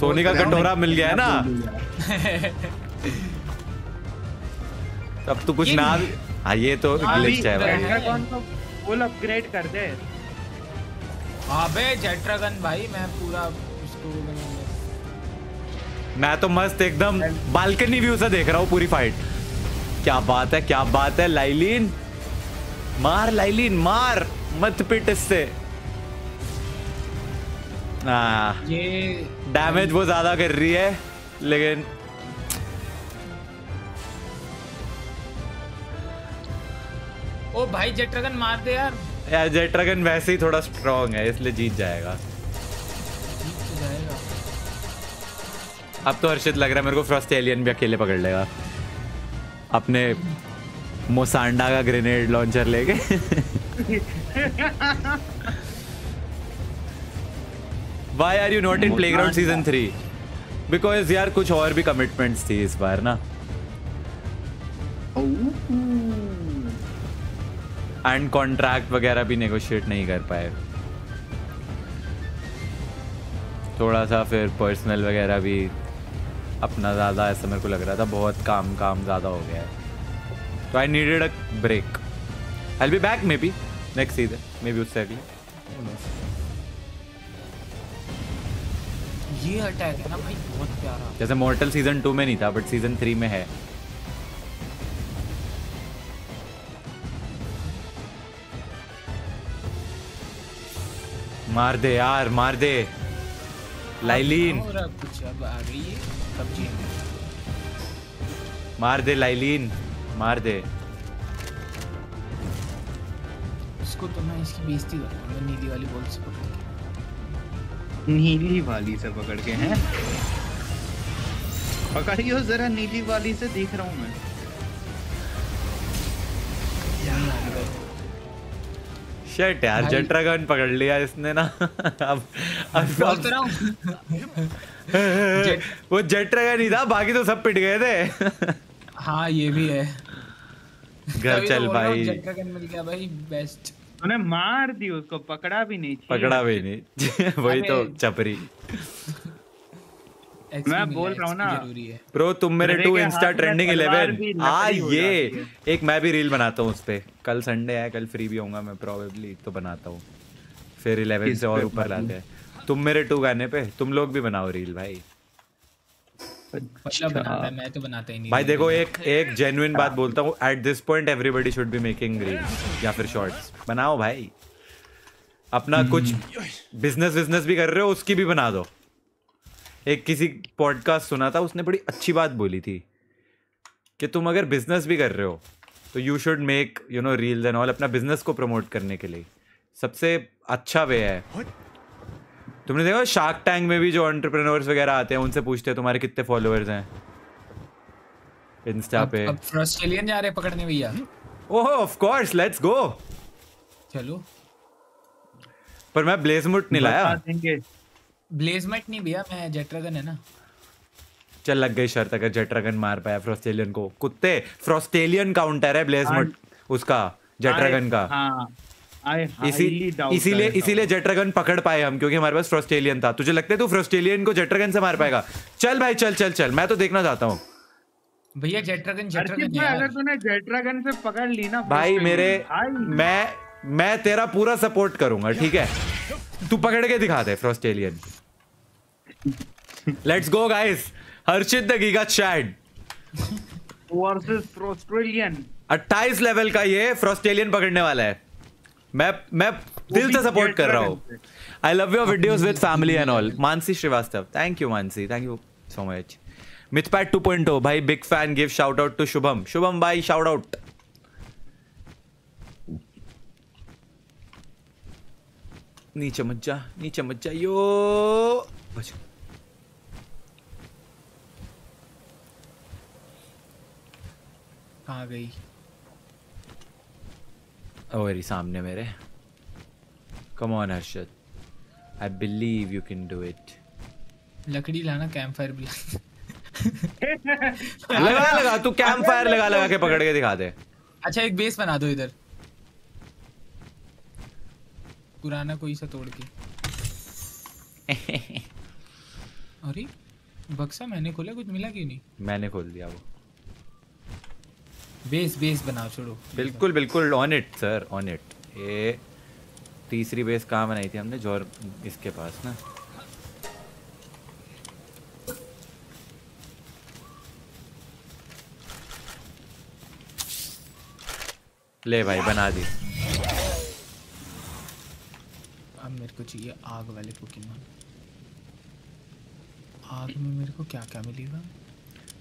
सोनी का कटोरा मिल गया है ना। अब तो कुछ ना हाँ ये तो ग्लिच है भाई। जेत्रागॉन को फुल अपग्रेड कर दे। अबे जेट्रागन भाई मैं पूरा उसको मैं तो मस्त एकदम बालकनी व्यू से देख रहा हूँ पूरी फाइट क्या बात है क्या बात है लाइलिन मार लाइलिन मार। मत पिट इससे। हाँ डैमेज वो ज़्यादा कर रही है लेकिन ओ भाई जेट्रागन मार दे यार। यार जेट्रागन वैसे ही थोड़ा स्ट्रांग है इसलिए जीत जाएगा। जीत जाएगा अब तो हर्षित लग रहा है मेरे को फ्रॉस्ट एलियन भी अकेले पकड़ लेगा। अपने मोसांडा का ग्रेनेड लॉन्चर लेके। Why are you not in Playground season three because यार कुछ और भी कमिटमेंट्स थी इस बार ना। एंड कॉन्ट्रैक्ट वगैरह भी नेगोशिएट नहीं कर पाए। थोड़ा सा फिर पर्सनल वगैरह भी अपना ज़्यादा ऐसा मेरे को लग रहा था बहुत काम काम ज़्यादा हो गया है। तो I needed a break I be back maybe next season maybe उससे अगले ये अटैक है ना भाई बहुत प्यारा। जैसे मॉर्टल सीज़न टू में नहीं था बट सीज़न थ्री में है। मार दे यार मार दे। लाइलीन। कुछ अब आ गई है सब्ज़ी मार दे लाइलीन मार दे। इसको तो मैं इसकी बेइज्जती करूँगा मैं नीली वाली बॉल से पकड़ के। नीली वाली से पकड़ के हैं? पकड़ियो जरा नीली वाली से देख रहा हूँ मैं। नहीं शेट यार जेट्रागन पकड़ लिया इसने ना। अब अब, बोल तो अब। रहा हूँ। वो जेट्रागन ही था बाकी तो सब पिट गए थे। हाँ ये भी है। घर तो चल भाई। जेट्रागन मिल गया भाई बेस्ट तूने मार दी उसको पकड़ा भी नहीं। पकड़ा भी नहीं। वही तो चपरी। मैं बोल रहा हूँ ना। ज़रूरी ब्रो तुम मेरे टू इंस्टा ट्रेंडिंग इलेवन आ ये। एक मैं भी रील बनाता हूँ उस पे। कल संडे है कल फ्री भी होऊँगा मैं प्रोबेबली तो बनाता हूँ। फिर इलेवन से और ऊपर? लाते हैं। तुम मेरे टू गाने पे तुम लोग भी बनाओ रील भाई। मतलब बनाता है मैं तो बनाता ही नहीं भाई देखो एक एक जेन्युइन बात बोलता हूँ at this point everybody should be making reels या फिर शॉर्ट्स बनाओ भाई। अपना कुछ बिज़नेस बिज़नेस भी कर रहे हो उसकी भी बना दो। एक किसी पॉडकास्ट सुना था उसने बड़ी अच्छी बात बोली थी कि तुम अगर बिज़नेस भी कर रहे हो तो you should make you know reels and all अपना बिज़नेस को प्रमोट करने के लिए। सबसे अच्छा वे है। तुमने देखा शार्क टैंक में भी जो एंटरप्रेन्योर्स वगैरह आते हैं उनसे पूछते हैं तुम्हारे कितने फॉलोअर्स हैं? इंस्टा पे। अब ऑस्ट्रेलियन जा रहे पकड़ने भैया। Oh of course let's go चलो। पर मैं ब्लेजमुट नहीं लाया। देंगे। ब्लेजमेट नहीं भैया मैं जेट्रागन है ना। चल लग गई शर्त अगर जेट्रागन मार पाया फ्रोस्टेलियन को। कुत्ते फ्रोस्टेलियन काउंटर है ब्लेजमुट उसका जेट्रागन का। हाँ इसी इसीलिए इसीलिए जेट्रागन पकड़ पाए हम क्योंकि हमारे पास फ्रोस्टेलियन था। तुझे लगता है तू फ्रोस्टेलियन को जेट्रागन से मार पाएगा? चल भाई चल चल चल मैं तो देखना चाहता हूँ। भैया जेट्रागन जेट्रागन अगर तूने जेट्रागन से पकड़ ली ना भाई मेरे मैं मैं तेरा पूरा सपोर्ट करूँगा ठीक है? तू पकड़ के दिखा दे Frostallion let's go guys Harshit the giga chat versus Australian 28 level का ये फ्रोस्टेलियन पकड़ने वाला है। मैं मैं दिल से सपोर्ट कर रहा हूँ। I love your videos with family and all Mansi Shrivastava thank you Mansi thank you so much Mythpat 2.0 भाई big fan give shout out to Shubham Shubham भाई शाउट आउट नीचे मत जा नीचे मत जा यो बच कहाँ गई। ओरी सामने मेरे। Come on Harshad I believe you can do it लकड़ी लाना कैंप फायर भी लगा लगा तू कैंप फायर लगा लगा के पकड़ के दिखा दे। अच्छा एक बेस बना दो इधर। पुराना कोई सा तोड़ के। अरे बक्सा मैंने खोला कुछ मिला क्यों नहीं? मैंने खोल दिया वो। बेस बेस बनाओ छोड़ो। बिल्कुल बिल्कुल on it sir on it ये तीसरी बेस कहाँ बनाई थी हमने ज़ोर इसके पास ना। ले भाई बना दी। अब मेरे को चाहिए आग वाले पोकेमोन आग में मेरे को क्या क्या मिलेगा?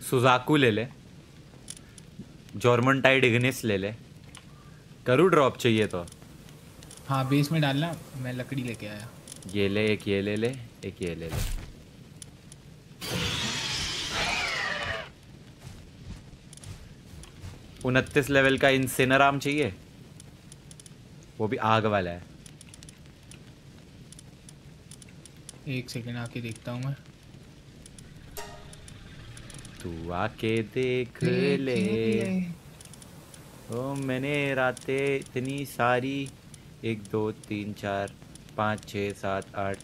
सुजाकू ले ले। जॉर्मनटाइड इग्निस ले ले। करूँ ड्रॉप चाहिए तो। हाँ बेस में डालना मैं लकड़ी लेके आया। ये ले एक ये ले ले एक ये ले ले। उनतीस लेवल का इंसिनराम चाहिए। वो भी आग वाला है। एक सेकंड आके देखता हूँ मैं। तू आके देख ले। ओ मैंने रातें इतनी सारी। एक दो तीन चार पाँच छः सात आठ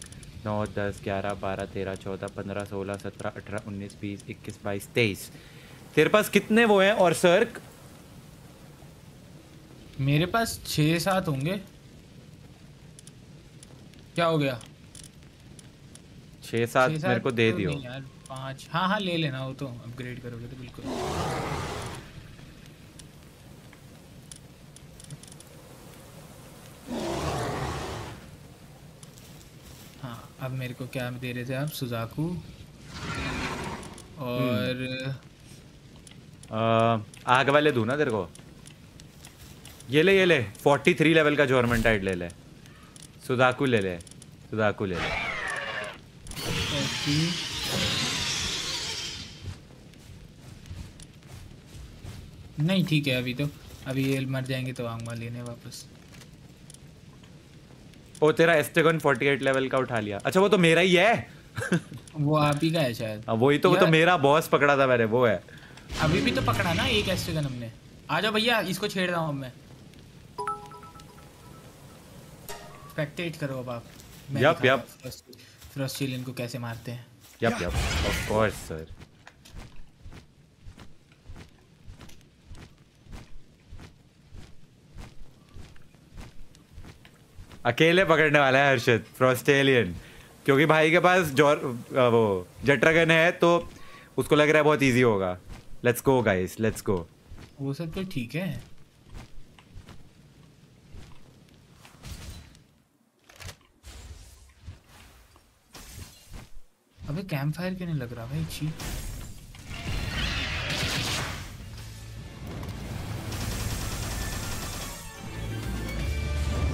नौ दस ग्यारह बारह तेरह चौदह पंद्रह सोलह सत्रह अठारह उन्नीस बीस इक्कीस बाईस तेईस। तेरे पास कितने वो हैं और सर? मेरे पास छः सात होंगे। क्या हो गया? छः सात मेरे को दे तो दियो। यार। पाँच। हाँ हाँ ले लेना वो तो अपग्रेड करोगे तो बिल्कुल। हाँ अब मेरे को क्या दे रहे थे आप? सुजाकू। और आ, आग वाले दूँ ना तेरे को? ये ले ये ले फोर्टी थ्री लेवल का जॉर्मेंटाइड ले ले। सुदाकू ले ले सुदाकू ले ले। नहीं ठीक है अभी तो अभी ये मर जाएँगे तो आऊँगा लेने वापस। ओ तेरा एस्टेगन 48 लेवल का उठा लिया। अच्छा वो तो मेरा ही है। वो आप ही का है शायद। हाँ, वही तो वो तो मेरा बॉस पकड़ा था मैंने वो है। अभी भी तो पकड़ा ना एक एस्ट्रेगन हमने। आ जाओ भैया इसको छेड़ रहा हूँ मैं। स्पेक्टेट करो अब आप। Yup, yup. फ्रस्ट- फ्रस्ट्रेलियन को कैसे मारते हैं। Yup yup of course sir अकेले पकड़ने वाला है हर्षित फ्रोस्टेलियन क्योंकि भाई के पास जॉर वो जट्रागन है तो उसको लग रहा है बहुत इजी होगा. Let's go guys let's go वो सब तो ठीक है। अबे कैंप फायर क्यों नहीं लग रहा भाई? छी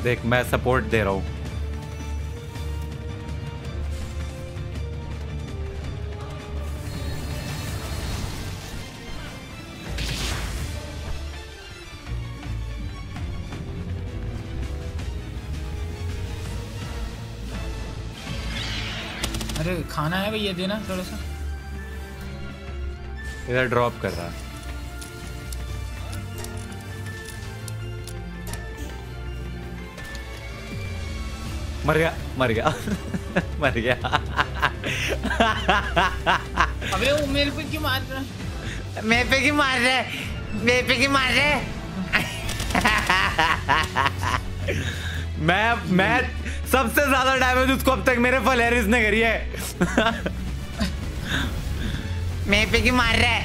देख मैं सपोर्ट दे रहा हूँ। अरे खाना है भैया देना थोड़ा सा। इधर ड्रॉप कर रहा है। मर गया मर गया मर गया अबे वो मेरे पे क्यों मार रहा है मैं पे क्यों मार रहे मैं पे क्यों मार रहे मैं मैं सबसे ज़्यादा डैमेज उसको अब तक मेरे फलेरिस ने करी है। मैं पे क्यों मार रहे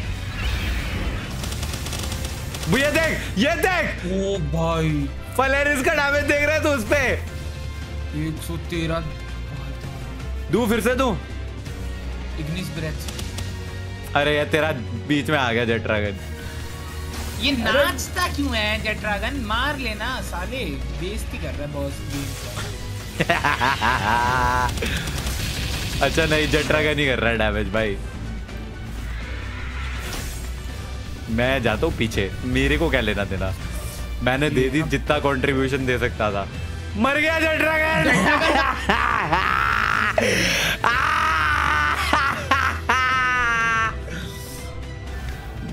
वो ये देख ये देख। ओ भाई। फलेरिस का डैमेज देख रहे हैं तू उस पे। एक सौ तेरह दू फिर से दू? इग्निस ब्रेथ अरे यार तेरा बीच में आ गया जेट ड्रैगन ये नाचता क्यों है जेट ड्रैगन मार लेना साले। बेइज्जती कर रहा है बॉस गेम अच्छा नहीं जेट ड्रैगन ही कर रहा है डैमेज भाई। मैं जाता हूँ पीछे। मेरे को क्या लेना देना? मैंने दे दी जितना कंट्रीब्यूशन दे सकता था। मर गया जो ड्रैगन।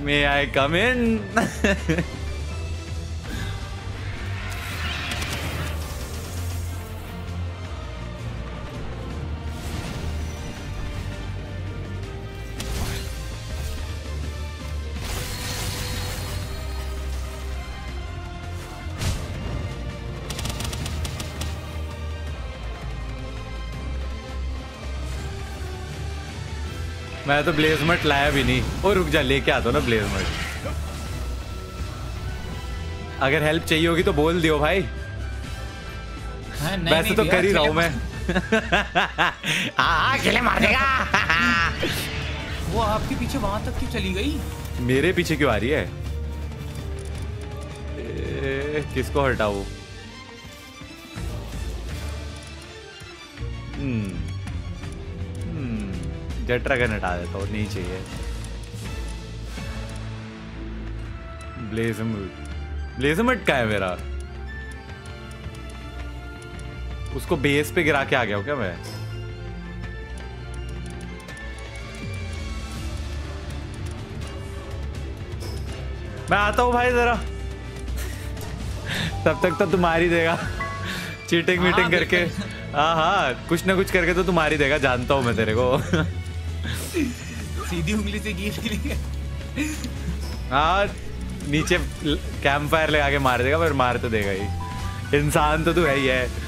मे आई कम इन मैं तो ब्लेजमट लाया भी नहीं। और रुक जा लेके आता हूँ ना ब्लेजमट अगर हेल्प चाहिए होगी तो बोल दियो भाई। हाँ, नहीं, वैसे नहीं तो कर ही रहा हूँ मैं। हाँ अकेले मार देगा। वो आपके पीछे वहाँ तक क्यों चली गई? मेरे पीछे क्यों आ रही है? ए, किसको हटाओ हम्म। जेट ड्रैगन हटा देता हूँ नहीं चाहिए ब्लेजमट ब्लेजमट का है मेरा उसको बेस पे गिरा के आ गया हूँ क्या मैं? मैं आता हूँ भाई जरा। तब तक तो तुम्हारी ही देगा। चीटिंग हाँ, मीटिंग करके हाँ हाँ कुछ ना कुछ करके तो तुम्हारी ही देगा जानता हूँ मैं तेरे को। सीधी उंगली से गिर गई हाँ नीचे कैंप फायर लगा के मार देगा पर मार तो देगा ही। इंसान तो तू है ही है।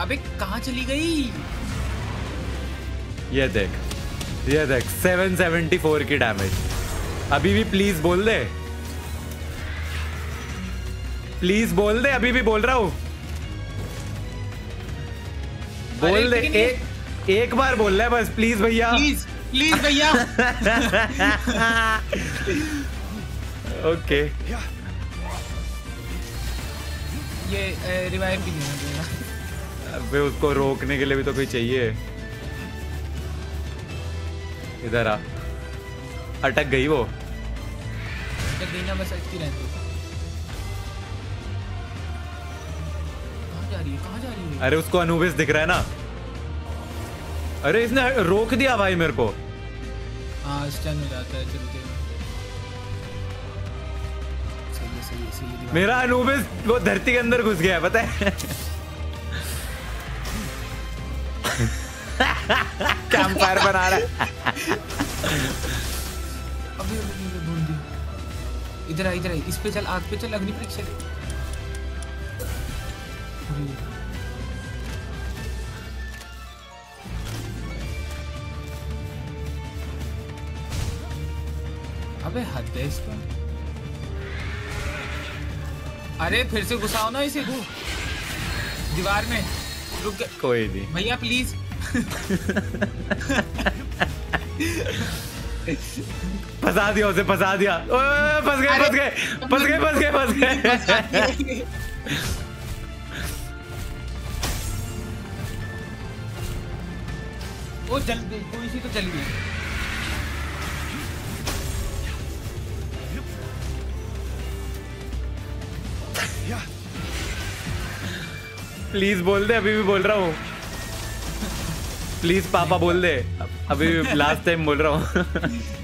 अबे कहाँ चली गई? ये देख ये देख 774 की डैमेज अभी भी प्लीज़ बोल दे। प्लीज़ बोल दे अभी भी बोल रहा हूँ। बोल दे एक एक बार बोल रहा है बस प्लीज़ भैया। प्लीज़ प्लीज़ भैया। ओके ये रिवाइव भी देना देना अबे उसको रोकने के लिए भी तो कोई चाहिए। इधर आ। अटक गई वो। जब देना बस अटकी रहती जा रही है? कहाँ जा रही है? अरे उसको अनुबिस दिख रहा है ना। अरे इसने रोक दिया भाई मेरे को। हाँ स्टन हो जाता है चलते सही सही सही मेरा अनुबिस वो धरती के अंदर घुस गया है पता है? कैंप फायर बना रहा है। अबे इधर आ इधर आ इस पे चल आग पे चल अग्नि परीक्षा अबे हद है इसका अरे फिर से घुसाओ ना इसे वो दीवार में। रुक। कोई नहीं। भैया प्लीज़ फंसा दिया उसे फंसा दिया। फंस गए फंस गए फंस गए फंस गए फंस गए। वो जल कोई सी तो जल गई। प्लीज़ बोल दे, अभी भी बोल रहा हूँ। प्लीज़ पापा बोल दे, अभी भी लास्ट टाइम बोल रहा हूँ।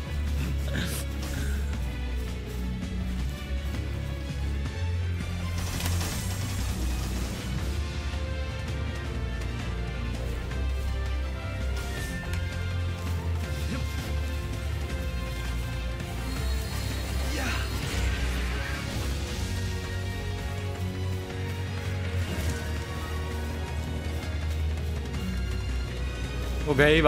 क्या ही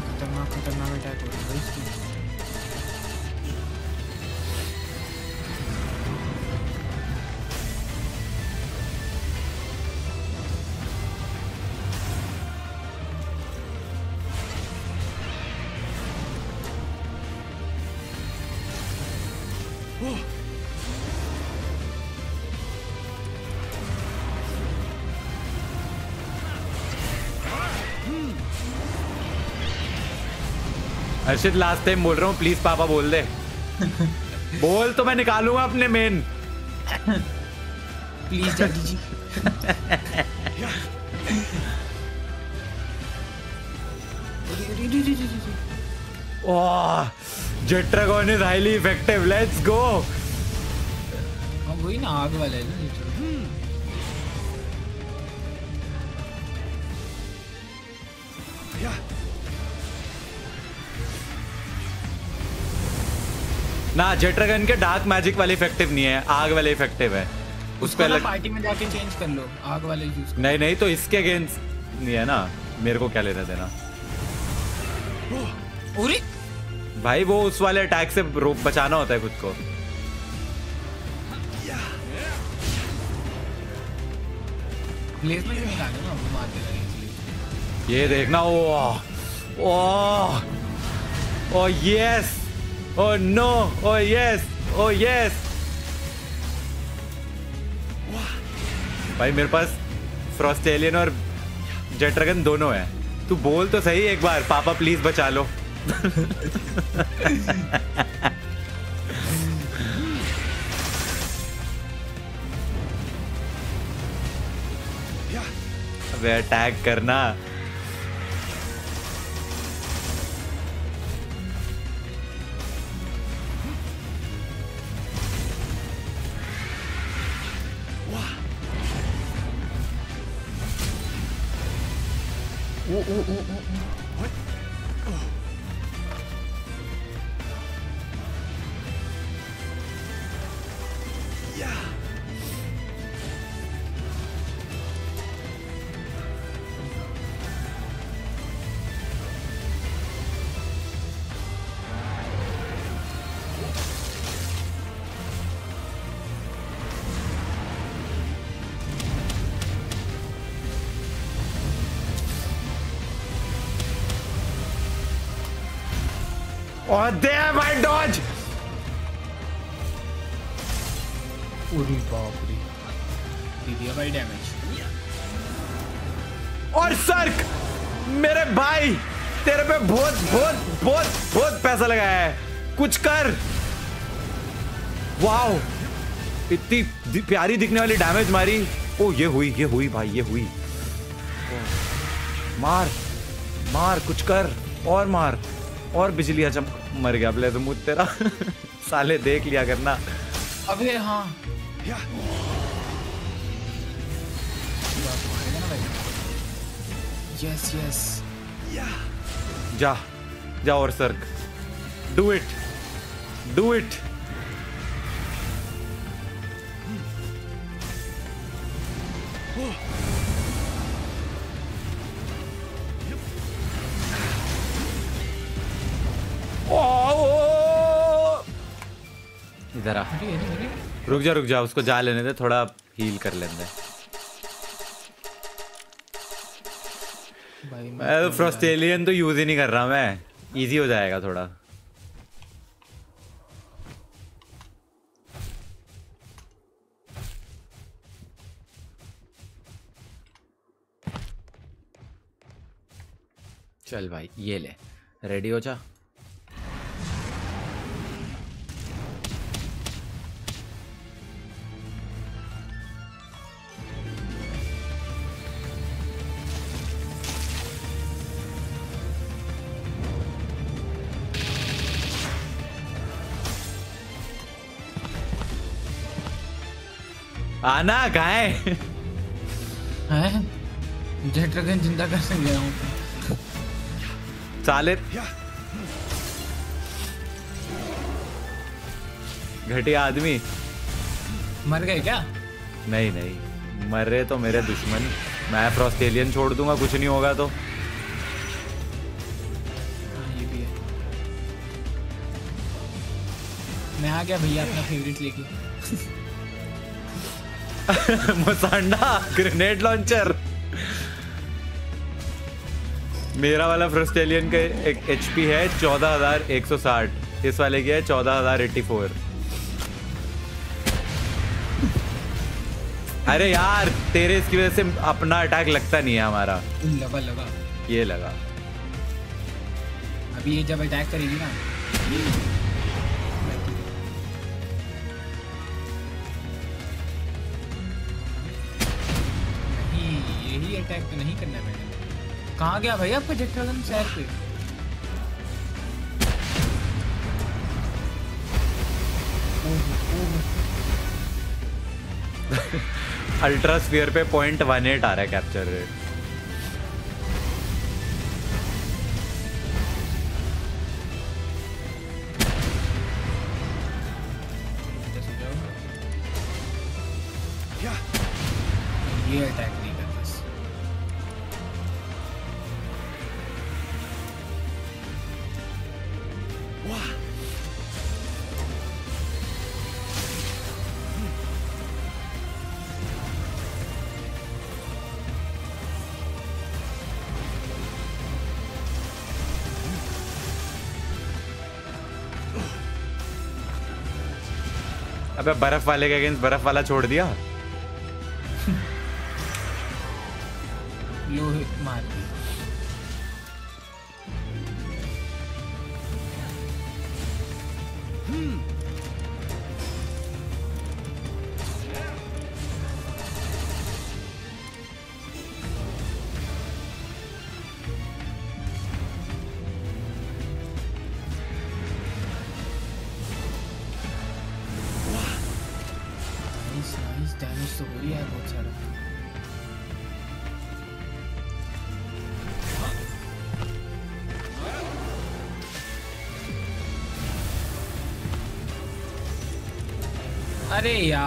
खतरनाक खतरनाक अटैक हो रहा है हर्षित लास्ट टाइम बोल रहा हूँ प्लीज़ पापा बोल दे। बोल तो मैं निकालूँगा अपने मेन प्लीज़ डैडी जी। ओह is highly effective let's go वही ना आग वाला है ना ना जेट ड्रैगन के डार्क मैजिक वाले इफ़ेक्टिव नहीं है आग वाले इफ़ेक्टिव है। उस उसको अलग पार्टी में जाके चेंज कर लो आग वाले यूज़ नहीं नहीं तो इसके अगेंस्ट नहीं है ना। मेरे को क्या लेना देना। अरे भाई वो उस वाले अटैक से रोक बचाना होता है खुद को। ये देखना oh oh oh yes oh no oh yes oh yes भाई मेरे पास फ्रॉस्ट एलियन और जेट ड्रैगन दोनों है। तू बोल तो सही एक बार। पापा प्लीज़ बचा लो। अबे अटैक करना। और प्यारी दिखने वाली डैमेज मारी। ओ ये हुई ये हुई भाई ये हुई। मार मार कुछ कर और मार। और बिजली चम मर गया ब्लेजमूद तेरा। साले देख लिया करना। अबे हाँ। यस यस जा जा और सर्क। डू इट डू इट इधर आ। रुक जा रुक जा उसको जा लेने दे थोड़ा हील कर लेने दे मैं तो फ्रॉस्टेलियन तो यूज़ ही नहीं कर रहा मैं। इजी हो जाएगा थोड़ा। चल भाई ये ले। रेडी हो जा? आना कहाँ है? हैं? जेट ड्रैगन ज़िंदा कर गया हूँ साले। घटिया आदमी। मर गए क्या? नहीं नहीं। मरे तो मेरे दुश्मन। मैं ऑस्ट्रेलियन छोड़ दूँगा कुछ नहीं होगा तो। ये भी है। मैं आ गया भैया अपना फेवरेट लेके। मुसांडा ग्रेनेड लॉन्चर मेरा वाला फ्रस्टेलियन का एक एच है चौदह हज़ार एक सौ साठ. इस वाले की है चौदह हज़ार एट्टी फोर अरे यार तेरे इसकी वजह से अपना अटैक लगता नहीं है हमारा. लगा लगा. ये लगा. अभी ये जब अटैक करेगी ना अटैक तो नहीं करना मैंने कहाँ गया भाई आपका जेट ड्रैगन सैर पे। अल्ट्रा स्फीयर पे पॉइंट वन एट आ रहा है कैप्चर रेट ये अटैक अबे बर्फ़ वाले के अगेंस्ट बर्फ़ वाला छोड़ दिया।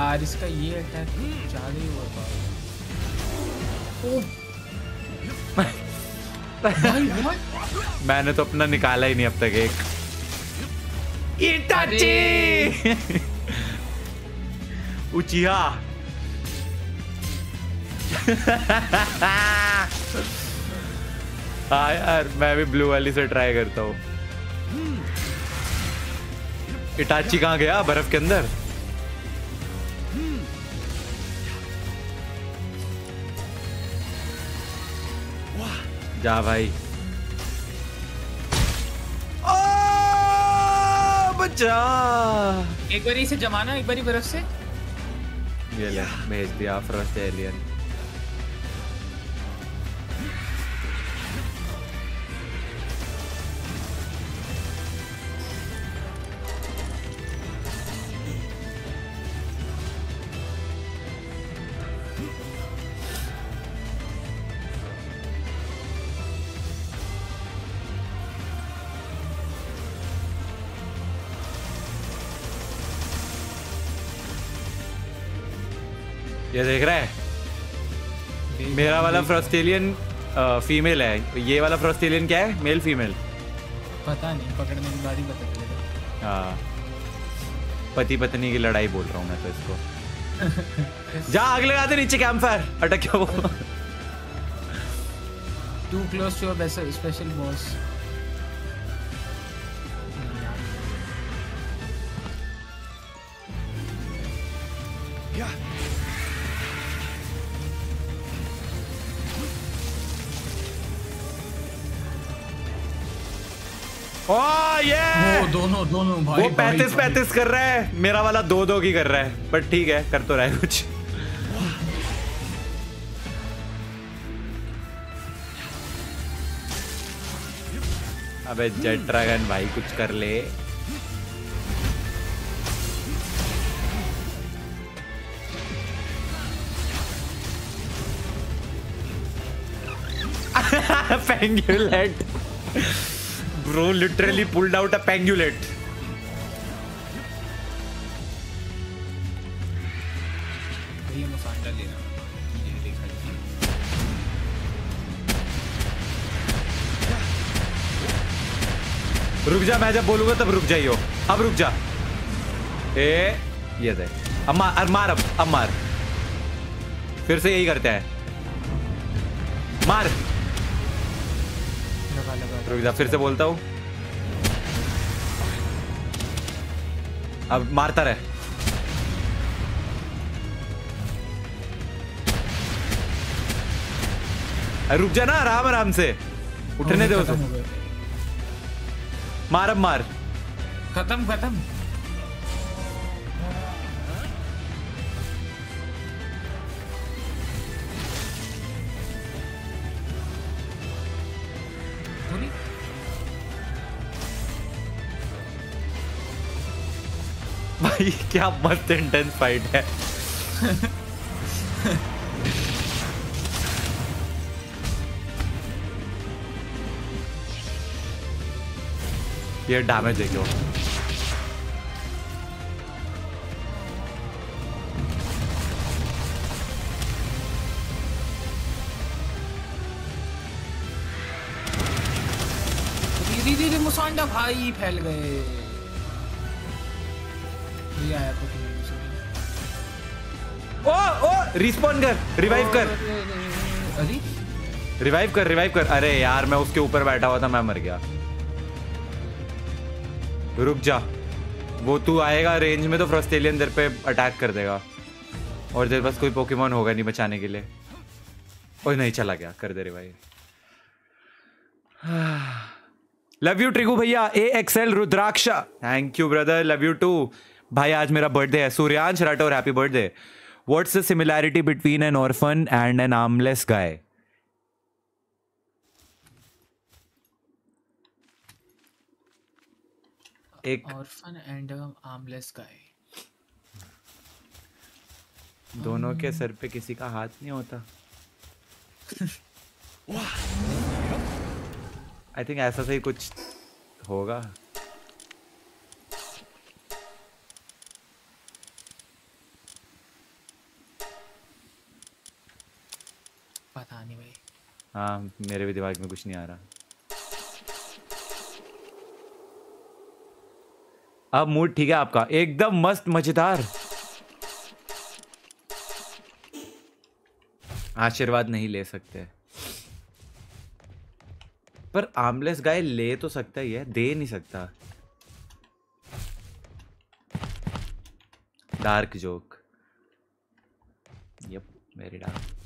यार इसका ये अटैक ज़्यादा ही हुआ था मैंने तो अपना निकाला ही नहीं अब तक एक। इटाची! उचिहा हाँ यार मैं भी ब्लू वाली से ट्राई करता हूँ। इटाची कहाँ गया? बर्फ़ के अंदर? जा भाई। ओ, बचा एक बारी इसे जमाना एक बारी बर्फ़ से। ये ले भेज दिया फ़र्स्ट एलियन फ्रस्टेलियन फीमेल है। ये वाला फ्रॉस्टेलियन क्या है? मेल फीमेल पता नहीं पकड़ने के बाद ही पता चलेगा। हाँ। पति पत्नी की लड़ाई बोल रहा हूँ मैं तो इसको। जा आग लगा दे नीचे कैंप फायर अटक क्या वो। Too close to a special boss ये वो दोनों दोनों भाई वो पैंतीस पैंतीस कर रहा है। मेरा वाला दो दो की कर रहा है बट ठीक है कर तो रहा है कुछ। अबे जेट ड्रैगन भाई कुछ कर ले। Pangulate. Bro literally pulled out a जी। रुक जा मैं जब बोलूँगा तब रुक जाइयो। अब रुक जा। ए ये दे। अब मार अब मार अब अब मार। फिर से यही करते हैं। मार। रुक जा फिर से बोलता हूँ। अब मारता रहे। रुक जा ना आराम आराम से। उठने दे उसे। मार अब मार। खत्म खत्म। भाई क्या मस्त इंटेंस फाइट है। ये डैमेज धीरे धीरे मुसांडा भाई फैल गए। ये आया कुछ ओ ओ रिस्पॉन कर रिवाइव कर। अरे रिवाइव कर रिवाइव कर। अरे यार मैं उसके ऊपर बैठा हुआ था मैं मर गया। रुक जा। वो तू आएगा रेंज में तो फ्रस्टेलियन तेरे पे अटैक कर देगा। और तेरे पास कोई पोकेमोन होगा नहीं बचाने के लिए। ओए नहीं चला गया। कर दे रिवाइव लव यू ट्रिगू भैया। A XL Rudraksh thank you brother love you too भाई आज मेरा बर्थडे है। Suryansh Rathore happy birthday what's the similarity between an orphan and an armless guy एक ऑर्फन एंड आर्मलेस गाय दोनों के सर पे किसी का हाथ नहीं होता। आई थिंक ऐसा सही कुछ होगा। पता नहीं भाई। हाँ मेरे भी दिमाग में कुछ नहीं आ रहा। अब मूड ठीक है आपका। एकदम मस्त मज़ेदार। आशीर्वाद नहीं ले सकते। पर आमलेस गाय ले तो सकता ही है, दे नहीं सकता। Dark joke. Yup very dark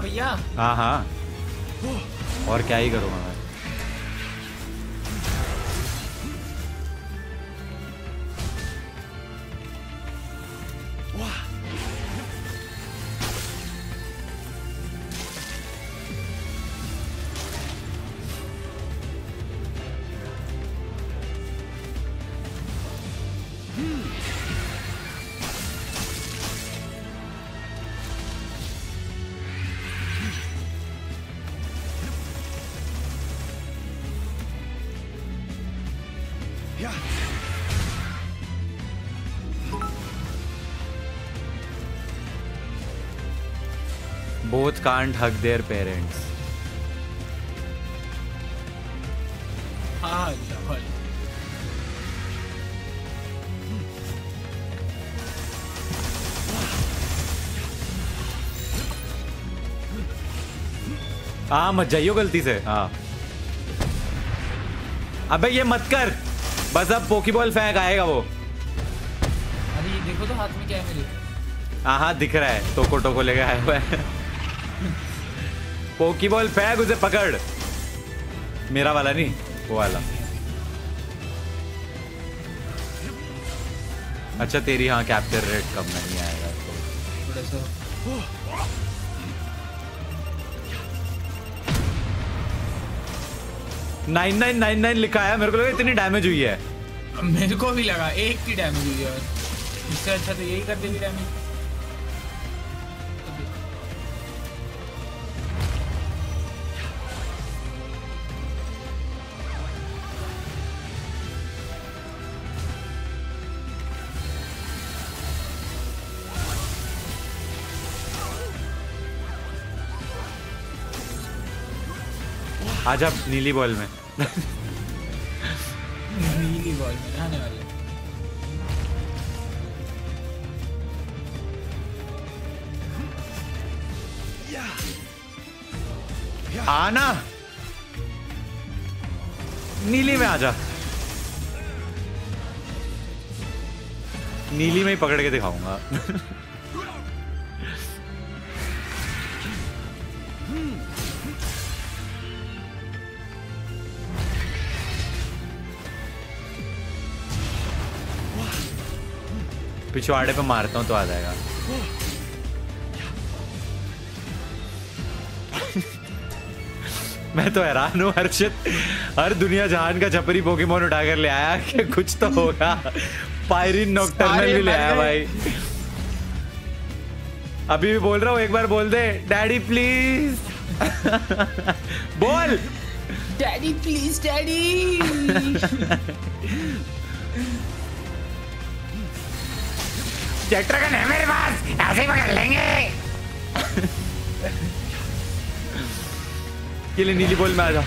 भैया। हाँ हाँ। और क्या ही करूँगा kids can't hug their parents. Ah, हाँ मत जाइयो गलती से। हाँ। अबे ये मत कर। बस अब पोकीबॉल फेंक आएगा वो। अरे देखो तो हाथ में क्या है मेरे। हाँ हाँ दिख रहा है। टोको टोको लेके आया हुआ है। पोकीबॉल फेंक उसे पकड़। मेरा वाला नहीं वो वाला। अच्छा तेरी हाँ कैप्चर रेट कम नहीं आएगा? तो नाइन नाइन नाइन नाइन लिखा है मेरे को लगा इतनी डैमेज हुई है। मेरे को भी लगा एक की डैमेज हुई है। इससे अच्छा तो यही कर देगी डैमेज आजा नीली बॉल में। नीली बॉल में आने वाले। आना। नीली में आजा। नीली में ही पकड़ के दिखाऊँगा। पिछवाड़े पे मारता हूँ तो आ जाएगा। मैं तो हैरान हूँ हर्षित। हर दुनिया जहान का छपरी पोकेमोन उठा कर ले आया कि कुछ तो होगा। पायरिन नॉक्टर्नल भी ले आया भाई। अभी भी बोल रहा हूँ एक बार बोल दे। डैडी प्लीज़ बोल। डैडी प्लीज़ डैडी चैट्रगन है मेरे पास ऐसे ही पकड़ लेंगे ये ले नीली बॉल में आ जा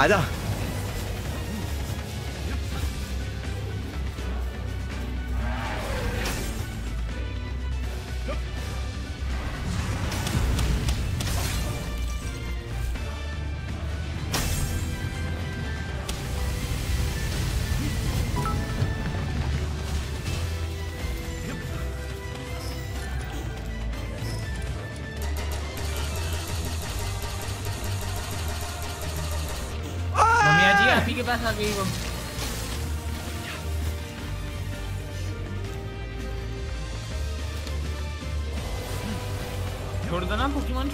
आ मम्मी आ गई वो छोड़ दो ना छोड़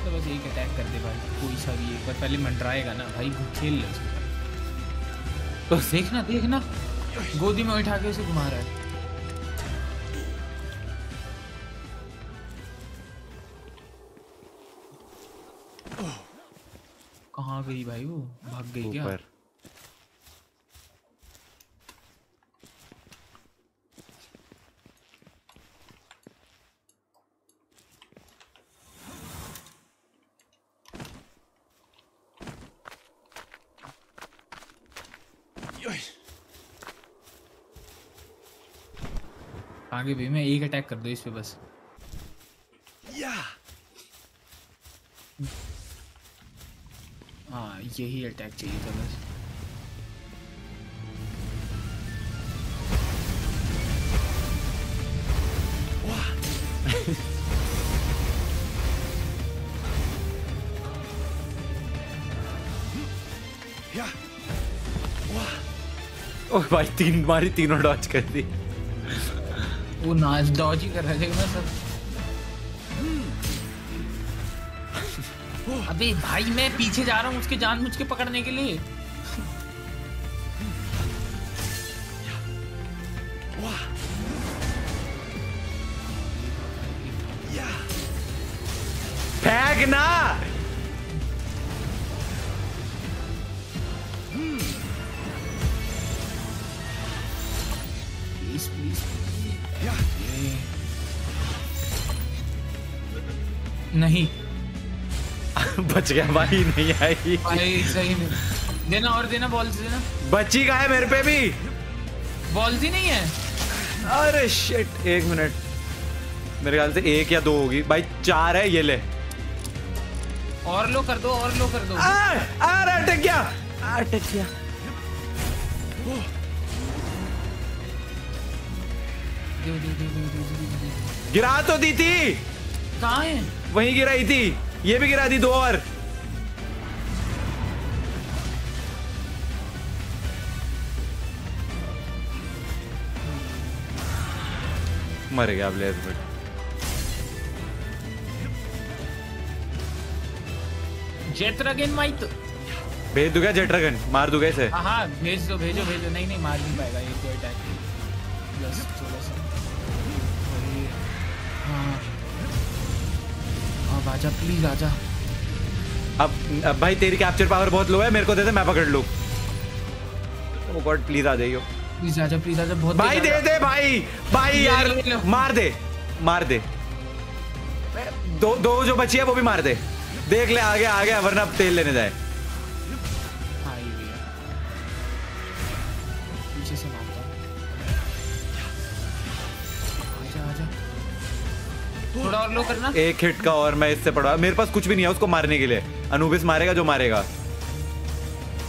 तो बस एक अटैक कर दे भाई, कोई सा भी एक बार पहले मंडराएगा ना भाई खेल ले उसके। तो देखना देखना। गोदी में उठा के उसे घुमा रहा है। गई भाई वो? भाग गई क्या? आगे भी मैं एक अटैक कर दो इस पे बस हाँ यही अटैक चाहिए था बस। ओह भाई तीन मारी तीनों डॉच कर दी। वो नाच डॉज ही कर रहे थे ना सब। अबे भाई मैं पीछे जा रहा हूँ उसके जान मुझ के पकड़ने के लिए। बच गया भाई नहीं आई। भाई सही में। देना और देना बॉल देना। बची का है मेरे पे भी? बॉल्स ही नहीं है? अरे शिट एक मिनट मेरे ख्याल से एक या दो होगी। भाई चार है ये ले। और लो कर दो और लो कर दो। आ, अरे अटक गया। अटक गया। गिरा तो दी थी। कहाँ है? वहीं गिराई थी। ये भी गिरा दी दो और। मर गया ब्लेज बट जेत्रगन माइट भेज दूँगा जेट्रागन मार दूँगा इसे हाँ हाँ भेज दो भेजो भेजो। नहीं नहीं मार नहीं पाएगा ये तो अटैक बस थोड़ा सा। वही, हाँ। हाँ। प्लीज़ आजा अब अब भाई तेरी कैप्चर पावर बहुत लो है। मेरे को दे दे मैं पकड़ लूँ। ओ गॉड प्लीज़ आ जाइयो। प्लीज़ आजा प्लीज़ आजा बहुत भाई दे दे भाई। भाई यार। मार दे मार दे। दो दो जो बची है वो भी मार दे। देख ले आगे आगे वरना तेल लेने जाए। थोड़ा और लो करना। एक हिट का और मैं इससे पड़ा मेरे पास कुछ भी नहीं है उसको मारने के लिए। अनुबिस मारेगा जो मारेगा।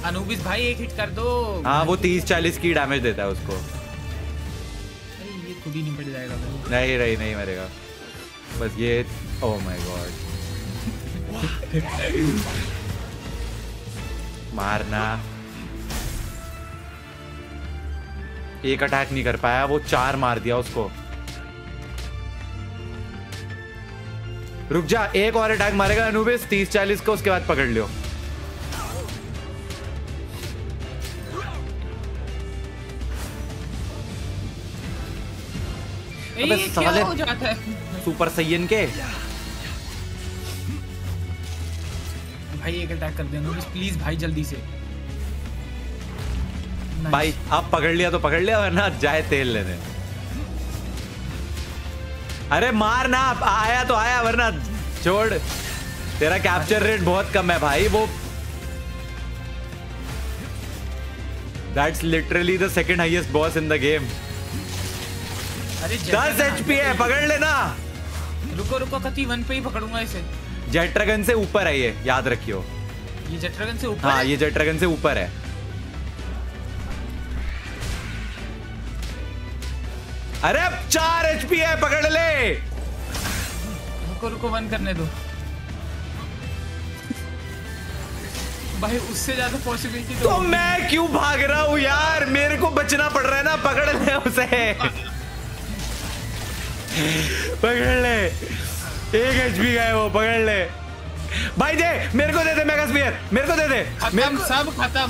अनुबिस भाई एक हिट कर दो। हाँ वो तीस चालीस की डैमेज देता है उसको। अरे ये खुद ही निपट जाएगा नहीं नहीं नहीं मरेगा। बस ये ओह माय गॉड मारना। एक अटैक नहीं कर पाया वो चार मार दिया उसको। रुक जा एक और अटैक मारेगा अनुबिस तीस चालीस को उसके बाद पकड़ लियो। अबे साले। सुपर सैयन के। भाई एक अटैक कर दे अनुबिस प्लीज़ भाई जल्दी से। भाई आप पकड़ लिया तो पकड़ लिया वरना जाए तेल लेने। अरे मार ना आया तो आया वरना छोड़। तेरा कैप्चर रेट बहुत कम है भाई वो। That's literally the second highest boss in the game अरे दस एचपी है पकड़ लेना। रुको रुको कति वन पे ही पकड़ूँगा इसे। जेट ड्रैगन से ऊपर है ये याद रखियो। ये जटरगन से ऊपर हाँ ये जेट ड्रैगन से ऊपर है। अरे अब चार एच पी है पकड़ ले। रुको रुको वन करने दो। भाई उससे ज़्यादा पॉसिबिलिटी तो तो मैं क्यों भाग रहा हूँ यार? मेरे को बचना पड़ रहा है ना पकड़ ले उसे। पकड़ ले। एक एचपी का है वो पकड़ ले। भाई दे मेरे को दे दे मेगा स्पीयर मेरे को दे दे। खत्म सब खत्म।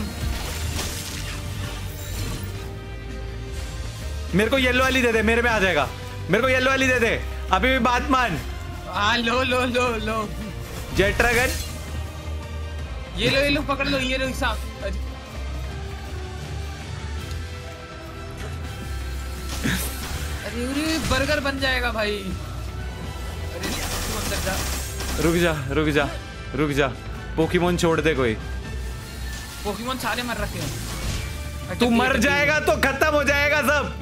मेरे को येलो वाली दे दे मेरे में आ जाएगा। मेरे को येलो वाली दे दे। अभी भी बात मान। हाँ लो लो लो लो। जेट ड्रैगन ये लो ये लो पकड़ लो ये लो हिसाब अरे बर्गर बन जाएगा भाई। अरे तू अंदर जा। रुक जा रुक जा रुक जा। पोकीमोन छोड़ दे कोई। पोकेमोन सारे मर रखे हैं। तू मर जाएगा तो खत्म हो जाएगा सब।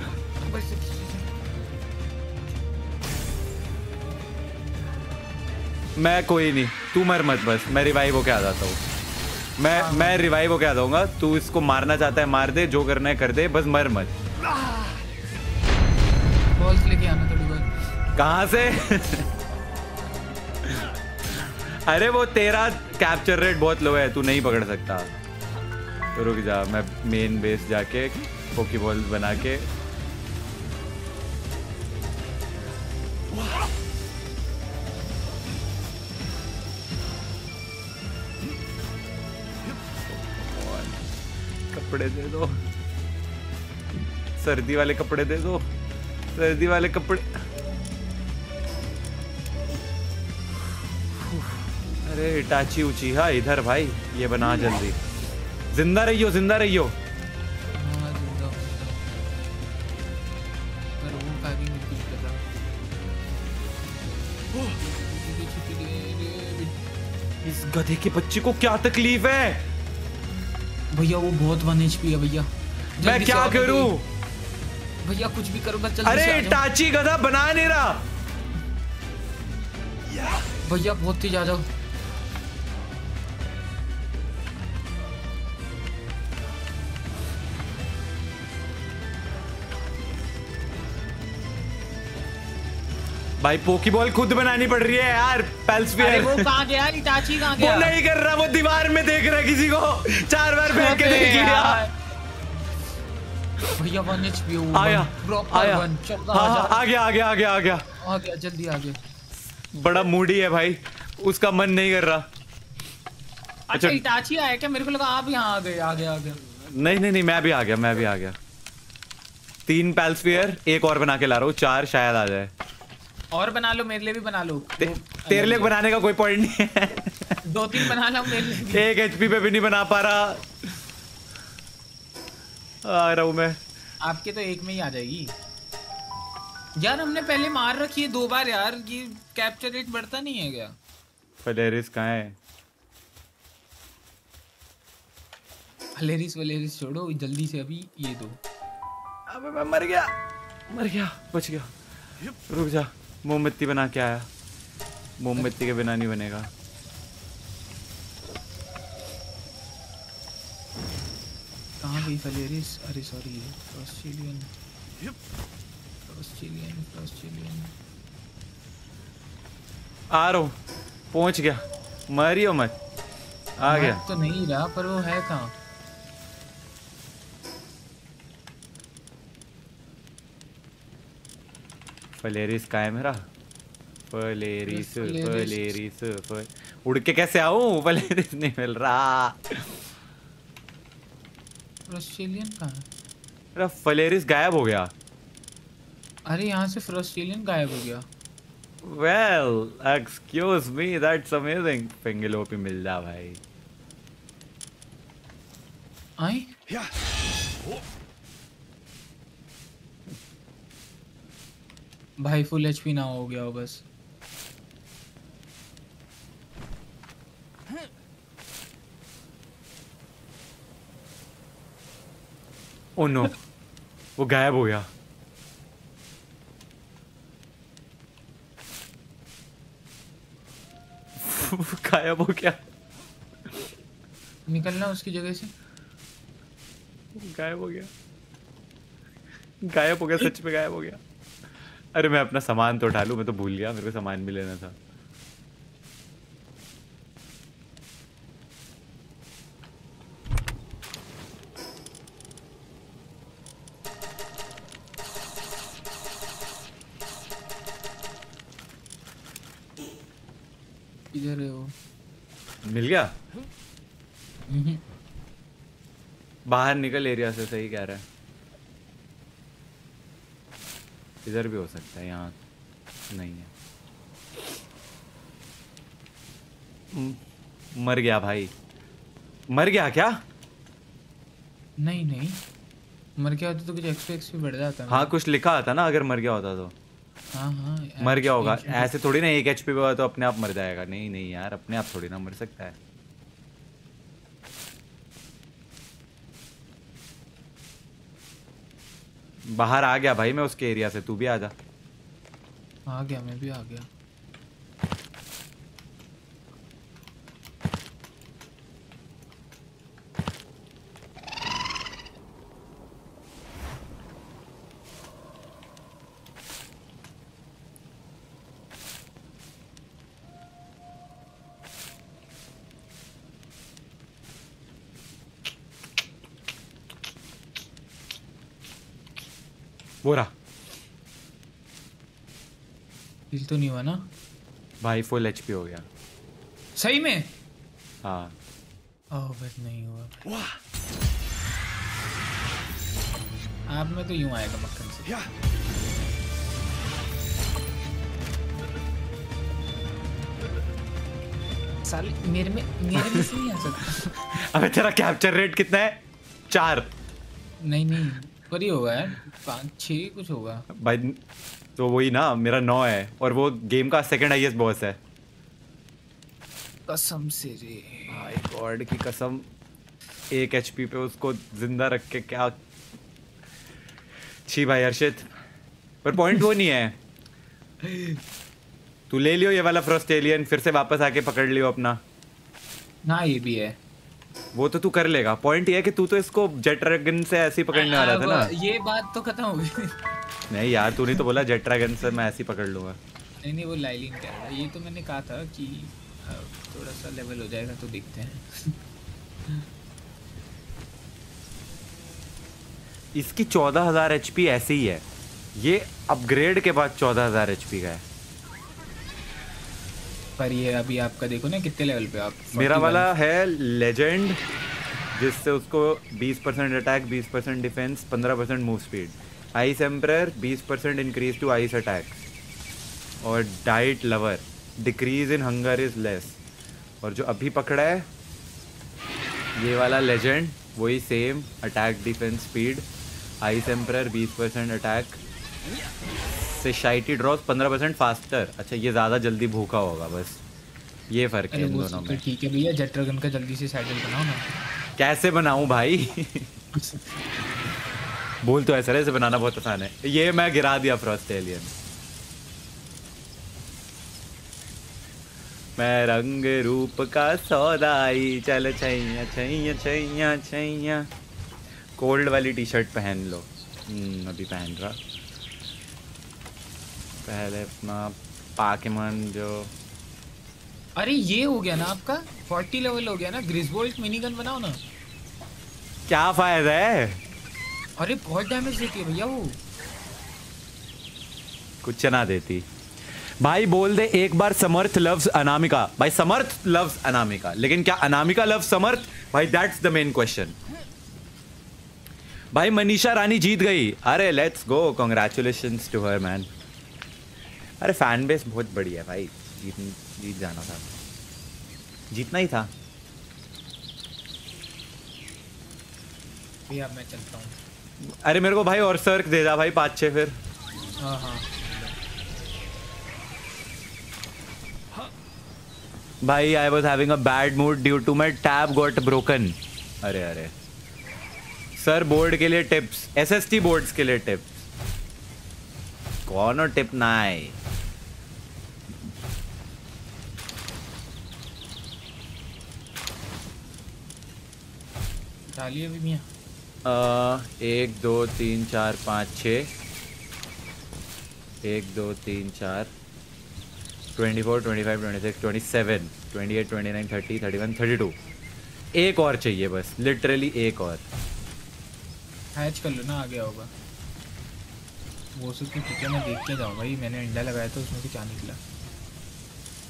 मैं कोई नहीं तू मर मत बस। मैं रिवाइव होके आ जाता हूँ। मैं मैं रिवाइव होके आ जाऊँगा। तू इसको मारना चाहता है मार दे जो करना है कर दे बस मर मत। बॉल्स लेके आना थोड़ी बहुत। कहाँ से? अरे वो तेरा कैप्चर रेट बहुत लो है, तू नहीं पकड़ सकता। तो रुक जा, मैं मेन बेस जाके पोकीबॉल बना के कपड़े दे दो। सर्दी वाले कपड़े दे दो। सर्दी वाले कपड़े। अरे इटाची उचीहा इधर भाई ये बना जल्दी। ज़िंदा रहियो ज़िंदा रहियो। हाँ, हूँ, हूँ। हूँ। इस गधे के बच्चे को क्या तकलीफ़ है? भैया वो बहुत वन एचपी है भैया। मैं क्या करूँ? भैया कुछ भी करो बस जल्दी से अरे टाची गधा बना नहीं रहा। भैया बहुत तेज आ जाओ भाई पोकीबॉल खुद बनानी पड़ रही है यार अरे पेल्सफियर वो कहाँ गया? इटाची कहाँ वो नहीं कर रहा वो दीवार में देख रहा है किसी को। चार बार फेंक के देख लिया। यार। भैया वन एच पी आया आया। वन चल हाँ हाँ आ गया आ गया आ गया आ गया। आ गया जल्दी आ गया। बड़ा मूडी है भाई। उसका मन नहीं कर रहा। अच्छा इटाची आया क्या? मेरे को लगा आप यहाँ आ गए आ गया आ गया। नहीं नहीं नहीं मैं भी आ गया मैं भी आ गया। तीन पेल्सफियर एक और बना के ला रहा हूँ चार शायद आ जाए। और बना लो मेरे लिए भी बना लो। ते, तेरे लिए बनाने का कोई पॉइंट नहीं है। दो तीन बना लो मेरे लिए एक एचपी पे भी नहीं बना पा रहा। आ रहा हूँ मैं। आपके तो एक में ही आ जाएगी। यार हमने पहले मार रखी है दो बार यार ये कैप्चर रेट बढ़ता नहीं है क्या? फलेरिस कहाँ है? हलेरिस वलेरिस छोड़ो जल्दी से अभी ये दो। अबे मैं मर गया। मर गया बच गया। रुक जा मोमबत्ती बना के आया। मोमबत्ती के बिना नहीं बनेगा। कहाँ गई फलेरिस अरे सॉरी ऑस्ट्रेलियन ऑस्ट्रेलियन ऑस्ट्रेलियन आ रहा हूँ। पहुँच गया। मरियो मत। आ गया। तो नहीं रहा पर वो है कहाँ? फलेरिस का है मेरा? फलेरिस फलेरिस। फलेरिस फल उड़ के कैसे आऊँ? फलेरिस नहीं मिल रहा। ऑस्ट्रेलियन कहाँ है? मेरा फलेरिस गायब हो गया। अरे यहाँ से फ्रस्ट्रेलियन गायब हो गया। Well excuse me that's amazing पेंगलोपी मिल जा भाई। आई? भाई फुल एचपी ना हो गया हो बस। ओ नो वो गायब हो गया। गायब हो गया। निकलना उसकी जगह से। गायब हो गया। गायब हो गया सच में गायब हो गया। अरे मैं अपना सामान तो उठा लूँ मैं तो भूल गया मेरे को सामान भी लेना था। इधर है? वो मिल गया? हम्म। बाहर निकल एरिया से सही कह रहा है। इधर भी हो सकता है यहाँ नहीं है। मर गया भाई। मर गया क्या? नहीं नहीं। मर गया होता तो कुछ एक्सपी एक्सपी बढ़ जाता हाँ कुछ लिखा आता ना अगर मर गया होता तो। हाँ हाँ मर गया होगा। ऐसे थोड़ी ना एक एच पी पे तो अपने आप मर जाएगा। नहीं नहीं यार अपने आप थोड़ी ना मर सकता है। बाहर आ गया भाई मैं उसके एरिया से तू भी आ जा। आ गया मैं भी आ गया। वो रहा हिल तो नहीं हुआ ना भाई फुल एच पी हो गया सही में हाँ ओह बस नहीं हुआ वाह आप में तो यूँ आएगा मक्खन से साले मेरे में मेरे में से नहीं आ सकता अबे तेरा कैप्चर रेट कितना है चार नहीं नहीं पर ही होगा यार पाँच छः कुछ होगा। भाई तो वही ना मेरा नौ है और वो गेम का सेकंड हाईएस्ट बॉस है। कसम से रे। भाई गॉड की कसम। एक एचपी पे उसको ज़िंदा रख के क्या छी भाई हर्षित। पर पॉइंट वो नहीं है। तू ले लियो ये वाला फ्रॉस्ट एलियन फिर से वापस आके पकड़ लियो अपना। ना ये भी है। वो तो तू कर लेगा। पॉइंट ये है कि तू तो इसको जेट ड्रैगन से ऐसे ही पकड़ने वाला था ना। ये बात तो खत्म हो गई। नहीं यार तूने तो बोला जेट ड्रैगन से मैं ऐसे ही पकड़ लूँगा। नहीं नहीं वो लाइलिन कह रहा ये तो मैंने कहा था कि थोड़ा सा लेवल हो जाएगा तो देखते हैं। इसकी चौदह हज़ार एच ऐसे ही है। ये अपग्रेड के बाद चौदह हज़ार एच का है। पर ये अभी आपका देखो ना कितने लेवल पे आप मेरा वाला है लेजेंड जिससे उसको 20 percent attack 20 percent defence 15 percent move speed ice emperor 20 percent increase to ice attack और diet lover decrease in hunger is less और जो अभी पकड़ा है ये वाला लेजेंड वही same attack defence speed ice emperor 20 percent attack से शाइटी ड्रॉस 15 परसेंट फास्टर अच्छा ये ज़्यादा जल्दी भूखा होगा बस। ये फ़र्क है इन दोनों तो में। ठीक है भैया जेट ड्रैगन का जल्दी से सैडल बनाओ ना। कैसे बनाऊँ भाई? बोल तो ऐसा ऐसे बनाना बहुत आसान है। ये मैं गिरा दिया फ्रॉस्ट एलियन मैं रंग रूप का सौदाई चल छैया छैया छैया छैया। कोल्ड वाली टी शर्ट पहन लो। हम्म, अभी पहन रहा। पहले अपना पाकेमन जो अरे ये हो गया ना आपका? 40 लेवल हो गया ना? ग्रिसबोल्ट मिनी गन बनाओ ना। क्या फ़ायदा है? अरे बहुत डैमेज देती है भैया वो। कुछ ना देती। भाई बोल दे एक बार समर्थ लव्स अनामिका। भाई समर्थ लव्स अनामिका। लेकिन क्या अनामिका लव समर्थ? भाई दैट्स द मेन क्वेश्चन भाई मनीषा रानी जीत गई। अरे let's go congratulation to her man अरे फ़ैन बेस बहुत बढ़िया है भाई। जीत जीत जाना था। जीतना ही था। भैया मैं चलता हूँ। अरे मेरे को भाई और सर्क दे जा भाई पाँच छः फिर। हाँ हाँ। भाई I was having a bad mood due to my tab got broken अरे अरे। सर बोर्ड के लिए tips S S T boards के लिए टिप्स टिप ना है डालिए भैया अ, एक दो तीन चार पाँच छ। एक दो तीन चार। Twenty four twenty five twenty six twenty seven. Twenty eight twenty nine thirty thirty one thirty two. एक और चाहिए बस लिटरली एक और। हैच कर लो ना आ गया होगा वो सब तो ठीक है मैं देख के जाऊँ। भाई मैंने अंडा लगाया था उसमें से क्या निकला?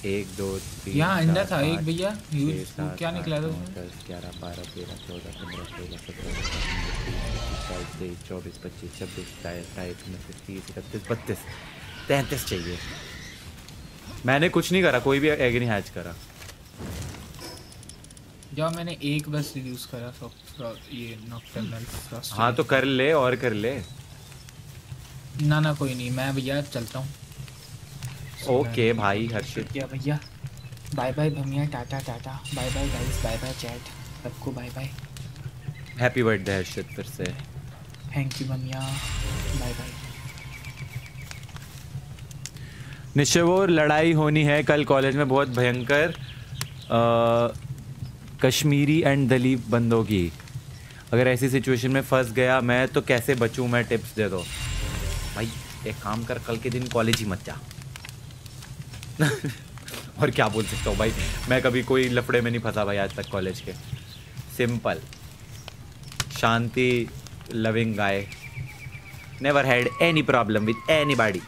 एक दो तीन यहाँ अंडा था एक भैया क्या निकला था उसमें? दस ग्यारह बारह तेरह चौदह पंद्रह सोलह सत्रह तेईस चौबीस पच्चीस छब्बीस सत्ताईस अट्ठाईस उनतीस तीस इकतीस बत्तीस तैंतीस चाहिए। मैंने कुछ नहीं करा कोई भी एग नहीं हैच करा। जब मैंने एक बस यूज़ करा सब ये नॉक्टर्नल हाँ तो कर ले और कर ले। ना ना कोई नहीं मैं भैया चलता हूँ। ओके भाई हर्षित क्या भैया। बाय बाय भैया tata tata. Bye bye guys bye bye chat सबको bye bye happy birthday Harshit फिर से। थैंक यू भैया। बाय बाय निश्चय वो लड़ाई होनी है कल कॉलेज में बहुत भयंकर कश्मीरी एंड दलीप बंदों की। अगर ऐसी सिचुएशन में फंस गया मैं तो कैसे बचूं मैं टिप्स दे दो? एक काम कर, कल के दिन कॉलेज ही मत जा। और क्या बोल सकता हूँ भाई? मैं कभी कोई लफड़े में नहीं फंसा भाई आज तक कॉलेज के। Simple shanti loving guy never had any problem with anybody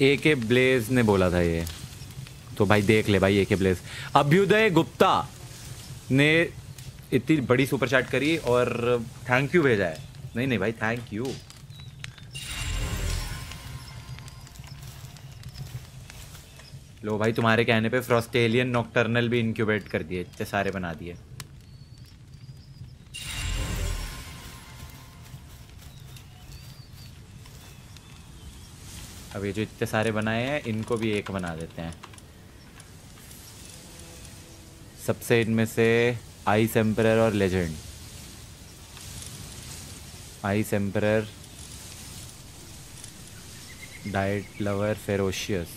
A K blaze ने बोला था ये। तो भाई देख ले भाई ए के ब्लेज अभ्युदय गुप्ता। ने इतनी बड़ी सुपर चैट करी और थैंक यू भेजा है। नहीं नहीं भाई, थैंक यू। लो भाई, तुम्हारे कहने पे फ्रॉस्टेलियन नॉक्टर्नल भी इंक्यूबेट कर दिए, इतने सारे बना दिए। अब ये जो इतने सारे बनाए हैं, इनको भी एक बना देते हैं। सबसे इनमें से आइस एम्पर और legend. Ice emperor diet lover ferocious.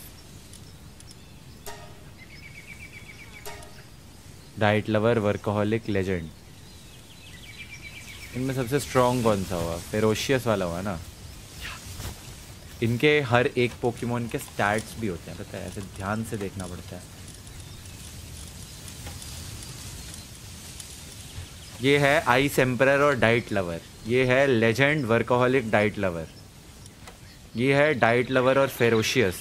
Diet lover, workaholic legend. इनमें सबसे स्ट्रॉन्ग कौन सा हुआ? फेरोशियस वाला हुआ ना? इनके हर एक पोकेमोन के स्टैट्स भी होते हैं। पता है, ऐसे ध्यान से देखना पड़ता है। ये है आइस एम्पर और डाइट लवर ये है लेजेंड वर्कोहलिक डाइट लवर ये है डाइट लवर और फेरोशियस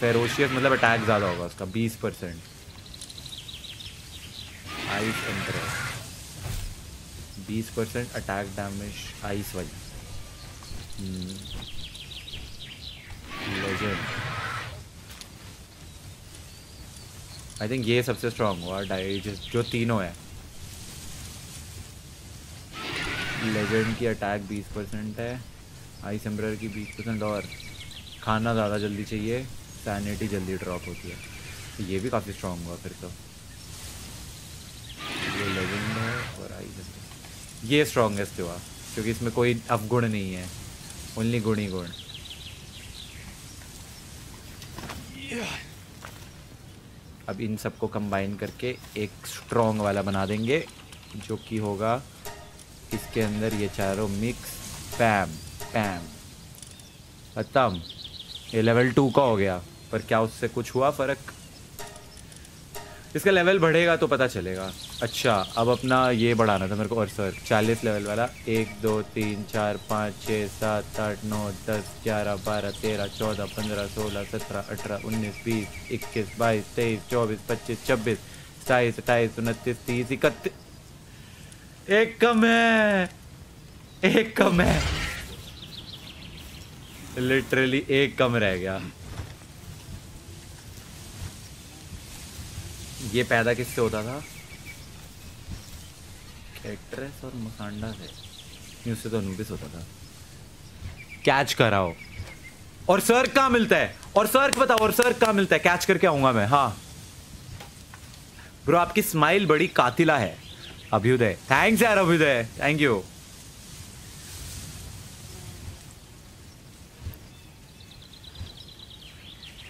फेरोशियस मतलब अटैक ज़्यादा होगा उसका, बीस परसेंट. आइस एम्पर बीस परसेंट अटैक डैमेज आइस वाली. लेजेंड आई थिंक ये सबसे स्ट्रांग हुआ डाइट जो तीनों है। लेजेंड की अटैक बीस परसेंट है आइस एम्ब्रर की बीस परसेंट और खाना ज़्यादा जल्दी चाहिए सैनिटी जल्दी ड्रॉप होती है। तो ये भी काफ़ी स्ट्रांग हुआ फिर तो। ये लेजेंड है और एम्ब्रर ये स्ट्रॉन्गेस्ट हुआ, क्योंकि इसमें कोई अवगुण नहीं है। ओनली गुण ही गुण। अब इन सबको कंबाइन करके एक स्ट्रॉन्ग वाला बना देंगे, जो कि होगा इसके अंदर ये चारों मिक्स पैम पैम खत्म। ये लेवल टू का हो गया, पर क्या उससे कुछ हुआ फ़र्क? इसका लेवल बढ़ेगा तो पता चलेगा। अच्छा अब अपना ये बढ़ाना था मेरे को, और सर, चालीस लेवल वाला। एक, दो, तीन, चार, पाँच छः सात, आठ, नौ, दस, ग्यारह, बारह, तेरह, चौदह, पंद्रह, सोलह, सत्रह, अठारह, उन्नीस, बीस, इक्कीस, बाईस, तेईस, चौबीस, पच्चीस, छब्बीस, सताईस, अट्ठाईस, उनतीस, तीस इकतीस एक कम है। एक कम है। लिटरली एक कम रह गया। ये पैदा किससे होता था? कैट्रेस और मसांडा से। उससे तो अनुबिस होता था। कैच कराओ। और सर कहाँ मिलता है? और सर बताओ, और सर कहाँ मिलता है? कैच करके आऊँगा मैं हाँ। ब्रो, आपकी स्माइल बड़ी कातिला है, अभ्युदय। थैंक्स यार, Abhyuday. Thank you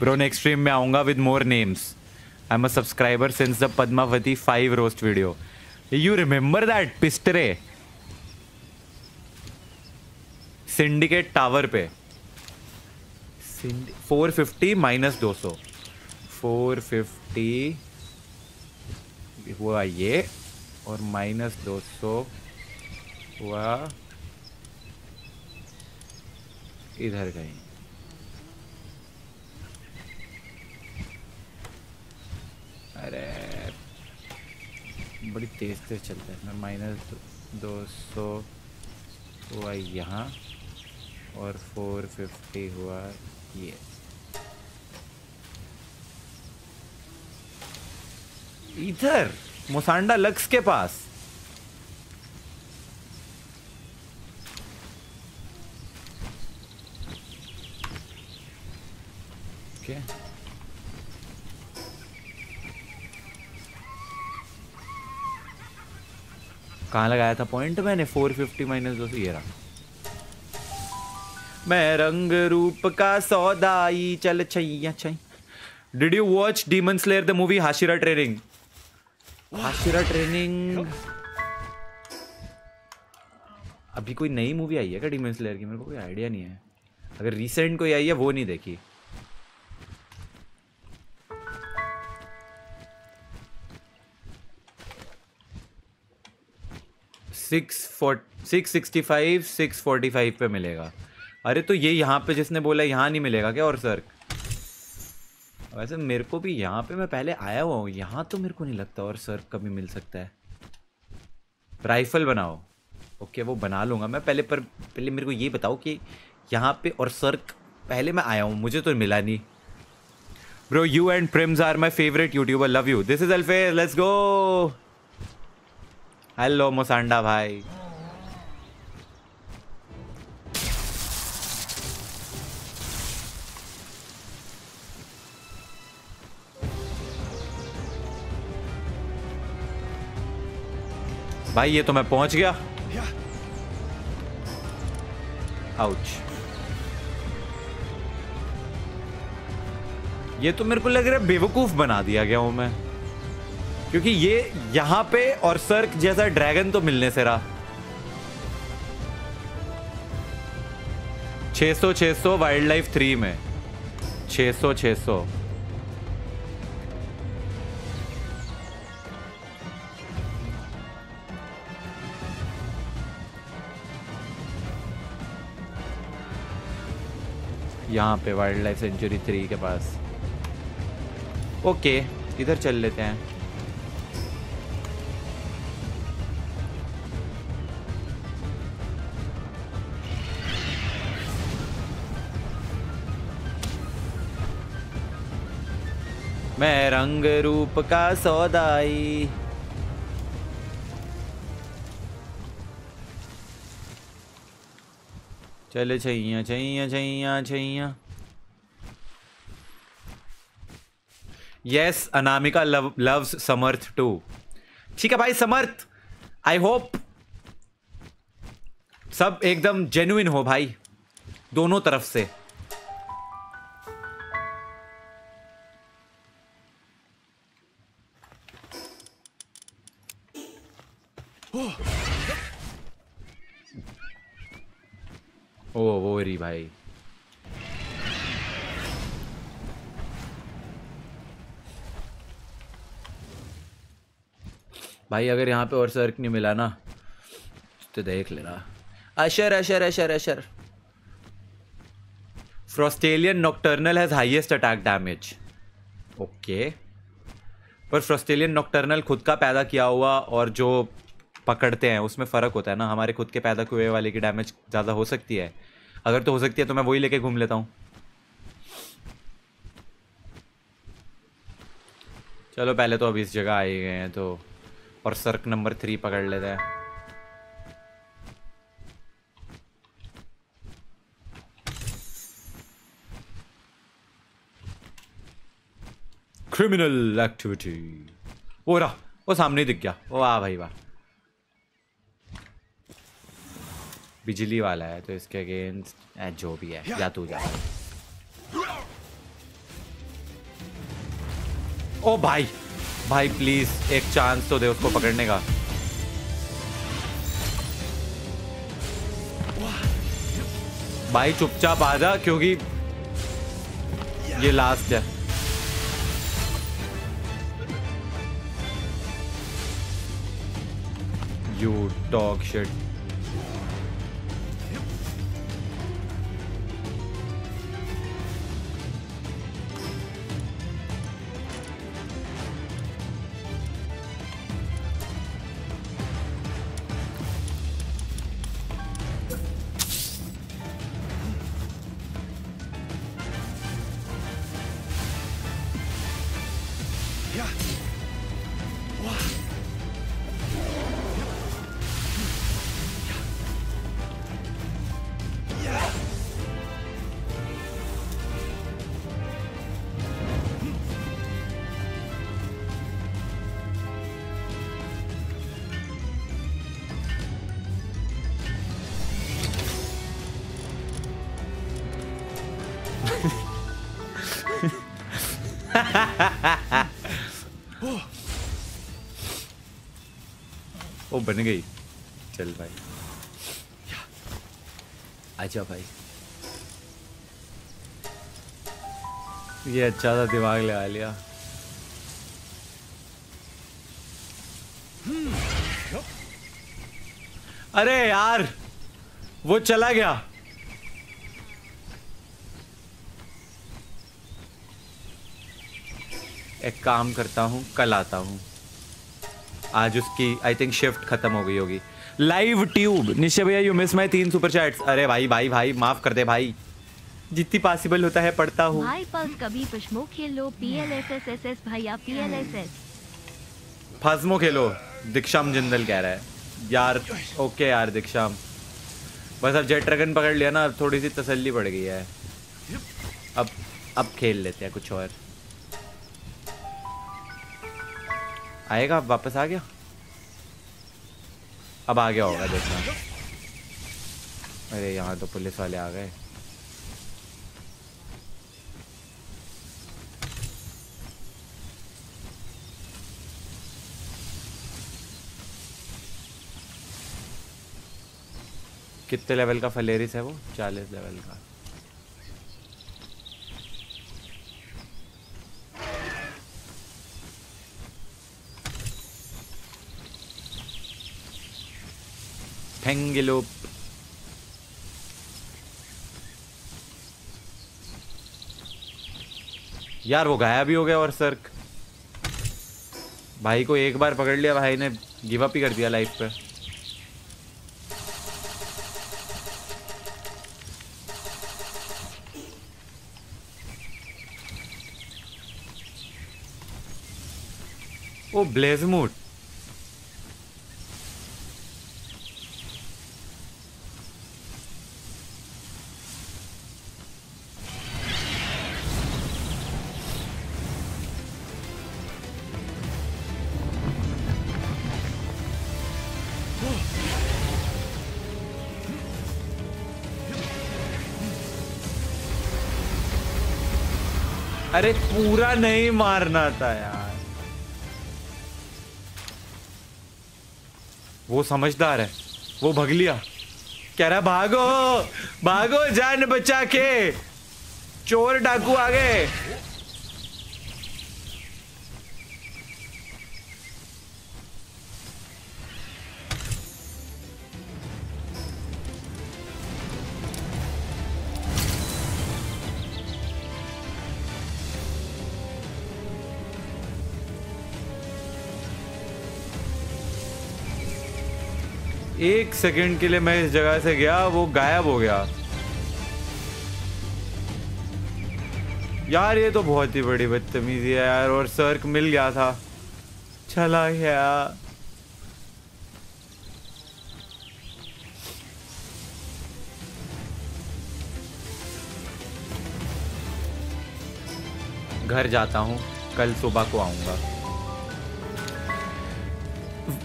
bro next stream में आऊँगा with more names am a subscriber since the Padmavati five roast video you remember that पिस्टरे syndicate tower पे. फोर फिफ्टी माइनस दो सौ फोर फिफ्टी हुआ ये और माइनस दो सौ हुआ इधर कहीं। अरे, बड़ी तेज तेज चलता है माइनस दो सौ हुआ यहाँ और फोर फिफ्टी हुआ ये। इधर, मोसांडा लक्स के पास। okay. कहाँ लगाया था पॉइंट मैंने 450 फिफ्टी माइनस दो ये रहा। मैं रंग रूप का सौदाई, चल छैया छै। Did you watch demon slayer the movie Hashira training Hashira training अभी कोई नई मूवी आई है क्या डीमन स्लेयर की? मेरे को कोई आइडिया नहीं है। अगर रिसेंट कोई आई है, वो नहीं देखी। Six six sixty five six forty five पे मिलेगा। अरे तो ये यहाँ पे जिसने बोला यहाँ नहीं मिलेगा क्या और सर वैसे मेरे को भी यहाँ पे मैं पहले आया हुआ हूँ, यहाँ तो मेरे को नहीं लगता और सर कभी मिल सकता है। राइफल बनाओ। ओके वो बना लूँगा मैं पहले, पर पहले मेरे को ये बताओ कि यहाँ पे और सर पहले मैं आया हूँ, मुझे तो मिला नहीं। Bro you and Prims are my favourite YouTuber love you this is Alfair let's go hello मोसांडा भाई। भाई, ये तो मैं पहुँच गया। आउच ये तो मेरे को लग रहा है बेवकूफ़ बना दिया गया हूँ मैं। क्योंकि ये यहाँ पे और सर्क जैसा ड्रैगन तो मिलने से रहा। 600 600 वाइल्ड लाइफ थ्री में। 600 600 यहाँ पे वाइल्ड लाइफ सेंचुरी थ्री के पास। ओके, इधर चल लेते हैं। मैं रंग रूप का सौदाई। चले छैया छैया छैया छैया। Yes Anamika love loves Samarth too ठीक है भाई समर्थ आई होप सब एकदम जेन्युइन हो भाई, दोनों तरफ़ से। रही भाई भाई अगर यहाँ पे और सर्क नहीं मिला ना तो देख लेना अशर अशर अशर अशर Frostallion nocturnal has highest attack damage okay पर फ्रोस्टेलियन नॉक्टर्नल खुद का पैदा किया हुआ और जो पकड़ते हैं, उसमें फ़र्क होता है ना। हमारे खुद के पैदा हुए वाले की डैमेज ज़्यादा हो सकती है। अगर तो हो सकती है तो मैं वही लेके घूम लेता हूँ। चलो, पहले तो अभी इस जगह आ ही गए हैं तो और सर्क नंबर थ्री पकड़ लेते हैं। क्रिमिनल एक्टिविटी वो रहा, वो सामने दिख गया। वाह भाई, वाह। बिजली वाला है तो इसके अगेंस्ट जो भी है, या तू जा। ओ भाई भाई प्लीज़ एक चांस तो दे उसको पकड़ने का। भाई चुपचाप आ जा, क्योंकि ये लास्ट है। यू डॉग शिट बन गई। चल भाई। आजा भाई। ये अच्छा सा दिमाग लगा लिया। अरे यार वो चला गया। एक काम करता हूँ कल आता हूँ। आज उसकी आई थिंक शिफ्ट खत्म हो गई होगी। लाइव ट्यूब निश्चय भैया यू मिस माई तीन सुपर चैट्स अरे भाई भाई भाई माफ़ कर दे भाई। जितनी पॉसिबल होता है पढ़ता हूँ। कभी पश्मो खेल लो P L S S S S भैया P L S S Phasmo खेलो। दीक्षाम जिंदल कह रहा है। यार ओके यार दीक्षाम। बस अब जेट ड्रैगन पकड़ लिया ना अब थोड़ी सी तसल्ली पड़ गई है। अब अब खेल लेते हैं कुछ और। आएगा, वापस आ गया? अब आ गया होगा, देखना। अरे, यहाँ तो पुलिस वाले आ गए। कितने लेवल का फलेरिस है वो? चालीस लेवल का। Pengelope. यार, वो गायब भी हो गया और सर्क। भाई को एक बार पकड़ लिया, भाई ने गिव अप ही कर दिया लाइफ पे। ओ ब्लेजमूट पूरा नहीं मारना था यार। वो समझदार है, वो भग लिया कह रहा, भागो भागो जान बचा के। चोर डाकू आ गए एक सेकंड के लिए मैं इस जगह से गया, वो गायब हो गया। यार, ये तो बहुत ही बड़ी बदतमीजी है यार, और सर्क मिल गया था। चला गया। घर जाता हूँ, कल सुबह को आऊँगा।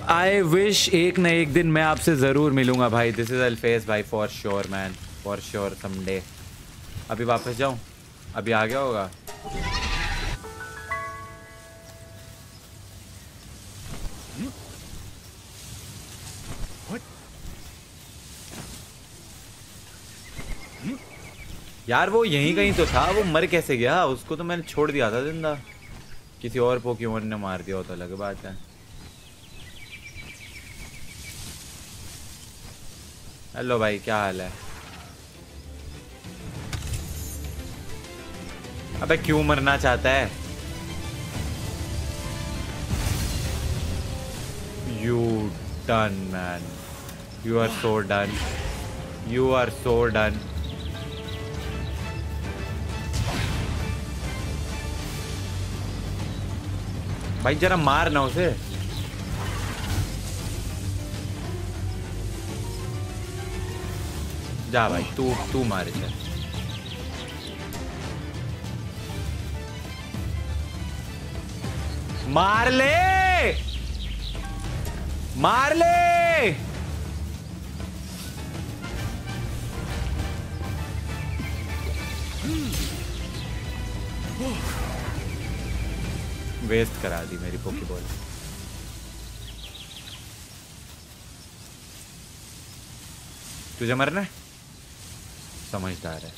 आई विश एक न एक दिन मैं आपसे ज़रूर मिलूँगा भाई। दिस इज़ अल्फेज भाई for sure man for sure someday अभी वापस जाऊँ? अभी आ गया होगा? यार वो यहीं कहीं तो था। वो मर कैसे गया? उसको तो मैंने छोड़ दिया था ज़िंदा। किसी और पोकेमोन ने मार दिया हो तो अलग बात है। हेलो भाई, क्या हाल है? अबे क्यों मरना चाहता है? You done man you are so done you are so done भाई, जरा मार ना उसे। जा भाई तू तू मारे चल मार ले मार ले वेस्ट करा दी मेरी पोकी बॉल तुझे मरना है? समझदार है।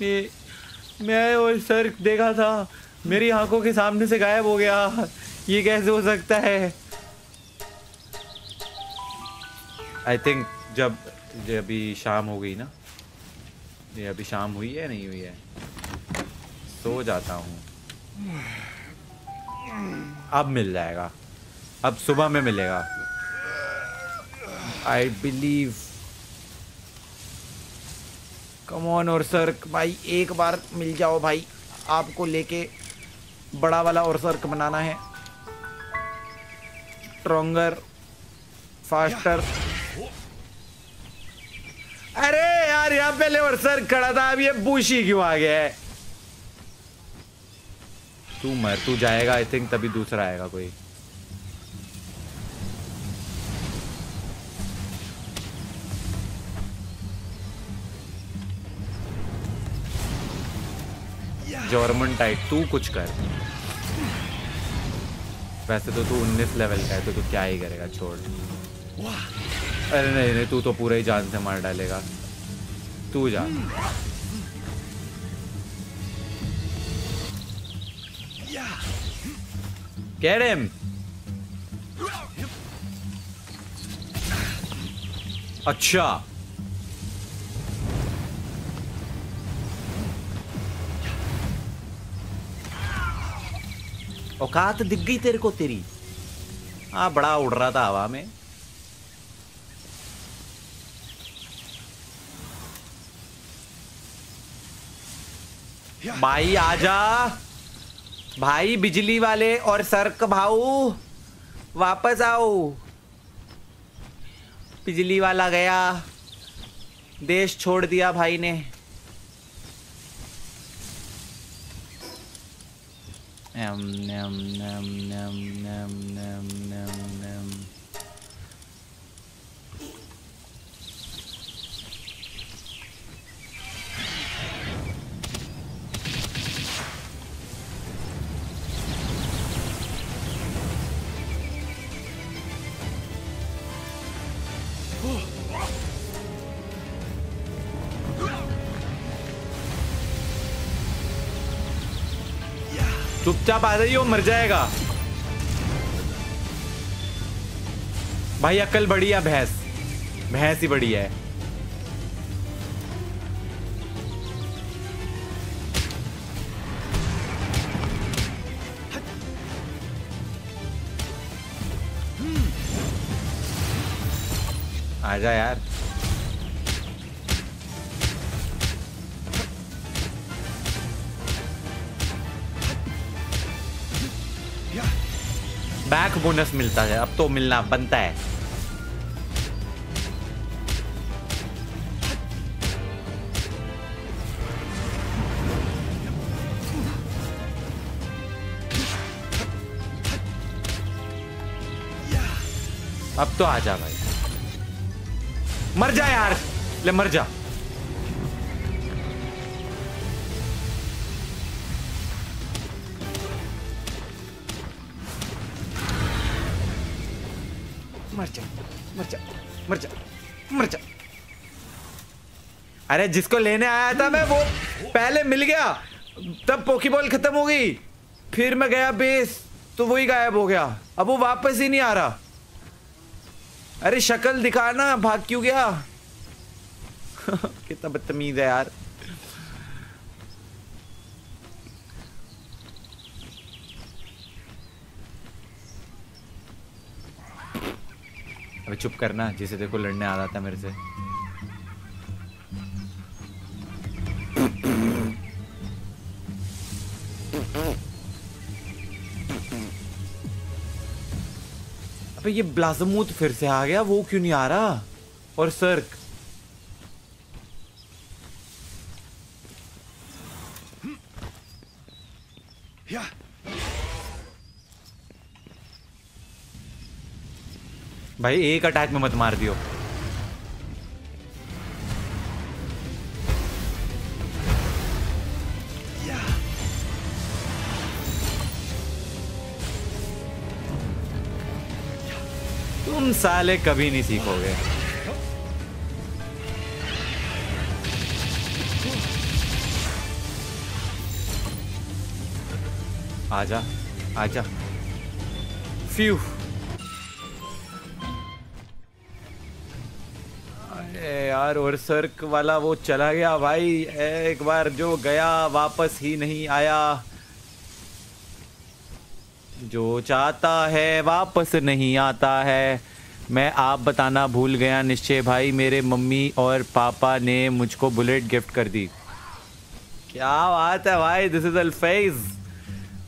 मैं मैं और सर देखा था मेरी आँखों के सामने से गायब हो गया। ये कैसे हो सकता है? आई थिंक जब जब अभी शाम हो गई ना? ये अभी शाम हुई है नहीं हुई है? सो जाता हूँ। अब मिल जाएगा। अब सुबह में मिलेगा। आई बिलीव कम ऑन और सर भाई, एक बार मिल जाओ भाई। आपको लेके बड़ा वाला और सर्क बनाना है। स्ट्रोंगर फास्टर अरे यार, यहाँ पहले और सर खड़ा था, अब ये बूशी क्यों आ गया है? तू मर, तू जाएगा आई थिंक तभी दूसरा आएगा कोई। जॉर्मन टाइट तू कुछ कर। वैसे तो तू 19 लेवल का है तो तू क्या ही करेगा, छोड़। अरे नहीं नहीं, तू तो पूरा ही जान से मार डालेगा। तू जा। Get him! अच्छा। औकात दिख गई तेरे को तेरी। हाँ बड़ा उड़ रहा था हवा में। भाई, आजा। भाई, बिजली वाले और सर्क भाऊ, वापस आओ। बिजली वाला गया। देश छोड़ दिया भाई ने। Um, um, um, um, um, चुपचाप आ जाइए, वो मर जाएगा। भाई अकल बड़ी है भैंस? भैंस ही बड़ी है। आजा यार। बैक बोनस मिलता है अब तो मिलना बनता है अब तो आ जा भाई मर जा यार ले मर जा मर जा मर जा मर जा। अरे, जिसको लेने आया था मैं, वो पहले मिल गया। तब पोकीबॉल खत्म हो गई। फिर मैं गया बेस तो वही गायब हो गया। अब वो वापस ही नहीं आ रहा। अरे, शक्ल दिखाना, भाग क्यों गया? कितना बदतमीज है यार। अबे चुप करना, जिसे देखो लड़ने आ रहा था मेरे से। अबे ये ब्लाजमूत फिर से आ गया, वो क्यों नहीं आ रहा? और सर्क? भाई, एक अटैक में मत मार दियो। तुम साले कभी नहीं सीखोगे। आजा आजा। फ्यू यार, और सर्क वाला वो चला गया भाई। एक बार जो गया, वापस ही नहीं आया। जो चाहता है, वापस नहीं आता है। मैं आप बताना भूल गया निश्चय भाई, मेरे मम्मी और पापा ने मुझको बुलेट गिफ्ट कर दी। क्या बात है भाई this is Alfez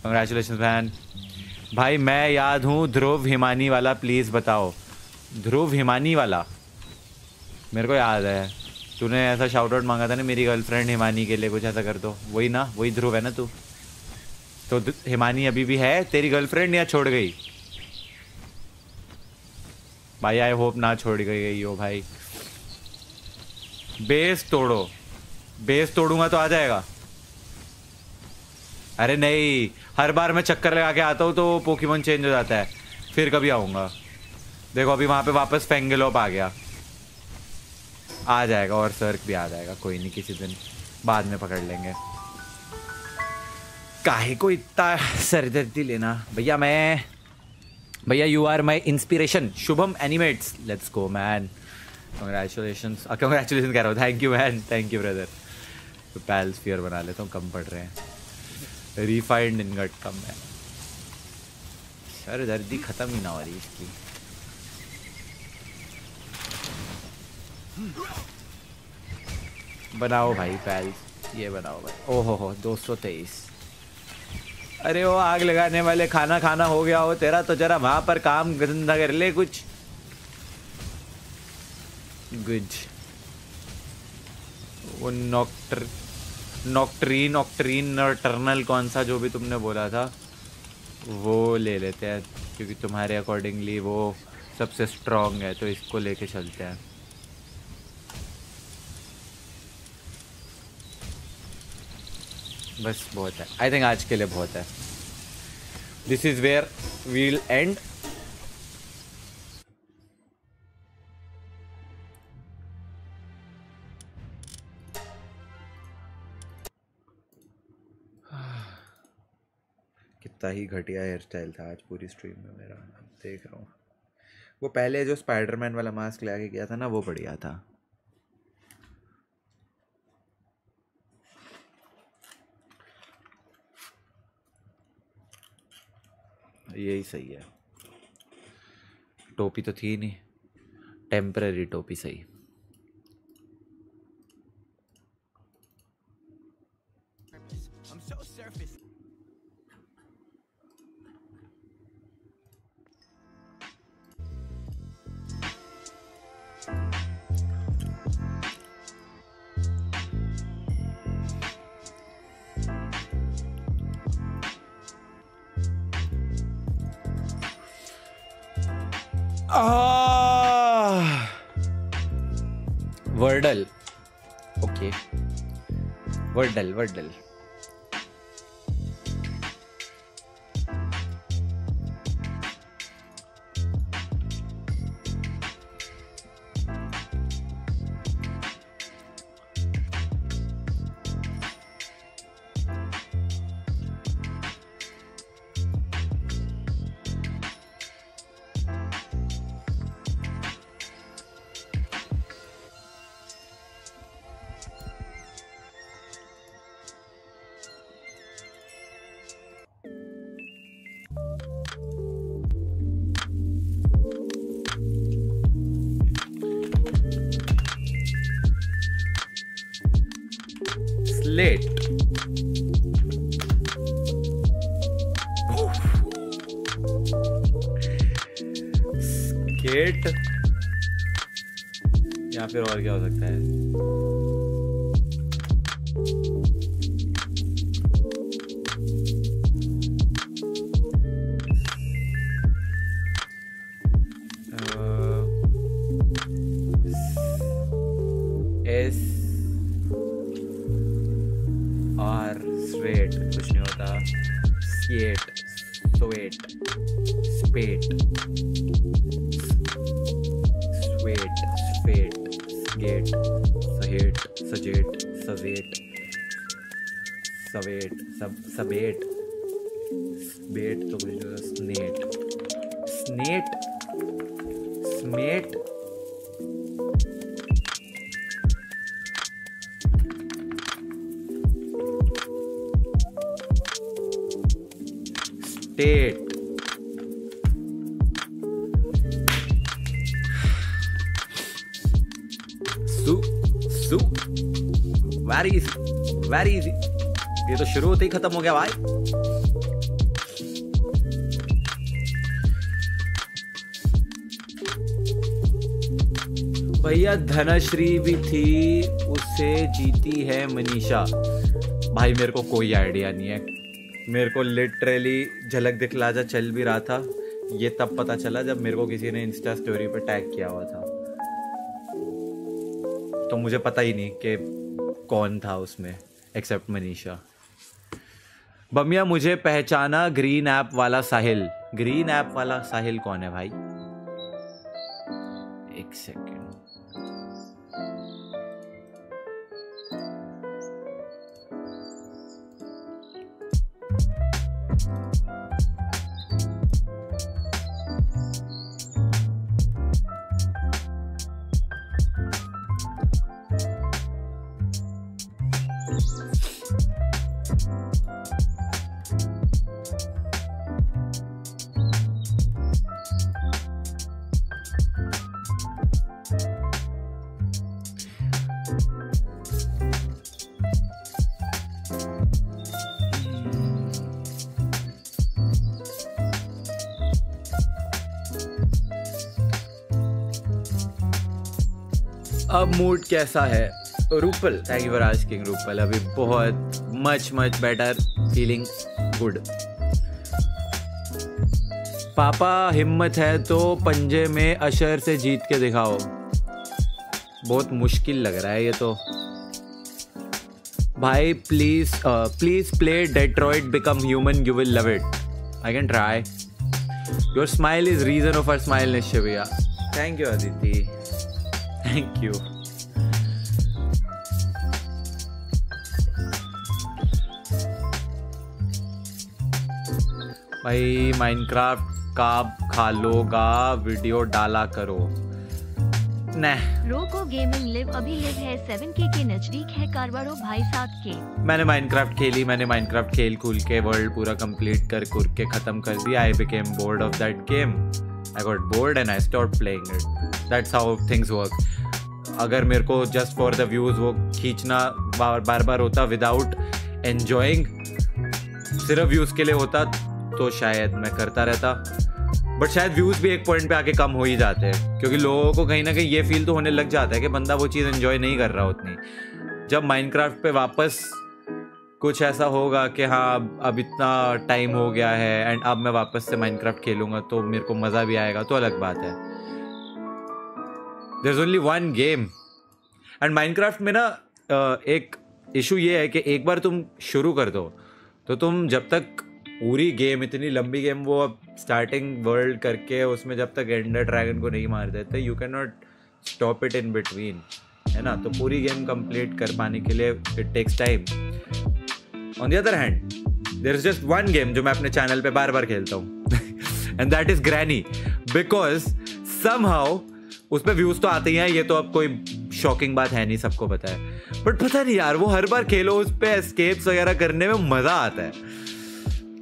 congratulation fan भाई, मैं याद हूँ, ध्रुव हिमानी वाला प्लीज़ बताओ। ध्रुव हिमानी वाला। मेरे को याद है। तूने ऐसा शाउट आउट मांगा था ना मेरी गर्लफ्रेंड हिमानी के लिए, कुछ ऐसा कर दो। वही ना, वही ध्रुव है ना तू। तो हिमानी अभी भी है, तेरी गर्लफ्रेंड या छोड़ गई? भाई आई होप ना छोड़ गई गई हो भाई। बेस तोड़ो। बेस तोड़ूँगा तो आ जाएगा। अरे नहीं, हर बार मैं चक्कर लगा के आता हूँ तो पोकीमोन चेंज हो जाता है। फिर कभी आऊँगा। देखो, अभी वहाँ पे वापस फेंगेलोप आ गया। आ जाएगा और सर्क भी आ जाएगा, कोई नहीं, किसी दिन बाद में पकड़ लेंगे। काहे को इतना सरदर्दी लेना? भैया, मैं, भैया you are my inspiration Shubham animates let's go man congratulation congratulation कह रहा हूँ। Thank you man thank you brother तो पैल्स फियर बना लेता हूँ, कम पड़ रहे हैं। रिफाइंड इनगट कम है। सर दर्दी खत्म ही ना हो रही इसकी। बनाओ भाई पैल्स ये बनाओ भाई। ओहो हो, दो सौ तेईस। अरे वो आग लगाने वाले, खाना खाना हो गया हो तेरा तो जरा वहाँ पर काम धंधा कर ले कुछ। गुड वो नॉक्टर, नॉक्ट्रीन ऑक्ट्रीन टर्नल कौन सा जो भी तुमने बोला था, वो ले लेते हैं, क्योंकि तुम्हारे अकॉर्डिंगली वो सबसे स्ट्रांग है तो इसको लेके चलते हैं। बस बहुत है। आई थिंक आज के लिए बहुत है। This is where we'll end कितना ही घटिया हेयर स्टाइल था आज पूरी स्ट्रीम में मेरा। देख रहा हूँ। वो पहले जो स्पाइडरमैन वाला मास्क लगा के किया था ना, वो बढ़िया था। यही सही है। टोपी तो थी नहीं। टेम्प्रेरी टोपी सही। वर्डल ओके वर्डल वर्डल खत्म हो गया भाई। भैया धनश्री भी थी उसे जीती है मनीषा। भाई, मेरे को कोई आइडिया नहीं है। मेरे को लिटरली झलक दिखला जा, चल भी रहा था। ये तब पता चला जब मेरे को किसी ने इंस्टा स्टोरी पे टैग किया हुआ था। तो मुझे पता ही नहीं कि कौन था उसमें एक्सेप्ट मनीषा। बमिया, मुझे पहचाना ग्रीन ऐप वाला साहिल। ग्रीन ऐप वाला साहिल कौन है भाई? एक सेकेंड कैसा है? Rupal thank you for asking Rupal. अभी बहुत much much better feeling good पापा, हिम्मत है तो पंजे में अशर से जीत के दिखाओ। बहुत मुश्किल लग रहा है ये तो। भाई please please play Detroit become human you will love it I can try your smile is reason of our smile Nishchay भैया। Thank you Aditi thank you भाई माइनक्राफ्ट का खा लोगा वीडियो डाला करो। नहीं। रोको गेमिंग लिव अभी लिव है सेवन के के नज़दीक है कारवारो भाई सात के। मैंने माइनक्राफ्ट खेली मैंने माइनक्राफ्ट खेल खूल के वर्ल्ड पूरा कंप्लीट कर कुर के खत्म कर दिया। I became bored of that game I got bored and I stop playing it that's how things work अगर मेरे को जस्ट फॉर द व्यूज़ वो खींचना बार बार होता विदाउट एंजॉइंग सिर्फ़ व्यूज़ के लिए होता तो शायद मैं करता रहता। बट शायद व्यूज़ भी एक पॉइंट पे आके कम हो ही जाते हैं। क्योंकि लोगों को कहीं ना कहीं ये फील तो होने लग जाता है कि बंदा वो चीज़ एंजॉय नहीं कर रहा उतनी। जब माइनक्राफ्ट पे वापस कुछ ऐसा होगा कि हाँ अब इतना टाइम हो गया है एंड अब मैं वापस से माइनक्राफ्ट खेलूँगा तो मेरे को मज़ा भी आएगा तो अलग बात है। There is only one game and Minecraft में ना एक इशू ये है कि एक बार तुम शुरू कर दो तो तुम जब तक पूरी गेम इतनी लंबी गेम वो अब स्टार्टिंग वर्ल्ड करके उसमें जब तक एंडर ड्रैगन को नहीं मार देते you can not stop it in between है ना? तो पूरी गेम कंप्लीट कर पाने के लिए it takes time on the other hand there is just one game जो मैं अपने चैनल पे बार बार खेलता हूँ and that is Granny because somehow उस पर व्यूज़ तो आते ही हैं, ये तो अब कोई शॉकिंग बात है नहीं, सबको पता है. बट पता नहीं यार, वो हर बार खेलो, उस पर एस्केप्स वगैरह करने में मज़ा आता है.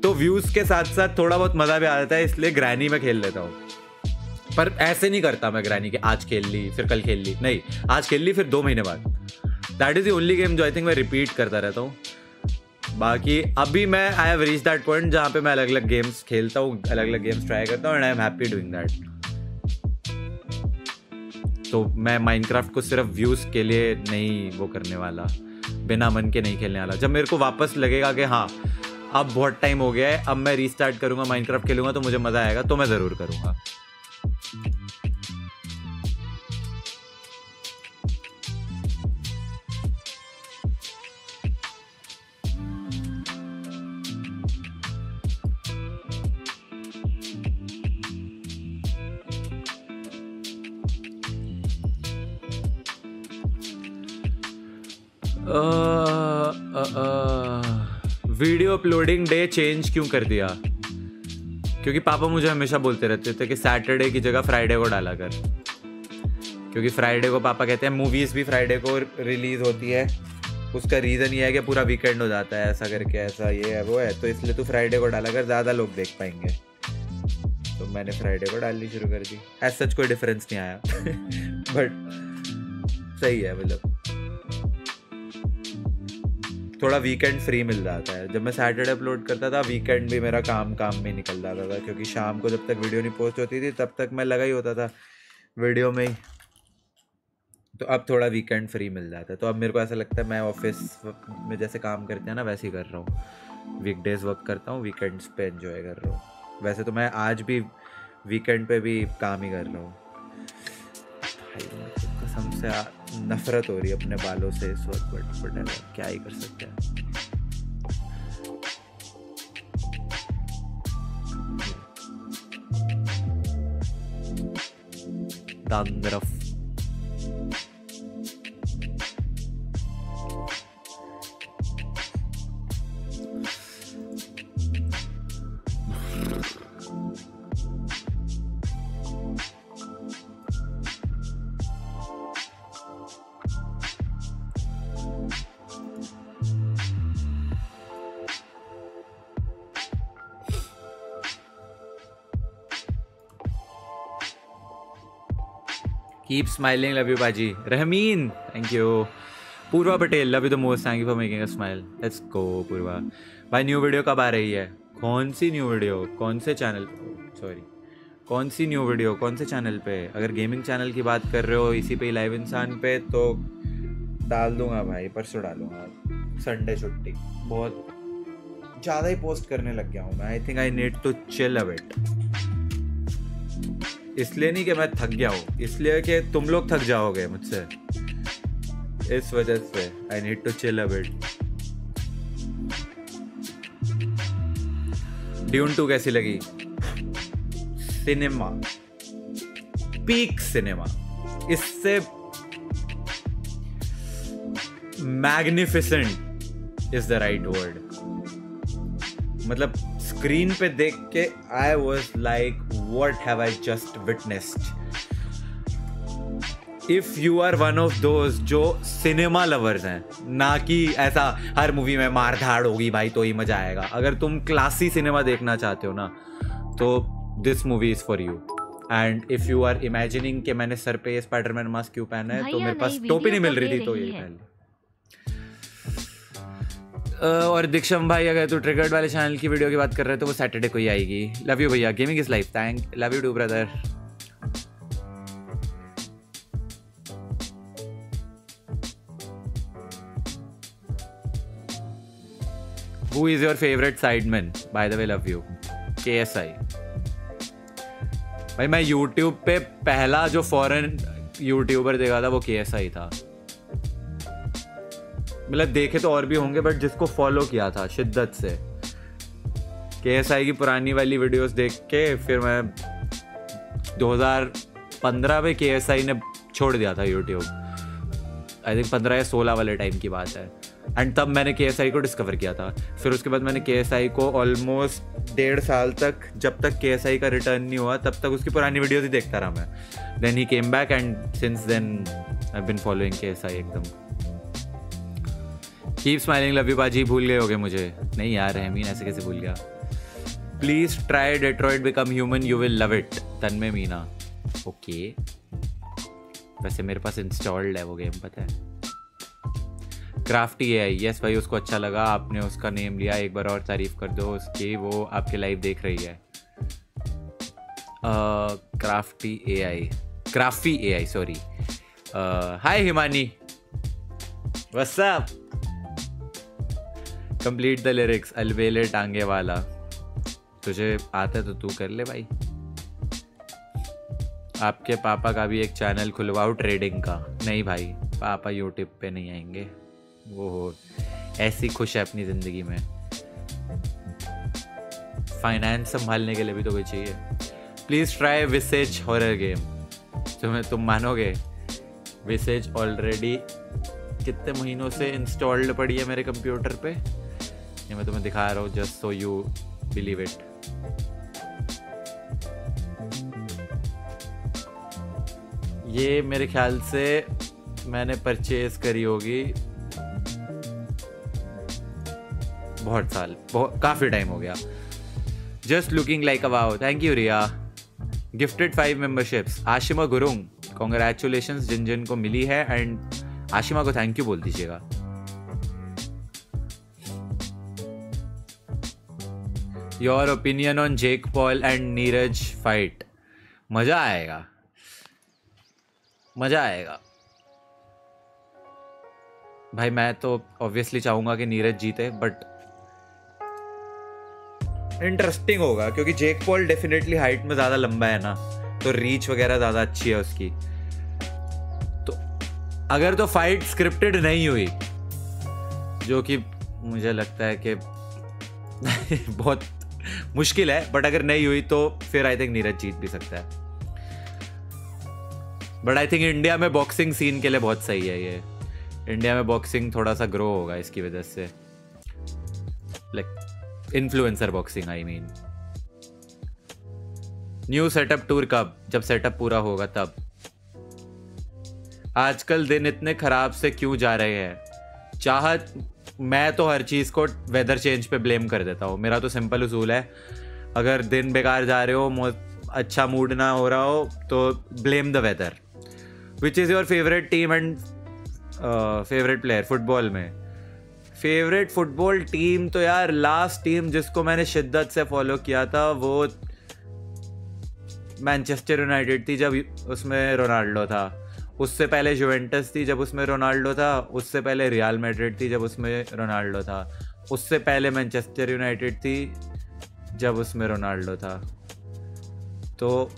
तो व्यूज़ के साथ साथ थोड़ा बहुत मज़ा भी आ जाता है, इसलिए ग्रैनी में खेल लेता हूँ। पर ऐसे नहीं करता मैं ग्रैनी के, आज खेल ली, फिर कल खेल ली। नहीं, आज खेल ली, फिर दो महीने बाद। That is the only game जो आई थिंक मैं रिपीट करता रहता हूँ। बाकी अभी मैं I have reach that point जहाँ पे मैं अलग अलग गेम्स खेलता हूँ अलग अलग गेम्स ट्राई करता हूँ and I am happy doing that तो मैं माइनक्राफ्ट को सिर्फ़ व्यूज़ के लिए नहीं वो करने वाला, बिना मन के नहीं खेलने वाला। जब मेरे को वापस लगेगा कि हाँ अब बहुत टाइम हो गया है, अब मैं रीस्टार्ट करूँगा माइनक्राफ्ट खेलूँगा तो मुझे मज़ा आएगा तो मैं ज़रूर करूँगा। अपलोडिंग डे चेंज क्यों कर दिया? क्योंकि पापा मुझे हमेशा बोलते रहते थे कि सैटरडे की जगह फ्राइडे को डाला कर। क्योंकि फ्राइडे को पापा कहते हैं मूवीज़ भी फ्राइडे को रिलीज़ होती है। उसका रीज़न ये है कि पूरा वीकेंड हो जाता है, ऐसा करके ऐसा ये है, वो है। तो इसलिए तू फ्राइडे को डाला कर, ज़्यादा लोग देख पाएँगे। तो मैंने फ्राइडे को डालनी शुरू कर दी। एज सच कोई डिफरेंस नहीं आया। बट सही है मतलब। थोड़ा वीकेंड फ्री मिल जाता है। जब मैं सैटरडे अपलोड करता था वीकेंड भी मेरा काम काम में निकल जाता था, क्योंकि शाम को जब तक वीडियो नहीं पोस्ट होती थी, तब तक मैं लगा ही होता था वीडियो में ही। तो अब थोड़ा वीकेंड फ्री मिल जाता है। तो अब मेरे को ऐसा लगता है, मैं ऑफ़िस में जैसे काम करते हैं ना, वैसे ही कर रहा हूँ। वीकडेज वर्क करता हूँ वीकेंड्स पे एंजॉय कर रहा हूँ। वैसे तो मैं आज भी वीकेंड पे भी काम ही कर रहा हूँ। को कसम से आ- नफरत हो रही है अपने बालों से इस वक्त बट बट क्या ही कर सकते हैं। dandruff Keep smiling, love you, Baji. Rahmeen, thank you. Purva Patel, love you the most. Thank you for making us smile. Let's go, Purva. भाई न्यू वीडियो कब आ रही है कौन सी न्यू वीडियो कौन से चैनल सॉरी कौन सी न्यू वीडियो कौन से चैनल पे अगर गेमिंग चैनल की बात कर रहे हो इसी पे लाइव इंसान पे तो डाल दूँगा भाई परसों डालूँगा संडे छुट्टी बहुत ज़्यादा ही पोस्ट करने लग गया हूँ मैं I think I need to chill a bit इसलिए नहीं कि मैं थक गया हूँ, इसलिए कि तुम लोग थक जाओगे मुझसे। इस वजह से I need to chill a bit Dune two कैसी लगी? सिनेमा पीक सिनेमा इससे magnificent is the right word मतलब स्क्रीन पे देख के I was like what have I just witnessed if you are one of those जो cinema lovers हैं ना कि ऐसा हर मूवी में मार धाड़ होगी भाई तो ही मज़ा आएगा। अगर तुम क्लासी सिनेमा देखना चाहते हो ना तो this movie is for you and if you are imagining कि मैंने सर पे ये स्पाइडरमैन मास्क क्यों पहना है तो मेरे पास टोपी नहीं मिल तो रही थी तो यही पहन और दीक्षम भाई अगर तू ट्रिगर्ड वाले चैनल की वीडियो की बात कर रहे हो तो वो सैटरडे को ही आएगी लव यू भैया gaming is life thank love you too brother Who is your favorite sideman? By the way, love you. KSI. भाई मैं YouTube पे पहला जो फॉरेन यूट्यूबर देखा था वो KSI था मतलब देखे तो और भी होंगे बट जिसको फॉलो किया था, शिद्दत से। के एस आई की पुरानी वाली वीडियोस देख के फिर मैं 2015 में KSI ने छोड़ दिया था यूट्यूब आई थिंक पंद्रह या सोलह वाले टाइम की बात है। एंड तब मैंने के एस आई को डिस्कवर किया था। फिर उसके बाद मैंने के एस आई को ऑलमोस्ट डेढ़ साल तक, जब तक के एस आई का रिटर्न नहीं हुआ, तब तक उसकी पुरानी वीडियोज़ ही देखता रहा मैं। Then he came back and since then I been following K S I एकदम। कीप स्माइलिंग लव यू बाजी भूल गए होगे मुझे। नहीं यार रहमीन ऐसे कैसे भूल गया? Please try Detroit become human you will love it Tanmay Meena. Okay वैसे मेरे पास इंस्टॉल्ड है वो गेम पता है। क्राफ्टी है यस भाई, उसको अच्छा लगा। आपने उसका नेम लिया, एक बार और तारीफ़ कर दो। उसकी वो आपके लाइव देख रही है। Crafty A I crafty A I sorry hi Himani what's up complete the lyrics अलबेले टांगे वाला तुझे आता तो तू कर ले भाई। आपके पापा का भी एक चैनल खुलवाओ ट्रेडिंग का। नहीं भाई, पापा यूट्यूब पे नहीं आएँगे। वो हो ऐसी खुश है अपनी ज़िंदगी में। फाइनेंस संभालने के लिए भी तो कोई चाहिए। Please try Visage horror game तुम्हें तुम मानोगे? विसेज ऑलरेडी कितने महीनों से इंस्टॉल्ड पड़ी है मेरे कंप्यूटर पे? ये मैं तुम्हें दिखा रहा हूँ just so you believe it ये मेरे ख्याल से मैंने परचेज करी होगी बहुत साल, बहुत, काफ़ी टाइम हो गया। Just looking like a wow thank you Riya gifted five memberships Ashima Gurung congratulation जिन जिन को मिली है एंड आशिमा को थैंक यू बोल दीजिएगा। Your opinion on Jake Paul and Neeraj fight मज़ा आएगा। मज़ा आएगा। भाई, मैं तो ऑब्वियसली चाहूँगा कि नीरज जीते बट इंटरेस्टिंग होगा, क्योंकि जेक पॉल डेफिनेटली हाइट में ज़्यादा लंबा है ना तो रीच वगैरह ज़्यादा अच्छी है उसकी। तो अगर तो फाइट स्क्रिप्टेड नहीं हुई, जो कि मुझे लगता है कि बहुत मुश्किल है बट अगर नहीं हुई तो फिर आई थिंक नीरज जीत भी सकता है। बट आई थिंक इंडिया में बॉक्सिंग सीन के लिए बहुत सही है ये। इंडिया में बॉक्सिंग थोड़ा सा ग्रो होगा इसकी वजह से। Like influencer boxing I mean new setup tour कब? जब सेटअप पूरा होगा तब। आजकल दिन इतने खराब से क्यों जा रहे हैं? चाहत मैं तो हर चीज़ को वेदर चेंज पे ब्लेम कर देता हूँ। मेरा तो सिंपल उसूल है। अगर दिन बेकार जा रहे हो अच्छा मूड ना हो रहा हो तो blame the weather which is your favourite team and favourite player football में? फेवरेट फुटबॉल टीम तो यार लास्ट टीम जिसको मैंने शिद्दत से फॉलो किया था, वो मैनचेस्टर यूनाइटेड थी जब उसमें रोनाल्डो था। उससे पहले जुवेंटस थी जब उसमें रोनाल्डो था, उससे पहले रियल मैड्रिड थी जब उसमें रोनाल्डो था, उससे पहले मैनचेस्टर यूनाइटेड थी जब उसमें रोनाल्डो था। तो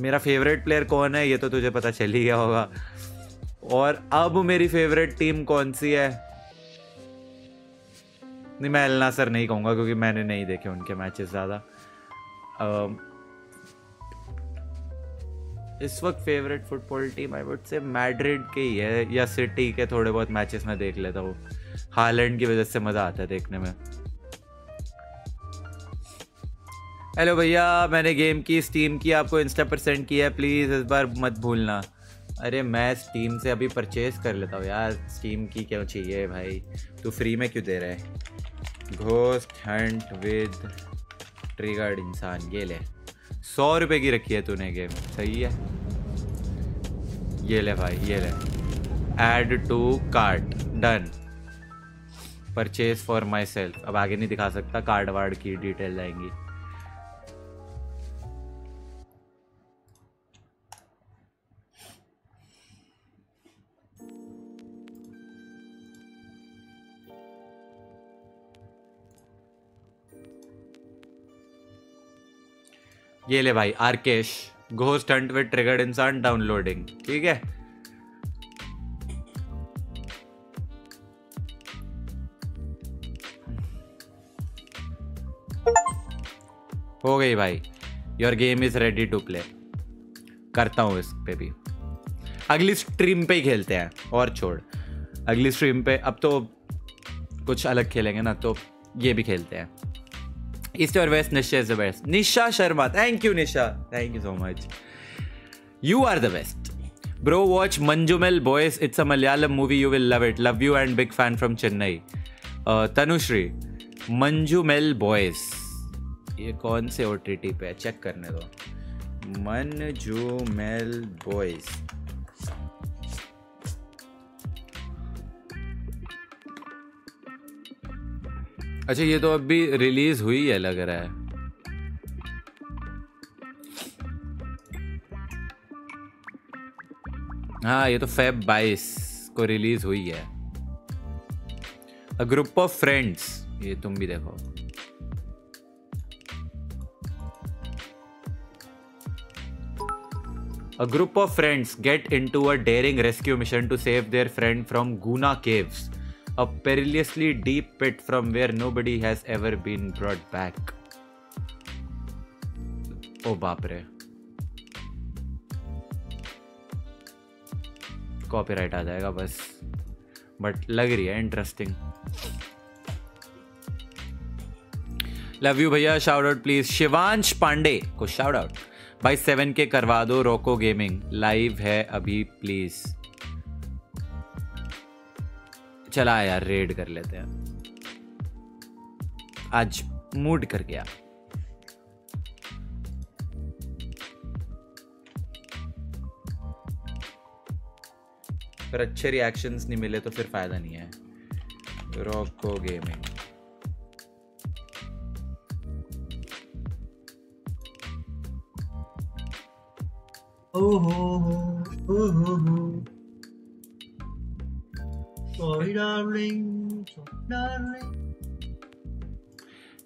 मेरा फेवरेट प्लेयर कौन है, ये तो तुझे पता चल ही गया होगा। और अब मेरी फेवरेट टीम कौन सी है? नहीं, मैं अल नासर नहीं कहूँगा क्योंकि मैंने नहीं देखे उनके मैचेस ज़्यादा। इस वक्त favourite football team I would say Madrid के ही है, या सिटी के थोड़े बहुत मैचेस में देख लेता हूँ। हालैंड की वजह से मज़ा आता है देखने में। हेलो भैया, मैंने गेम की स्टीम की आपको इंस्टा पर सेंड किया है प्लीज़ इस बार मत भूलना। अरे मैं स्टीम से अभी परचेज कर लेता हूँ यार स्टीम की क्यों चाहिए भाई? तू फ्री में क्यों दे रहा है? घोस्ट हंट विद ट्रिगर्ड इंसान, ये ले। सौ रुपए की रखी है तूने गेम सही है। ये ले भाई, ये ले। Add to cart done purchase for myself अब आगे नहीं दिखा सकता कार्ड वार्ड की डिटेल आएँगी ये ले भाई, Arkesh ghost hunt with triggered Insaan downloading ठीक है? हो गई भाई your game is ready to play करता हूँ इस पे भी। अगली स्ट्रीम पे ही खेलते हैं, और छोड़। अगली स्ट्रीम पे, अब तो कुछ अलग खेलेंगे ना तो ये भी खेलते हैं। ईस्ट और west Nisha is the best Nisha Sharma thank you Nisha thank you so much you are the best bro watch Manjummel Boys it's a Malayalam movie you will love it love you and big fan from Chennai Tanushree Manjummel Boys ये कौन से O T T पे check करने दो. Manjummel boys अच्छा ये तो अभी रिलीज़ हुई है लग रहा है हाँ ये तो फेब 22 को रिलीज़ हुई है अ ग्रुप ऑफ़ फ्रेंड्स ये तुम भी देखो A group of friends get into a daring rescue mission to save their friend from Guna Caves, a perilously deep pit from where nobody has ever been brought back. ओ बाप रे copyright आ जाएगा बस। But लग रही है interesting love you भैया। Shout out please Shivansh Pandey को shout out भाई सेवन के करवा दो, रोको गेमिंग लाइव है अभी प्लीज़ चला यार रेड कर लेते हैं। आज मूड कर गया। पर अच्छे रिएक्शंस नहीं मिले तो फिर फ़ायदा नहीं है। रोको गेमिंग Oh ho ho,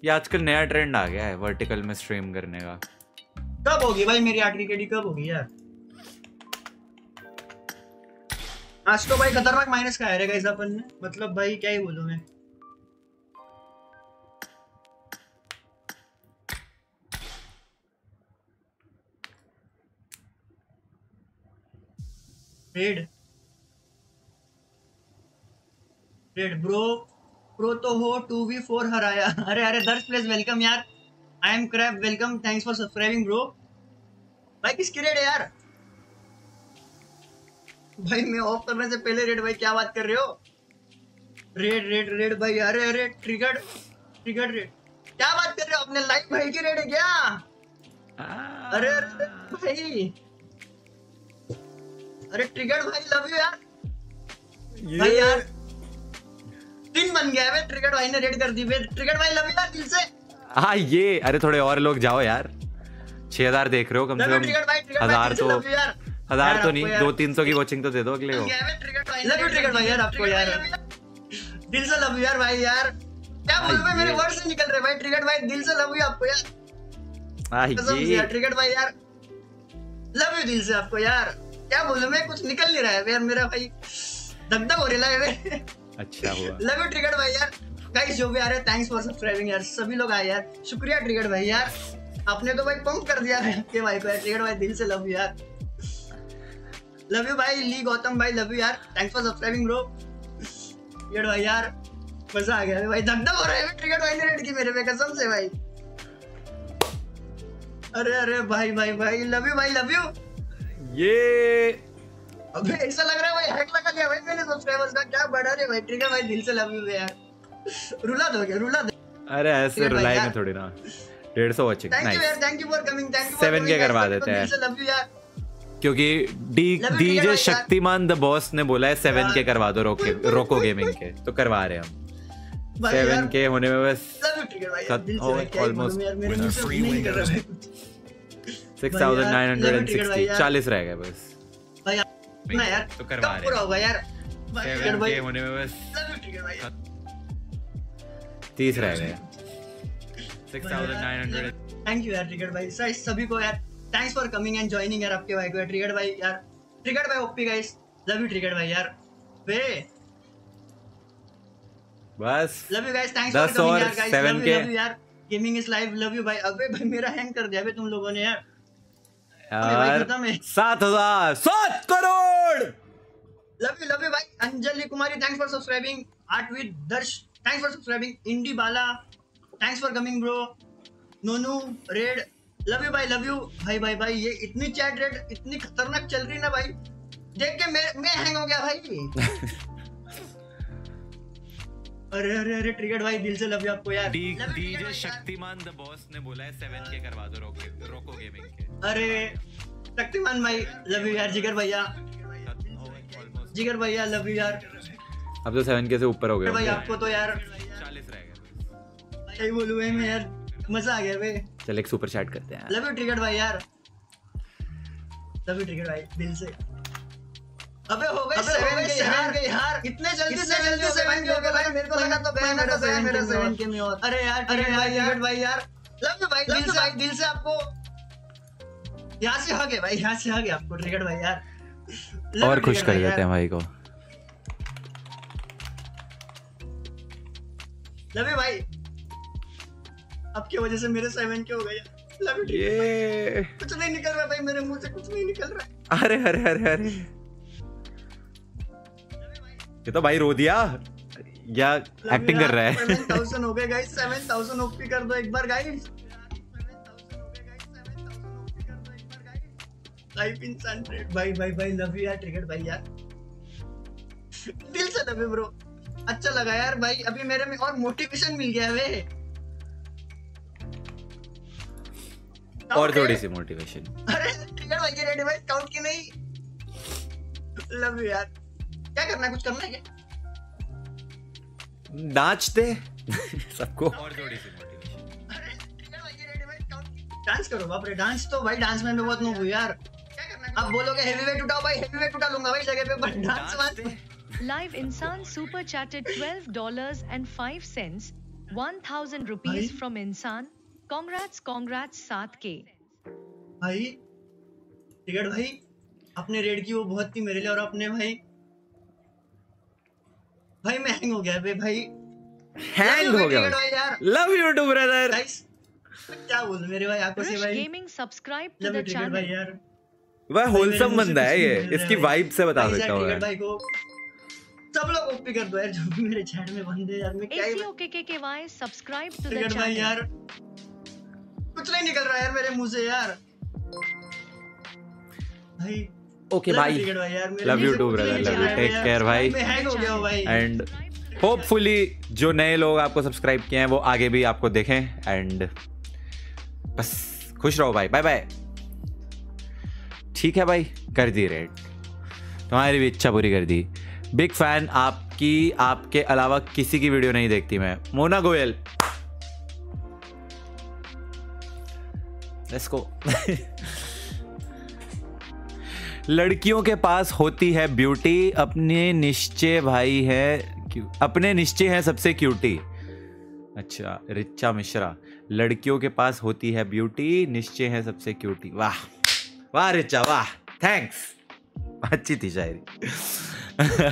ये आजकल नया ट्रेंड आ गया है वर्टिकल में स्ट्रीम करने का। कब होगी भाई मेरी की केडी? कब होगी यार? आज तो भाई खतरनाक माइनस का है गाइस अपन ने। मतलब भाई क्या ही बोलूँ मैं। रेड रेड ब्रो प्रो तो हो टू वी फोर हराया। अरे अरे दर्श प्लेस वेलकम यार। I am crap welcome thanks for subscribing bro भाई किसकी रेड है यार? भाई मैं ऑफ़ करने से पहले रेड भाई क्या बात कर रहे हो? रेड रेड रेड भाई अरे अरे ट्रिगर्ड ट्रिगर्ड रेड क्या बात कर रहे हो? अपने लाइफ भाई की रेड है क्या? अरे अरे भाई। अरे ट्रिगर्ड भाई लव यू यार। भाई यार तीन बन गया है ट्रिगर्ड भाई ने रेड कर दी। ट्रिगर्ड भाई लव यू यार दिल से। हाँ ये अरे थोड़े और लोग जाओ यार। छह हज़ार देख रहे हो कम से कम। हज़ार तो हज़ार तो आपको नहीं यार- दो तीन सौ की वॉचिंग तो दे दो अगले को। लव यू ट्रिगर्ड भाई यार आपको यार। दिल से लव यू यार भाई यार। क्या बोल रहे मेरे वर्ड से निकल रहे भाई? ट्रिगर्ड भाई दिल से लव यू आपको यार। हाँ ट्रिगर्ड भाई यार लव यू दिल से आपको यार। क्या बोलूँ मैं कुछ निकल नहीं रहा है यार मेरा भाई। धक धक हो रहा है अच्छा हुआ। लव यू ट्रिगर्ड भाई यार। गाइस जो भी आ रहे हैं थैंक्स फॉर सब्सक्राइबिंग यार। सभी लोग आए यार। शुक्रिया ट्रिगर्ड भाई यार। आपने तो भाई पंप कर दिया है के भाई को यार। ट्रिगर्ड भाई दिल से लव यू यार। लव यू भाई ली गौतम भाई लव यू यार। Thanks for subscribing bro triggered भाई यार। मज़ा आ गया भाई। धक धक हो रहा है ट्रिगर्ड भाई ने रेड की मेरे पे कसम से भाई। अरे अरे भाई भाई भाई। लव यू भाई लव यू ये अबे ऐसा लग रहा है भाई हैक लगा दिया भाई मैंने सब्सक्राइबर्स का। क्या बढ़ा रे भाई ट्रिगर भाई दिल से लव यू यार। रुला दो क्या रुला दो। अरे ऐसे ठीक रुलाई में थोड़ी ना। डेढ़ सौ वॉचिंग थैंक यू यार thank you for coming thank you Seven के करवा देते हैं। दिल से लव यू यार। क्योंकि डी ठीक डीजे शक्तिमान द बॉस ने बोला है सेवन के करवा दो रोके रोको गेमिंग के। तो करवा रहे हम। सेवन के होने में बस हो- ही। भाई six thousand nine hundred and sixty चालीस रह गए बस। ना यार तो करवा रहे पूरा होगा यार सेवन के होने में बस तीस रह गए six thousand nine hundred thank you यार ट्रिगर भाई सर सभी को यार thanks for coming and joining यार आपके भाई को ट्रिगर भाई यार ट्रिगर भाई OP guys love you Trigger भाई यार. वे। बस। Love you guys thanks for coming यार गाइस लव यू यार. Gaming is live love you भाई अबे भाई मेरा हैंग कर दिया बे तुम लोगों ने यार। यार सात हज़ार सात crore! Love you love you भाई Anjali Kumari thanks for subscribing with Darsh thanks for subscribing Indie Bala thanks for coming bro Nonu Red love you भाई लव यू भाई भाई भाई ये इतनी चैट रेड इतनी खतरनाक चल रही ना भाई। देख के मैं मैं हैंग हो गया भाई। अरे अरे अरे ट्रिगर्ड भाई दिल से लव यू आपको यार। डीजे शक्तिमान द बॉस ने बोला है सेवन के करवा दो रोके रोको गेमिंग के। अरे शक्तिमान भाई लव यू यार जिगर भैया। जिगर भैया लव यू यार। अब तो सेवन के से ऊपर हो गए भाई आपको तो यार चालीस रह गए। सही बोलूँ भाई मैं यार मज़ा आ गया भाई। चल एक सुपर चैट करते हैं। लव यू ट्रिगर्ड भाई यार। लव यू ट्रिगर्ड भाई दिल से। अबे हो गए सेवन के यार के यार इतने जल्दी से जल्दी सेवन के हो गए भाई। मेरे को लगा तो मैं मेरा सेवन मेरा सेवन के में और। अरे यार अरे भाई ट्रिगर्ड भाई यार। लव यू भाई दिल से भाई। दिल से आपको यहाँ से हगे भाई यहाँ से हगे आपको ट्रिगर्ड भाई यार। और खुश कर देते हैं भाई को। लव यू भाई। आपकी वजह से मेरे सेवन के हो गए लव यू ये। कुछ नहीं निकल रहा भाई मेरे मुँह से कुछ नहीं निकल रहा अरे अरे अरे अरे। ये तो भाई रो दिया। या एक्टिंग कर रहा है? सेवन थाउज़ेंड हो गए गाइस सेवन थाउज़ेंड ओपी कर दो एक बार गाइस लाइफ इन सनरेड भाई भाई भाई लव यू यार ट्रिगर्ड भाई यार. दिल से लव यू ब्रो अच्छा लगा यार भाई. अभी मेरे में और मोटिवेशन मिल गया वे. और थोड़ी सी मोटिवेशन अरे ट्रिगर भाई रेडी भाई. काउंट की नहीं? लव यू यार. क्या करना है? कुछ करना है क्या? नाच दे सबको। और थोड़ी सी डांस करो बाप रे डांस तो भाई डांस में मैं बहुत नूब हूँ यार। क्या करना है? अब बोलोगे हेवी वेट उठाओ भाई हेवी वेट उठा लूँगा भाई जगह पे पर डांस वांस Live Insan super chatted $12 and 5 cents. 1000 rupees from Insan. Congrats, congrats, सात के भाई टिकट भाई अपने रेड की वो बहुत थी मेरे लिए और अपने भाई भाई मैं हैंग हो गया बे भाई। हैंग हो गया love you too brother guys क्या बोल मेरे भाई आपको से भाई। To love the you ticket भाई यार। वह होलसम बंदा है ये इसकी वाइब से बता सकता हूँ भाई को सब लोग ओपी कर दो यार जो भी मेरे चैट में बंदे यार मैं क्या ही ACOKKKY subscribe to the ticket भाई यार। कुछ नहीं निकल रहा यार मेरे मुँह से यार। भाई ओके भाई love you too brother love you take care भाई मैं हैंग गया भाई। एंड होपफुली जो नए लोग आपको सब्सक्राइब किए हैं वो आगे भी आपको देखें एंड बस खुश रहो भाई। बाय बाय ठीक है भाई कर दी रेड तुम्हारी भी इच्छा पूरी कर दी। बिग फ़ैन आपकी आपके अलावा किसी की वीडियो नहीं देखती मैं। मोना गोयल। लेट्स गो लड़कियों के पास होती है ब्यूटी, अपने निश्चय भाई है अपने निश्चय है सबसे क्यूटी अच्छा रिचा मिश्रा, लड़कियों के पास होती है ब्यूटी, निश्चय है सबसे क्यूटी वाह वाह रिचा, वाह थैंक्स अच्छी थी शायरी।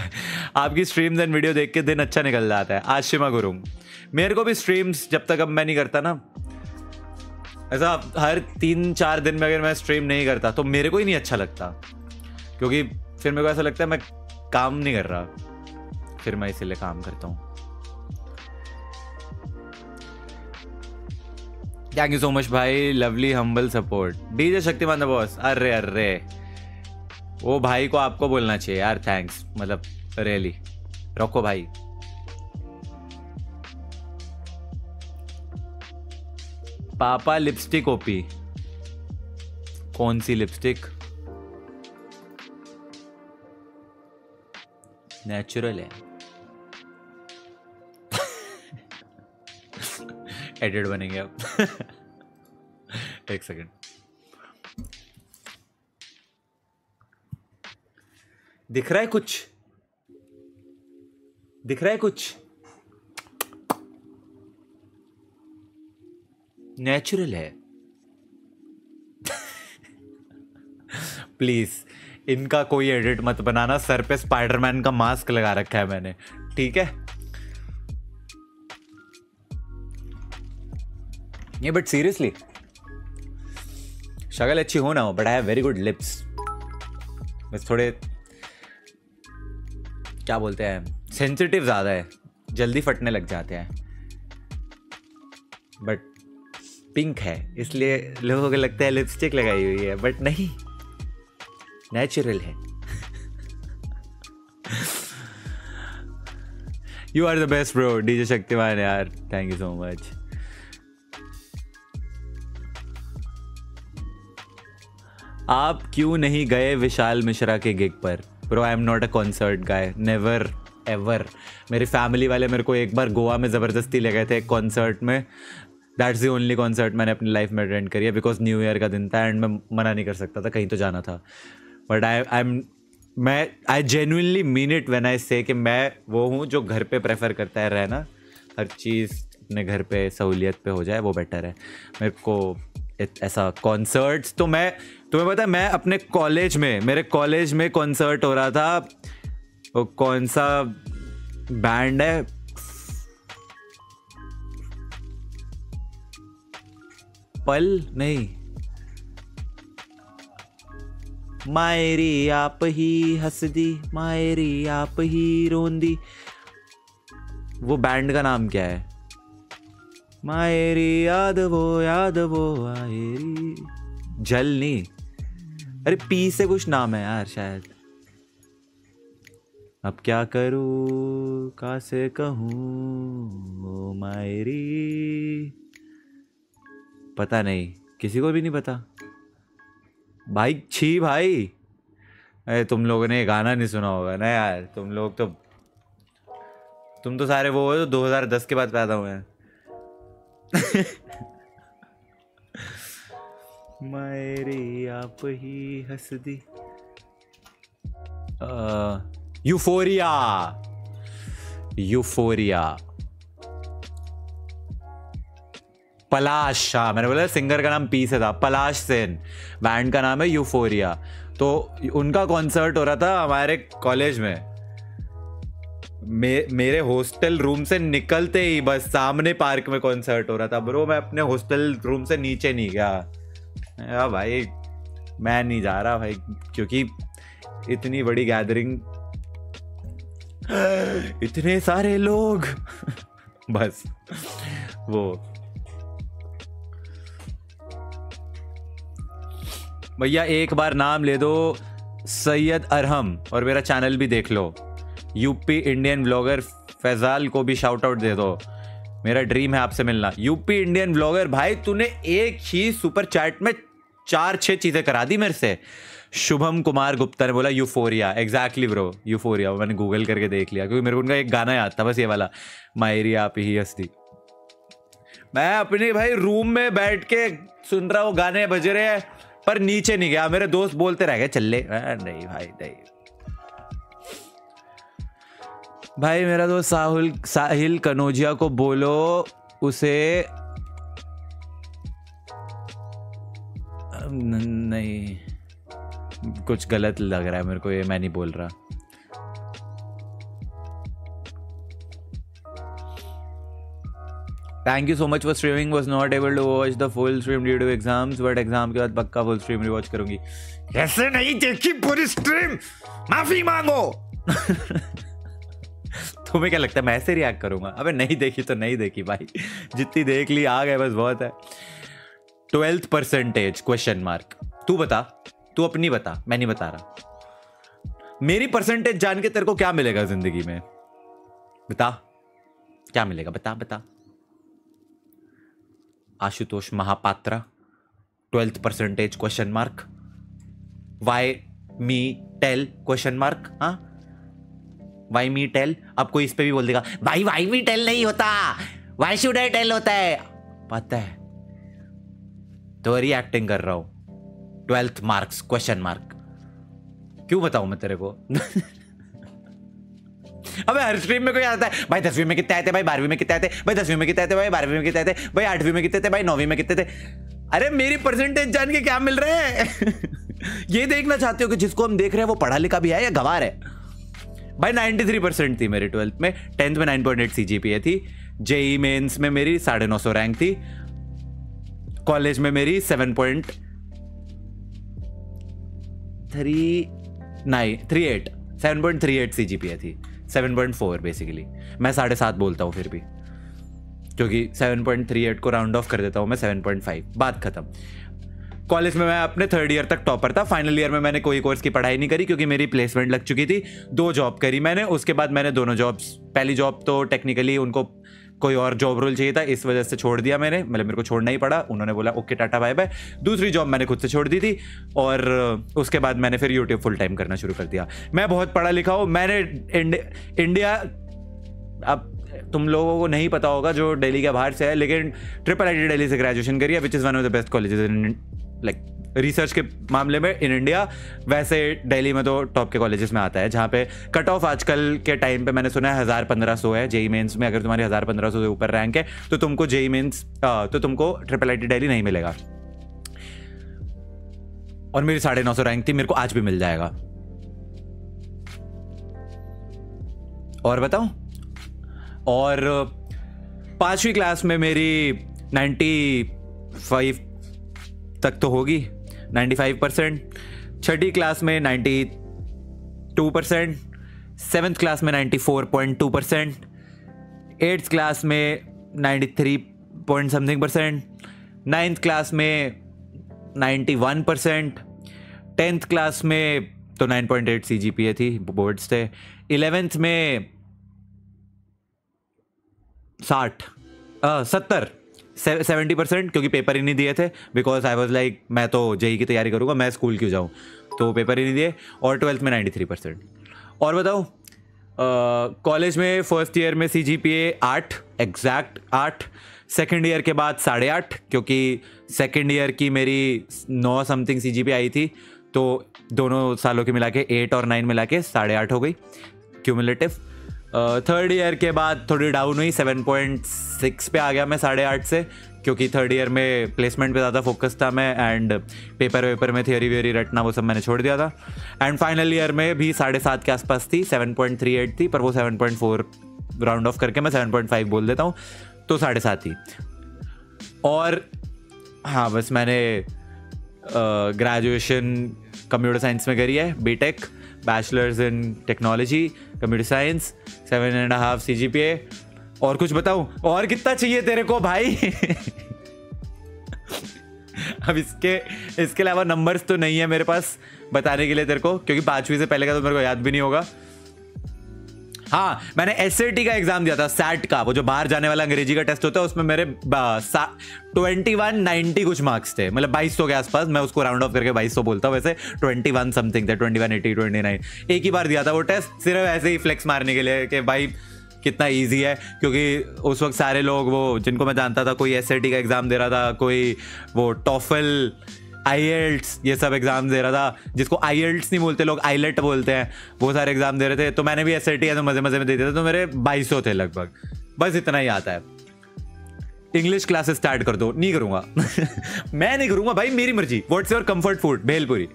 आपकी स्ट्रीम्स एंड वीडियो देख के दिन अच्छा निकल जाता है। आशिमा गुरुंग। मेरे को भी स्ट्रीम्स जब तक अब मैं नहीं करता ना। ऐसा हर तीन चार दिन में अगर मैं स्ट्रीम नहीं करता तो मेरे को ही नहीं अच्छा लगता। क्योंकि फिर मेरे को ऐसा लगता है मैं काम नहीं कर रहा। फिर मैं इसीलिए काम करता हूँ। थैंक यू सो मच भाई। Lovely humble support DJ Shaktimaan boss. अरे अरे। वो भाई को आपको बोलना चाहिए यार थैंक्स मतलब रियली रखो भाई। पापा लिपस्टिक ओपी। कौन सी लिपस्टिक? नेचुरल है। एडिट बनेंगे आप एक सेकंड दिख रहा है कुछ? दिख रहा है कुछ? नेचुरल है। प्लीज़ इनका कोई एडिट मत बनाना, सर पे स्पाइडरमैन का मास्क लगा रखा है मैंने। ठीक है? ये बट सीरियसली शक्ल अच्छी हो ना हो but I have very good lips बस थोड़े, क्या बोलते हैं सेंसिटिव ज़्यादा है, जल्दी फटने लग जाते हैं। बट पिंक है, इसलिए लोगों को लगता है लिपस्टिक लगाई हुई है बट नहीं। नेचुरल है. You are the best bro DJ Shaktimaan यार थैंक यू सो मच आप क्यों नहीं गए विशाल मिश्रा के गिग पर? Bro I am not a concert guy never ever मेरी फैमिली वाले मेरे को एक बार गोवा में ज़बरदस्ती ले गए थे एक कॉन्सर्ट में. दैट्स दी ओनली कॉन्सर्ट मैंने अपनी लाइफ में अटेंड करी है बिकॉज़ न्यू ईयर का दिन था एंड मैं मना नहीं कर सकता था, कहीं तो जाना था. बट आई आई एम मैं I genuinely mean it when I say कि मैं वो हूँ जो घर पे प्रेफर करता है रहना। हर चीज़ अपने घर पे, सहूलियत पे हो जाए, वो बेटर है। मेरे को ऐसा कॉन्सर्ट्स तो मैं, तुम्हें पता है, मैं अपने कॉलेज में, मेरे कॉलेज में कॉन्सर्ट हो रहा था। वो कौन सा बैंड है? पल? नहीं। मायरी आप ही हंसदी, मायरी आप ही रोंदी। वो बैंड का नाम क्या है? मायरी याद वो याद वो आयरी नहीं अरे पी से कुछ नाम है यार शायद। अब क्या करूँ, का से कहूँ? मायरी। पता नहीं, किसी को भी नहीं पता। भाई, छी भाई। अरे, तुम लोगों ने गाना नहीं सुना होगा ना यार। तुम लोग तो तुम तो सारे वो हो जो 2010 के बाद पैदा हुए हैं। मेरी आप ही हंस दी यूफोरिया। यूफोरिया। पलाश हाँ मैंने बोला सिंगर का नाम पी से था पलाश सेन। बैंड का नाम है यूफोरिया तो उनका कॉन्सर्ट हो रहा था हमारे कॉलेज में। मे, मेरे हॉस्टल रूम से निकलते ही बस सामने पार्क में कॉन्सर्ट हो रहा था। ब्रो मैं अपने हॉस्टल रूम से नीचे नहीं गया। भाई मैं नहीं जा रहा भाई क्योंकि इतनी बड़ी गैदरिंग इतने सारे लोग बस वो भैया, एक बार नाम ले दो, सैयद अरहम, और मेरा चैनल भी देख लो। यूपी इंडियन ब्लॉगर फैजाल को भी शाउट आउट दे दो। मेरा ड्रीम है आपसे मिलना। यूपी इंडियन ब्लॉगर भाई, तूने एक ही सुपर चैट में चार, छह चीज़ें करा दी मेरे से। शुभम कुमार गुप्ता ने बोला यूफोरिया एग्जैक्टली ब्रो यूफोरिया मैंने गूगल करके देख लिया, क्योंकि मेरे को उनका एक गाना याद था, बस ये वाला। मायरी आप ही हस्ती। मैं अपने, भाई रूम में बैठ के सुन रहा हूँ, गाने बज रहे हैं। पर नीचे नहीं गया। मेरे दोस्त बोलते रह गए, चले नहीं भाई नहीं। भाई, मेरा दोस्त साहुल, साहिल कनोजिया को बोलो, उसे नहीं, कुछ गलत लग रहा है मेरे को, ये मैं नहीं बोल रहा। Thank you so much for streaming was not able to watch the full stream due to exams but exam के बाद पक्का फुल स्ट्रीम रिवॉच करूँगी। कैसे नहीं देखी पूरी स्ट्रीम माफ़ी मांगो। तुम्हें क्या लगता है मैं ऐसे रिएक्ट करूँगा? अबे नहीं देखी तो नहीं देखी भाई। जितनी देख ली आ गए बस बहुत है। ट्वेल्थ परसेंटेज क्वेश्चन मार्क तू बता तू अपनी बता मैं नहीं बता रहा। मेरी परसेंटेज जान के तेरे को क्या मिलेगा ज़िंदगी में? बता। क्या मिलेगा? बता बता। Ashutosh Mahapatra, twelfth percentage question mark why me tell question mark हाँ? वाई मी टेल आपको इस पे भी बोल देगा, भाई वाई मी टेल नहीं होता? वाई शुड आई टेल होता है? पता है तो एक्टिंग कर रहा हूँ ट्वेल्थ मार्क्स क्वेश्चन मार्क क्यों बताऊँ मैं तेरे को? अबे, हर स्ट्रीम में कोई आता है, भाई, दसवीं में कितने आए थे? भाई, बारहवीं में कितने आए थे? भाई, दसवीं में कितने आए थे? भाई, बारहवीं में कितने आए थे? भाई, आठवीं में कितने थे? भाई, नौवीं में कितने थे? अरे, मेरी परसेंटेज जान के क्या मिल रहे हैं? ये देखना चाहते हो कि जिसको हम देख रहे हैं, वो पढ़ा लिखा भी है या गवार है? भाई 93 परसेंट थी मेरी ट्वेल्थ में। टेंथ में 9.8 सीजीपीए थी। जेई मेंस में मेरी साढ़े नौ सौ रैंक थी। कॉलेज में मेरी seven point three nine three eight seven point three eight C G P A थी। सेवन पॉइंट फोर बेसिकली मैं साढ़े सात बोलता हूँ फिर भी। क्योंकि सेवन पॉइंट थ्री एट को राउंड ऑफ़ कर देता हूँ मैं सेवन पॉइंट फाइव बात खत्म। कॉलेज में मैं अपने थर्ड ईयर तक टॉपर था। फाइनल ईयर में मैंने कोई कोर्स की पढ़ाई नहीं करी क्योंकि मेरी प्लेसमेंट लग चुकी थी। दो जॉब करी मैंने, उसके बाद मैंने दोनों जॉब्स पहली जॉब तो टेक्निकली उनको कोई और जॉब रोल चाहिए था, इस वजह से छोड़ दिया मैंने। मतलब मेरे को छोड़ना ही पड़ा। उन्होंने बोला, ओके, टाटा बाय बाय दूसरी जॉब मैंने खुद से छोड़ दी थी और उसके बाद मैंने फिर यूट्यूब फुल टाइम करना शुरू कर दिया। मैं बहुत पढ़ा लिखा हूँ। मैंने इंडिया, अब तुम लोगों को नहीं पता होगा जो दिल्ली के बाहर से है लेकिन ट्रिपल आई दिल्ली से ग्रेजुएशन करी है which is one of the best colleges in like research के मामले में इन इंडिया वैसे दिल्ली में तो टॉप के कॉलेजेस में आता है, जहाँ पे कट ऑफ़ आजकल के टाइम पे मैंने सुना है हज़ार पंद्रह सौ है, जेई मेन्स में अगर तुम्हारी हज़ार पंद्रह सौ से ऊपर रैंक है तो तुमको जेई मेन्स तो तुमको ट्रिपल आई टी डेली नहीं मिलेगा। और मेरी साढ़े नौ सौ रैंक थी, मेरे को आज भी मिल जाएगा। और बताऊँ? और पांचवी क्लास में मेरी नाइन्टी फाइव तक तो होगी। 95 परसेंट, छठी क्लास में 92 परसेंट, सेवन्थ क्लास में 94.2 परसेंट, एट्थ क्लास में 93 point something percent, ninth class में 91 परसेंट, टेंथ क्लास में तो 9.8 सी जी पी ए थी बोर्ड्स थे, इलेवेंथ में साठ सत्तर सेवेंटी परसेंट क्योंकि पेपर ही नहीं दिए थे बिकॉज़ आई वॉज़ लाइक मैं तो जेई की तैयारी करूँगा, मैं स्कूल क्यों जाऊँ? तो पेपर ही नहीं दिए, और ट्वेल्थ में नाइन्टी थ्री परसेंट और बताओ कॉलेज में फ़र्स्ट ईयर में सी जी पी ए आठ एग्जैक्ट आठ सेकेंड ईयर के बाद साढ़े आठ, क्योंकि सेकेंड ईयर की मेरी नौ something C G P I थी तो दोनों सालों के मिला के एट और नाइन मिला के साढ़े आठ हो गई क्यूमुलेटिव थर्ड ईयर के बाद थोड़ी डाउन हुई सेवन पॉइंट सिक्स पे आ गया मैं साढ़े आठ से, क्योंकि थर्ड ईयर में प्लेसमेंट पे ज़्यादा फोकस था मैं एंड पेपर वेपर में थियरी वेरी रटना वो सब मैंने छोड़ दिया था। एंड फाइनल ईयर में भी साढ़े सात के आसपास थी सेवन पॉइंट थ्री एट थी, पर वो seven point four round off करके मैं सेवन पॉइंट फाइव बोल देता हूँ तो साढ़े सात थी और हाँ बस मैंने ग्रेजुएशन कंप्यूटर साइंस में करी है B tech bachelors in technology, computer science seven and half C G P A और कुछ बताऊँ? और कितना चाहिए तेरे को भाई? अब इसके इसके अलावा नंबर्स तो नहीं है मेरे पास बताने के लिए तेरे को, क्योंकि पांचवी से पहले का तो मेरे को याद भी नहीं होगा। हाँ मैंने एस का एग्ज़ाम दिया था सैट का, वो जो बाहर जाने वाला अंग्रेज़ी का टेस्ट होता है, उसमें मेरे ट्वेंटी वन नाइनटी कुछ मार्क्स थे मतलब बाईस सौ के आसपास, मैं उसको राउंड ऑफ़ करके बाईस सौ बोलता हूँ, वैसे ट्वेंटी वन समथिंग थे twenty one eighty twenty nine एक ही बार दिया था वो टेस्ट सिर्फ़ ऐसे ही फ्लेक्स मारने के लिए कि भाई, कितना ईजी है, क्योंकि उस वक्त सारे लोग वो, जिनको मैं जानता था, कोई एस का एग्ज़ाम दे रहा था, कोई वो टॉफल आई ये सब एग्ज़ाम दे रहा था, जिसको आई नहीं बोलते लोग आईलेट बोलते हैं, वो सारे एग्ज़ाम दे रहे थे। तो मैंने भी एस आई तो मज़े मज़े में दे दिया था तो मेरे बाईस थे लगभग। बस इतना ही आता है। इंग्लिश क्लासेस स्टार्ट कर दो। नहीं करूँगा। मैं नहीं करूँगा, भाई, मेरी मर्ज़ी। What's your comfort food bhelpuri.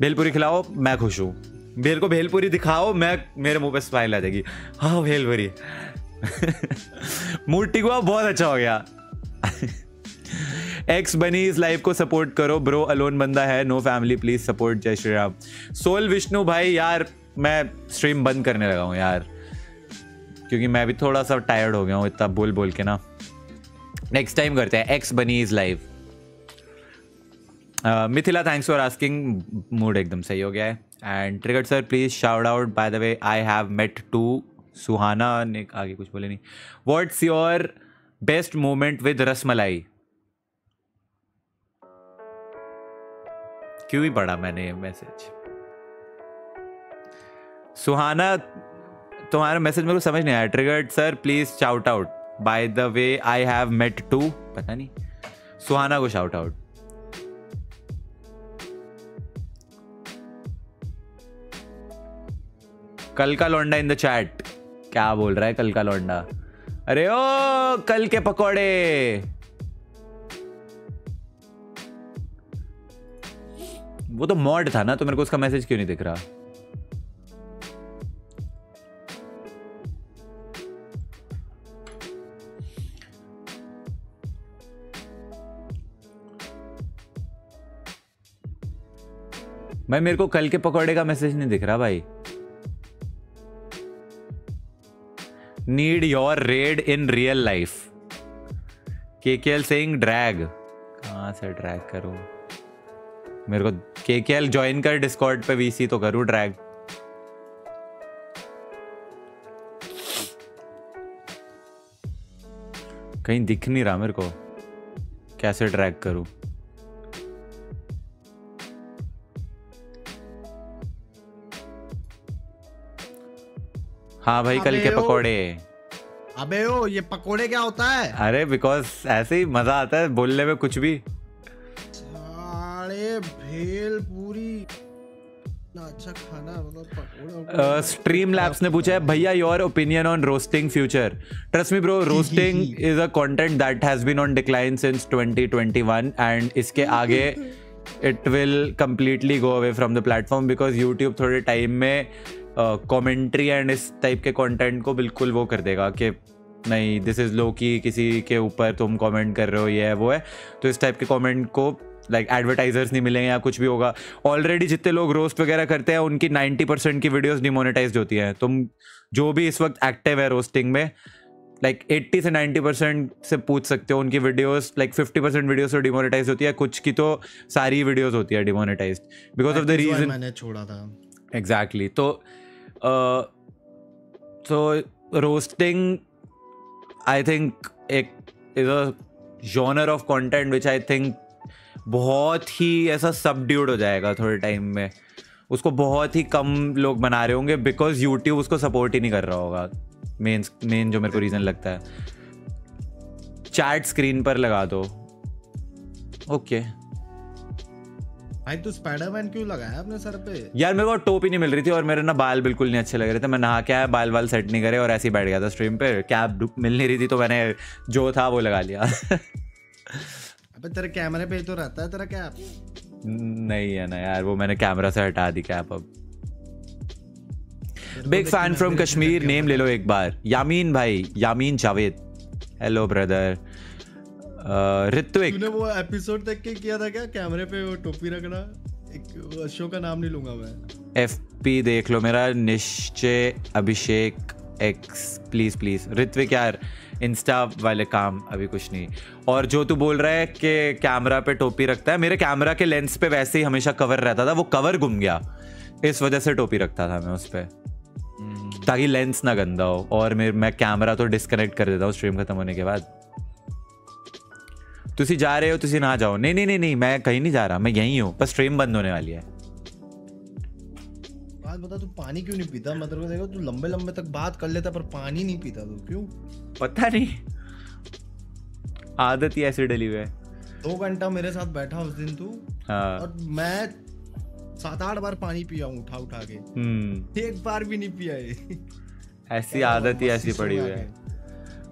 Bhelpuri खिलाओ, मैं खुश हूँ। भेल को भेलपुरी दिखाओ, मैं, मेरे मुँह पे स्माइल आ जाएगी। हाँ भेलपुरी। मूड टिकुआ बहुत अच्छा हो गया। एक्स बनी इस लाइफ को सपोर्ट करो ब्रो अलोन बंदा है नो फैमिली प्लीज़ सपोर्ट जय श्री राम। सोल विष्णु भाई, यार, मैं स्ट्रीम बंद करने लगा हूँ यार। क्योंकि मैं भी थोड़ा सा टायर्ड हो गया हूँ, इतना बोल बोल के ना। नेक्स्ट टाइम करते हैं X bunny is live Mithila thanks for asking mood एकदम सही हो गया है। And Triggered sir please shout out by the way I have met to Suhana ने आगे कुछ बोले नहीं। What's your best moment with rasmalai क्यों ही पढ़ा मैंने ये मैसेज? सुहाना, तुम्हारा मैसेज मेरे को समझ नहीं आया। Triggered, sir, please shout out by the way I have met to पता नहीं। सुहाना को शाउट आउट कल का लौंडा इन द चैट क्या बोल रहा है कल का लौंडा? अरे ओ, कल के पकोड़े। वो तो मॉड था ना तो मेरे को उसका मैसेज क्यों नहीं दिख रहा? भाई, मेरे को कल के पकौड़े का मैसेज नहीं दिख रहा भाई। Need your raid in real life K K L saying drag कहाँ से ड्रैग करूँ? मेरे को के के एल ज्वाइन कर डिस्कॉर्ड पे वीसी तो करूँ ड्रैग कहीं दिख नहीं रहा मेरे को। कैसे ड्रैग करूँ? हाँ भाई कल के पकोड़े। अबे ओ ये पकोड़े क्या होता है? अरे बिकॉज़ ऐसे ही मज़ा आता है बोलने में कुछ भी। अरे भेल पूरी। अच्छा खाना मतलब स्ट्रीम लैब्स ने पूछा है भैया your opinion on roasting future trust me bro roasting is a content that has been on decline since 2021 and इसके आगे it will completely go away from the platform because YouTube थोड़े time में commentary uh, and इस type के content को बिल्कुल वो कर देगा कि नहीं दिस इज़ लो कि किसी के ऊपर तुम कमेंट कर रहे हो ये है वो है। तो इस टाइप के कमेंट को लाइक like, एडवर्टाइजर्स नहीं मिलेंगे या कुछ भी होगा। ऑलरेडी जितने लोग रोस्ट वगैरह करते हैं उनकी 90 परसेंट की वीडियोस डिमोनेटाइज होती हैं। तुम जो भी इस वक्त एक्टिव है रोस्टिंग में लाइक like 80 से 90 परसेंट से पूछ सकते हो उनकी वीडियोस लाइक 50 परसेंट वीडियोस तो डिमोनेटाइज होती है। कुछ की तो सारी वीडियोस होती है demonetize because of the reason मैंने छोड़ा था। Exactly exactly. तो तो रोस्टिंग आई थिंक एक is a genre of content which I think बहुत ही ऐसा सबड्यूड हो जाएगा थोड़े टाइम में। उसको बहुत ही कम लोग बना रहे होंगे बिकॉज़ यूट्यूब उसको सपोर्ट ही नहीं कर रहा होगा। मेन मेन जो मेरे को रीज़न लगता है। चैट स्क्रीन पर लगा दो। ओके भाई तू स्पाइडरमैन क्यों लगाया अपने सर पे? यार मेरे को टोपी नहीं मिल रही थी और मेरे ना बाल बिल्कुल नहीं अच्छे लग रहे थे। मैं नहा के आया बाल वाल सेट नहीं करे और ऐसे ही बैठ गया था स्ट्रीम पे। कैब मिल नहीं रही थी तो मैंने जो था वो लगा लिया। अबे तेरे कैमरे पे तो रहता है तेरा कैप। नहीं है ना यार वो मैंने कैमरा से हटा दी कैप अब। Big fan from Kashmir name ले लो एक बार। यामीन भाई यामीन जावेद हेलो ब्रदर ऋत्विक तूने वो एपिसोड देख के किया था क्या? कैमरे पे वो टोपी रखना। एक शो का नाम नहीं लूँगा मैं। एफ़ पी देख लो मेरा Nischay Abhishek X please please Ritvik यार इंस्टा वाले काम अभी कुछ नहीं। और जो तू बोल रहा है कि कैमरा पे टोपी रखता है मेरे कैमरा के लेंस पे वैसे ही हमेशा कवर रहता था वो कवर गुम गया। इस वजह से टोपी रखता था मैं उस पर ताकि लेंस ना गंदा हो और मेरे मैं कैमरा तो डिस्कनेक्ट कर देता हूँ स्ट्रीम खत्म होने के बाद। तुसी जा रहे हो तुसी ना जाओ। नहीं नहीं नहीं नहीं मैं कहीं नहीं जा रहा मैं यहीं हूँ बस स्ट्रीम बंद होने वाली है। बात बता तू पानी क्यों नहीं पीता? मैं तेरे को देखा तू लंबे लंबे तक बात कर लेता पर पानी नहीं पीता तू क्यों? पता नहीं। आदत ही ऐसी डली हुई है। दो घंटा मेरे साथ बैठा उस दिन तू हाँ। और मैं सात आठ बार पानी पिया हूँ उठा उठा के। हम्म। एक बार भी नहीं पिया है ऐसी आदत ही ऐसी पड़ी हुई है।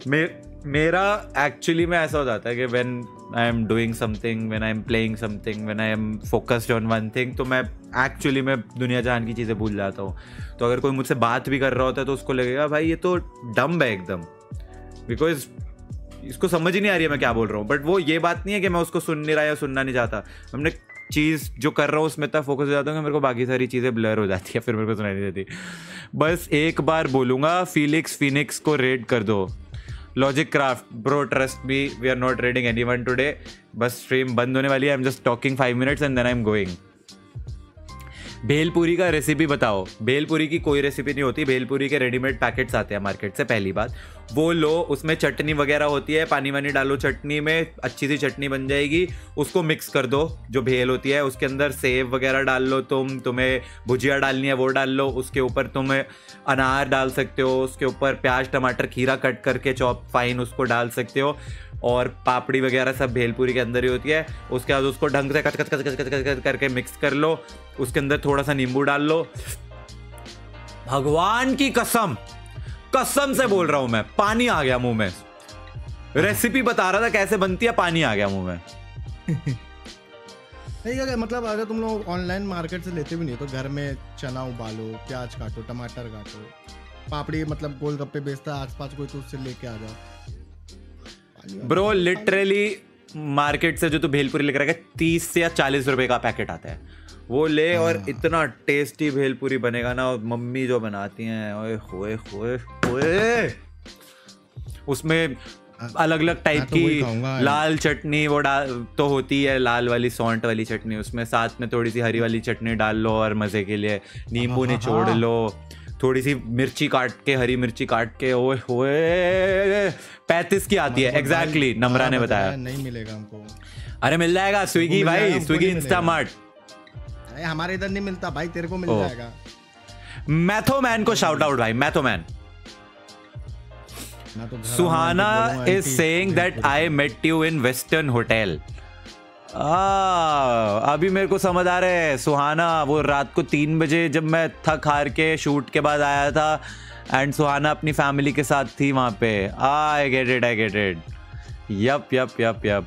मे, मेरा एक्चुअली में ऐसा हो जाता है कि when I am doing something when I am playing something when I am focused on one thing तो मैं एक्चुअली मैं दुनिया जहान की चीज़ें भूल जाता हूँ। तो अगर कोई मुझसे बात भी कर रहा होता है तो उसको लगेगा, भाई, ये तो डम्ब है एकदम। बिकॉज़ इसको समझ ही नहीं आ रही है मैं क्या बोल रहा हूँ। बट वो ये बात नहीं है कि मैं उसको सुन नहीं रहा या सुनना नहीं चाहता। हमने चीज़ जो कर रहा हूँ, उसमें इतना फोकस हो जाता हूँ कि मेरे को बाकी सारी चीज़ें ब्लर हो जाती है, फिर मेरे को सुनाई नहीं देती। बस एक बार बोलूँगा फीलिक्स फिनिक्स को रेड कर दो। Logic craft bro trust me we are not raiding anyone today बस स्ट्रीम बंद होने वाली है I am just talking five minutes and then I am going bhelpuri का रेसिपी बताओ। भेलपुरी की कोई रेसिपी नहीं होती। भेलपुरी के रेडीमेड पैकेट्स आते हैं मार्केट से, पहली बात। वो लो, उसमें चटनी वगैरह होती है, पानी वानी डालो चटनी में, अच्छी सी चटनी बन जाएगी। उसको मिक्स कर दो, जो भेल होती है, उसके अंदर सेब वगैरह डाल लो तुम, तुम्हें भुजिया डालनी है वो डाल लो, उसके ऊपर तुम अनार डाल सकते हो, उसके ऊपर प्याज, टमाटर, खीरा कट करके चॉप फाइन उसको डाल सकते हो। और पापड़ी वगैरह सब भेलपुरी के अंदर ही होती है। उसके बाद उसको ढंग से कच कच कच कच कच कच करके मिक्स कर लो। उसके अंदर थोड़ा सा नींबू डाल लो। भगवान की कसम कसम से बोल रहा हूँ मैं, पानी आ गया मुँह में। रेसिपी बता रहा था कैसे बनती है, पानी आ गया मुँह में। नहीं, अगर मतलब अगर तुम लोग ऑनलाइन मार्केट से लेते भी नहीं तो घर में चना उबालो, प्याज काटो, टमाटर काटो, पापड़ी मतलब गोलगप्पे बेचता है, आसपास कोई तो उससे लेके आ जाओ। ब्रो लिटरली मार्केट से जो तू भेलपुरी लेकर आएगा तीस से या चालीस रुपए का पैकेट आता है। वो ले और इतना टेस्टी भेलपुरी बनेगा ना और मम्मी जो बनाती हैं ओए होए होए होए। उसमें अलग अलग टाइप तो की लाल चटनी वो डाल तो होती है लाल वाली सौंठ वाली चटनी। उसमें साथ में थोड़ी सी हरी वाली चटनी डाल लो और मज़े के लिए नींबू निचोड़ लो। थोड़ी सी मिर्ची काट के हरी मिर्ची काट के ओए होए। पैंतीस की आती है एग्जैक्टली नमरा ने बताया। नहीं मिलेगा हमको। अरे मिल जाएगा स्विगी भाई स्विगी नहीं मिलेगा। इंस्टामार्ट अरे हमारे इधर नहीं मिलता भाई तेरे को मिल। जाएगा। मैथोमैन को शाउट आउट भाई मैथोमैन। तो Suhana is saying that I met you in western hotel अभी मेरे को समझ आ रहा है सुहाना वो रात को तीन बजे जब मैं थक हार के शूट के बाद आया था एंड सुहाना अपनी फैमिली के साथ थी वहाँ पे। I get it I get it yup yup yup yup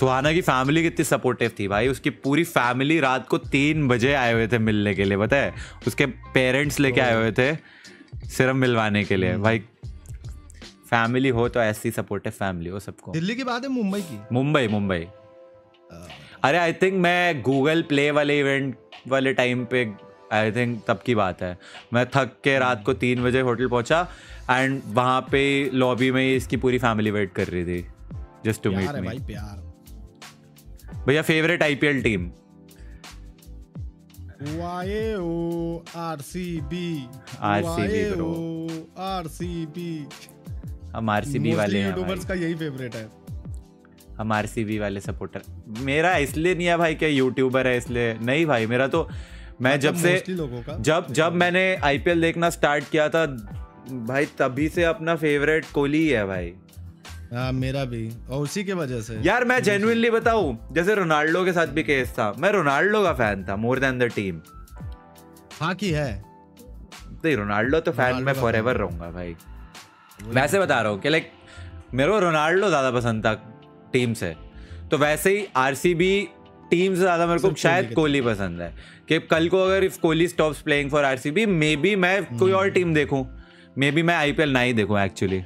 Suhana की फैमिली कितनी सपोर्टिव थी भाई। उसकी पूरी फैमिली रात को तीन बजे आए हुए थे मिलने के लिए पता है? उसके पेरेंट्स लेके आए हुए थे सिर्फ़ मिलवाने के लिए। भाई फैमिली हो तो ऐसी सपोर्टिव फैमिली हो सबको। दिल्ली की बात है मुंबई की? मुंबई मुंबई। अरे आई थिंक मैं गूगल प्ले वाले इवेंट वाले टाइम पे आई थिंक तब की बात है। मैं थक के रात को तीन बजे होटल पहुँचा एंड वहाँ पे लॉबी में इसकी पूरी फैमिली वेट कर रही थी। जस्ट टू मीट मी भैया फेवरेट आईपीएल टीम ओ आरसीबी RCB bro. आरसीबी हम आरसीबी वाले हैं यूट्यूबर्स का यही फेवरेट है। हम आरसीबी वाले सपोर्टर मेरा इसलिए नहीं है भाई क्या यूट्यूबर है इसलिए। नहीं भाई मेरा तो मैं मतलब जब से। जब जब मैंने आईपीएल देखना स्टार्ट किया था भाई तभी से अपना फेवरेट कोहली है भाई। हाँ मेरा भी और उसी के वजह से। यार मैं जेन्युइनली बताऊँ जैसे रोनाल्डो के साथ भी केस था मैं रोनाल्डो का फ़ैन था मोर देन द टीम हाँ की है। नहीं रोनाल्डो तो फ़ैन मैं फॉर एवर रहूँगा भाई। वैसे बता रहा हूँ कि लाइक मेरे को रोनाल्डो ज़्यादा पसंद था टीम से। तो वैसे ही आरसीबी टीम से ज़्यादा मेरे को शायद कोहली कोहली पसंद है। कि कल को अगर if Kohli stops playing for RCB maybe मैं कोई और टीम देखूँ। मे बी मैं आईपीएल ना ही देखूँ एक्चुअली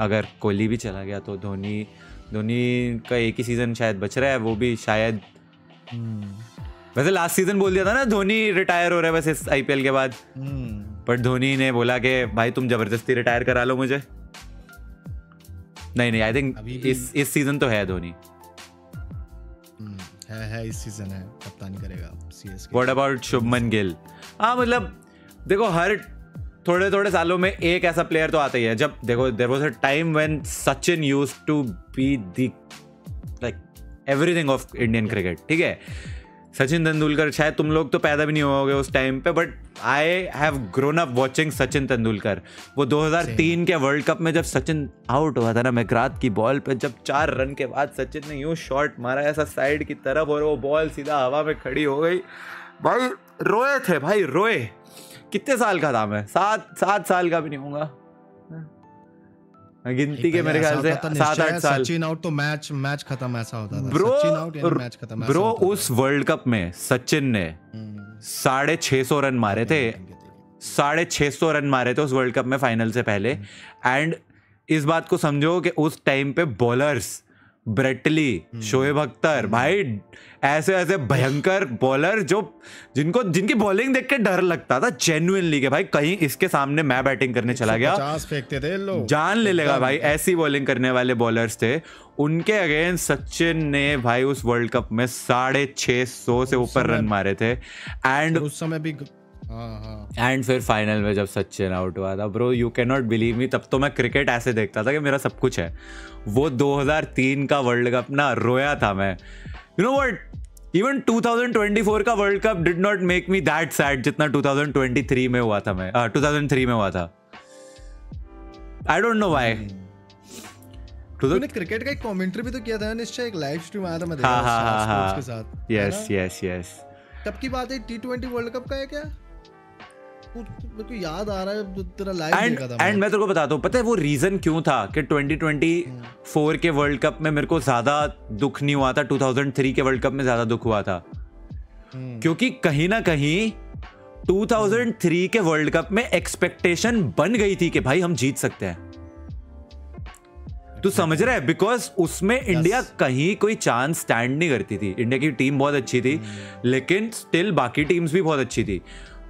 अगर कोहली भी चला गया तो धोनी धोनी का एक ही सीज़न शायद बच रहा है वो भी शायद। वैसे लास्ट सीज़न बोल दिया था ना धोनी रिटायर हो रहा है वैसे इस आईपीएल के बाद। हम्म, पर धोनी ने बोला कि भाई तुम ज़बरदस्ती रिटायर करा लो मुझे। नहीं नहीं आई थिंक इस इस सीज़न तो है धोनी। हम्म, है है इस सीज़न है, कप्तानी करेगा CSK what about Shubman Gill? हाँ मतलब देखो, हर थोड़े थोड़े सालों में एक ऐसा प्लेयर तो आता ही है। जब, देखो there was a time when Sachin use to be the like everything of Indian cricket ठीक है? सचिन तेंदुलकर शायद तुम लोग तो पैदा भी नहीं होगे उस टाइम पे but I have grown up watching Sachin Tendulkar. वो 2003 के वर्ल्ड कप में जब सचिन आउट हुआ था ना मैकरात की बॉल पे जब चार रन के बाद सचिन ने यूँ शॉट मारा ऐसा साइड की तरफ़ और वो बॉल सीधा हवा में खड़ी हो गई। भाई रोए थे भाई रोए। कितने साल का था मैं? सात सात साल का भी नहीं होगा गिनती के मेरे ख्याल से सात आठ साल। सचिन आउट तो मैच मैच खत्म ऐसा होता था। ब्रो सचिन आउट यानी मैच खत्म ब्रो उस वर्ल्ड कप में सचिन ने हम्म, साढ़े छह सौ रन मारे थे। साढ़े छह सौ रन मारे थे उस वर्ल्ड कप में फाइनल से पहले। एंड इस बात को समझो कि उस टाइम पे बॉलर्स ब्रेटली शोएब अख्तर भाई ऐसे ऐसे भयंकर बॉलर जो जिनको जिनकी बॉलिंग देख के डर लगता था जेन्युइनली कि भाई कहीं इसके सामने मैं बैटिंग करने चला गया। फेंकते थे लोग। जान ले लेगा भाई ऐसी बॉलिंग करने वाले बॉलर्स थे। उनके अगेंस्ट सचिन ने भाई उस वर्ल्ड कप में साढ़े छह सौ से ऊपर रन मारे थे। एंड उस समय भी हाँ हाँ। एंड फिर फाइनल में जब सचिन आउट हुआ था bro you can not believe me तब तो मैं क्रिकेट ऐसे देखता था कि मेरा सब कुछ है। वो 2003 का वर्ल्ड कप ना रोया था मैं। यू नो व्हाट इवन 2024 का world cup did not make me that sad जितना 2023 में हुआ था मैं। टू uh, 2003 में हुआ था। आई डोंट नो व्हाई तूने क्रिकेट का एक कमेंट्री भी तो किया था निश्चय एक लाइव स्ट्रीम आया था मैं देखा हाँ हाँ हाँ स्पोर्ट्स के हाँ साथ यस यस यस कब की बात है टी ट्वेंटी वर्ल्ड कप का है क्या? मेरे को याद आ रहा है जो तेरा लाइव एंड था एंड मैं तेरे को बताता हूँ पता है वो रीजन क्यों था कि 2024 के वर्ल्ड कप में मेरे को ज़्यादा दुख नहीं हुआ था 2003 के वर्ल्ड कप में ज़्यादा दुख हुआ था। हम्म। क्योंकि कहीं ना कहीं 2003 के वर्ल्ड कप में एक्सपेक्टेशन बन गई थी कि भाई हम जीत सकते हैं। तू समझ रहा है? बिकॉज़ उसमें इंडिया कहीं कोई चांस स्टैंड नहीं करती थी। इंडिया की टीम बहुत अच्छी थी लेकिन स्टिल बाकी टीम्स भी बहुत अच्छी थी।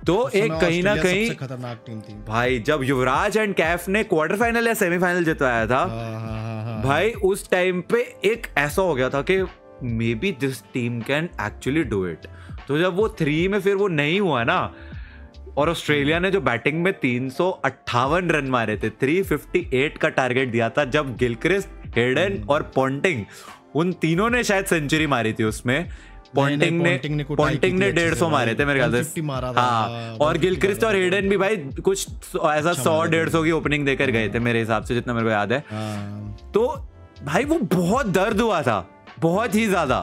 तो एक कहीं ना कहीं खतरनाक टीम थी। भाई जब युवराज एंड कैफ ने क्वार्टर फाइनल या सेमीफाइनल जितवाया था हाँ हाँ हाँ भाई उस टाइम पे एक ऐसा हो गया था कि maybe this team can actually do it तो जब वो थ्री में फिर वो नहीं हुआ ना और ऑस्ट्रेलिया ने जो बैटिंग में तीन सौ अट्ठावन रन मारे थे 358 का टारगेट दिया था जब गिलक्रिस्ट हेडन और पॉन्टिंग उन तीनों ने शायद सेंचुरी मारी थी उसमें। पॉन्टिंग ने पॉन्टिंग ने अच्छे डेढ़ सौ मारे थे मेरे ख्याल से। हाँ और गिलक्रिस्ट और हेडन भी भाई कुछ ऐसा सौ डेढ़ सौ की ओपनिंग देकर गए थे मेरे हिसाब से जितना मेरे को याद है। हाँ। तो भाई वो बहुत दर्द हुआ था बहुत ही ज़्यादा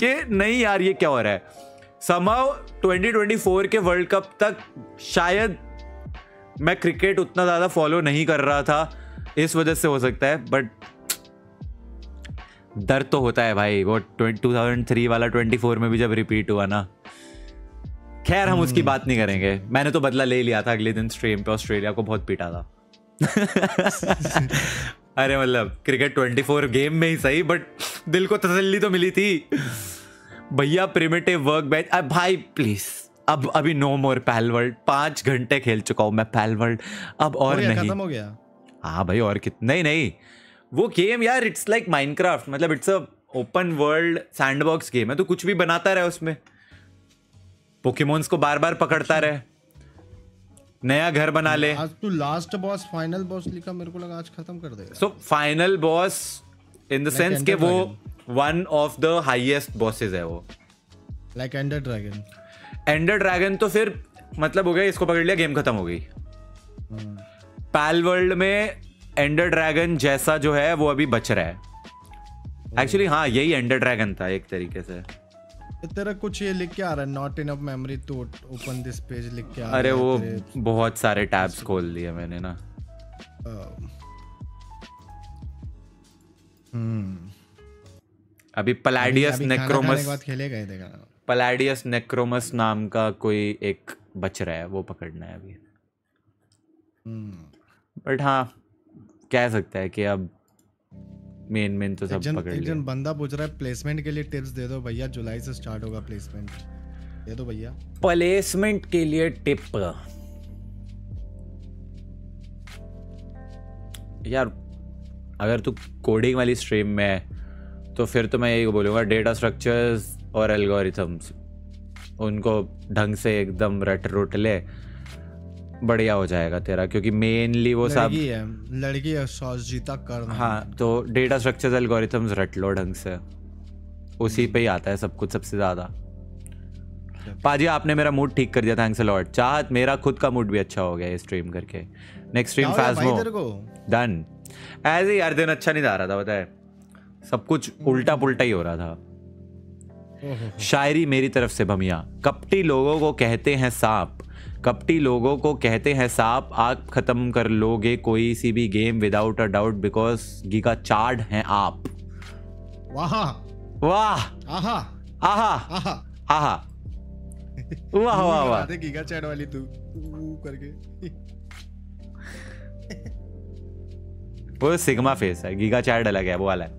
कि नहीं यार ये क्या हो रहा है? समाव 2024 के वर्ल्ड कप तक शायद मैं क्रिकेट उतना ज़्यादा फॉलो नहीं कर रहा था इस वजह से हो सकता है बट दर्द तो होता है भाई वो 2003 वाला 24 में भी जब रिपीट हुआ ना। खैर हम उसकी बात नहीं करेंगे। मैंने तो बदला ले लिया था अगले दिन स्ट्रीम पे ऑस्ट्रेलिया को बहुत पीटा था। अरे मतलब क्रिकेट 24 गेम में ही सही बट दिल को तसल्ली तो मिली थी। भैया प्रिमेटिव वर्क बैच अब भाई प्लीज़ अब अभी नो मोर पैल वर्ल्ड पाँच घंटे खेल चुका हूँ मैं पैल वर्ल्ड अब और नहीं। खत्म हो गया। हाँ भाई और कितना नहीं नहीं। वो गेम यार इट्स लाइक माइनक्राफ्ट मतलब it's a open world sandbox game है तो कुछ भी बनाता रहे उसमें। पोकेमोन्स को बार बार पकड़ता रहे। नया घर बना ले। आज तू लास्ट बॉस फाइनल बॉस लिखा मेरे को लगा आज खत्म कर देगा। So final boss in the sense के वो one of the highest bosses है वो। Like Ender Dragon Ender Dragon तो फिर मतलब हो गया इसको पकड़ लिया गेम खत्म हो गई। पैल वर्ल्ड में एंडर ड्रैगन जैसा जो है वो अभी बच रहा है। एक्चुअली हाँ यही एंडर ड्रैगन था एक तरीके से। तो तेरा कुछ ये लिख के आ रहा है not enough memory to open this page लिख के आ अरे रहा है वो बहुत सारे टैब्स खोल दिए मैंने ना। हम्म। अभी पलाडियस नेक्रोमस खेलेगा ही देखा। पलाडियस नेक्रोमस नाम का कोई एक बच रहा है वो पकड़ना है अभी। हम्म। बट हाँ कह सकता है कि अब मेन मेन तो सब पकड़ लिया। जन बंदा पूछ रहा है प्लेसमेंट के लिए टिप्स दे दो भैया जुलाई से स्टार्ट होगा प्लेसमेंट दे दो भैया। प्लेसमेंट के लिए टिप यार अगर तू कोडिंग वाली स्ट्रीम में है तो फिर तो मैं यही बोलूँगा डेटा स्ट्रक्चर्स और एल्गोरिथम्स उनको ढंग से एकदम रट रोट ले। बढ़िया हो जाएगा तेरा क्योंकि मेनली वो सब लड़की है लड़की है सौजीता कर हाँ तो डेटा स्ट्रक्चर्स एल्गोरिथम्स रट लो ढंग से। उसी पे ही आता है सब कुछ सबसे ज़्यादा। पाजी आपने मेरा मूड ठीक कर दिया थैंक्स अ लॉट चाहत मेरा खुद का मूड भी अच्छा हो गया स्ट्रीम करके। नेक्स्ट स्ट्रीम फास्मो डन ऐसे ही यार दिन अच्छा नहीं जा रहा था बताए सब कुछ उल्टा पुल्टा ही हो रहा था। शायरी मेरी तरफ़ से भमिया। कपटी लोगों को कहते हैं सांप। कपटी लोगों को कहते हैं सांप आग खत्म कर लोगे कोई सी भी game without a doubt because giga chad हैं आप. वाह। वाह। आहा। आहा। आहा। आहा। वाह वाह वाह। गीगा चैट वाली तू। करके। वो सिग्मा फेस है। गीगा चैट अलग है वो वाला है।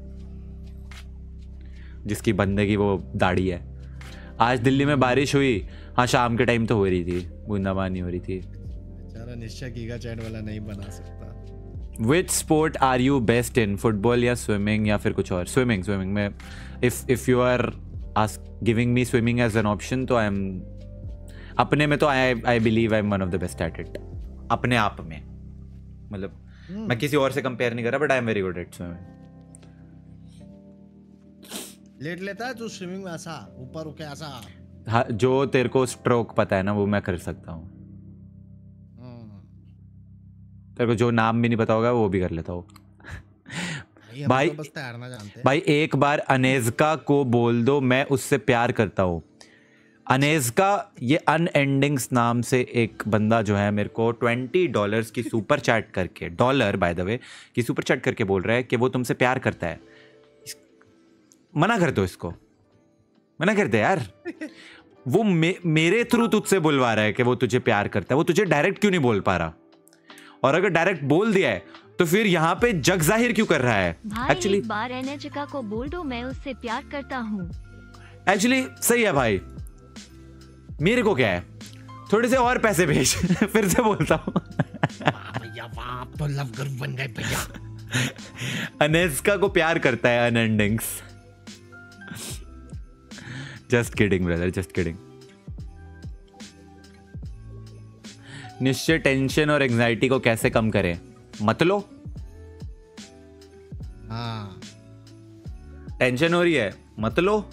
जिसकी बंदे की वो दाढ़ी है। आज दिल्ली में बारिश हुई। हाँ शाम के टाइम तो हो रही थी। बूंदाबांदी हो रही थी। बेचारा निश्चय गीगा चैट वाला नहीं बना सकता। Which sport are you best in football या स्विमिंग या फिर कुछ और? स्विमिंग स्विमिंग में if if you are giving me swimming as an option तो आई एम अपने में तो I I believe I am one of the best at it अपने आप में। मतलब hmm. मैं किसी और से कंपेयर नहीं कर रहा but I am very good at swimming late लेता है तू स्विमिंग में ऐसा ऊपर उके ऐसा। हाँ जो तेरे को स्ट्रोक पता है ना वो मैं कर सकता हूँ। हम्म। तेरे को जो नाम भी नहीं पता होगा वो भी कर लेता हूँ। भाई तो बस भाई एक बार अनेजका को बोल दो मैं उससे प्यार करता हूँ। अनेजका ये अनएंडिंग्स नाम से एक बंदा जो है मेरे को ट्वेंटी डॉलर्स की सुपर चैट करके डॉलर बाय द वे की सुपर चैट करके बोल रहा है कि वो तुमसे प्यार करता है। मना कर दो इसको। मना कर दे यार। वो मे, मेरे थ्रू तुझसे बुलवा रहा है कि वो तुझे प्यार करता है। वो तुझे डायरेक्ट क्यों नहीं बोल पा रहा? और अगर डायरेक्ट बोल दिया है तो फिर यहाँ पे जग ज़ाहिर क्यों कर रहा है? भाई एक्चुअली एक बार एनएचका को बोल दो मैं उससे प्यार करता हूँ। एक्चुअली सही है भाई। मेरे को क्या है? थोड़े से और पैसे भेज फिर से बोलता हूँ। भैया आप तो लव गर्व बन गए भैया। अनेस्का को प्यार करता है अनएंडिंग्स just kidding brother just kidding Nishchay tension और एंजाइटी को कैसे कम करें? मत लो। हाँ। टेंशन हो रही है मत लो।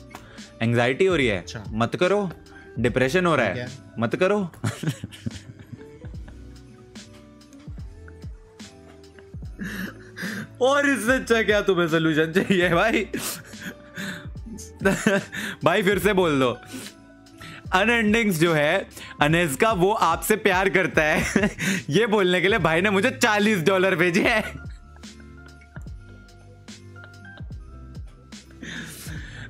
एंजाइटी हो रही है अच्छा। मत करो। डिप्रेशन हो रहा है है। मत करो। और इससे अच्छा क्या तुम्हें सोल्यूशन चाहिए भाई? भाई फिर से बोल दो। अनएंडिंग्स जो है अनेस्का वो आपसे प्यार करता है। ये बोलने के लिए भाई ने मुझे चालीस डॉलर भेजे हैं।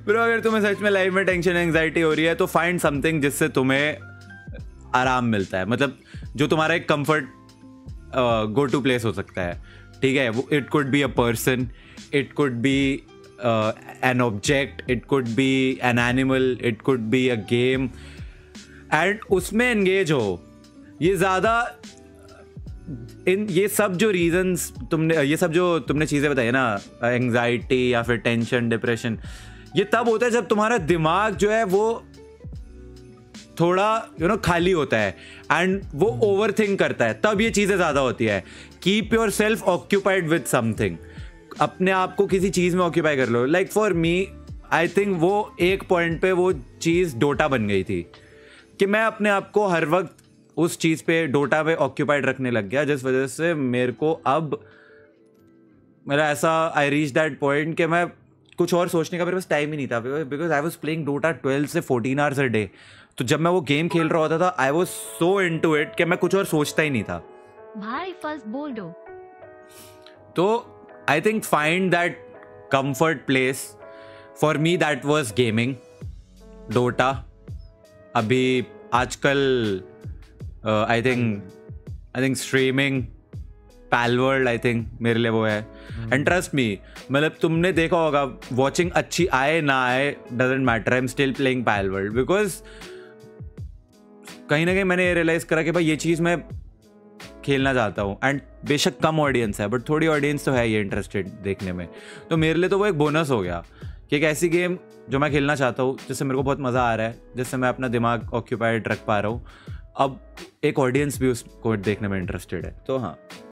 ब्रो अगर तुम्हें सच में लाइफ में टेंशन एंजाइटी हो रही है तो फाइंड समथिंग जिससे तुम्हें आराम मिलता है। मतलब जो तुम्हारा एक कंफर्ट गो टू प्लेस हो सकता है। ठीक है it could be a person it could be an object it could be an animal it could be a game and उसमें एंगेज हो। ये ज़्यादा इन ये सब जो रीजंस तुमने ये सब जो तुमने चीज़ें बताई ना एंजाइटी या फिर टेंशन डिप्रेशन ये तब होता है जब तुम्हारा दिमाग जो है वो थोड़ा यू you नो know, खाली होता है एंड वो ओवर थिंक करता है तब ये चीज़ें ज़्यादा होती है। Keep yourself occupied with something अपने आप को किसी चीज़ में ऑक्यूपाई कर लो। Like for me I think वो एक पॉइंट पे वो चीज़ डोटा बन गई थी। कि मैं अपने आप को हर वक्त उस चीज़ पे डोटा पे ऑक्यूपाइड रखने लग गया जिस वजह से मेरे को अब मेरा ऐसा आई रीच दैट पॉइंट कि मैं कुछ और सोचने का मेरे पास टाइम ही नहीं था। Because I was playing Dota twelve से फोर्टीन आवर्स अ डे तो जब मैं वो गेम खेल रहा होता था I was so into it कि मैं कुछ और सोचता ही नहीं था। भाई फ़र्स्ट बोल दो। तो I think find that comfort place for me that was gaming Dota अभी आजकल I think I think streaming Palworld I think मेरे लिए वो है. एंड ट्रस्ट मी मतलब तुमने देखा होगा वॉचिंग अच्छी आए ना आए doesn't matter I am still playing Palworld because कहीं ना कहीं मैंने ये रियलाइज़ करा कि भाई ये चीज़ मैं खेलना चाहता हूँ। एंड बेशक कम ऑडियंस है बट थोड़ी ऑडियंस तो है ये इंटरेस्टेड देखने में। तो मेरे लिए तो वो एक बोनस हो गया कि एक ऐसी गेम जो मैं खेलना चाहता हूँ, जिससे मेरे को बहुत मज़ा आ रहा है, जिससे मैं अपना दिमाग ऑक्यूपाइड रख पा रहा हूँ। अब एक ऑडियंस भी उसको देखने में इंटरेस्टेड है। तो हाँ।